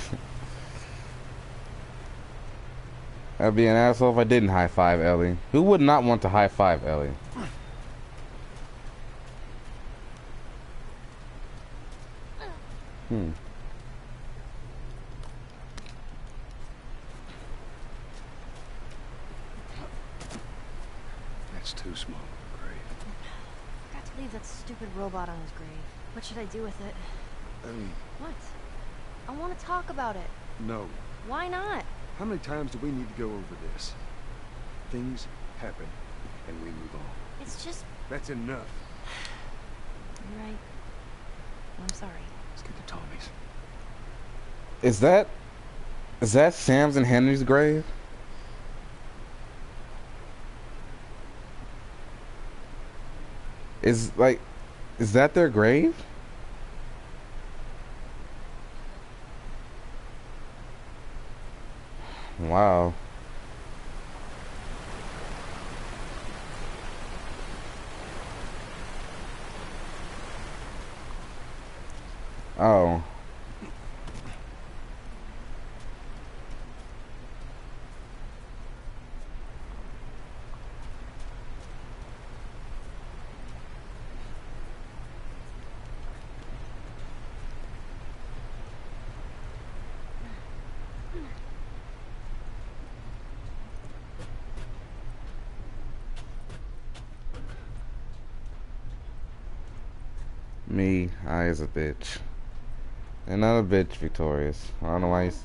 I'd be an asshole if I didn't high five Ellie. Who would not want to high five Ellie? Hmm. That's too small of a grave. Forgot to leave that stupid robot on his grave. What should I do with it? Ellie, What? I want to talk about it. no. Why not? How many times do we need to go over this? Things happen, and we move on. It's just. That's enough. You're right. I'm sorry. Let's get to Tommy's. Is that is that Sam's and Henry's grave? Is like is that their grave? Wow. Oh. Me, I is a bitch. Another bitch, Victorious. I don't know why he's.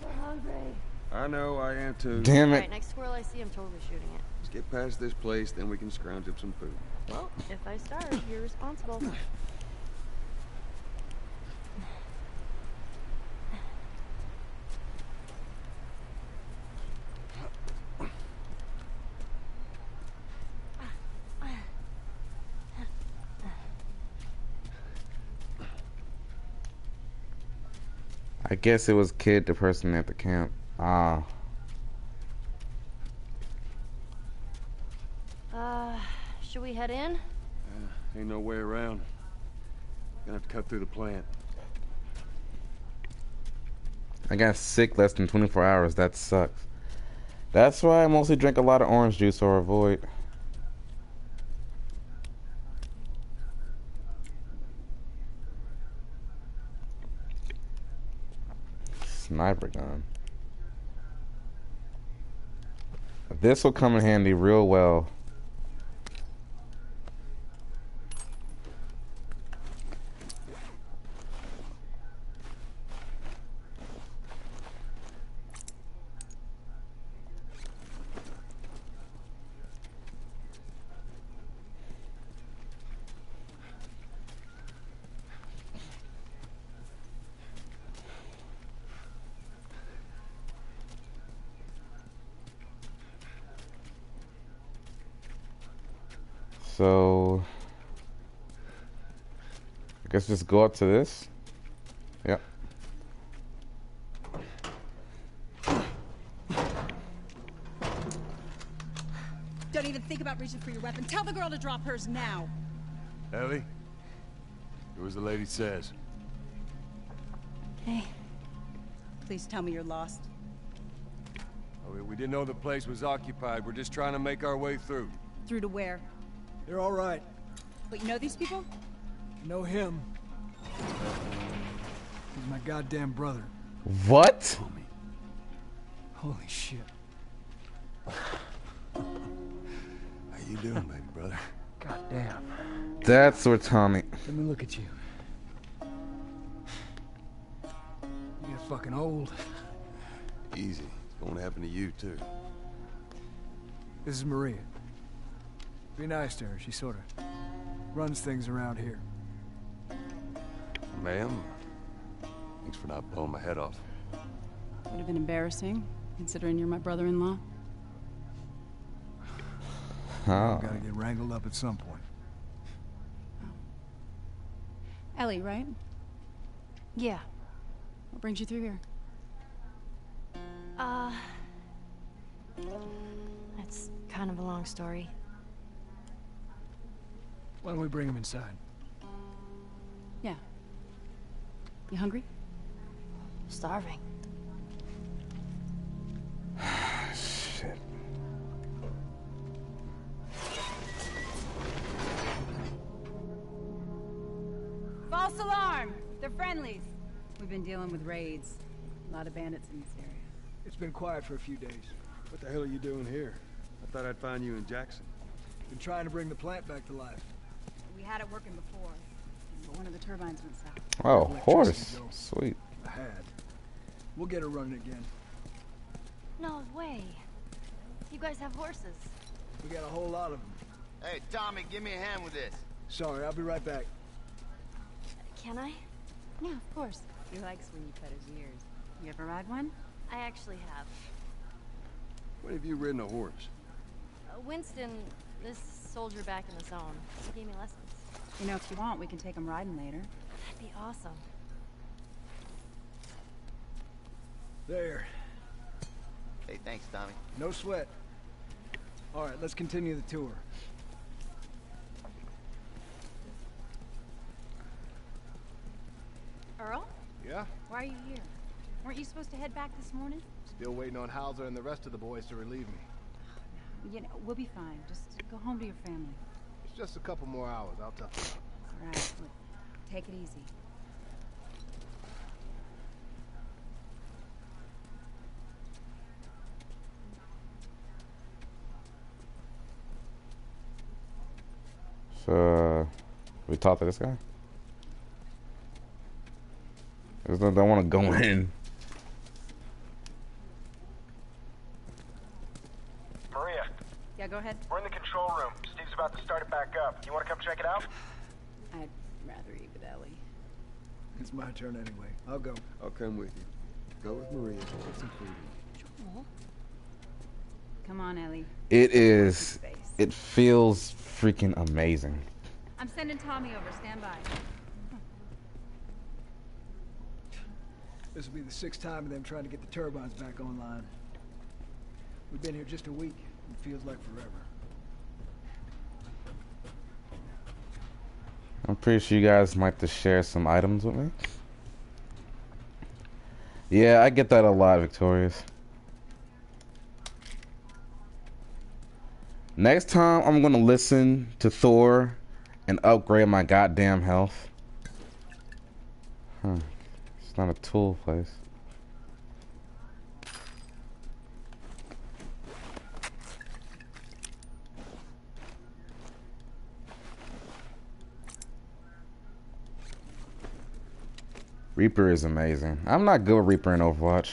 I know, I am too. Damn it. Alright, next squirrel I see, I'm totally shooting it. Let's get past this place, then we can scrounge up some food. Well, if I starve, you're responsible. I guess it was Kid, the person at the camp. Ah. Uh, should we head in? Uh, ain't no way around. Gonna have to cut through the plant. I got sick less than 24 hours. That sucks. That's why I mostly drink a lot of orange juice or avoid. This will come in handy real well. So I guess just go up to this. Yep. Don't even think about reaching for your weapon. Tell the girl to drop hers now. Ellie? Do as the lady says. Hey. Please tell me you're lost. Oh, we- we didn't know the place was occupied. We're just trying to make our way through. Through to where? They're all right. But you know these people? Know him. He's my goddamn brother. What? Holy shit. How you doing, baby brother? Goddamn. That's where Tommy. Let me look at you. You get fucking old. Easy. It's going to happen to you, too. This is Maria. Be nice to her. She sort of runs things around here. Ma'am, thanks for not blowing my head off. Would have been embarrassing, considering you're my brother-in-law. Oh. Gotta get wrangled up at some point. Ellie, right? Yeah. What brings you through here? Uh. That's kind of a long story. Why don't we bring him inside? Yeah. You hungry? Starving. Shit. False alarm! They're friendlies. We've been dealing with raids. A lot of bandits in this area. It's been quiet for a few days. What the hell are you doing here? I thought I'd find you in Jackson. Been trying to bring the plant back to life. We had it working before, but one of the turbines went south. Oh, Electricity, horse. Sweet. I had. We'll get her running again. No way. You guys have horses. We got a whole lot of them. Hey, Tommy, give me a hand with this. Sorry, I'll be right back. Can I? Yeah, of course. He likes when you cut his ears. You ever ride one? I actually have. When have you ridden a horse? Uh, Winston, this soldier back in the zone, he gave me lessons. You know, if you want, we can take him riding later. That'd be awesome. There. Hey, thanks, Tommy. No sweat. All right, let's continue the tour. Earl? Yeah? Why are you here? Weren't you supposed to head back this morning? Still waiting on Hauser and the rest of the boys to relieve me. You know, we'll be fine. Just go home to your family. It's just a couple more hours. I'll tough it out. All right. Look, take it easy. Uh, we talk to this guy? I no, don't want to go in. Maria, Yeah, go ahead. we're in the control room. Steve's about to start it back up. You want to come check it out? I'd rather eat with Ellie. It's my turn anyway. I'll go. I'll come with you. Go with Maria. Get some food. Come on, Ellie. It is. It feels freaking amazing. I'm sending Tommy over. Stand by. This will be the sixth time of them trying to get the turbines back online. We've been here just a week. It feels like forever. I'm pretty sure you guys might have to share some items with me. Yeah, I get that a lot, Victorious. Next time, I'm gonna listen to Thor and upgrade my goddamn health. Huh. It's not a tool place. Reaper is amazing. I'm not good with Reaper in Overwatch.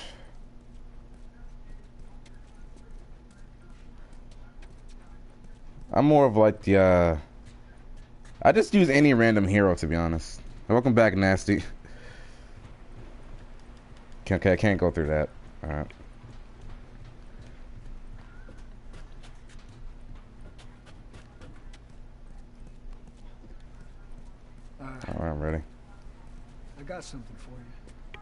I'm more of like the, uh... I just use any random hero, to be honest. Welcome back, Nasty. Okay, I can't go through that. Alright. Alright, Alright, I'm ready. I got something for you.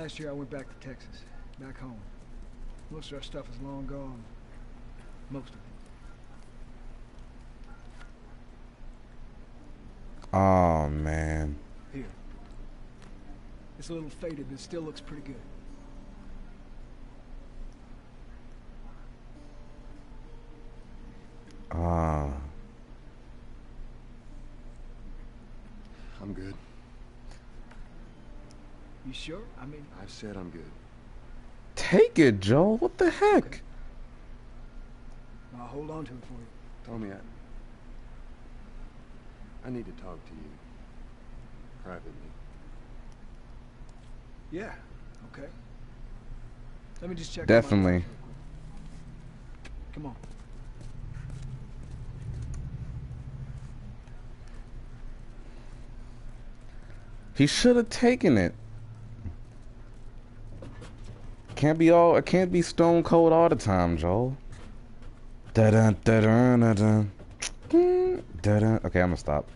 Last year I went back to Texas, back home. Most of our stuff is long gone. Most of it. Oh, man. Here. It's a little faded, but it still looks pretty good. Ah. I'm good. You sure? I mean, I've said I'm good. Take it, Joel. What the heck? I'll hold on to it for you. Tommy, I... I need to talk to you. Privately. Yeah, okay. Let me just check. Definitely. notes real quick. Come on. He should have taken it. Can't be all. It can't be stone cold all the time, Joel. Da da da da da da. Okay, I'm gonna stop.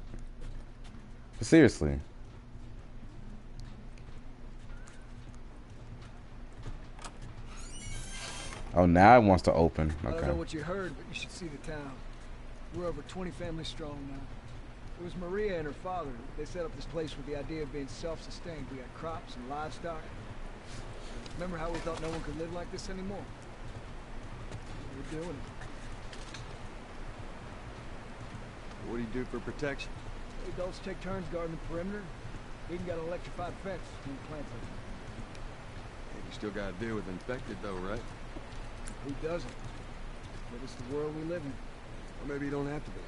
But seriously. Oh, now it wants to open. I don't know what you heard, but you should see the town. We're over 20 families strong now. It was Maria and her father. They set up this place with the idea of being self-sustained. We got crops and livestock. Remember how we thought no one could live like this anymore? We're doing it. What do you do for protection? The adults take turns guarding the perimeter. We even got an electrified fence between the plants. Hey, you still gotta deal with infected though, right? Who doesn't? But it's the world we live in. Or maybe you don't have to be.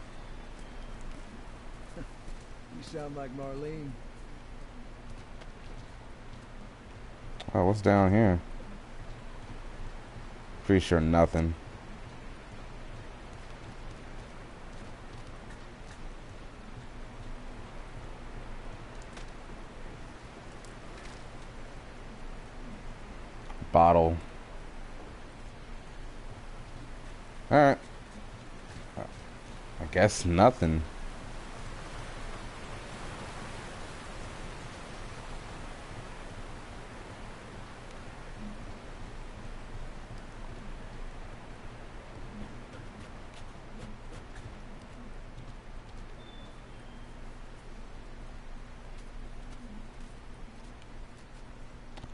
You sound like Marlene. Oh, what's down here? Pretty sure nothing. Bottle. Alright. I guess nothing.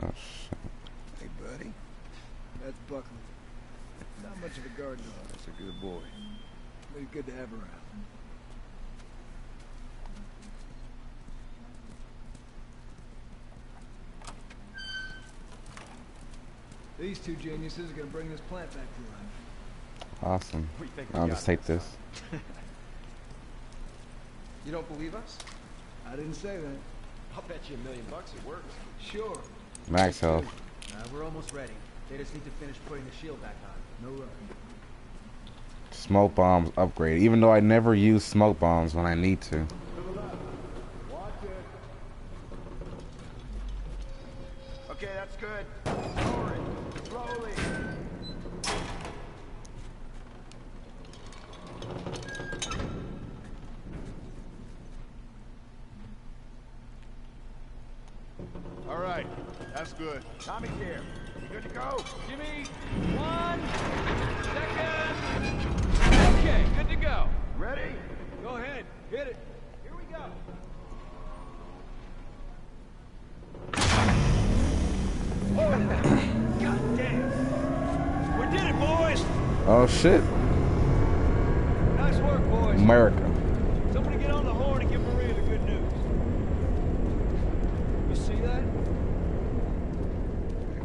Oh shit. Hey, buddy. That's Buckley. Not much of a guard dog. That's a good boy. But he's good to have around. These two geniuses are gonna bring this plant back to life. Awesome. We think we I'll just take this, this. You don't believe us? I didn't say that. I'll bet you a million bucks it works. Sure. Max health. Uh, we're almost ready. They just need to finish putting the shield back on. No rush. Smoke bombs upgrade. Even though I never use smoke bombs when I need to. Oh shit. Nice work, boys. America. Somebody get on the horn and give Maria the good news. You see that?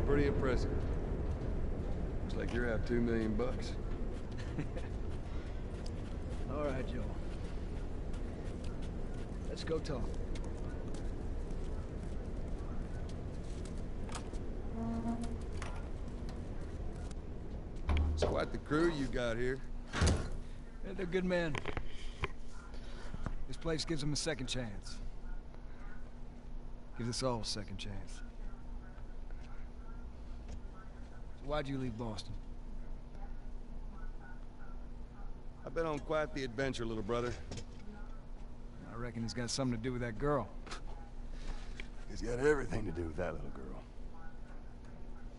Pretty impressive. Looks like you're out two million bucks. All right, Joe. Let's go talk. It's quite the crew you got here. Yeah, they're good men. This place gives them a second chance. Gives us all a second chance. So why'd you leave Boston? I've been on quite the adventure, little brother. I reckon it's got something to do with that girl. It's got everything to do with that little girl.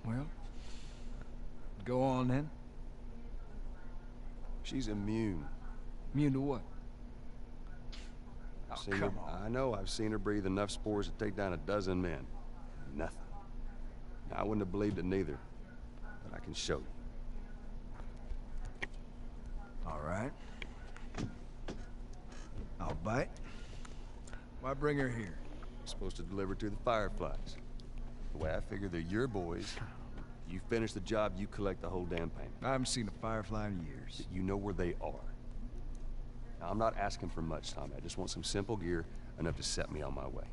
Well, go on then. She's immune. Immune to what? Oh, come her, I know I've seen her breathe enough spores to take down a dozen men. Nothing. Now, I wouldn't have believed it neither, but I can show you. All right. I'll bite. Why bring her here? supposed to deliver to the Fireflies. The way I figure they're your boys. You finish the job, you collect the whole damn payment. I haven't seen a Firefly in years. You know where they are. Now, I'm not asking for much, Tommy. I just want some simple gear, enough to set me on my way.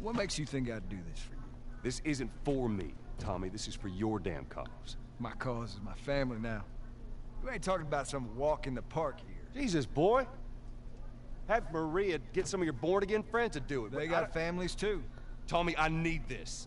What makes you think I'd do this for you? This isn't for me, Tommy. This is for your damn cause. My cause is my family now. You ain't talking about some walk in the park here. Jesus, boy. Have Maria get some of your born-again friends to do it. They got families too. Tommy, I need this.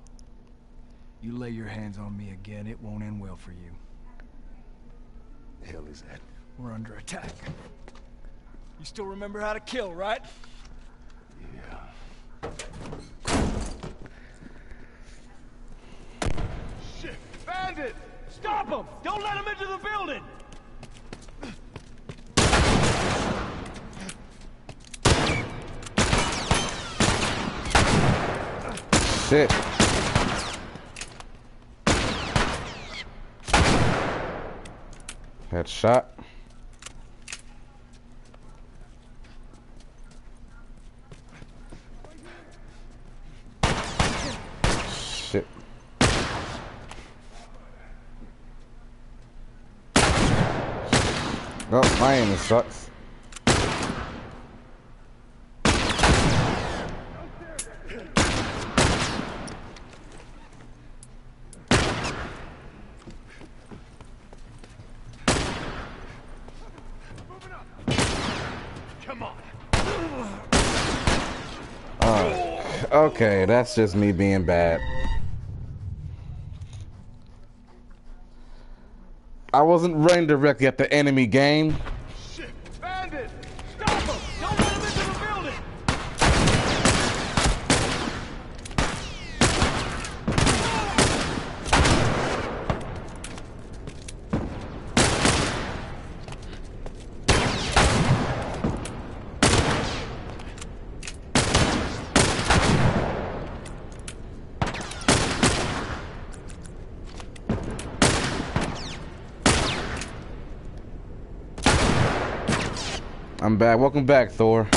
You lay your hands on me again, it won't end well for you. The hell is that? We're under attack. You still remember how to kill, right? Yeah. Shit! Bandit! Stop him! Don't let him into the building! Shit. Headshot. Shit. Oh, my aim sucks. Come on! Uh, okay, that's just me being bad. I wasn't running directly at the enemy game. Bandit! Stop him! Don't let him into the building! I'm back. Welcome back, Thor.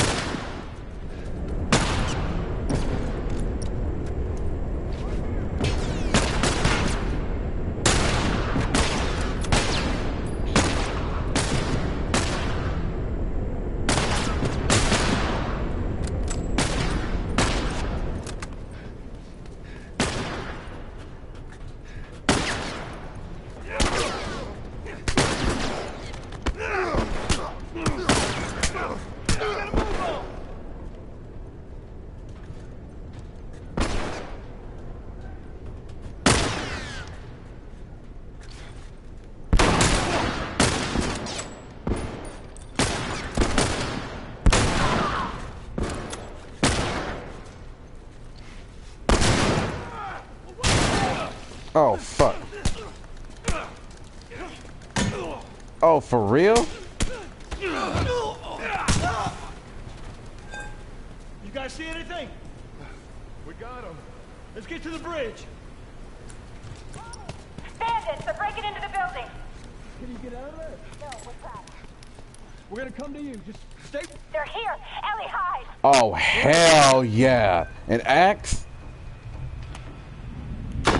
Oh, fuck. Oh, for real? You guys see anything? We got him. Let's get to the bridge. Bandits! They're breaking into the building! Can you get out of there? No, what's that? We're gonna come to you. Just stay. They're here! Ellie, hide! Oh, hell yeah. An axe? I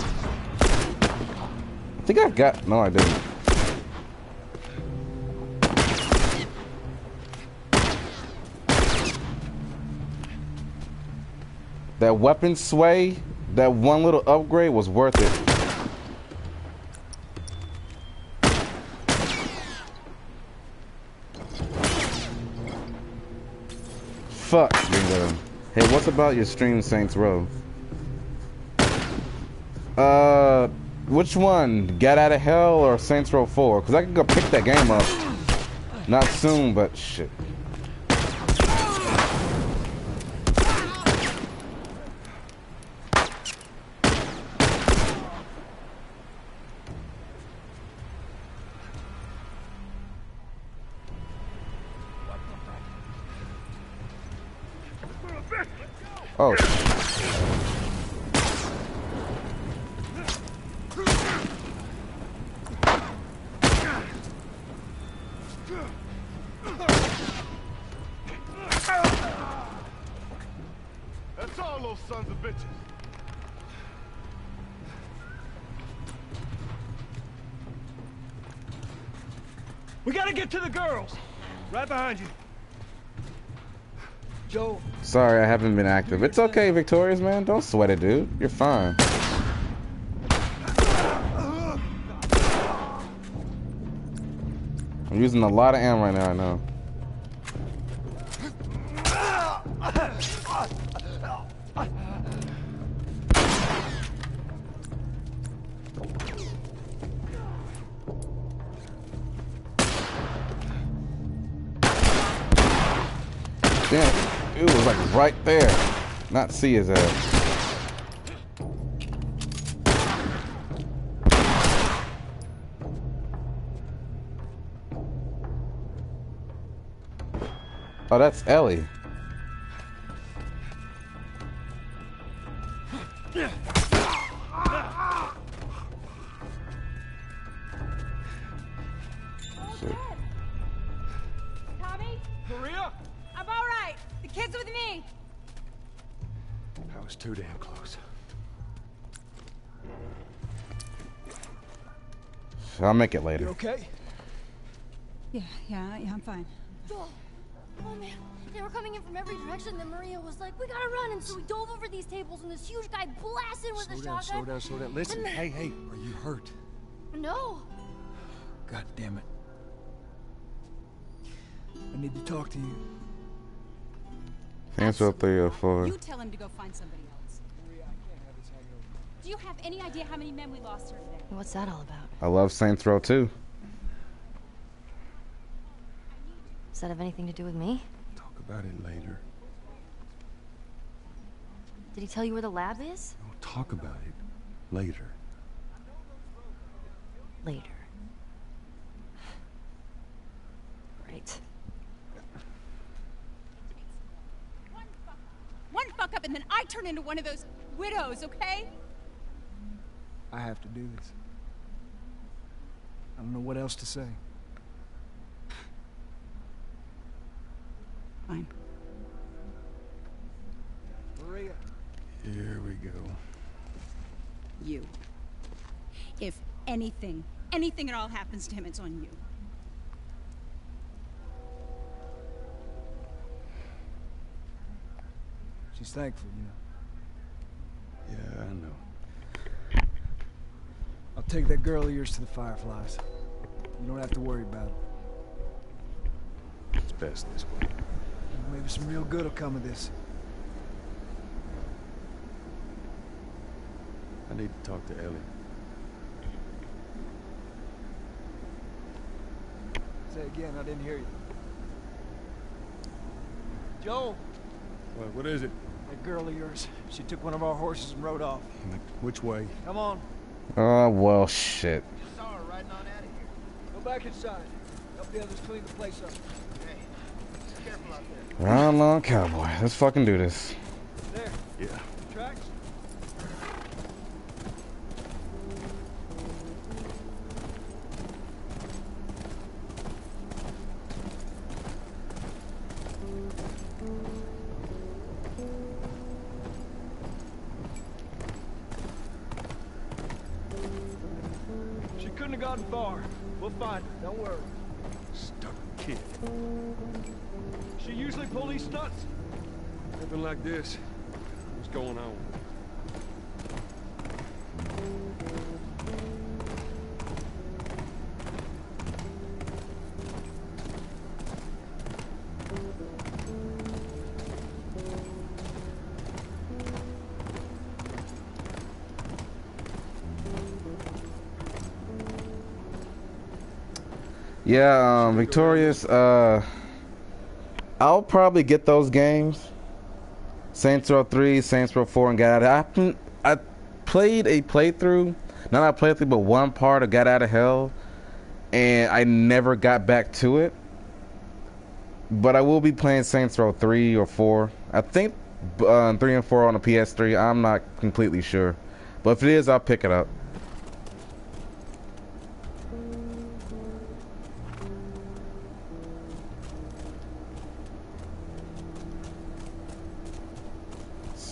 think I got... No, I didn't. That weapon sway, that one little upgrade was worth it. Fuck. Hey, what's about your stream, Saints Row? Uh, which one? Gat out of Hell or Saints Row 4? Because I can go pick that game up. Not soon, but shit. Sorry, I haven't been active. It's okay, Victorious, man. Don't sweat it, dude. You're fine. I'm using a lot of ammo right now, I know. Not see his ass. Oh, that's Ellie. Make it later. You okay? Yeah, yeah, yeah, I'm fine. Joel. Oh man, they were coming in from every direction. Then Maria was like, "We gotta run!" And so we dove over these tables, and this huge guy blasted with Slow a down, shotgun. slow down, slow down. Listen, And then- hey, hey, are you hurt? No. God damn it. I need to talk to you. Answer 304. Uh, you tell him to go find somebody else. Do you have any idea how many men we lost here today? What's that all about? I love Saints Row too. Does that have anything to do with me? Talk about it later. Did he tell you where the lab is? We'll talk about it later. Later. Right. One fuck up and then I turn into one of those widows, okay? I have to do this. I don't know what else to say. Fine. Maria. Here we go. You. If anything, anything at all happens to him, it's on you. She's thankful, you know. Yeah, I know. I'll take that girl of yours to the Fireflies. You don't have to worry about it. It's best this way. Maybe some real good will come of this. I need to talk to Ellie. Say again, I didn't hear you. Joe, What, what is it? that girl of yours, she took one of our horses and rode off. Which way? Come on, Oh, well, shit. go back inside. Help the others clean the place up. Round long cowboy. Let's fucking do this. There, Yeah. Yeah, um, Victorious, uh, I'll probably get those games. Saints Row 3, Saints Row 4, and Gat out of I, I played a playthrough, not a playthrough, but one part of Gat out of Hell, and I never got back to it. But I will be playing Saints Row 3 or 4. I think uh, 3 and 4 on the PS3. I'm not completely sure. But if it is, I'll pick it up.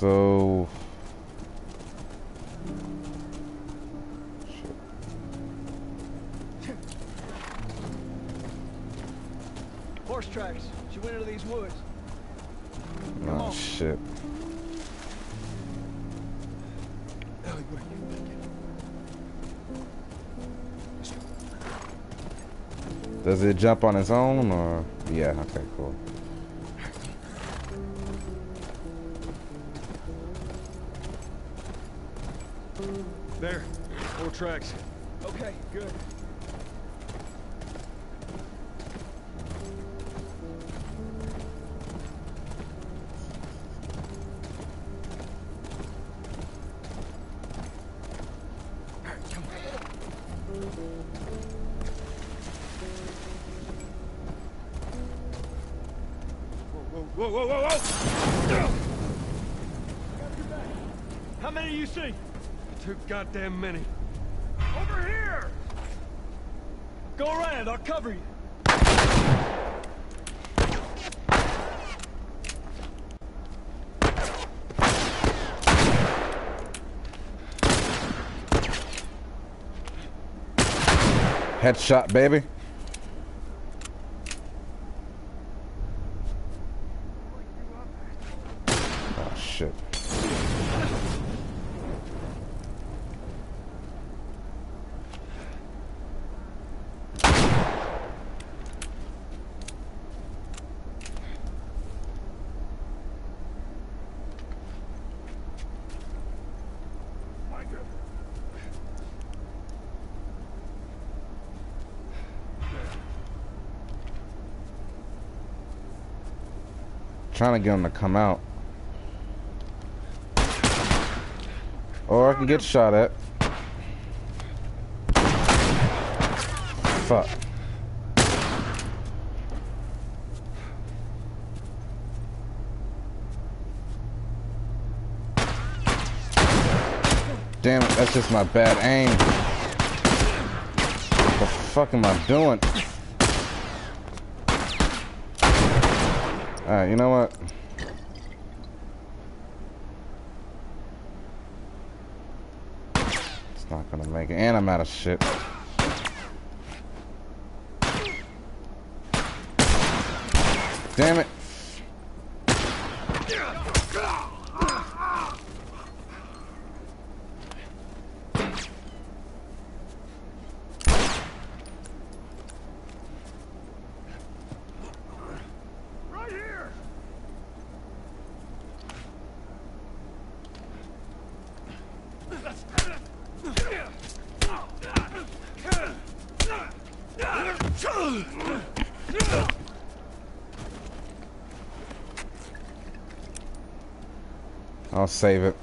So Horse tracks. She went into these woods. Oh shit. Does it jump on its own or? Yeah, okay, cool. Tracks. Okay, good. Whoa, whoa, whoa, whoa! How many do you see? Too goddamn many. Over here! Go around, I'll cover you. Headshot, baby. Oh shit. Trying to get him to come out. Or I can get shot at. Fuck. Damn it, that's just my bad aim. What the fuck am I doing? Alright, you know what? It's not gonna make it. And I'm out of shit. Damn it. Right here! I'll save it.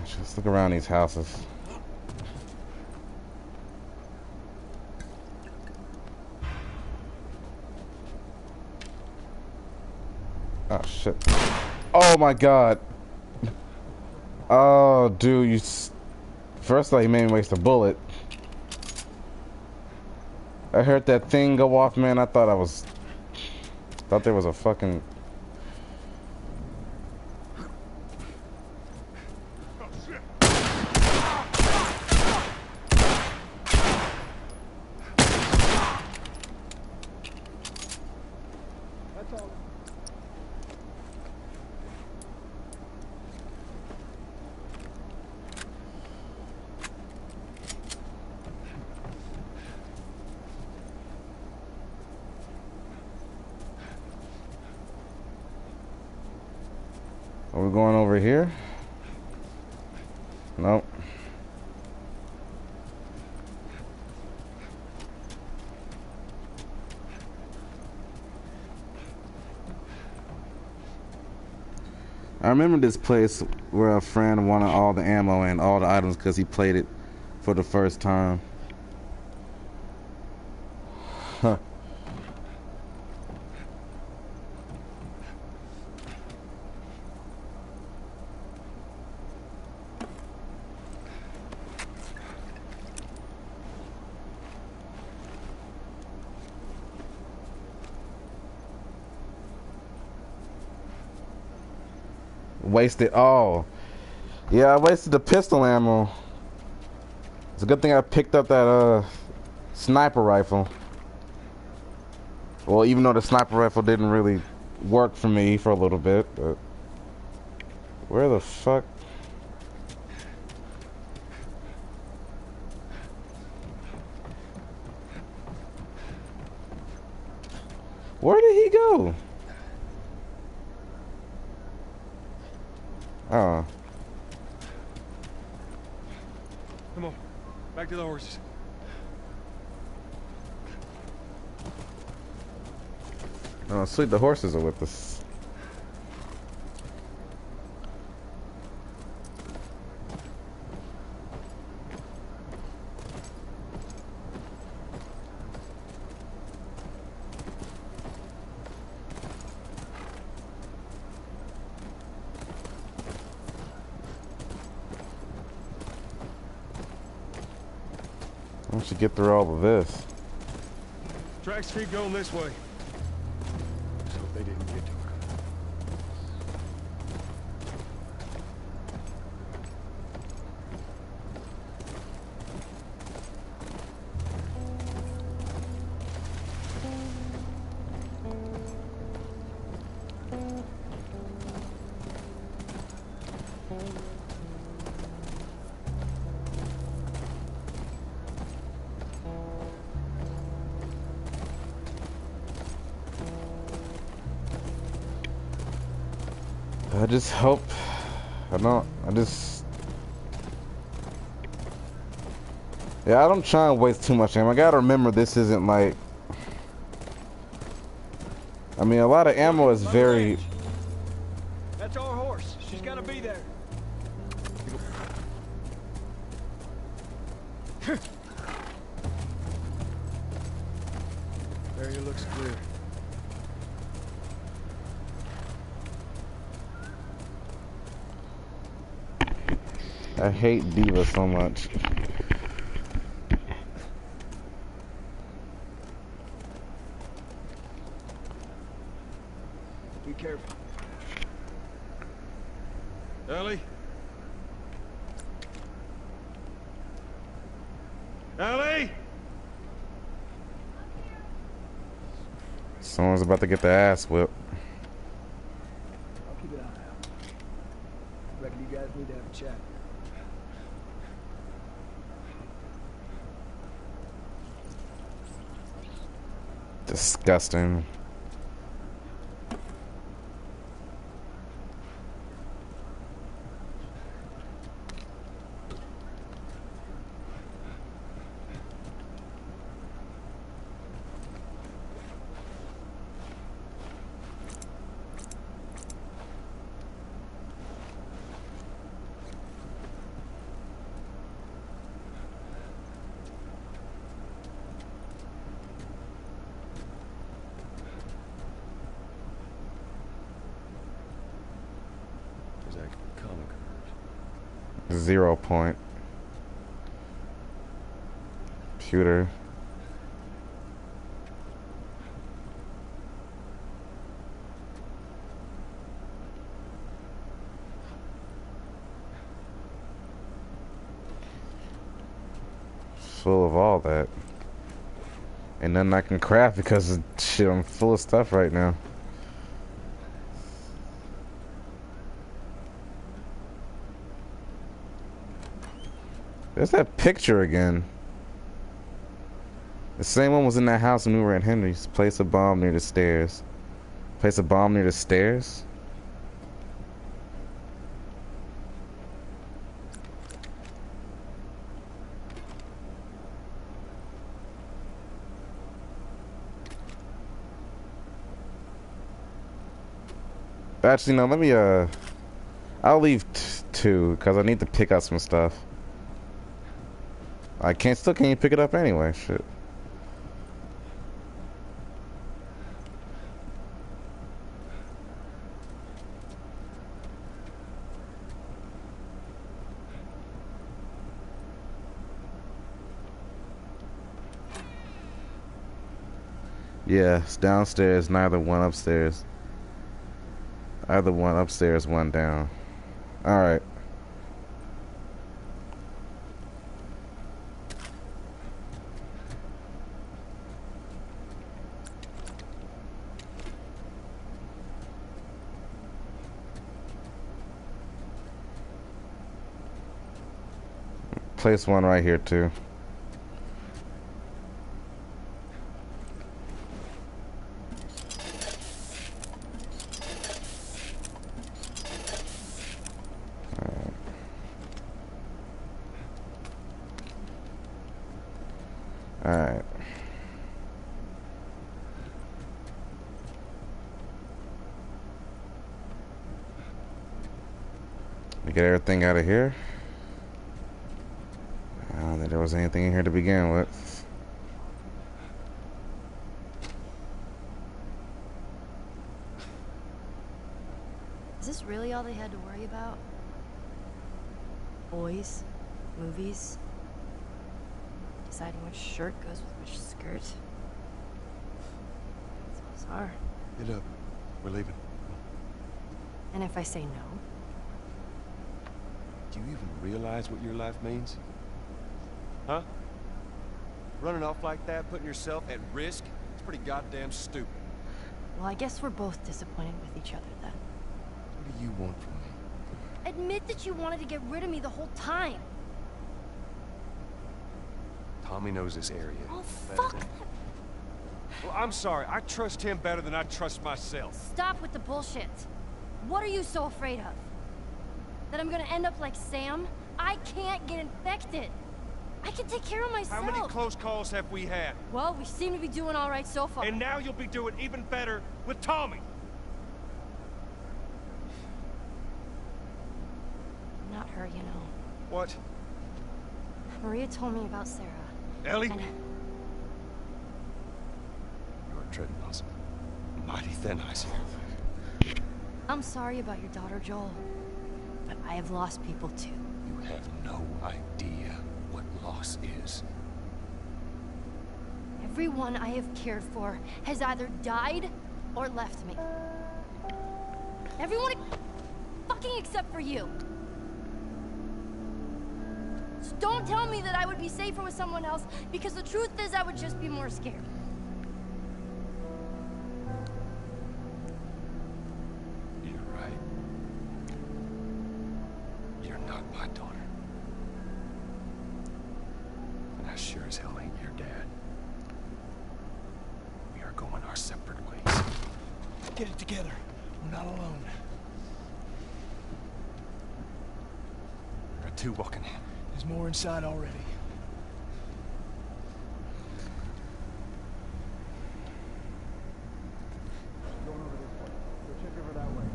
Let's Just look around these houses. Oh shit. Oh my god. Oh, dude, you. First all, you made me waste a bullet. I heard that thing go off, man. I thought I was. Thought there was a fucking. That's all. Are we going over here? Nope. This place where a friend wanted all the ammo and all the items because he played it for the first time. Wasted all. Yeah, I wasted the pistol ammo. It's a good thing I picked up that uh sniper rifle. Well, even though the sniper rifle didn't really work for me for a little bit, but where the fuck? Where did he go? Oh. Come on, back to the horses. Oh, sweet, the horses are with us. Get through all of this. Tracks keep going this way. Just hope I don't I just Yeah, I don't try and waste too much ammo. I gotta remember this isn't like I mean a lot of ammo is very hate Diva so much. Be careful. Ellie? Ellie? Someone's about to get their ass whipped. I'll keep an eye out. Reckon you guys need to have a chat. Disgusting. There's that comic. Zero point. Computer. Full of all that. And nothing I can craft because shit, I'm full of stuff right now. There's that picture again. The same one was in that house when we were at Henry's. Place a bomb near the stairs. Place a bomb near the stairs? Actually, no, let me, uh... I'll leave two, because I need to pick up some stuff. I can't, still can't pick it up anyway, shit. Yeah, it's downstairs, neither one upstairs other one upstairs, one down. All right. Place one right here too. Begin with. Is this really all they had to worry about? Boys, movies, deciding which shirt goes with which skirt. It's bizarre. Get up. We're leaving. And if I say no? Do you even realize what your life means? Huh? Running off like that, putting yourself at risk, it's pretty goddamn stupid. Well, I guess we're both disappointed with each other then. What do you want from me? Admit that you wanted to get rid of me the whole time. Tommy knows this area. Oh, fuck than- Well, I'm sorry. I trust him better than I trust myself. Stop with the bullshit. What are you so afraid of? That I'm gonna end up like Sam? I can't get infected. I can take care of myself. How many close calls have we had? Well, we seem to be doing all right so far. And now you'll be doing even better with Tommy. Not her, you know. What? Maria told me about Sarah. Ellie? And You're treading on some mighty thin ice here. I'm sorry about your daughter, Joel. But I have lost people too. You have no idea is. Everyone I have cared for has either died or left me. Everyone fucking except for you. So don't tell me that I would be safer with someone else because the truth is I would just be more scared. You're right. You're not my daughter. And I sure as hell ain't your dad. We are going our separate ways. Get it together. We're not alone. There are two walking in. There's more inside already. Going over this way. Go check over that way.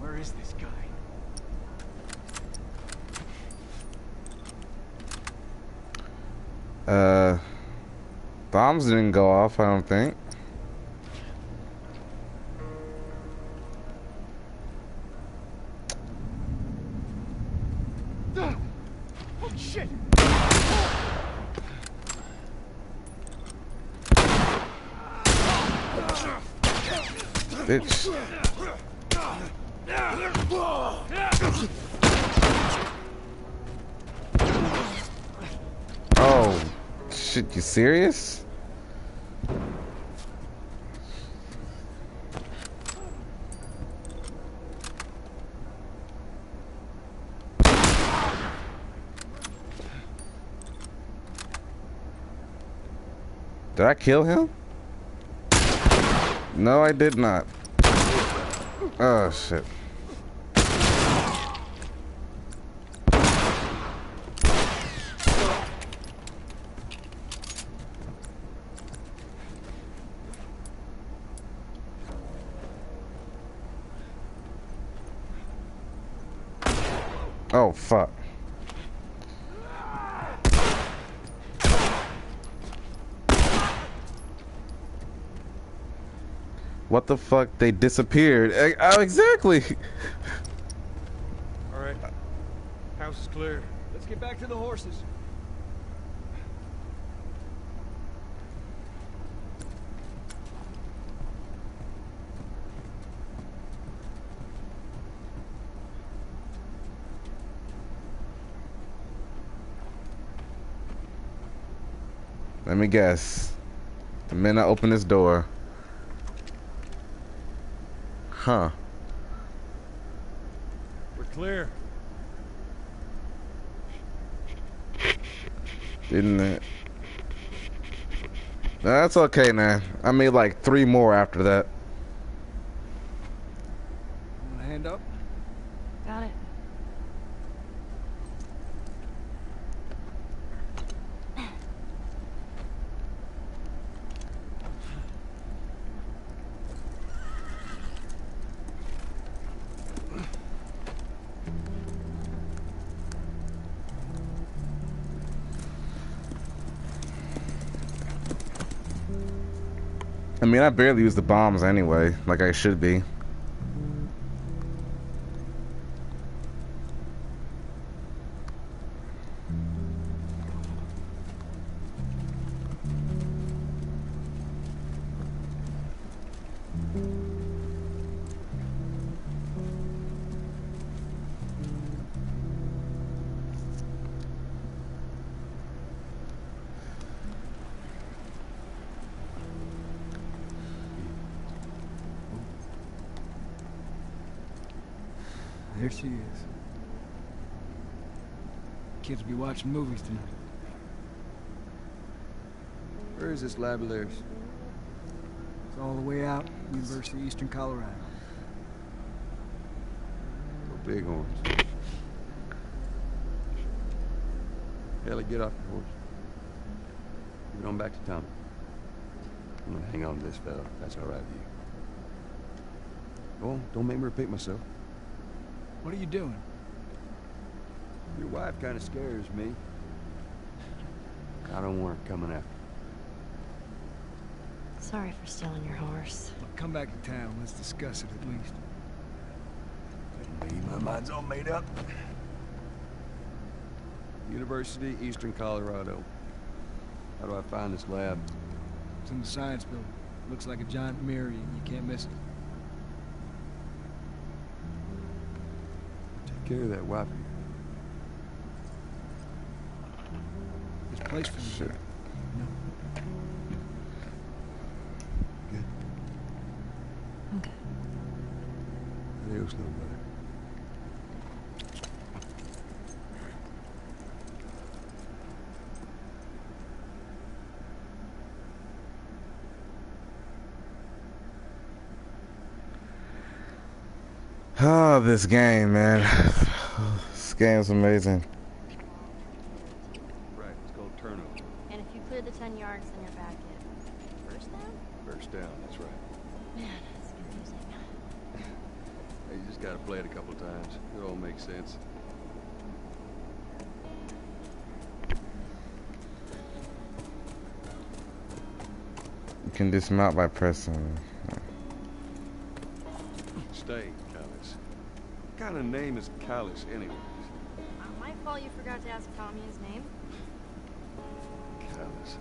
Where is this guy? Uh, bombs didn't go off, I don't think. Serious? Did I kill him? No, I did not. Oh, shit. Oh, fuck. What the fuck? They disappeared. Eh, Oh, exactly. All right. House is clear. Let's get back to the horses. Let me guess. The minute I open this door. Huh. We're clear. Didn't it? That's okay, man. I made like three more after that. Mean, I barely use the bombs anyway, like I should be. Watching movies tonight. Where is this lab of theirs? It's all the way out, University of Eastern Colorado. Go Bighorns. Ellie, get off your horse. Get on back to town. I'm gonna hang on to this fella. if That's all right with you. Go on, don't make me repeat myself. What are you doing? Your wife kind of scares me. I don't want her coming after. Sorry for stealing your horse. Look, come back to town. Let's discuss it at least. Me, my mind's all made up. University, Eastern Colorado. How do I find this lab? It's in the science building. Looks like a giant mirror. You, you can't miss it. Take care of that wife of yours. There's a place for you. Shit. Good. Good. Adios, little brother. Oh, ah, this game, man. This game's amazing. Right, it's called turnover. And if you clear the 10 yards, then you're back in. First down? First down, that's right. Man, that's confusing. Hey, you just gotta play it a couple times. It all makes sense. You can by pressing. Stay, Callus. What kind of name is Callus, anyways? Uh, my fault you forgot to ask Tommy his name. Callus.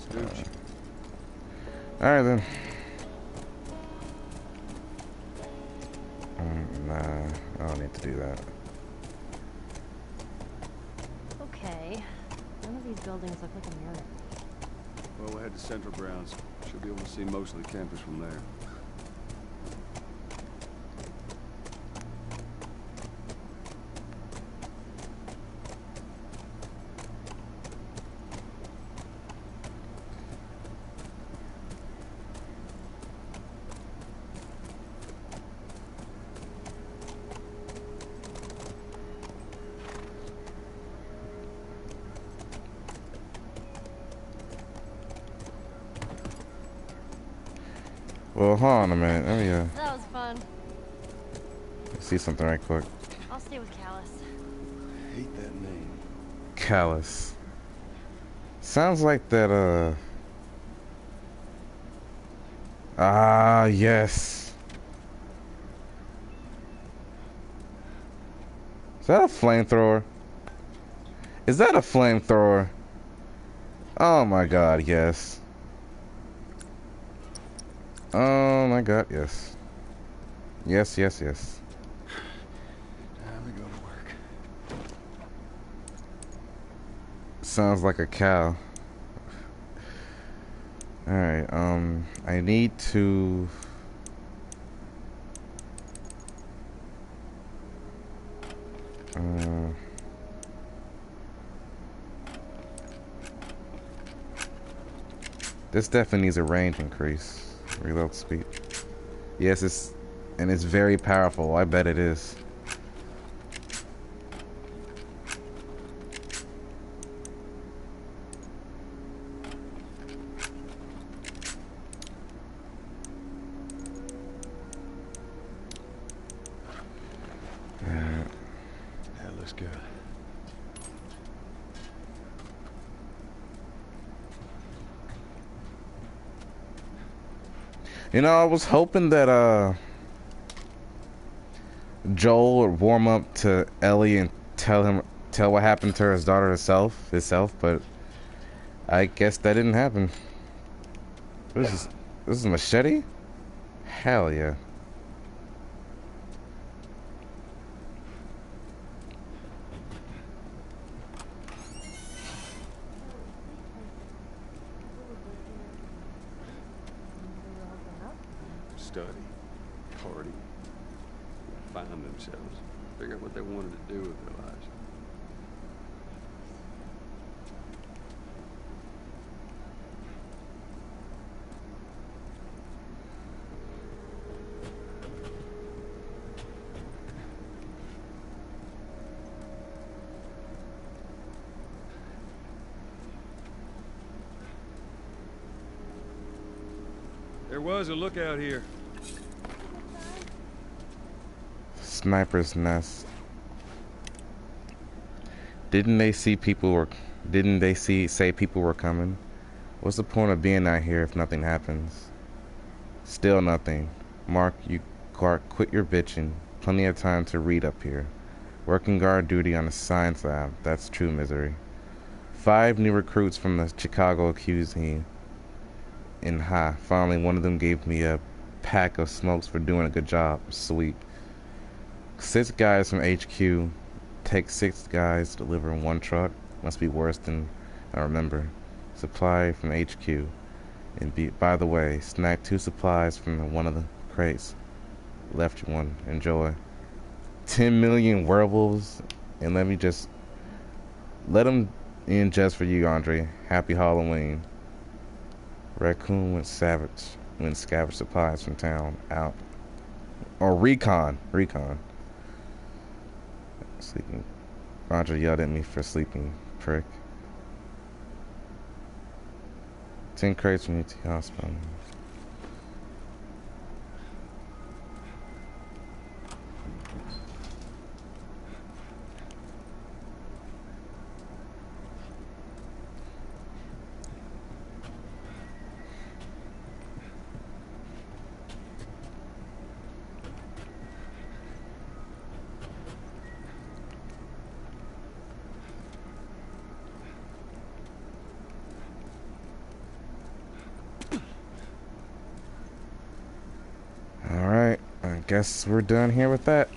Stooge. Alright then. Um, nah, I don't need to do that. Okay. None of these buildings look like a mirror. Well, we'll head to Central Grounds. Should be able to see most of the campus from there. Well, hold on a minute. Let me uh, That was fun. see something right quick. I'll stay with Callus. I hate that name. Callus. Sounds like that, uh... Ah, yes. Is that a flamethrower? Is that a flamethrower? Oh my god, yes. Oh my god, yes. Yes, yes, yes. Time to go to work. Sounds like a cow. Alright, um, I need to... Uh, this definitely needs a range increase. Reload speed. Yes, it's and it's very powerful. I bet it is. That looks good. You know, I was hoping that uh Joel would warm up to Ellie and tell him tell what happened to his daughter herself himself, but I guess that didn't happen. This is this is machete? Hell yeah. Study, party, find themselves, figure out what they wanted to do with their lives. There was a lookout here. Nest. Didn't they see people were didn't they see say people were coming? What's the point of being out here if nothing happens? Still nothing. Mark, you Clark, quit your bitching. Plenty of time to read up here. Working guard duty on a science lab. That's true misery. Five new recruits from the Chicago accused me. And ha, finally one of them gave me a pack of smokes for doing a good job. Sweet. Six guys from HQ take six guys to deliver in one truck. Must be worse than I remember. Supply from HQ. And be, by the way, snag two supplies from one of the crates. Left one. Enjoy. 10 million werewolves. And let me just. Let them in just for you, Andre. Happy Halloween. Raccoon went savage. Went scavenge supplies from town. Out. Or recon. Recon. Sleeping. Andre yelled at me for sleeping, prick. Ten crates from UT Hospital. Alright, I guess we're done here with that.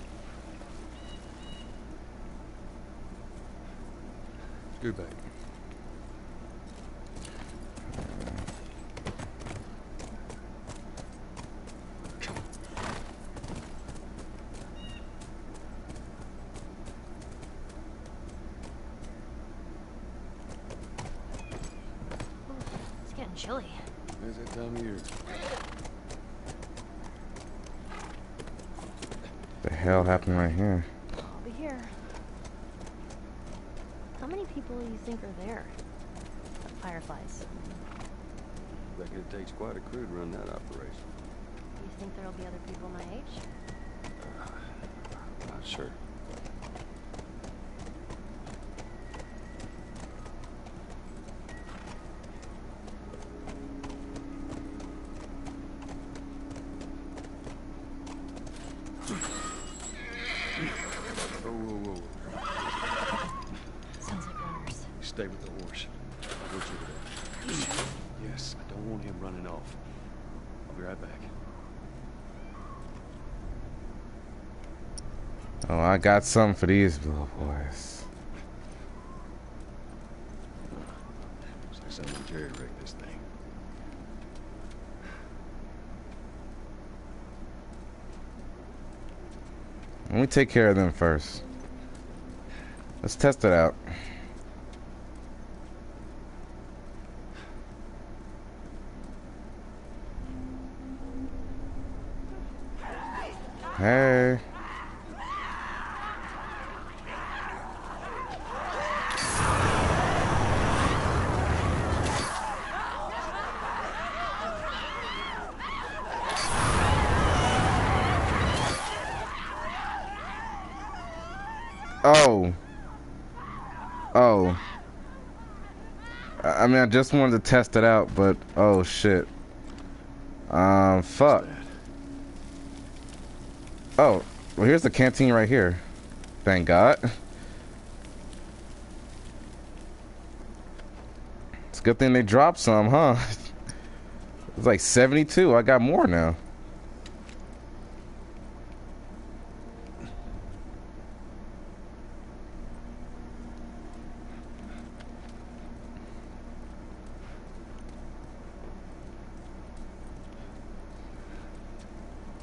Scoot back. It's getting chilly. It's that time of year. The hell happened right here? Over here. How many people do you think are there? The Fireflies. Reckon it takes quite a crew to run that operation. Do you think there'll be other people my age? Uh, not sure. Oh, whoa, whoa, whoa. Sounds like runners. Stay with the horse. I'll go through that. Yes, I don't want him running off. I'll be right back. Oh, I got something for these little boys. Looks like someone jerry rigged this thing. Let me take care of them first. Let's test it out. Hey. Oh. Oh. I mean, I just wanted to test it out, but oh shit. Um, fuck. Oh, well, here's the canteen right here. Thank God. It's a good thing they dropped some, huh? It's like 72. I got more now.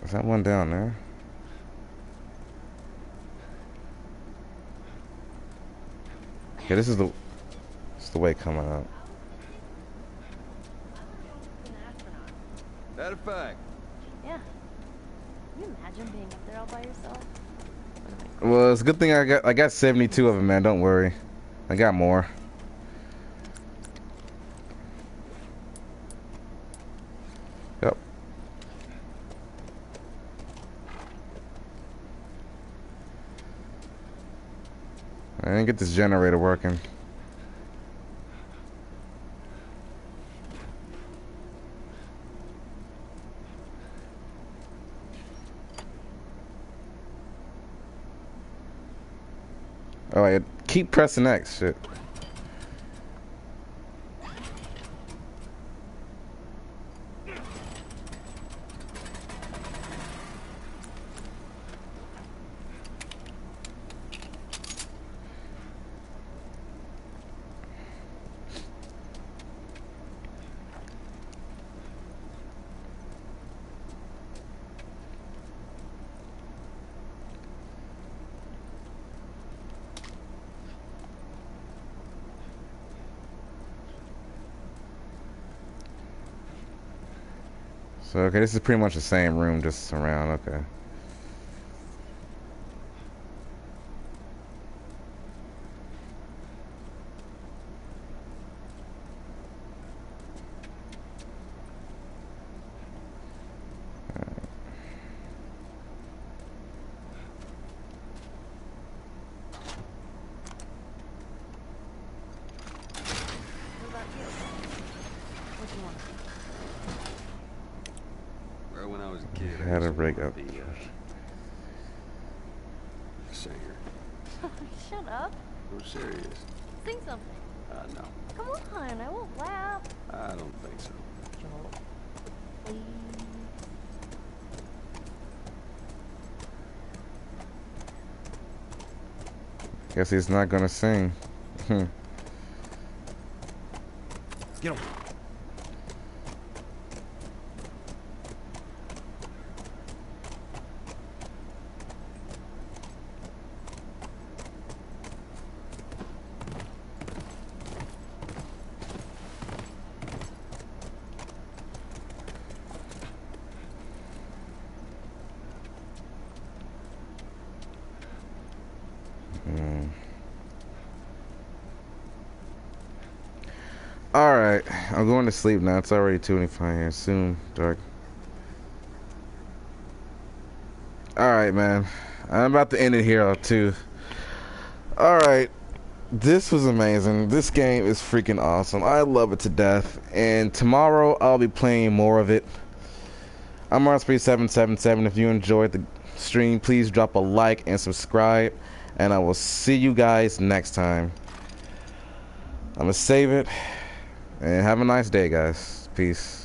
Is that one down there? Yeah, this is the this is the way coming up. That a fact? Yeah. Can you imagine being up there all by yourself? Well, it's a good thing I got I got 72 of them, man. Don't worry. I got more. Get this generator working. Oh, yeah. Keep pressing X. Shit. So, okay, this is pretty much the same room, just around. Okay. What about you? What do you want? Well, when I was a kid, I Had used a to break wanna up. Be, uh, a singer. Shut up. I'm serious. Sing something. Uh, no, Come on, I won't laugh. I don't think so. Joel, please. Guess he's not gonna sing. Hmm. Get him. Hmm. Alright, I'm going to sleep now. It's already 25 here. Soon, dark. Alright, man. I'm about to end it here, too. Alright. This was amazing. This game is freaking awesome. I love it to death. And tomorrow, I'll be playing more of it. I'm Mars3777. If you enjoyed the stream, please drop a like and subscribe. And I will see you guys next time. I'm going to save it. And have a nice day, guys. Peace.